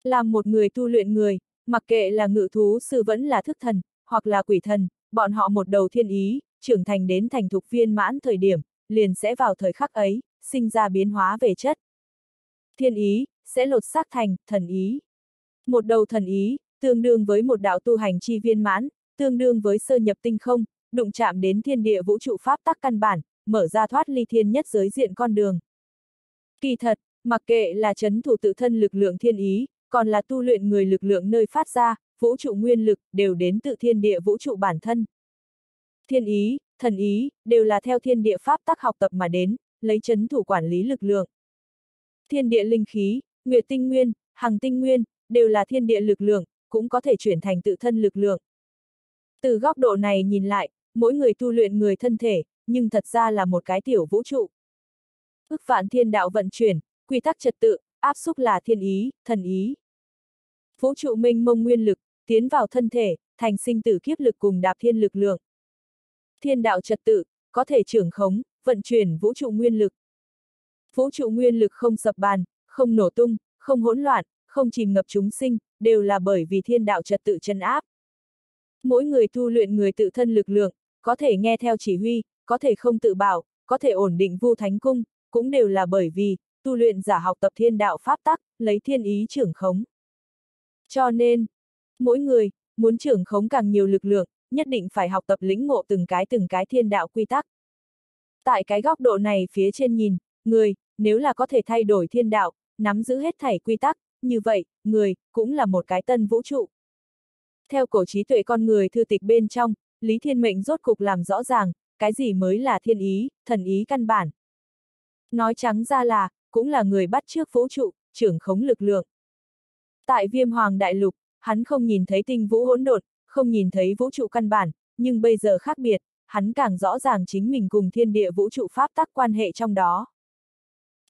Làm một người tu luyện người, mặc kệ là ngự thú sư vẫn là thức thần, hoặc là quỷ thần, bọn họ một đầu thiên ý, trưởng thành đến thành thục viên mãn thời điểm, liền sẽ vào thời khắc ấy, sinh ra biến hóa về chất. Thiên ý, sẽ lột xác thành, thần ý. Một đầu thần ý, tương đương với một đạo tu hành chi viên mãn, tương đương với sơ nhập tinh không, đụng chạm đến thiên địa vũ trụ pháp tắc căn bản, mở ra thoát ly thiên nhất giới diện con đường. Kỳ thật, mặc kệ là chấn thủ tự thân lực lượng thiên ý, còn là tu luyện người lực lượng nơi phát ra, vũ trụ nguyên lực, đều đến tự thiên địa vũ trụ bản thân. Thiên ý, thần ý, đều là theo thiên địa pháp tắc học tập mà đến, lấy chấn thủ quản lý lực lượng. Thiên địa linh khí, nguyệt tinh nguyên, hằng tinh nguyên, đều là thiên địa lực lượng, cũng có thể chuyển thành tự thân lực lượng. Từ góc độ này nhìn lại, mỗi người tu luyện người thân thể, nhưng thật ra là một cái tiểu vũ trụ. Ước vạn thiên đạo vận chuyển, quy tắc trật tự, áp xúc là thiên ý, thần ý. Vũ trụ minh mông nguyên lực, tiến vào thân thể, thành sinh tử kiếp lực cùng đạp thiên lực lượng. Thiên đạo trật tự, có thể trưởng khống, vận chuyển vũ trụ nguyên lực. Vũ trụ nguyên lực không sập bàn, không nổ tung, không hỗn loạn, không chìm ngập chúng sinh, đều là bởi vì thiên đạo trật tự chân áp. Mỗi người tu luyện người tự thân lực lượng, có thể nghe theo chỉ huy, có thể không tự bảo, có thể ổn định vu thánh cung, cũng đều là bởi vì, tu luyện giả học tập thiên đạo pháp tắc, lấy thiên ý trưởng khống. Cho nên, mỗi người, muốn trưởng khống càng nhiều lực lượng, nhất định phải học tập lĩnh ngộ từng cái từng cái thiên đạo quy tắc. Tại cái góc độ này phía trên nhìn, người, nếu là có thể thay đổi thiên đạo, nắm giữ hết thảy quy tắc, như vậy, người, cũng là một cái tân vũ trụ. Theo cổ trí tuệ con người thư tịch bên trong, Lý Thiên Mệnh rốt cục làm rõ ràng, cái gì mới là thiên ý, thần ý căn bản. Nói trắng ra là, cũng là người bắt trước vũ trụ, trưởng khống lực lượng. Tại viêm hoàng đại lục, hắn không nhìn thấy tinh vũ hỗn độn, không nhìn thấy vũ trụ căn bản, nhưng bây giờ khác biệt, hắn càng rõ ràng chính mình cùng thiên địa vũ trụ pháp tắc quan hệ trong đó.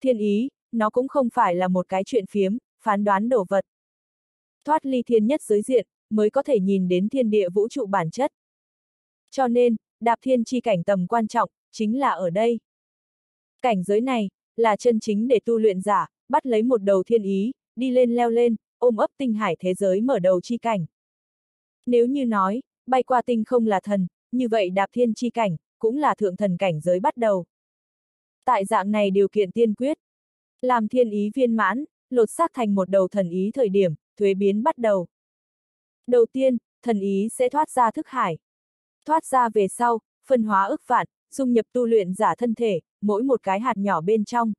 Thiên ý, nó cũng không phải là một cái chuyện phiếm, phán đoán đổ vật. Thoát ly thiên nhất giới diện, mới có thể nhìn đến thiên địa vũ trụ bản chất. Cho nên, đạp thiên chi cảnh tầm quan trọng, chính là ở đây. Cảnh giới này, là chân chính để tu luyện giả, bắt lấy một đầu thiên ý, đi lên leo lên, ôm ấp tinh hải thế giới mở đầu chi cảnh. Nếu như nói, bay qua tinh không là thần, như vậy đạp thiên chi cảnh, cũng là thượng thần cảnh giới bắt đầu. Tại dạng này điều kiện tiên quyết, làm thiên ý viên mãn, lột xác thành một đầu thần ý thời điểm, thuế biến bắt đầu. Đầu tiên, thần ý sẽ thoát ra thức hải. Thoát ra về sau, phân hóa ức vạn, dung nhập tu luyện giả thân thể, mỗi một cái hạt nhỏ bên trong.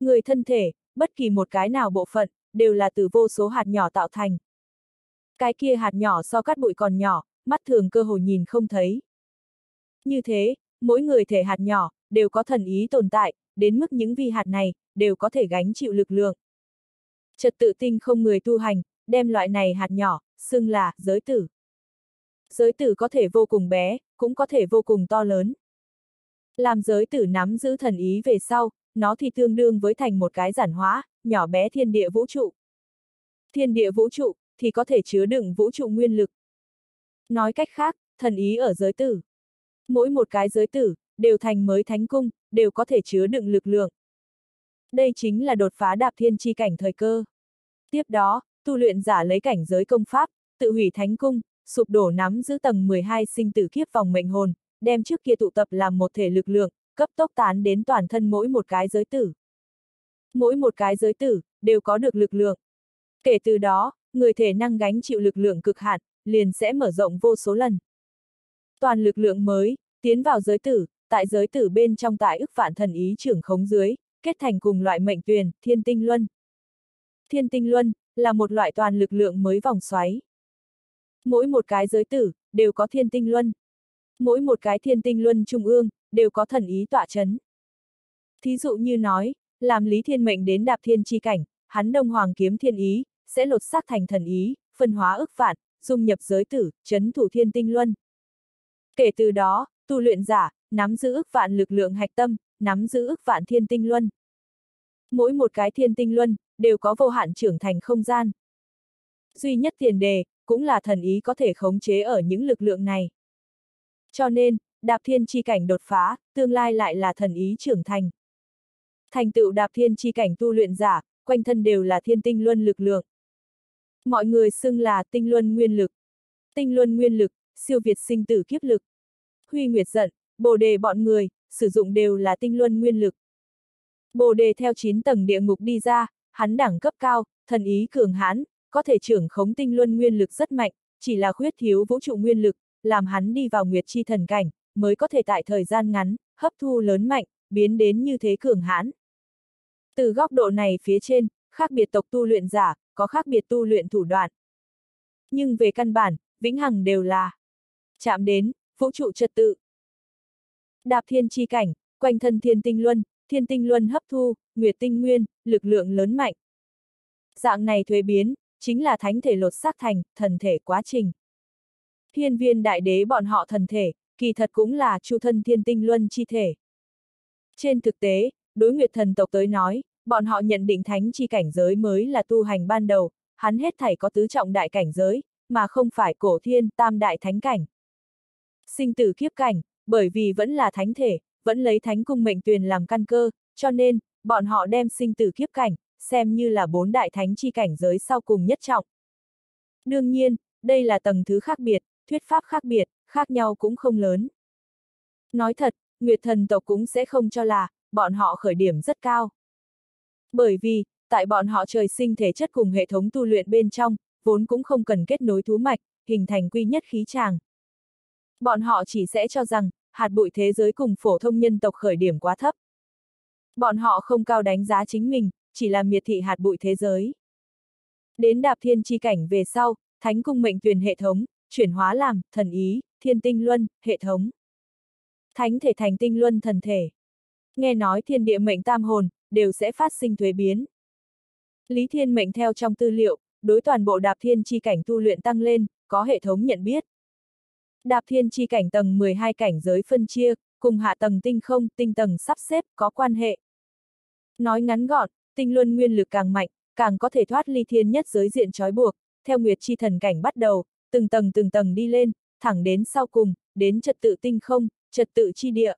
Người thân thể, bất kỳ một cái nào bộ phận, đều là từ vô số hạt nhỏ tạo thành. Cái kia hạt nhỏ so cắt bụi còn nhỏ, mắt thường cơ hồ nhìn không thấy. Như thế, mỗi người thể hạt nhỏ, đều có thần ý tồn tại, đến mức những vi hạt này, đều có thể gánh chịu lực lượng. Trật tự tinh không người tu hành, đem loại này hạt nhỏ, xưng là, giới tử. Giới tử có thể vô cùng bé, cũng có thể vô cùng to lớn. Làm giới tử nắm giữ thần ý về sau, nó thì tương đương với thành một cái giản hóa, nhỏ bé thiên địa vũ trụ. Thiên địa vũ trụ, thì có thể chứa đựng vũ trụ nguyên lực. Nói cách khác, thần ý ở giới tử. Mỗi một cái giới tử, đều thành mới thánh cung, đều có thể chứa đựng lực lượng. Đây chính là đột phá đạp thiên chi cảnh thời cơ. Tiếp đó, tu luyện giả lấy cảnh giới công pháp, tự hủy thánh cung, sụp đổ nắm giữ tầng 12 sinh tử kiếp vòng mệnh hồn, đem trước kia tụ tập làm một thể lực lượng, cấp tốc tán đến toàn thân mỗi một cái giới tử. Mỗi một cái giới tử, đều có được lực lượng. Kể từ đó, người thể năng gánh chịu lực lượng cực hạn, liền sẽ mở rộng vô số lần. Toàn lực lượng mới, tiến vào giới tử, tại giới tử bên trong tại ức vạn thần ý trưởng khống dưới, kết thành cùng loại mệnh tuyền, thiên tinh luân. Thiên tinh luân, là một loại toàn lực lượng mới vòng xoáy. Mỗi một cái giới tử, đều có thiên tinh luân. Mỗi một cái thiên tinh luân trung ương, đều có thần ý tọa chấn. Thí dụ như nói, làm Lý Thiên Mệnh đến đạp thiên chi cảnh, hắn đông hoàng kiếm thiên ý, sẽ lột xác thành thần ý, phân hóa ức vạn, dung nhập giới tử, chấn thủ thiên tinh luân. Kể từ đó, tu luyện giả, nắm giữ ức vạn lực lượng hạch tâm, nắm giữ ức vạn thiên tinh luân. Mỗi một cái thiên tinh luân, đều có vô hạn trưởng thành không gian. Duy nhất tiền đề, cũng là thần ý có thể khống chế ở những lực lượng này. Cho nên, đạp thiên chi cảnh đột phá, tương lai lại là thần ý trưởng thành. Thành tựu đạp thiên chi cảnh tu luyện giả, quanh thân đều là thiên tinh luân lực lượng. Mọi người xưng là tinh luân nguyên lực. Tinh luân nguyên lực, siêu việt sinh tử kiếp lực. Huy Nguyệt giận, bồ đề bọn người, sử dụng đều là tinh luân nguyên lực. Bồ đề theo 9 tầng địa ngục đi ra, hắn đẳng cấp cao, thần ý cường hãn, có thể trưởng khống tinh luân nguyên lực rất mạnh, chỉ là khuyết thiếu vũ trụ nguyên lực, làm hắn đi vào nguyệt chi thần cảnh, mới có thể tại thời gian ngắn, hấp thu lớn mạnh, biến đến như thế cường hãn. Từ góc độ này phía trên, khác biệt tộc tu luyện giả, có khác biệt tu luyện thủ đoạn. Nhưng về căn bản, vĩnh hằng đều là chạm đến, vũ trụ trật tự. Đạp thiên chi cảnh, quanh thân thiên tinh luân, thiên tinh luân hấp thu, nguyệt tinh nguyên, lực lượng lớn mạnh. Dạng này thuế biến, chính là thánh thể lột xác thành, thần thể quá trình. Thiên viên đại đế bọn họ thần thể, kỳ thật cũng là chu thân thiên tinh luân chi thể. Trên thực tế, đối nguyệt thần tộc tới nói, bọn họ nhận định thánh chi cảnh giới mới là tu hành ban đầu, hắn hết thảy có tứ trọng đại cảnh giới, mà không phải cổ thiên tam đại thánh cảnh. Sinh tử kiếp cảnh, bởi vì vẫn là thánh thể, vẫn lấy thánh cung mệnh tuyền làm căn cơ, cho nên, bọn họ đem sinh tử kiếp cảnh, xem như là bốn đại thánh chi cảnh giới sau cùng nhất trọng. Đương nhiên, đây là tầng thứ khác biệt, thuyết pháp khác biệt, khác nhau cũng không lớn. Nói thật, Nguyệt thần tộc cũng sẽ không cho là, bọn họ khởi điểm rất cao. Bởi vì, tại bọn họ trời sinh thể chất cùng hệ thống tu luyện bên trong, vốn cũng không cần kết nối thú mạch, hình thành quy nhất khí tràng. Bọn họ chỉ sẽ cho rằng, hạt bụi thế giới cùng phổ thông nhân tộc khởi điểm quá thấp. Bọn họ không cao đánh giá chính mình, chỉ là miệt thị hạt bụi thế giới. Đến đạp thiên chi cảnh về sau, thánh cung mệnh tuyển hệ thống, chuyển hóa làm, thần ý, thiên tinh luân, hệ thống. Thánh thể thành tinh luân thần thể. Nghe nói thiên địa mệnh tam hồn, đều sẽ phát sinh thuế biến. Lý Thiên Mệnh theo trong tư liệu, đối toàn bộ đạp thiên chi cảnh tu luyện tăng lên, có hệ thống nhận biết. Đạp thiên chi cảnh tầng 12 cảnh giới phân chia, cùng hạ tầng tinh không, tinh tầng sắp xếp, có quan hệ. Nói ngắn gọn, tinh luân nguyên lực càng mạnh, càng có thể thoát ly thiên nhất giới diện trói buộc, theo nguyệt chi thần cảnh bắt đầu, từng tầng từng tầng đi lên, thẳng đến sau cùng, đến trật tự tinh không, trật tự chi địa.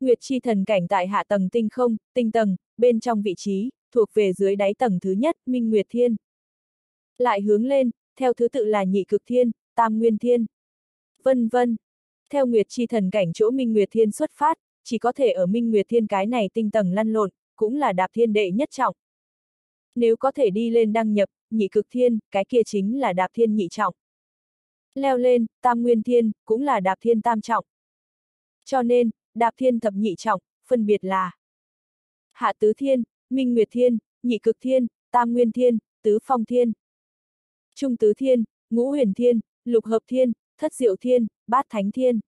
Nguyệt chi thần cảnh tại hạ tầng tinh không, tinh tầng, bên trong vị trí, thuộc về dưới đáy tầng thứ nhất, Minh Nguyệt Thiên. Lại hướng lên, theo thứ tự là nhị cực thiên, tam nguyên thiên. Vân vân. Theo Nguyệt chi thần cảnh chỗ Minh Nguyệt Thiên xuất phát, chỉ có thể ở Minh Nguyệt Thiên cái này tinh tầng lăn lộn, cũng là đạp thiên đệ nhất trọng. Nếu có thể đi lên đăng nhập, nhị cực thiên, cái kia chính là đạp thiên nhị trọng. Leo lên, tam nguyên thiên, cũng là đạp thiên tam trọng. Cho nên, đạp thiên thập nhị trọng, phân biệt là Hạ tứ thiên, Minh Nguyệt thiên, nhị cực thiên, tam nguyên thiên, tứ phong thiên. Trung tứ thiên, ngũ huyền thiên, lục hợp thiên, thất diệu thiên, bát thánh thiên.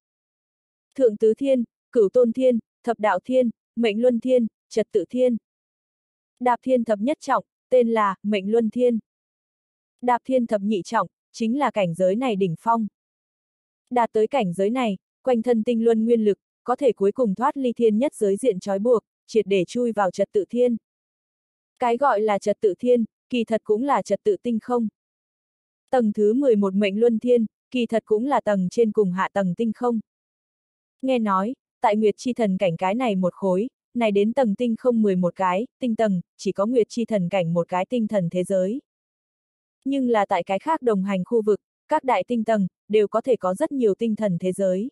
Thượng tứ thiên, cửu tôn thiên, thập đạo thiên, mệnh luân thiên, trật tự thiên. Đạp thiên thập nhất trọng, tên là mệnh luân thiên. Đạp thiên thập nhị trọng, chính là cảnh giới này đỉnh phong. Đạt tới cảnh giới này, quanh thân tinh luân nguyên lực, có thể cuối cùng thoát ly thiên nhất giới diện trói buộc, triệt để chui vào trật tự thiên. Cái gọi là trật tự thiên, kỳ thật cũng là trật tự tinh không. Tầng thứ 11 mệnh luân thiên, kỳ thật cũng là tầng trên cùng hạ tầng tinh không. Nghe nói, tại Nguyệt Chi Thần cảnh cái này một khối, này đến tầng tinh không 11 cái, tinh tầng, chỉ có Nguyệt Chi Thần cảnh một cái tinh thần thế giới. Nhưng là tại cái khác đồng hành khu vực, các đại tinh tầng, đều có thể có rất nhiều tinh thần thế giới.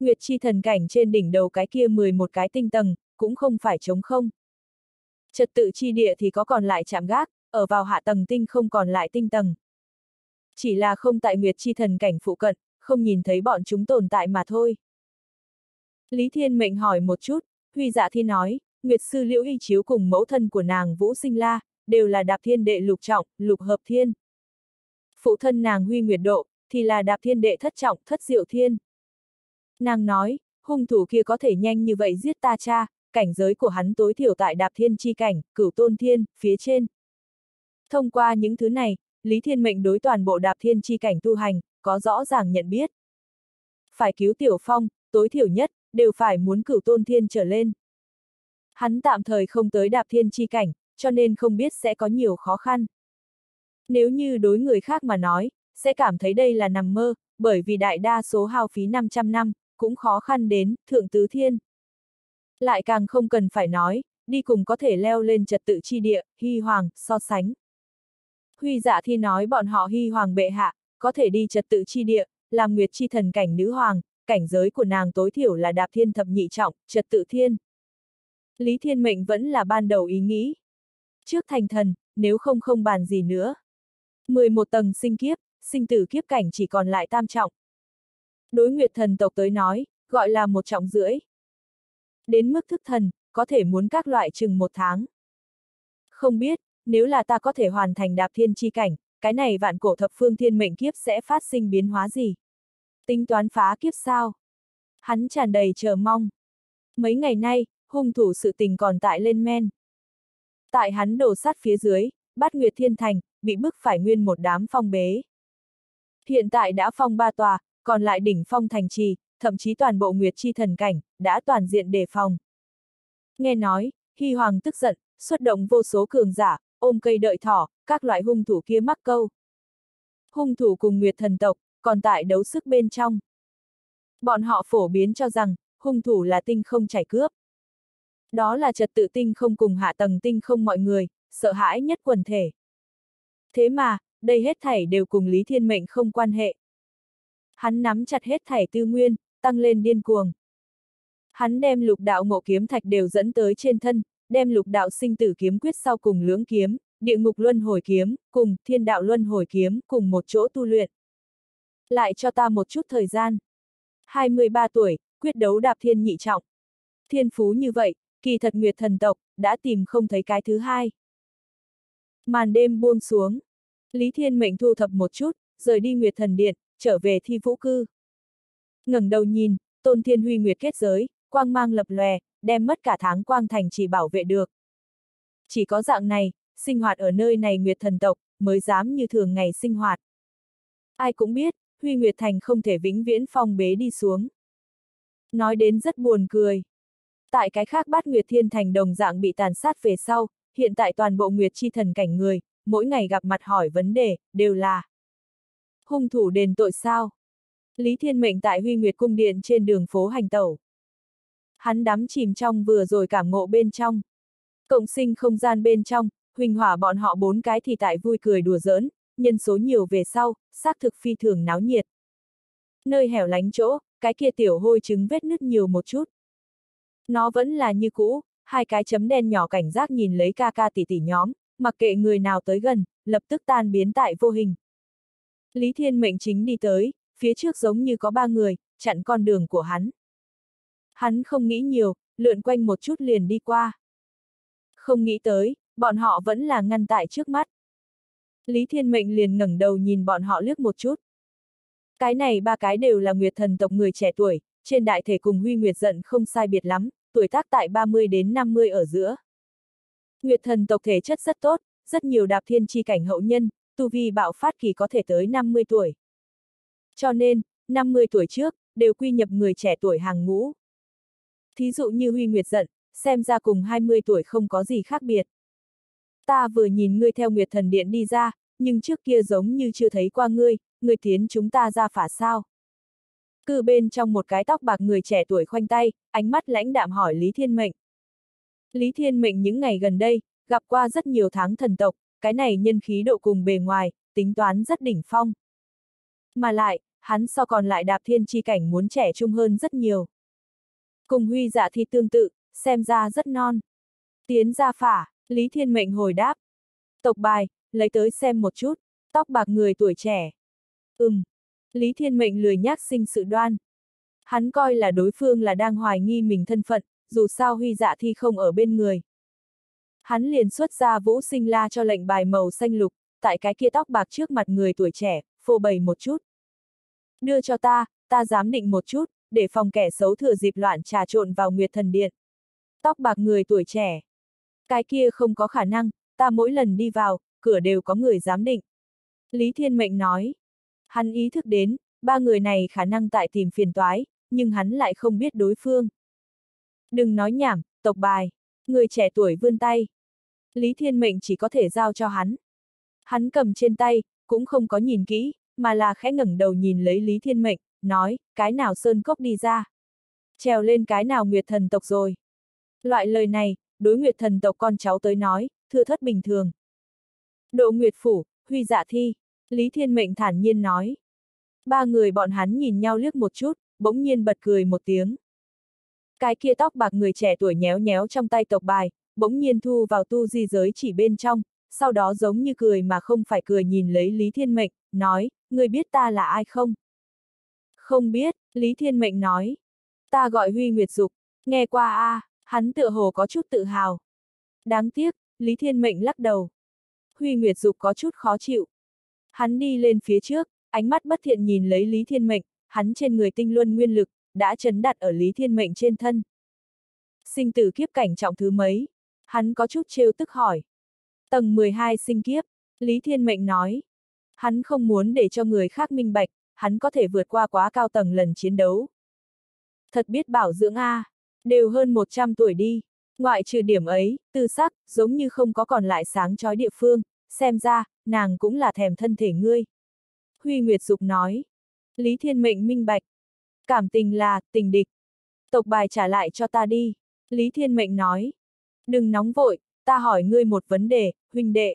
Nguyệt Chi Thần cảnh trên đỉnh đầu cái kia 11 cái tinh tầng, cũng không phải trống không. Trật tự chi địa thì có còn lại chạm gác, ở vào hạ tầng tinh không còn lại tinh tầng. Chỉ là không tại Nguyệt Chi thần cảnh phụ cận, không nhìn thấy bọn chúng tồn tại mà thôi. Lý Thiên Mệnh hỏi một chút, Huy Dạ Thi nói, Nguyệt Sư Liễu Y Chiếu cùng mẫu thân của nàng Vũ Sinh La, đều là đạp thiên đệ lục trọng, lục hợp thiên. Phụ thân nàng Huy Nguyệt Độ, thì là đạp thiên đệ thất trọng, thất diệu thiên. Nàng nói, hung thủ kia có thể nhanh như vậy giết ta cha, cảnh giới của hắn tối thiểu tại đạp thiên chi cảnh, cửu tôn thiên, phía trên. Thông qua những thứ này, Lý Thiên Mệnh đối toàn bộ đạp thiên chi cảnh tu hành, có rõ ràng nhận biết. Phải cứu Tiểu Phong, tối thiểu nhất, đều phải muốn cửu tôn thiên trở lên. Hắn tạm thời không tới đạp thiên chi cảnh, cho nên không biết sẽ có nhiều khó khăn. Nếu như đối người khác mà nói, sẽ cảm thấy đây là nằm mơ, bởi vì đại đa số hao phí 500 năm, cũng khó khăn đến, thượng tứ thiên. Lại càng không cần phải nói, đi cùng có thể leo lên trật tự chi địa, hy hoàng, so sánh. Huy dạ thi nói bọn họ hy hoàng bệ hạ, có thể đi trật tự chi địa, làm nguyệt chi thần cảnh nữ hoàng, cảnh giới của nàng tối thiểu là đạp thiên thập nhị trọng, trật tự thiên. Lý Thiên Mệnh vẫn là ban đầu ý nghĩ. Trước thành thần, nếu không không bàn gì nữa. 11 tầng sinh kiếp, sinh tử kiếp cảnh chỉ còn lại tam trọng. Đối nguyệt thần tộc tới nói, gọi là một trọng rưỡi. Đến mức thức thần, có thể muốn các loại chừng một tháng. Không biết, nếu là ta có thể hoàn thành đạp thiên chi cảnh, cái này vạn cổ thập phương thiên mệnh kiếp sẽ phát sinh biến hóa gì? Tính toán phá kiếp sao? Hắn tràn đầy chờ mong. Mấy ngày nay, hung thủ sự tình còn tại lên men. Tại hắn đổ sát phía dưới, bắt Nguyệt Thiên Thành, bị bức phải nguyên một đám phong bế. Hiện tại đã phong ba tòa, còn lại đỉnh phong thành trì, thậm chí toàn bộ Nguyệt Chi thần cảnh, đã toàn diện đề phòng. Nghe nói, Hy Hoàng tức giận, xuất động vô số cường giả, ôm cây đợi thỏ, các loại hung thủ kia mắc câu. Hung thủ cùng Nguyệt thần tộc, còn tại đấu sức bên trong. Bọn họ phổ biến cho rằng, hung thủ là tinh không chảy cướp. Đó là trật tự tinh không cùng hạ tầng tinh không mọi người, sợ hãi nhất quần thể. Thế mà, đây hết thảy đều cùng Lý Thiên Mệnh không quan hệ. Hắn nắm chặt hết thảy tư nguyên, tăng lên điên cuồng. Hắn đem lục đạo ngộ kiếm thạch đều dẫn tới trên thân, đem lục đạo sinh tử kiếm quyết sau cùng lưỡng kiếm, địa ngục luân hồi kiếm, cùng thiên đạo luân hồi kiếm, cùng một chỗ tu luyện. Lại cho ta một chút thời gian. 23 tuổi, quyết đấu đạp thiên nhị trọng. Thiên phú như vậy, kỳ thật nguyệt thần tộc, đã tìm không thấy cái thứ hai. Màn đêm buông xuống. Lý Thiên Mệnh thu thập một chút, rời đi nguyệt thần điện, trở về thi vũ cư. ngẩng đầu nhìn, tôn thiên huy nguyệt kết giới, quang mang lập lòe, đem mất cả tháng quang thành chỉ bảo vệ được. Chỉ có dạng này, sinh hoạt ở nơi này Nguyệt thần tộc, mới dám như thường ngày sinh hoạt. Ai cũng biết, Huy Nguyệt Thành không thể vĩnh viễn phong bế đi xuống. Nói đến rất buồn cười. Tại cái khác bát Nguyệt Thiên Thành đồng dạng bị tàn sát về sau, hiện tại toàn bộ Nguyệt Chi thần cảnh người, mỗi ngày gặp mặt hỏi vấn đề, đều là hung thủ đền tội sao? Lý Thiên Mệnh tại Huy Nguyệt Cung Điện trên đường phố hành tẩu. Hắn đắm chìm trong vừa rồi cảm ngộ bên trong. Cộng sinh không gian bên trong, huỳnh hỏa bọn họ bốn cái thì tại vui cười đùa giỡn, nhân số nhiều về sau, xác thực phi thường náo nhiệt. Nơi hẻo lánh chỗ, cái kia tiểu hôi trứng vết nứt nhiều một chút. Nó vẫn là như cũ, hai cái chấm đen nhỏ cảnh giác nhìn lấy ca ca tỷ tỷ nhóm, mặc kệ người nào tới gần, lập tức tan biến tại vô hình. Lý Thiên Mệnh chính đi tới, phía trước giống như có ba người, chặn con đường của hắn. Hắn không nghĩ nhiều, lượn quanh một chút liền đi qua. Không nghĩ tới, bọn họ vẫn là ngăn tại trước mắt. Lý Thiên Mệnh liền ngẩng đầu nhìn bọn họ liếc một chút. Cái này ba cái đều là Nguyệt thần tộc người trẻ tuổi, trên đại thể cùng Huy Nguyệt giận không sai biệt lắm, tuổi tác tại 30 đến 50 ở giữa. Nguyệt thần tộc thể chất rất tốt, rất nhiều đạp thiên chi cảnh hậu nhân, tu vi bạo phát kỳ có thể tới 50 tuổi. Cho nên, 50 tuổi trước, đều quy nhập người trẻ tuổi hàng ngũ. Thí dụ như Huy Nguyệt giận, xem ra cùng 20 tuổi không có gì khác biệt. Ta vừa nhìn ngươi theo Nguyệt Thần Điện đi ra, nhưng trước kia giống như chưa thấy qua ngươi, ngươi tiến chúng ta ra phả sao. Cư bên trong một cái tóc bạc người trẻ tuổi khoanh tay, ánh mắt lãnh đạm hỏi Lý Thiên Mệnh. Lý Thiên Mệnh những ngày gần đây, gặp qua rất nhiều tháng thần tộc, cái này nhân khí độ cùng bề ngoài, tính toán rất đỉnh phong. Mà lại, hắn so còn lại đạp thiên chi cảnh muốn trẻ trung hơn rất nhiều. Cùng huy dạ thi tương tự, xem ra rất non. Tiến ra phả, Lý Thiên Mệnh hồi đáp. Tộc bài, lấy tới xem một chút, tóc bạc người tuổi trẻ. Ừm. Lý Thiên Mệnh lười nhác sinh sự đoan. Hắn coi là đối phương là đang hoài nghi mình thân phận, dù sao huy dạ thi không ở bên người. Hắn liền xuất ra vũ sinh la cho lệnh bài màu xanh lục, tại cái kia tóc bạc trước mặt người tuổi trẻ, phô bày một chút. Đưa cho ta, ta dám định một chút, để phòng kẻ xấu thừa dịp loạn trà trộn vào Nguyệt Thần Điện. Tóc bạc người tuổi trẻ. Cái kia không có khả năng, ta mỗi lần đi vào, cửa đều có người giám định. Lý Thiên Mệnh nói. Hắn ý thức đến, ba người này khả năng tại tìm phiền toái, nhưng hắn lại không biết đối phương. Đừng nói nhảm, tộc bài. Người trẻ tuổi vươn tay. Lý Thiên Mệnh chỉ có thể giao cho hắn. Hắn cầm trên tay, cũng không có nhìn kỹ, mà là khẽ ngẩng đầu nhìn lấy Lý Thiên Mệnh, nói, cái nào sơn cốc đi ra. Trèo lên cái nào nguyệt thần tộc rồi. Loại lời này, đối nguyệt thần tộc con cháu tới nói, thưa thất bình thường. Độ nguyệt phủ, huy dạ thi, Lý Thiên Mệnh thản nhiên nói. Ba người bọn hắn nhìn nhau liếc một chút, bỗng nhiên bật cười một tiếng. Cái kia tóc bạc người trẻ tuổi nhéo nhéo trong tay tộc bài, bỗng nhiên thu vào tu di giới chỉ bên trong, sau đó giống như cười mà không phải cười nhìn lấy Lý Thiên Mệnh, nói, người biết ta là ai không? Không biết, Lý Thiên Mệnh nói. Ta gọi Huy Nguyệt Dục, nghe qua a, à, hắn tựa hồ có chút tự hào. Đáng tiếc, Lý Thiên Mệnh lắc đầu. Huy Nguyệt Dục có chút khó chịu. Hắn đi lên phía trước, ánh mắt bất thiện nhìn lấy Lý Thiên Mệnh, hắn trên người tinh luân nguyên lực, đã chấn đặt ở Lý Thiên Mệnh trên thân. Sinh tử kiếp cảnh trọng thứ mấy? Hắn có chút trêu tức hỏi. Tầng 12 sinh kiếp, Lý Thiên Mệnh nói. Hắn không muốn để cho người khác minh bạch, hắn có thể vượt qua quá cao tầng lần chiến đấu. Thật biết bảo dưỡng A, đều hơn 100 tuổi đi. Ngoại trừ điểm ấy, tư sắc, giống như không có còn lại sáng chói địa phương, xem ra, nàng cũng là thèm thân thể ngươi. Huy Nguyệt Dục nói. Lý Thiên Mệnh minh bạch. Cảm tình là, tình địch. Tộc bài trả lại cho ta đi. Lý Thiên Mệnh nói. Đừng nóng vội, ta hỏi ngươi một vấn đề, huynh đệ.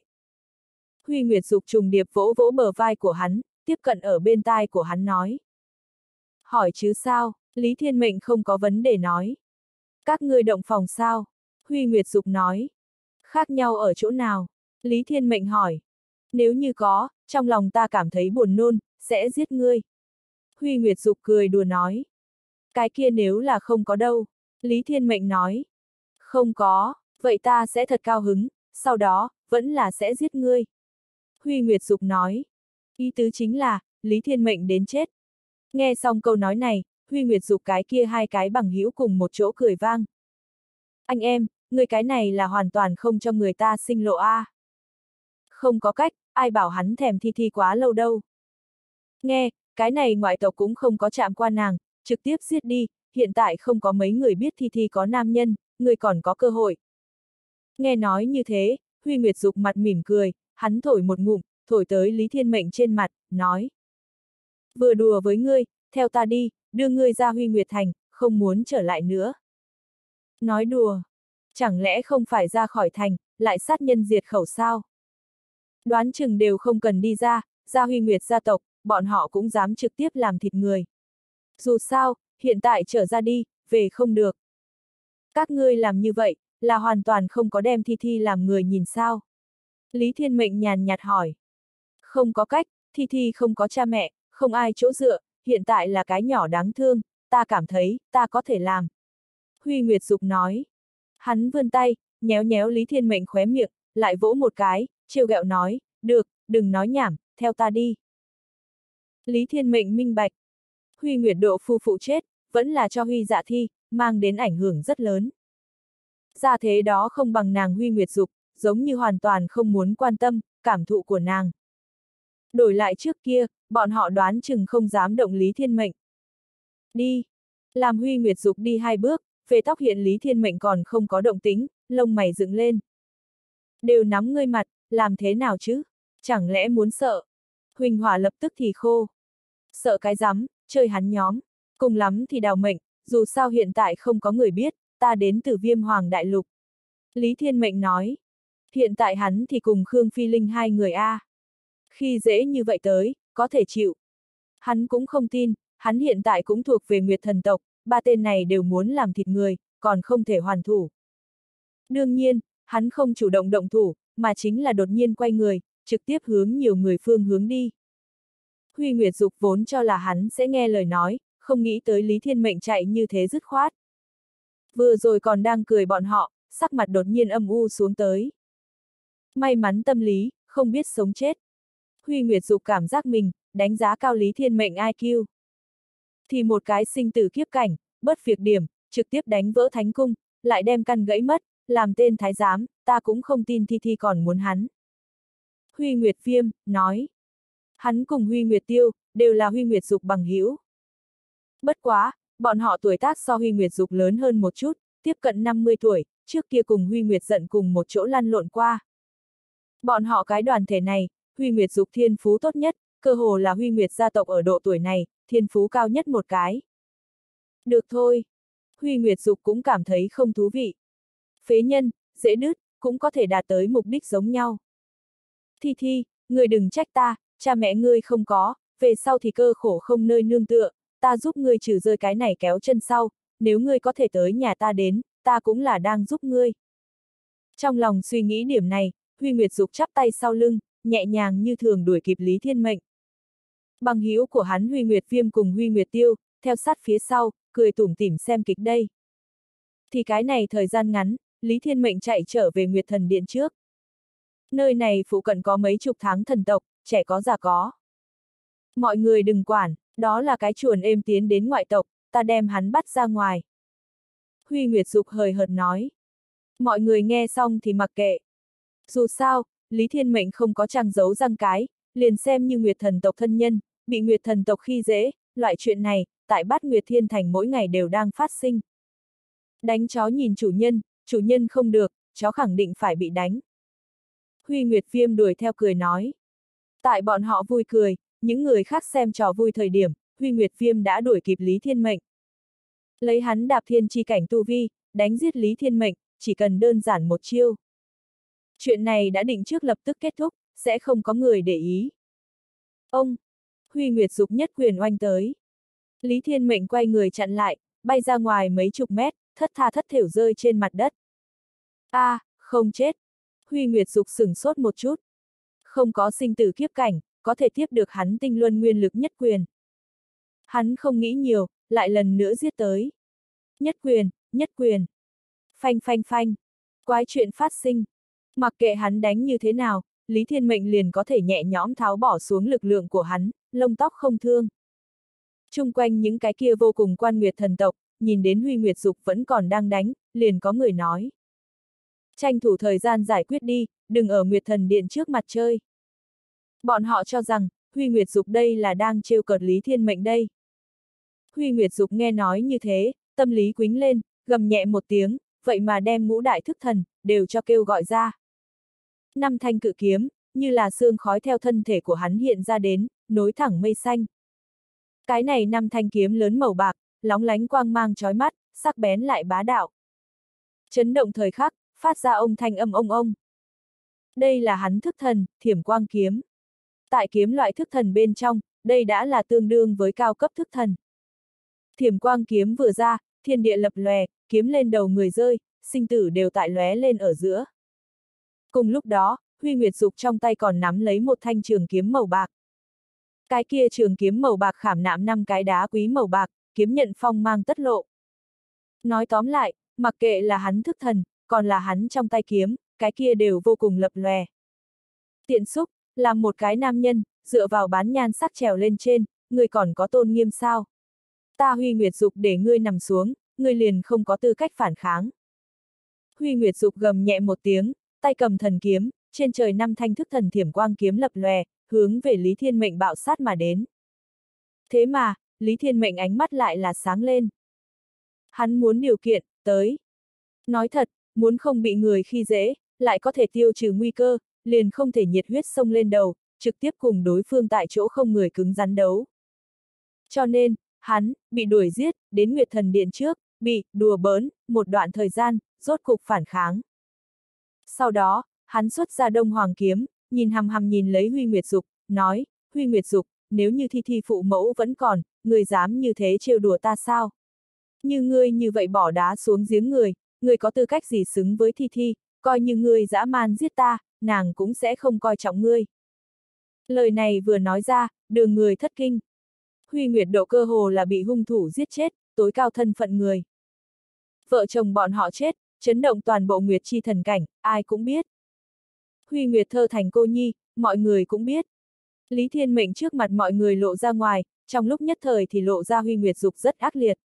Huy Nguyệt Dục trùng điệp vỗ vỗ bờ vai của hắn, tiếp cận ở bên tai của hắn nói. Hỏi chứ sao, Lý Thiên Mệnh không có vấn đề nói. Các ngươi động phòng sao? Huy Nguyệt Dục nói. Khác nhau ở chỗ nào? Lý Thiên Mệnh hỏi. Nếu như có, trong lòng ta cảm thấy buồn nôn, sẽ giết ngươi. Huy Nguyệt Dục cười đùa nói. Cái kia nếu là không có đâu. Lý Thiên Mệnh nói. Không có, vậy ta sẽ thật cao hứng, sau đó, vẫn là sẽ giết ngươi. Huy Nguyệt Dục nói. Ý tứ chính là, Lý Thiên Mệnh đến chết. Nghe xong câu nói này, Huy Nguyệt Dục cái kia hai cái bằng hữu cùng một chỗ cười vang. Anh em, người cái này là hoàn toàn không cho người ta sinh lộ a. À. Không có cách, ai bảo hắn thèm thi thi quá lâu đâu. Nghe, cái này ngoại tộc cũng không có chạm qua nàng, trực tiếp giết đi, hiện tại không có mấy người biết thi thi có nam nhân, người còn có cơ hội. Nghe nói như thế, Huy Nguyệt Dục mặt mỉm cười, hắn thổi một ngụm, thổi tới Lý Thiên Mệnh trên mặt, nói. Vừa đùa với ngươi, theo ta đi, đưa ngươi ra Huy Nguyệt Thành, không muốn trở lại nữa. Nói đùa, chẳng lẽ không phải ra khỏi thành, lại sát nhân diệt khẩu sao? Đoán chừng đều không cần đi ra, ra Huy Nguyệt gia tộc, bọn họ cũng dám trực tiếp làm thịt người. Dù sao, hiện tại trở ra đi, về không được. Các ngươi làm như vậy, là hoàn toàn không có đem Thi Thi làm người nhìn sao? Lý Thiên Mệnh nhàn nhạt hỏi. Không có cách, Thi Thi không có cha mẹ, không ai chỗ dựa, hiện tại là cái nhỏ đáng thương, ta cảm thấy, ta có thể làm. Huy Nguyệt Dục nói. Hắn vươn tay, nhéo nhéo Lý Thiên Mệnh khóe miệng, lại vỗ một cái, trêu ghẹo nói, được, đừng nói nhảm, theo ta đi. Lý Thiên Mệnh minh bạch. Huy Nguyệt Độ phu phụ chết, vẫn là cho Huy dạ thi, mang đến ảnh hưởng rất lớn. Ra thế đó không bằng nàng Huy Nguyệt Dục, giống như hoàn toàn không muốn quan tâm, cảm thụ của nàng. Đổi lại trước kia, bọn họ đoán chừng không dám động Lý Thiên Mệnh. Đi! Làm Huy Nguyệt Dục đi hai bước, về tóc hiện Lý Thiên Mệnh còn không có động tính, lông mày dựng lên. Đều nắm ngươi mặt, làm thế nào chứ? Chẳng lẽ muốn sợ? Huỳnh Hỏa lập tức thì khô. Sợ cái rắm, chơi hắn nhóm. Cùng lắm thì đào mệnh, dù sao hiện tại không có người biết, ta đến từ viêm hoàng đại lục. Lý Thiên Mệnh nói. Hiện tại hắn thì cùng Khương Phi Linh hai người A. Khi dễ như vậy tới, có thể chịu. Hắn cũng không tin, hắn hiện tại cũng thuộc về Nguyệt thần tộc, ba tên này đều muốn làm thịt người, còn không thể hoàn thủ. Đương nhiên, hắn không chủ động động thủ, mà chính là đột nhiên quay người, trực tiếp hướng nhiều người phương hướng đi. Huy Nguyệt Dục vốn cho là hắn sẽ nghe lời nói, không nghĩ tới Lý Thiên Mệnh chạy như thế dứt khoát. Vừa rồi còn đang cười bọn họ, sắc mặt đột nhiên âm u xuống tới. May mắn tâm lý, không biết sống chết. Huy Nguyệt Dục cảm giác mình, đánh giá cao Lý Thiên Mệnh IQ. Thì một cái sinh tử kiếp cảnh, bất việc điểm, trực tiếp đánh vỡ thánh cung, lại đem căn gãy mất, làm tên thái giám, ta cũng không tin Thi Thi còn muốn hắn. Huy Nguyệt Viêm, nói. Hắn cùng Huy Nguyệt Tiêu, đều là Huy Nguyệt Dục bằng hữu. Bất quá, bọn họ tuổi tác so Huy Nguyệt Dục lớn hơn một chút, tiếp cận 50 tuổi, trước kia cùng Huy Nguyệt giận cùng một chỗ lăn lộn qua. Bọn họ cái đoàn thể này, Huy Nguyệt Dục thiên phú tốt nhất, cơ hồ là Huy Nguyệt gia tộc ở độ tuổi này, thiên phú cao nhất một cái. Được thôi. Huy Nguyệt Dục cũng cảm thấy không thú vị. Phế nhân, dễ nứt cũng có thể đạt tới mục đích giống nhau. Thi Thi, người đừng trách ta, cha mẹ ngươi không có, về sau thì cơ khổ không nơi nương tựa, ta giúp ngươi trừ rơi cái này kéo chân sau, nếu ngươi có thể tới nhà ta đến, ta cũng là đang giúp ngươi. Trong lòng suy nghĩ điểm này, Huy Nguyệt Dục chắp tay sau lưng, nhẹ nhàng như thường đuổi kịp Lý Thiên Mệnh. Bằng hữu của hắn Huy Nguyệt Viêm cùng Huy Nguyệt Tiêu, theo sát phía sau, cười tủm tỉm xem kịch đây. Thì cái này thời gian ngắn, Lý Thiên Mệnh chạy trở về Nguyệt Thần Điện trước. Nơi này phụ cận có mấy chục tháng thần tộc, trẻ có già có. Mọi người đừng quản, đó là cái chuồn êm tiến đến ngoại tộc, ta đem hắn bắt ra ngoài. Huy Nguyệt Dục hời hợt nói. Mọi người nghe xong thì mặc kệ. Dù sao, Lý Thiên Mệnh không có trang giấu răng cái, liền xem như Nguyệt thần tộc thân nhân, bị Nguyệt thần tộc khi dễ, loại chuyện này, tại bát Nguyệt Thiên Thành mỗi ngày đều đang phát sinh. Đánh chó nhìn chủ nhân, chủ nhân không được, chó khẳng định phải bị đánh. Huy Nguyệt Viêm đuổi theo cười nói. Tại bọn họ vui cười, những người khác xem trò vui thời điểm, Huy Nguyệt Viêm đã đuổi kịp Lý Thiên Mệnh. Lấy hắn đạp thiên chi cảnh tu vi, đánh giết Lý Thiên Mệnh, chỉ cần đơn giản một chiêu. Chuyện này đã định trước lập tức kết thúc, sẽ không có người để ý. Ông! Huy Nguyệt dục nhất quyền oanh tới. Lý Thiên Mệnh quay người chặn lại, bay ra ngoài mấy chục mét, thất tha thất thiểu rơi trên mặt đất a à, không chết. Huy Nguyệt dục sửng sốt một chút. Không có sinh tử kiếp cảnh, có thể tiếp được hắn tinh luân nguyên lực nhất quyền. Hắn không nghĩ nhiều, lại lần nữa giết tới. Nhất quyền, nhất quyền. Phanh phanh phanh. Quái chuyện phát sinh. Mặc kệ hắn đánh như thế nào, Lý Thiên Mệnh liền có thể nhẹ nhõm tháo bỏ xuống lực lượng của hắn, lông tóc không thương. Trung quanh những cái kia vô cùng quan nguyệt thần tộc, nhìn đến Huy Nguyệt Dục vẫn còn đang đánh, liền có người nói. Tranh thủ thời gian giải quyết đi, đừng ở Nguyệt Thần Điện trước mặt chơi. Bọn họ cho rằng, Huy Nguyệt Dục đây là đang trêu cợt Lý Thiên Mệnh đây. Huy Nguyệt Dục nghe nói như thế, tâm lý quính lên, gầm nhẹ một tiếng, vậy mà đem ngũ đại thức thần, đều cho kêu gọi ra. Năm thanh cự kiếm, như là xương khói theo thân thể của hắn hiện ra đến, nối thẳng mây xanh. Cái này năm thanh kiếm lớn màu bạc, lóng lánh quang mang chói mắt, sắc bén lại bá đạo. Chấn động thời khắc, phát ra ông thanh âm ông ông. Đây là hắn thức thần, thiểm quang kiếm. Tại kiếm loại thức thần bên trong, đây đã là tương đương với cao cấp thức thần. Thiểm quang kiếm vừa ra, thiên địa lập lòe, kiếm lên đầu người rơi, sinh tử đều tại lóe lên ở giữa. Cùng lúc đó, Huy Nguyệt Dục trong tay còn nắm lấy một thanh trường kiếm màu bạc. Cái kia trường kiếm màu bạc khảm nạm năm cái đá quý màu bạc, kiếm nhận phong mang tất lộ. Nói tóm lại, mặc kệ là hắn thức thần, còn là hắn trong tay kiếm, cái kia đều vô cùng lập lòe. Tiện xúc, làm một cái nam nhân, dựa vào bán nhan sắc trèo lên trên, người còn có tôn nghiêm sao? Ta Huy Nguyệt Dục để ngươi nằm xuống, ngươi liền không có tư cách phản kháng. Huy Nguyệt Dục gầm nhẹ một tiếng, tay cầm thần kiếm, trên trời năm thanh thức thần thiểm quang kiếm lập lòe, hướng về Lý Thiên Mệnh bạo sát mà đến. Thế mà, Lý Thiên Mệnh ánh mắt lại là sáng lên. Hắn muốn điều kiện, tới. Nói thật, muốn không bị người khi dễ, lại có thể tiêu trừ nguy cơ, liền không thể nhiệt huyết sông lên đầu, trực tiếp cùng đối phương tại chỗ không người cứng rắn đấu. Cho nên, hắn, bị đuổi giết, đến Nguyệt Thần Điện trước, bị, đùa bỡn, một đoạn thời gian, rốt cục phản kháng. Sau đó, hắn xuất ra đông hoàng kiếm, nhìn hằm hằm nhìn lấy Huy Nguyệt Dục, nói, Huy Nguyệt Dục, nếu như thi thi phụ mẫu vẫn còn, người dám như thế trêu đùa ta sao? Như ngươi như vậy bỏ đá xuống giếng người, người có tư cách gì xứng với thi thi, coi như ngươi dã man giết ta, nàng cũng sẽ không coi trọng ngươi. Lời này vừa nói ra, đường người thất kinh. Huy Nguyệt độ cơ hồ là bị hung thủ giết chết, tối cao thân phận người. Vợ chồng bọn họ chết, chấn động toàn bộ Nguyệt chi thần cảnh, ai cũng biết. Huy Nguyệt thơ thành cô nhi, mọi người cũng biết. Lý Thiên Mệnh trước mặt mọi người lộ ra ngoài, trong lúc nhất thời thì lộ ra Huy Nguyệt dục rất ác liệt.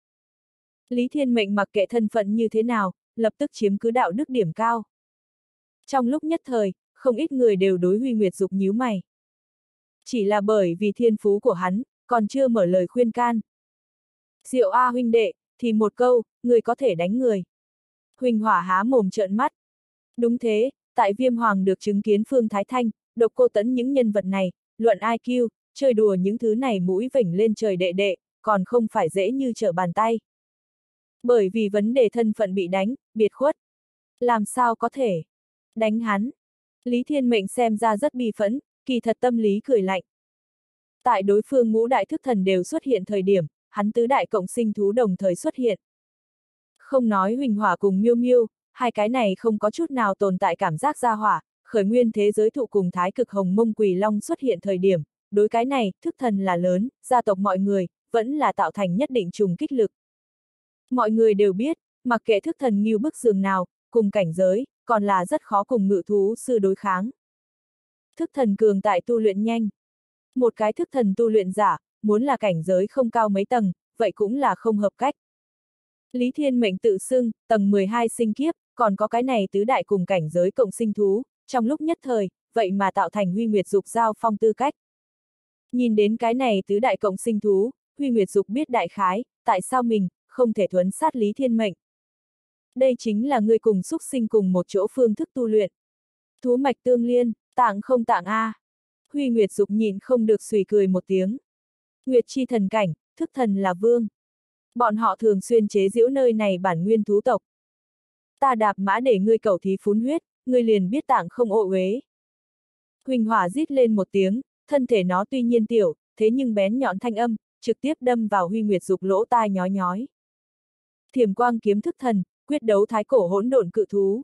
Lý Thiên Mệnh mặc kệ thân phận như thế nào, lập tức chiếm cứ đạo đức điểm cao. Trong lúc nhất thời, không ít người đều đối Huy Nguyệt dục nhíu mày. Chỉ là bởi vì thiên phú của hắn, còn chưa mở lời khuyên can. Diệu A huynh đệ, thì một câu, người có thể đánh người. Huỳnh Hỏa há mồm trợn mắt. Đúng thế, tại Viêm Hoàng được chứng kiến Phương Thái Thanh, độc cô tấn những nhân vật này, luận IQ, chơi đùa những thứ này mũi vỉnh lên trời đệ đệ, còn không phải dễ như trở bàn tay. Bởi vì vấn đề thân phận bị đánh, biệt khuất. Làm sao có thể? Đánh hắn. Lý Thiên Mệnh xem ra rất bi phẫn, kỳ thật tâm lý cười lạnh. Tại đối phương ngũ đại thức thần đều xuất hiện thời điểm, hắn tứ đại cộng sinh thú đồng thời xuất hiện. Không nói huỳnh hỏa cùng miêu miêu, hai cái này không có chút nào tồn tại cảm giác ra hỏa, khởi nguyên thế giới thụ cùng thái cực hồng mông quỳ long xuất hiện thời điểm, đối cái này, thức thần là lớn, gia tộc mọi người, vẫn là tạo thành nhất định trùng kích lực. Mọi người đều biết, mặc kệ thức thần nghiêu bức giường nào, cùng cảnh giới, còn là rất khó cùng ngự thú sư đối kháng. Thức thần cường tại tu luyện nhanh. Một cái thức thần tu luyện giả, muốn là cảnh giới không cao mấy tầng, vậy cũng là không hợp cách. Lý Thiên Mệnh tự xưng, tầng 12 sinh kiếp, còn có cái này tứ đại cùng cảnh giới cộng sinh thú, trong lúc nhất thời, vậy mà tạo thành huy nguyệt dục giao phong tư cách. Nhìn đến cái này tứ đại cộng sinh thú, huy nguyệt dục biết đại khái, tại sao mình, không thể thuấn sát Lý Thiên Mệnh. Đây chính là người cùng xúc sinh cùng một chỗ phương thức tu luyện. Thú mạch tương liên, tạng không tạng A. Huy Nguyệt Dục nhìn không được xùy cười một tiếng. Nguyệt chi thần cảnh, thức thần là vương. Bọn họ thường xuyên chế giễu nơi này bản nguyên thú tộc. Ta đạp mã để ngươi cầu thí phún huyết, ngươi liền biết tạng không ô uế. Huỳnh hỏa rít lên một tiếng, thân thể nó tuy nhiên tiểu, thế nhưng bén nhọn thanh âm, trực tiếp đâm vào huy nguyệt dục lỗ tai nhói nhói thiềm quang kiếm thức thần, quyết đấu thái cổ hỗn độn cự thú.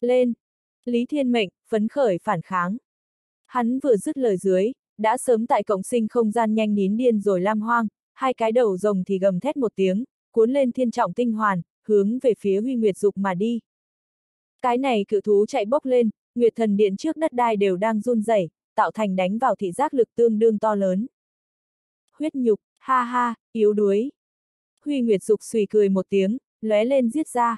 Lên! Lý Thiên Mệnh, phấn khởi phản kháng. Hắn vừa dứt lời dưới, đã sớm tại cộng sinh không gian nhanh nín điên rồi lam hoang, hai cái đầu rồng thì gầm thét một tiếng, cuốn lên thiên trọng tinh hoàn, hướng về phía huy nguyệt dục mà đi. Cái này cự thú chạy bốc lên, nguyệt thần điện trước đất đai đều đang run rẩy, tạo thành đánh vào thị giác lực tương đương to lớn. Huyết nhục, Ha ha, yếu đuối. Huy Nguyệt Dục suy cười một tiếng, lóe lên giết ra.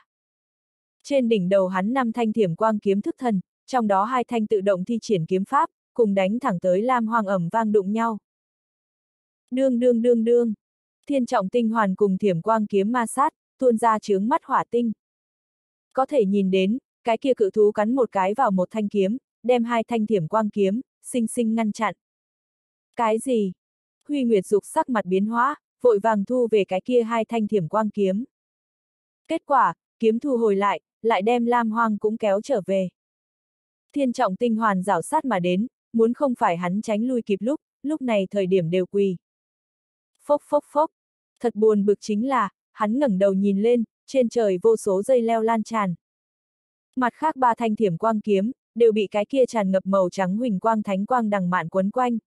Trên đỉnh đầu hắn năm thanh thiểm quang kiếm thức thần, trong đó hai thanh tự động thi triển kiếm pháp, cùng đánh thẳng tới Lam Hoang ẩm vang đụng nhau. Đương đương đương đương. Thiên trọng tinh hoàn cùng thiểm quang kiếm ma sát, tuôn ra chướng mắt hỏa tinh. Có thể nhìn đến, cái kia cự thú cắn một cái vào một thanh kiếm, đem hai thanh thiểm quang kiếm, sinh sinh ngăn chặn. Cái gì? Huy Nguyệt Dục sắc mặt biến hóa, vội vàng thu về cái kia hai thanh thiểm quang kiếm. Kết quả, kiếm thu hồi lại, lại đem Lam Hoang cũng kéo trở về. Thiên trọng tinh hoàn rảo sát mà đến, muốn không phải hắn tránh lui kịp lúc, lúc này thời điểm đều quỳ. Phốc phốc phốc. Thật buồn bực chính là, hắn ngẩng đầu nhìn lên, trên trời vô số dây leo lan tràn. Mặt khác ba thanh thiểm quang kiếm, đều bị cái kia tràn ngập màu trắng huỳnh quang thánh quang đằng mạn quấn quanh.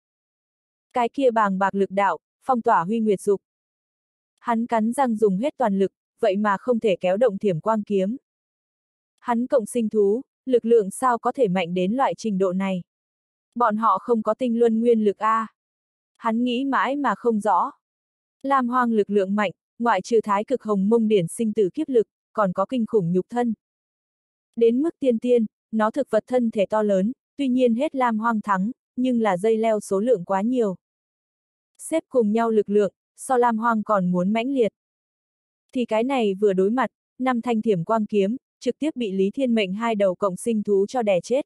Cái kia bàng bạc lực đạo, phong tỏa huy nguyệt dục. Hắn cắn răng dùng hết toàn lực, vậy mà không thể kéo động thiểm quang kiếm. Hắn cộng sinh thú, lực lượng sao có thể mạnh đến loại trình độ này. Bọn họ không có tinh luân nguyên lực A. Hắn nghĩ mãi mà không rõ. Lam hoang lực lượng mạnh, ngoại trừ thái cực hồng mông điển sinh tử kiếp lực, còn có kinh khủng nhục thân. Đến mức tiên tiên, nó thực vật thân thể to lớn, tuy nhiên hết lam hoang thắng, nhưng là dây leo số lượng quá nhiều. Xếp cùng nhau lực lượng, so lam hoang còn muốn mãnh liệt. Thì cái này vừa đối mặt, năm thanh thiểm quang kiếm, trực tiếp bị Lý Thiên Mệnh hai đầu cộng sinh thú cho đè chết.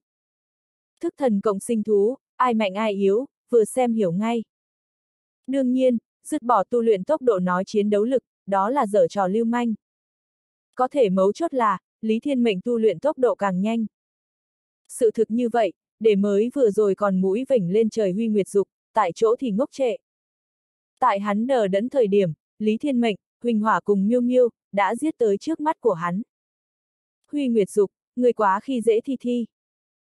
Thức thần cộng sinh thú, ai mạnh ai yếu, vừa xem hiểu ngay. Đương nhiên, dứt bỏ tu luyện tốc độ nói chiến đấu lực, đó là dở trò lưu manh. Có thể mấu chốt là, Lý Thiên Mệnh tu luyện tốc độ càng nhanh. Sự thực như vậy, để mới vừa rồi còn mũi vỉnh lên trời huy nguyệt dục, tại chỗ thì ngốc trệ. Tại hắn đờ đẫn thời điểm, Lý Thiên Mệnh, Huỳnh Hỏa cùng Miêu Miêu, đã giết tới trước mắt của hắn. Huy Nguyệt Dục, người quá khi dễ thi thi.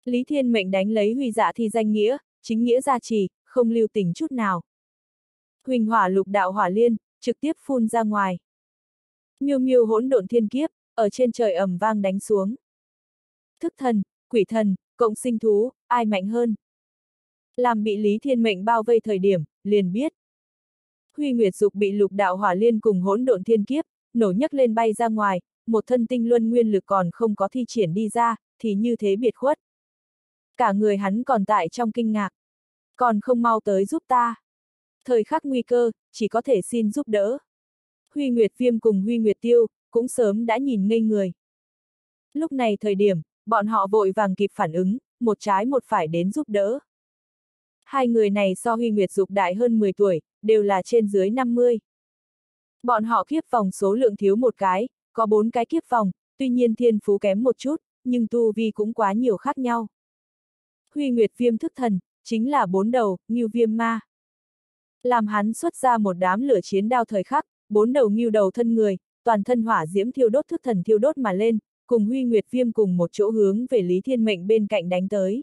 Lý Thiên Mệnh đánh lấy Huy dạ thi danh nghĩa, chính nghĩa gia trì, không lưu tình chút nào. Huỳnh Hỏa lục đạo hỏa liên, trực tiếp phun ra ngoài. Miêu Miêu hỗn độn thiên kiếp, ở trên trời ầm vang đánh xuống. Thức thần, quỷ thần, cộng sinh thú, ai mạnh hơn? Làm bị Lý Thiên Mệnh bao vây thời điểm, liền biết. Huy Nguyệt Dục bị lục đạo hỏa liên cùng hỗn độn thiên kiếp, nổ nhấc lên bay ra ngoài, một thân tinh luân nguyên lực còn không có thi triển đi ra, thì như thế biệt khuất. Cả người hắn còn tại trong kinh ngạc. Còn không mau tới giúp ta. Thời khắc nguy cơ, chỉ có thể xin giúp đỡ. Huy Nguyệt Viêm cùng Huy Nguyệt Tiêu, cũng sớm đã nhìn ngây người. Lúc này thời điểm, bọn họ vội vàng kịp phản ứng, một trái một phải đến giúp đỡ. Hai người này so Huy Nguyệt Dục đại hơn 10 tuổi, đều là trên dưới 50. Bọn họ kiếp vòng số lượng thiếu một cái, có bốn cái kiếp vòng, tuy nhiên thiên phú kém một chút, nhưng tu vi cũng quá nhiều khác nhau. Huy Nguyệt Viêm thức thần, chính là bốn đầu, như Viêm Ma. Làm hắn xuất ra một đám lửa chiến đao thời khắc, bốn đầu nghiêu đầu thân người, toàn thân hỏa diễm thiêu đốt thức thần thiêu đốt mà lên, cùng Huy Nguyệt Viêm cùng một chỗ hướng về Lý Thiên Mệnh bên cạnh đánh tới.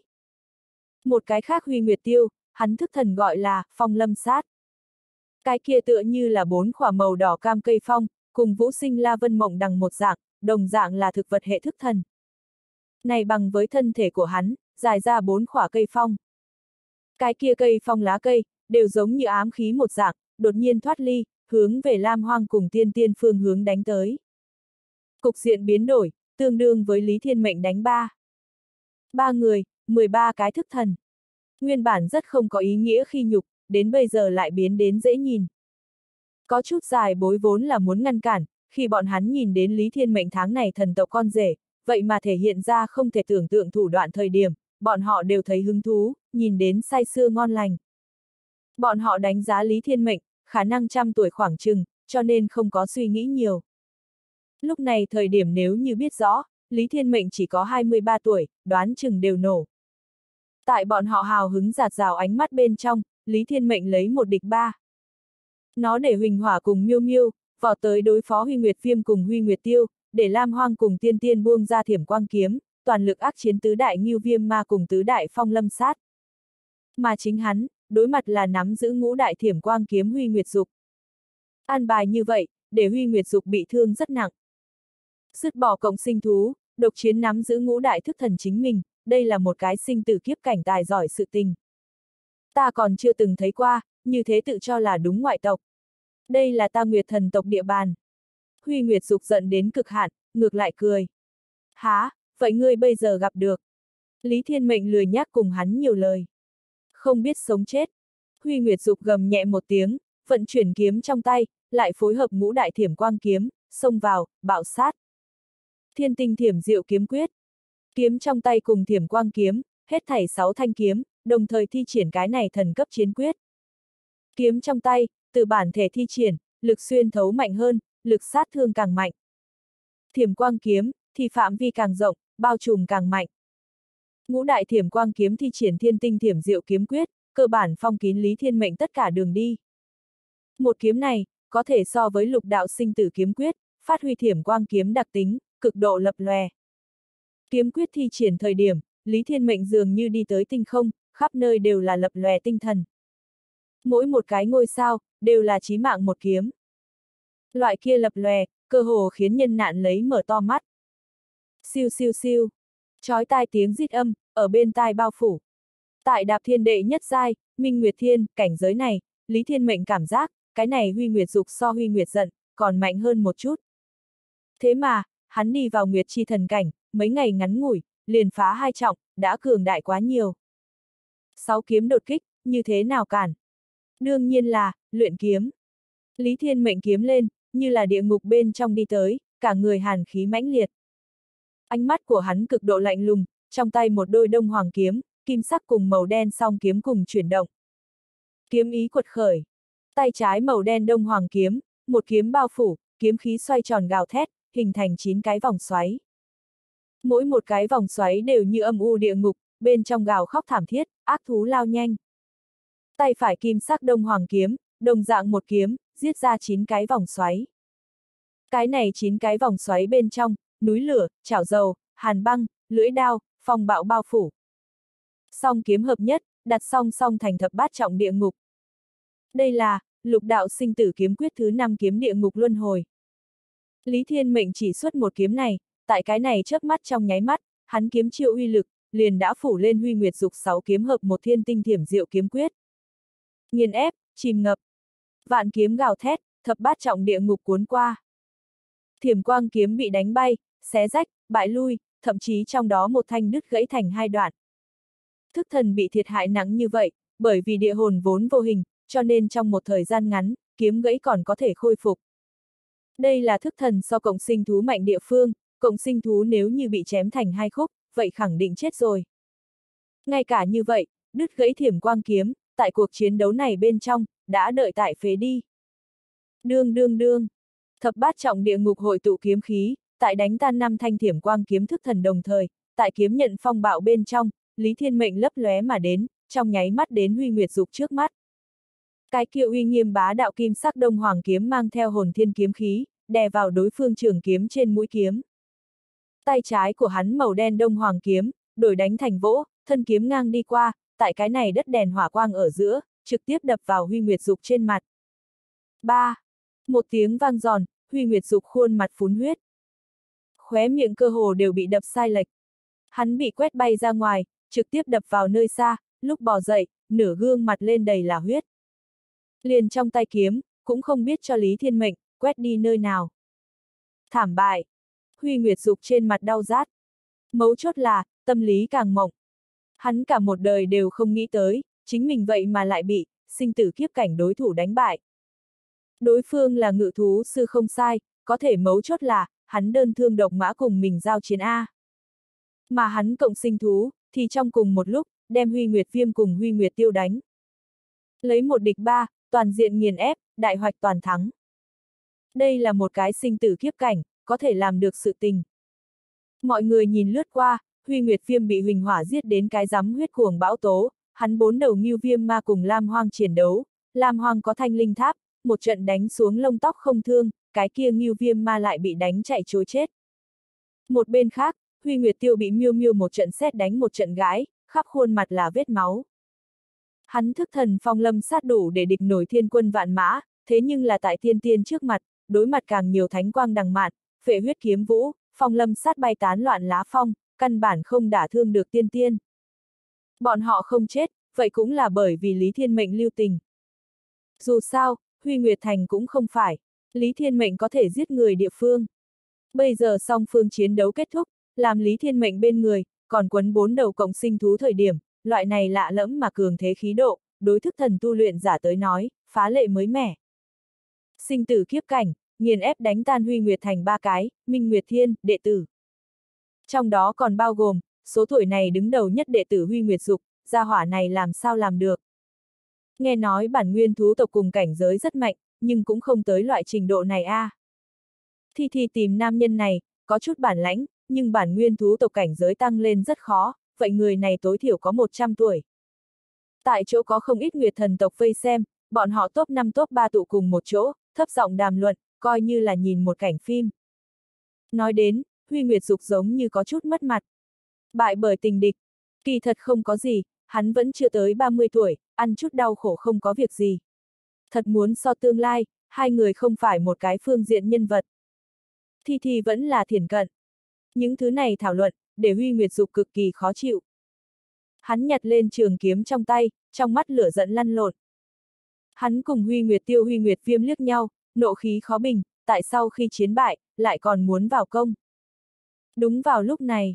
Một cái khác Huy Nguyệt Tiêu, hắn thức thần gọi là phong lâm sát. Cái kia tựa như là bốn khỏa màu đỏ cam cây phong, cùng vũ sinh la vân mộng đằng một dạng, đồng dạng là thực vật hệ thức thần. Này bằng với thân thể của hắn, dài ra bốn khỏa cây phong. Cái kia cây phong lá cây, đều giống như ám khí một dạng, đột nhiên thoát ly, hướng về Lam Hoang cùng tiên tiên phương hướng đánh tới. Cục diện biến đổi, tương đương với Lý Thiên Mệnh đánh ba. Ba người, 13 cái thức thần. Nguyên bản rất không có ý nghĩa khi nhục, đến bây giờ lại biến đến dễ nhìn. Có chút dài bối vốn là muốn ngăn cản, khi bọn hắn nhìn đến Lý Thiên Mệnh tháng này thần tộc con rể, vậy mà thể hiện ra không thể tưởng tượng thủ đoạn thời điểm, bọn họ đều thấy hứng thú, nhìn đến say sưa ngon lành. Bọn họ đánh giá Lý Thiên Mệnh, khả năng trăm tuổi khoảng chừng, cho nên không có suy nghĩ nhiều. Lúc này thời điểm nếu như biết rõ, Lý Thiên Mệnh chỉ có 23 tuổi, đoán chừng đều nổ. Tại bọn họ hào hứng giạt rào ánh mắt bên trong, Lý Thiên Mệnh lấy một địch ba. Nó để Huỳnh Hỏa cùng Miêu Miêu, vào tới đối phó Huy Nguyệt Viêm cùng Huy Nguyệt Tiêu, để Lam Hoang cùng Tiên Tiên buông ra thiểm quang kiếm, toàn lực ác chiến tứ đại Ngưu Viêm ma cùng tứ đại phong lâm sát. Mà chính hắn, đối mặt là nắm giữ ngũ đại thiểm quang kiếm Huy Nguyệt Dục. An bài như vậy, để Huy Nguyệt Dục bị thương rất nặng. Sứt bỏ cộng sinh thú, độc chiến nắm giữ ngũ đại thức thần chính mình, đây là một cái sinh tử kiếp cảnh tài giỏi sự tình. Ta còn chưa từng thấy qua, như thế tự cho là đúng ngoại tộc. Đây là ta Nguyệt thần tộc địa bàn. Huy Nguyệt dục giận đến cực hạn, ngược lại cười. Há, vậy ngươi bây giờ gặp được. Lý Thiên Mệnh lười nhác cùng hắn nhiều lời. Không biết sống chết. Huy Nguyệt dục gầm nhẹ một tiếng, vận chuyển kiếm trong tay, lại phối hợp ngũ đại thiểm quang kiếm, xông vào, bạo sát. Thiên tinh thiểm diệu kiếm quyết. Kiếm trong tay cùng thiểm quang kiếm, hết thảy sáu thanh kiếm, đồng thời thi triển cái này thần cấp chiến quyết. Kiếm trong tay, từ bản thể thi triển, lực xuyên thấu mạnh hơn, lực sát thương càng mạnh. Thiểm quang kiếm, thì phạm vi càng rộng, bao trùm càng mạnh. Ngũ đại thiểm quang kiếm thi triển thiên tinh thiểm diệu kiếm quyết, cơ bản phong kín lý thiên mệnh tất cả đường đi. Một kiếm này, có thể so với lục đạo sinh tử kiếm quyết, phát huy thiểm quang kiếm đặc tính, cực độ lập lòe. Kiếm quyết thi triển thời điểm, Lý Thiên Mệnh dường như đi tới tinh không, khắp nơi đều là lập lòe tinh thần. Mỗi một cái ngôi sao, đều là chí mạng một kiếm. Loại kia lập lòe, cơ hồ khiến nhân nạn lấy mở to mắt. Siêu siêu siêu. Chói tai tiếng rít âm, ở bên tai bao phủ. Tại đạp thiên đệ nhất giai, Minh Nguyệt Thiên, cảnh giới này, Lý Thiên Mệnh cảm giác, cái này Huy Nguyệt dục so Huy Nguyệt giận, còn mạnh hơn một chút. Thế mà, hắn đi vào Nguyệt chi thần cảnh, mấy ngày ngắn ngủi, liền phá hai trọng, đã cường đại quá nhiều. Sáu kiếm đột kích, như thế nào cản? Đương nhiên là, luyện kiếm. Lý Thiên mệnh kiếm lên, như là địa ngục bên trong đi tới, cả người hàn khí mãnh liệt. Ánh mắt của hắn cực độ lạnh lùng, trong tay một đôi đông hoàng kiếm, kim sắc cùng màu đen song kiếm cùng chuyển động. Kiếm ý quật khởi. Tay trái màu đen đông hoàng kiếm, một kiếm bao phủ, kiếm khí xoay tròn gào thét, hình thành chín cái vòng xoáy. Mỗi một cái vòng xoáy đều như âm u địa ngục, bên trong gào khóc thảm thiết, ác thú lao nhanh. Tay phải kim sắc đông hoàng kiếm, đồng dạng một kiếm, giết ra chín cái vòng xoáy. Cái này chín cái vòng xoáy bên trong, núi lửa, chảo dầu, hàn băng, lưỡi đao, phong bạo bao phủ. Song kiếm hợp nhất, đặt song song thành thập bát trọng địa ngục. Đây là, lục đạo sinh tử kiếm quyết thứ năm kiếm địa ngục luân hồi. Lý Thiên Mệnh chỉ xuất một kiếm này, tại cái này chớp mắt trong nháy mắt, hắn kiếm chiêu uy lực, liền đã phủ lên huy nguyệt dục sáu kiếm hợp một thiên tinh thiểm diệu kiếm quyết. Nghiền ép, chìm ngập. Vạn kiếm gào thét, thập bát trọng địa ngục cuốn qua. Thiểm quang kiếm bị đánh bay, xé rách, bại lui, thậm chí trong đó một thanh đứt gãy thành hai đoạn. Thức thần bị thiệt hại nặng như vậy, bởi vì địa hồn vốn vô hình, cho nên trong một thời gian ngắn, kiếm gãy còn có thể khôi phục. Đây là thức thần so cộng sinh thú mạnh địa phương, cộng sinh thú nếu như bị chém thành hai khúc, vậy khẳng định chết rồi. Ngay cả như vậy, đứt gãy thiểm quang kiếm, tại cuộc chiến đấu này bên trong, đã đợi tại phế đi. Đương đương đương, thập bát trọng địa ngục hội tụ kiếm khí, tại đánh tan năm thanh thiểm quang kiếm thức thần đồng thời, tại kiếm nhận phong bạo bên trong, Lý Thiên Mệnh lấp lóe mà đến, trong nháy mắt đến Huy Nguyệt Dục trước mắt. Cái kia uy nghiêm bá đạo kim sắc đông hoàng kiếm mang theo hồn thiên kiếm khí, đè vào đối phương trường kiếm trên mũi kiếm. Tay trái của hắn màu đen đông hoàng kiếm, đổi đánh thành vỗ, thân kiếm ngang đi qua, tại cái này đất đèn hỏa quang ở giữa, trực tiếp đập vào Huy Nguyệt Dục trên mặt. 3. Một tiếng vang giòn, Huy Nguyệt Dục khuôn mặt phún huyết. Khóe miệng cơ hồ đều bị đập sai lệch. Hắn bị quét bay ra ngoài, trực tiếp đập vào nơi xa, lúc bò dậy, nửa gương mặt lên đầy là huyết. Liền trong tay kiếm, cũng không biết cho Lý Thiên Mệnh, quét đi nơi nào. Thảm bại. Huy Nguyệt Dục trên mặt đau rát. Mấu chốt là, tâm lý càng mộng. Hắn cả một đời đều không nghĩ tới, chính mình vậy mà lại bị, sinh tử kiếp cảnh đối thủ đánh bại. Đối phương là ngự thú sư không sai, có thể mấu chốt là, hắn đơn thương độc mã cùng mình giao chiến A. Mà hắn cộng sinh thú, thì trong cùng một lúc, đem Huy Nguyệt Viêm cùng Huy Nguyệt Tiêu đánh. Lấy một địch ba, toàn diện nghiền ép, đại hoạch toàn thắng. Đây là một cái sinh tử kiếp cảnh, có thể làm được sự tình. Mọi người nhìn lướt qua, Huy Nguyệt Viêm bị Huỳnh Hỏa giết đến cái rắm huyết cuồng bão tố, hắn bốn đầu ngưu viêm ma cùng Lam Hoang chiến đấu, Lam Hoang có thanh linh tháp, một trận đánh xuống lông tóc không thương, cái kia ngưu viêm ma lại bị đánh chạy trối chết. Một bên khác, Huy Nguyệt Tiêu bị miêu miêu một trận xét đánh một trận gái, khắp khuôn mặt là vết máu. Hắn thức thần phong lâm sát đủ để địch nổi thiên quân vạn mã, thế nhưng là tại thiên tiên trước mặt, đối mặt càng nhiều thánh quang đằng mạn, phệ huyết kiếm vũ, phong lâm sát bay tán loạn lá phong, căn bản không đả thương được tiên tiên. Bọn họ không chết, vậy cũng là bởi vì Lý Thiên Mệnh lưu tình. Dù sao, Huy Nguyệt Thành cũng không phải. Lý Thiên Mệnh có thể giết người địa phương. Bây giờ song phương chiến đấu kết thúc, làm Lý Thiên Mệnh bên người, còn quấn bốn đầu cộng sinh thú thời điểm, loại này lạ lẫm mà cường thế khí độ, đối thức thần tu luyện giả tới nói, phá lệ mới mẻ. Sinh tử kiếp cảnh, nghiền ép đánh tan Huy Nguyệt thành ba cái, Minh Nguyệt Thiên, đệ tử. Trong đó còn bao gồm, số tuổi này đứng đầu nhất đệ tử Huy Nguyệt Dục, gia hỏa này làm sao làm được. Nghe nói bản nguyên thú tộc cùng cảnh giới rất mạnh, nhưng cũng không tới loại trình độ này a. À. Thi Thi tìm nam nhân này, có chút bản lãnh, nhưng bản nguyên thú tộc cảnh giới tăng lên rất khó, vậy người này tối thiểu có 100 tuổi. Tại chỗ có không ít nguyệt thần tộc vây xem, bọn họ top 5 top 3 tụ cùng một chỗ, thấp giọng đàm luận, coi như là nhìn một cảnh phim. Nói đến, Huy Nguyệt Dục giống như có chút mất mặt. Bại bởi tình địch. Kỳ thật không có gì, hắn vẫn chưa tới 30 tuổi, ăn chút đau khổ không có việc gì. Thật muốn so tương lai, hai người không phải một cái phương diện nhân vật. Thi Thi vẫn là thiền cận. Những thứ này thảo luận, để Huy Nguyệt Dục cực kỳ khó chịu. Hắn nhặt lên trường kiếm trong tay, trong mắt lửa giận lăn lộn. Hắn cùng Huy Nguyệt Tiêu Huy Nguyệt Viêm liếc nhau, nộ khí khó bình, tại sao khi chiến bại, lại còn muốn vào công. Đúng vào lúc này,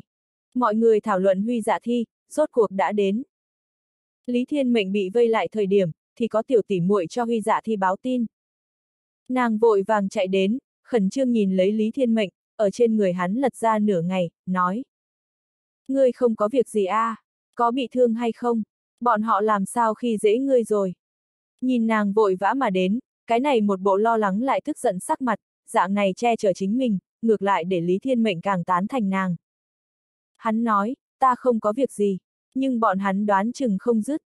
mọi người thảo luận Huy dạ thi, rốt cuộc đã đến. Lý Thiên Mệnh bị vây lại thời điểm, thì có tiểu tỷ muội cho Huy dạ thi báo tin. Nàng vội vàng chạy đến, khẩn trương nhìn lấy Lý Thiên Mệnh, ở trên người hắn lật ra nửa ngày, nói. Ngươi không có việc gì a? À? có bị thương hay không? Bọn họ làm sao khi dễ ngươi rồi? Nhìn nàng vội vã mà đến, cái này một bộ lo lắng lại tức giận sắc mặt, dạng này che chở chính mình, ngược lại để Lý Thiên Mệnh càng tán thành nàng. Hắn nói, ta không có việc gì, nhưng bọn hắn đoán chừng không dứt.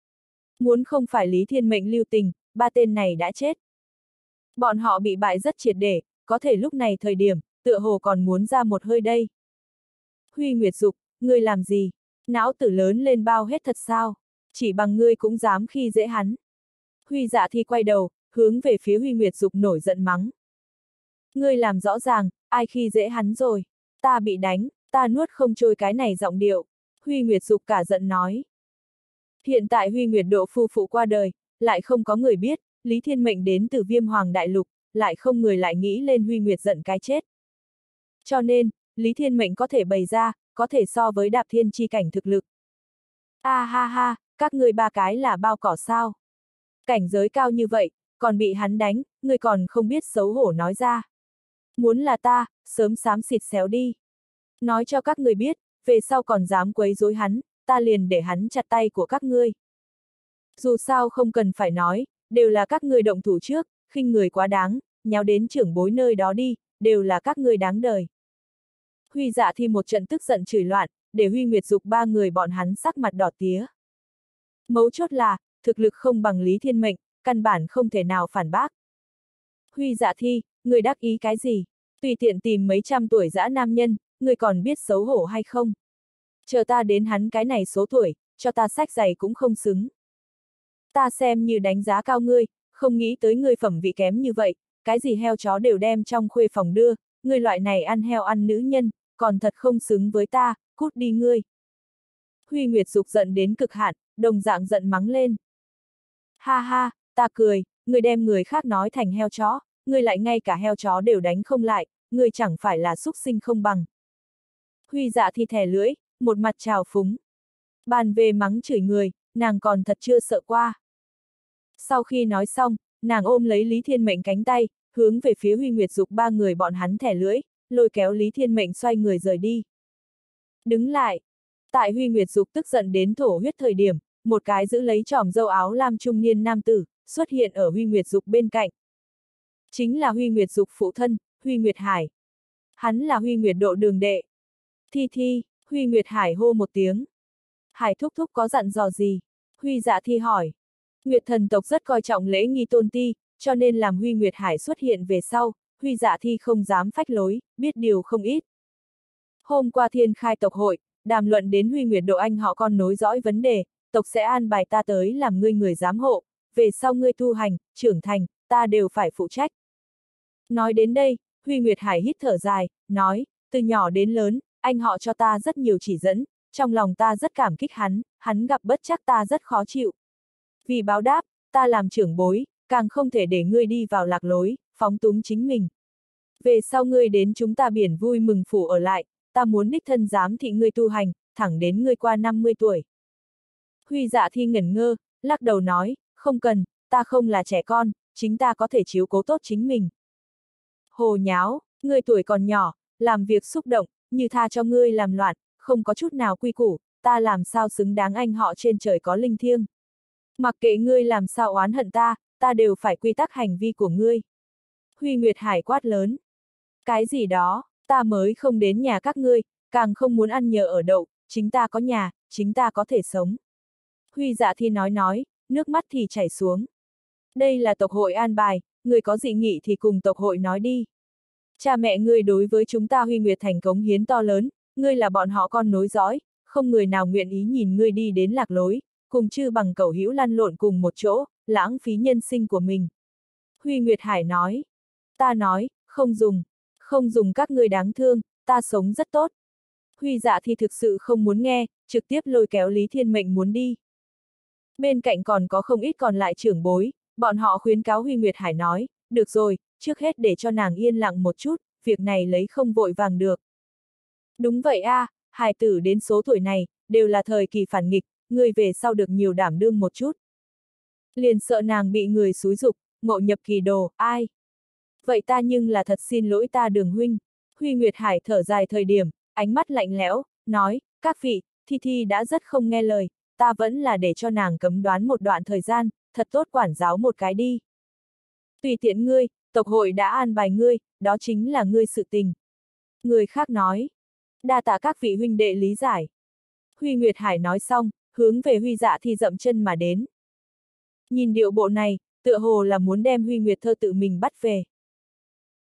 Muốn không phải Lý Thiên Mệnh lưu tình, ba tên này đã chết. Bọn họ bị bại rất triệt để, có thể lúc này thời điểm, tựa hồ còn muốn ra một hơi đây. Huy Nguyệt Dục, ngươi làm gì? Não tử lớn lên bao hết thật sao? Chỉ bằng ngươi cũng dám khi dễ hắn. Huy dạ thi quay đầu, hướng về phía Huy Nguyệt Dục nổi giận mắng. Ngươi làm rõ ràng, ai khi dễ hắn rồi? Ta bị đánh, ta nuốt không trôi cái này giọng điệu. Huy Nguyệt Dục cả giận nói. Hiện tại Huy Nguyệt Độ phu phụ qua đời, lại không có người biết, Lý Thiên Mệnh đến từ viêm hoàng đại lục, lại không người lại nghĩ lên Huy Nguyệt giận cái chết. Cho nên, Lý Thiên Mệnh có thể bày ra, có thể so với đạp thiên chi cảnh thực lực. A à, ha ha, các người ba cái là bao cỏ sao? Cảnh giới cao như vậy, còn bị hắn đánh, người còn không biết xấu hổ nói ra. Muốn là ta, sớm xám xịt xéo đi. Nói cho các người biết, về sau còn dám quấy rối hắn, ta liền để hắn chặt tay của các ngươi. Dù sao không cần phải nói, đều là các người động thủ trước, khinh người quá đáng, nháo đến trưởng bối nơi đó đi, đều là các người đáng đời. Huy dạ thì một trận tức giận chửi loạn, để Huy Nguyệt dục ba người bọn hắn sắc mặt đỏ tía. Mấu chốt là, thực lực không bằng Lý Thiên Mệnh, căn bản không thể nào phản bác. Huy dạ thi, người đắc ý cái gì? Tùy tiện tìm mấy trăm tuổi dã nam nhân, người còn biết xấu hổ hay không? Chờ ta đến hắn cái này số tuổi, cho ta sách giày cũng không xứng. Ta xem như đánh giá cao ngươi, không nghĩ tới ngươi phẩm vị kém như vậy, cái gì heo chó đều đem trong khuê phòng đưa, ngươi loại này ăn heo ăn nữ nhân, còn thật không xứng với ta, cút đi ngươi. Huy Nguyệt Dục giận đến cực hạn, đồng dạng giận mắng lên. Ha ha, ta cười, người đem người khác nói thành heo chó, người lại ngay cả heo chó đều đánh không lại, người chẳng phải là xúc sinh không bằng. Huy dạ thì thẻ lưỡi, một mặt trào phúng. Bàn về mắng chửi người, nàng còn thật chưa sợ qua. Sau khi nói xong, nàng ôm lấy Lý Thiên Mệnh cánh tay, hướng về phía Huy Nguyệt Dục ba người bọn hắn thẻ lưỡi, lôi kéo Lý Thiên Mệnh xoay người rời đi. Đứng lại. Tại Huy Nguyệt Dục tức giận đến thổ huyết thời điểm, một cái giữ lấy tròm dâu áo lam trung niên nam tử, xuất hiện ở Huy Nguyệt Dục bên cạnh. Chính là Huy Nguyệt Dục phụ thân, Huy Nguyệt Hải. Hắn là Huy Nguyệt độ đường đệ. Thi thi, Huy Nguyệt Hải hô một tiếng. Hải thúc thúc có dặn dò gì? Huy dạ thi hỏi. Nguyệt thần tộc rất coi trọng lễ nghi tôn ti, cho nên làm Huy Nguyệt Hải xuất hiện về sau, Huy dạ thi không dám phách lối, biết điều không ít. Hôm qua thiên khai tộc hội, đàm luận đến Huy Nguyệt Độ Anh họ con nối dõi vấn đề, tộc sẽ an bài ta tới làm ngươi người giám hộ, về sau ngươi thu hành, trưởng thành, ta đều phải phụ trách. Nói đến đây, Huy Nguyệt Hải hít thở dài, nói, từ nhỏ đến lớn, anh họ cho ta rất nhiều chỉ dẫn, trong lòng ta rất cảm kích hắn, hắn gặp bất chắc ta rất khó chịu. Vì báo đáp, ta làm trưởng bối, càng không thể để ngươi đi vào lạc lối, phóng túng chính mình. Về sau ngươi đến chúng ta biển vui mừng phủ ở lại, ta muốn đích thân giám thị ngươi tu hành, thẳng đến ngươi qua 50 tuổi. Huy dạ thi ngẩn ngơ, lắc đầu nói, không cần, ta không là trẻ con, chính ta có thể chiếu cố tốt chính mình. Hồ nháo, ngươi tuổi còn nhỏ, làm việc xúc động, như tha cho ngươi làm loạn, không có chút nào quy củ, ta làm sao xứng đáng anh họ trên trời có linh thiêng. Mặc kệ ngươi làm sao oán hận ta, ta đều phải quy tắc hành vi của ngươi. Huy Nguyệt Hải quát lớn. Cái gì đó, ta mới không đến nhà các ngươi, càng không muốn ăn nhờ ở đậu, chính ta có nhà, chính ta có thể sống. Huy dạ thi nói nói, nước mắt thì chảy xuống. Đây là tộc hội an bài, người có dị nghị thì cùng tộc hội nói đi. Cha mẹ ngươi đối với chúng ta Huy Nguyệt thành cống hiến to lớn, ngươi là bọn họ con nối dõi, không người nào nguyện ý nhìn ngươi đi đến lạc lối, cùng chư bằng cầu hữu lăn lộn cùng một chỗ, lãng phí nhân sinh của mình. Huy Nguyệt Hải nói, ta nói, không dùng, không dùng các ngươi đáng thương, ta sống rất tốt. Huy dạ thì thực sự không muốn nghe, trực tiếp lôi kéo Lý Thiên Mệnh muốn đi. Bên cạnh còn có không ít còn lại trưởng bối, bọn họ khuyến cáo Huy Nguyệt Hải nói, được rồi, trước hết để cho nàng yên lặng một chút, việc này lấy không vội vàng được. Đúng vậy a, à, hài tử đến số tuổi này, đều là thời kỳ phản nghịch, người về sau được nhiều đảm đương một chút. Liền sợ nàng bị người xúi dục, ngộ nhập kỳ đồ, ai? Vậy ta nhưng là thật xin lỗi ta đường huynh. Huy Nguyệt Hải thở dài thời điểm, ánh mắt lạnh lẽo, nói, các vị, Thi Thi đã rất không nghe lời, ta vẫn là để cho nàng cấm đoán một đoạn thời gian, thật tốt quản giáo một cái đi. Tùy tiện ngươi, tộc hội đã an bài ngươi, đó chính là ngươi sự tình. Người khác nói, đa tạ các vị huynh đệ lý giải. Huy Nguyệt Hải nói xong, hướng về Huy Dạ thì dậm chân mà đến. Nhìn điệu bộ này, tựa hồ là muốn đem Huy Nguyệt Thơ tự mình bắt về.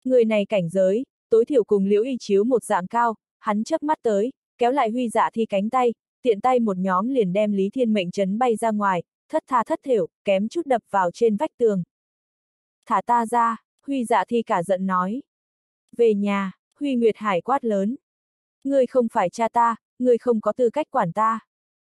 Người này cảnh giới, tối thiểu cùng liễu y chiếu một dạng cao, hắn chớp mắt tới, kéo lại Huy Dạ thì cánh tay, tiện tay một nhóm liền đem Lý Thiên Mệnh chấn bay ra ngoài, thất tha thất thiểu, kém chút đập vào trên vách tường. Thả ta ra, Huy Dạ Thi cả giận nói. Về nhà, Huy Nguyệt Hải quát lớn. Ngươi không phải cha ta, ngươi không có tư cách quản ta.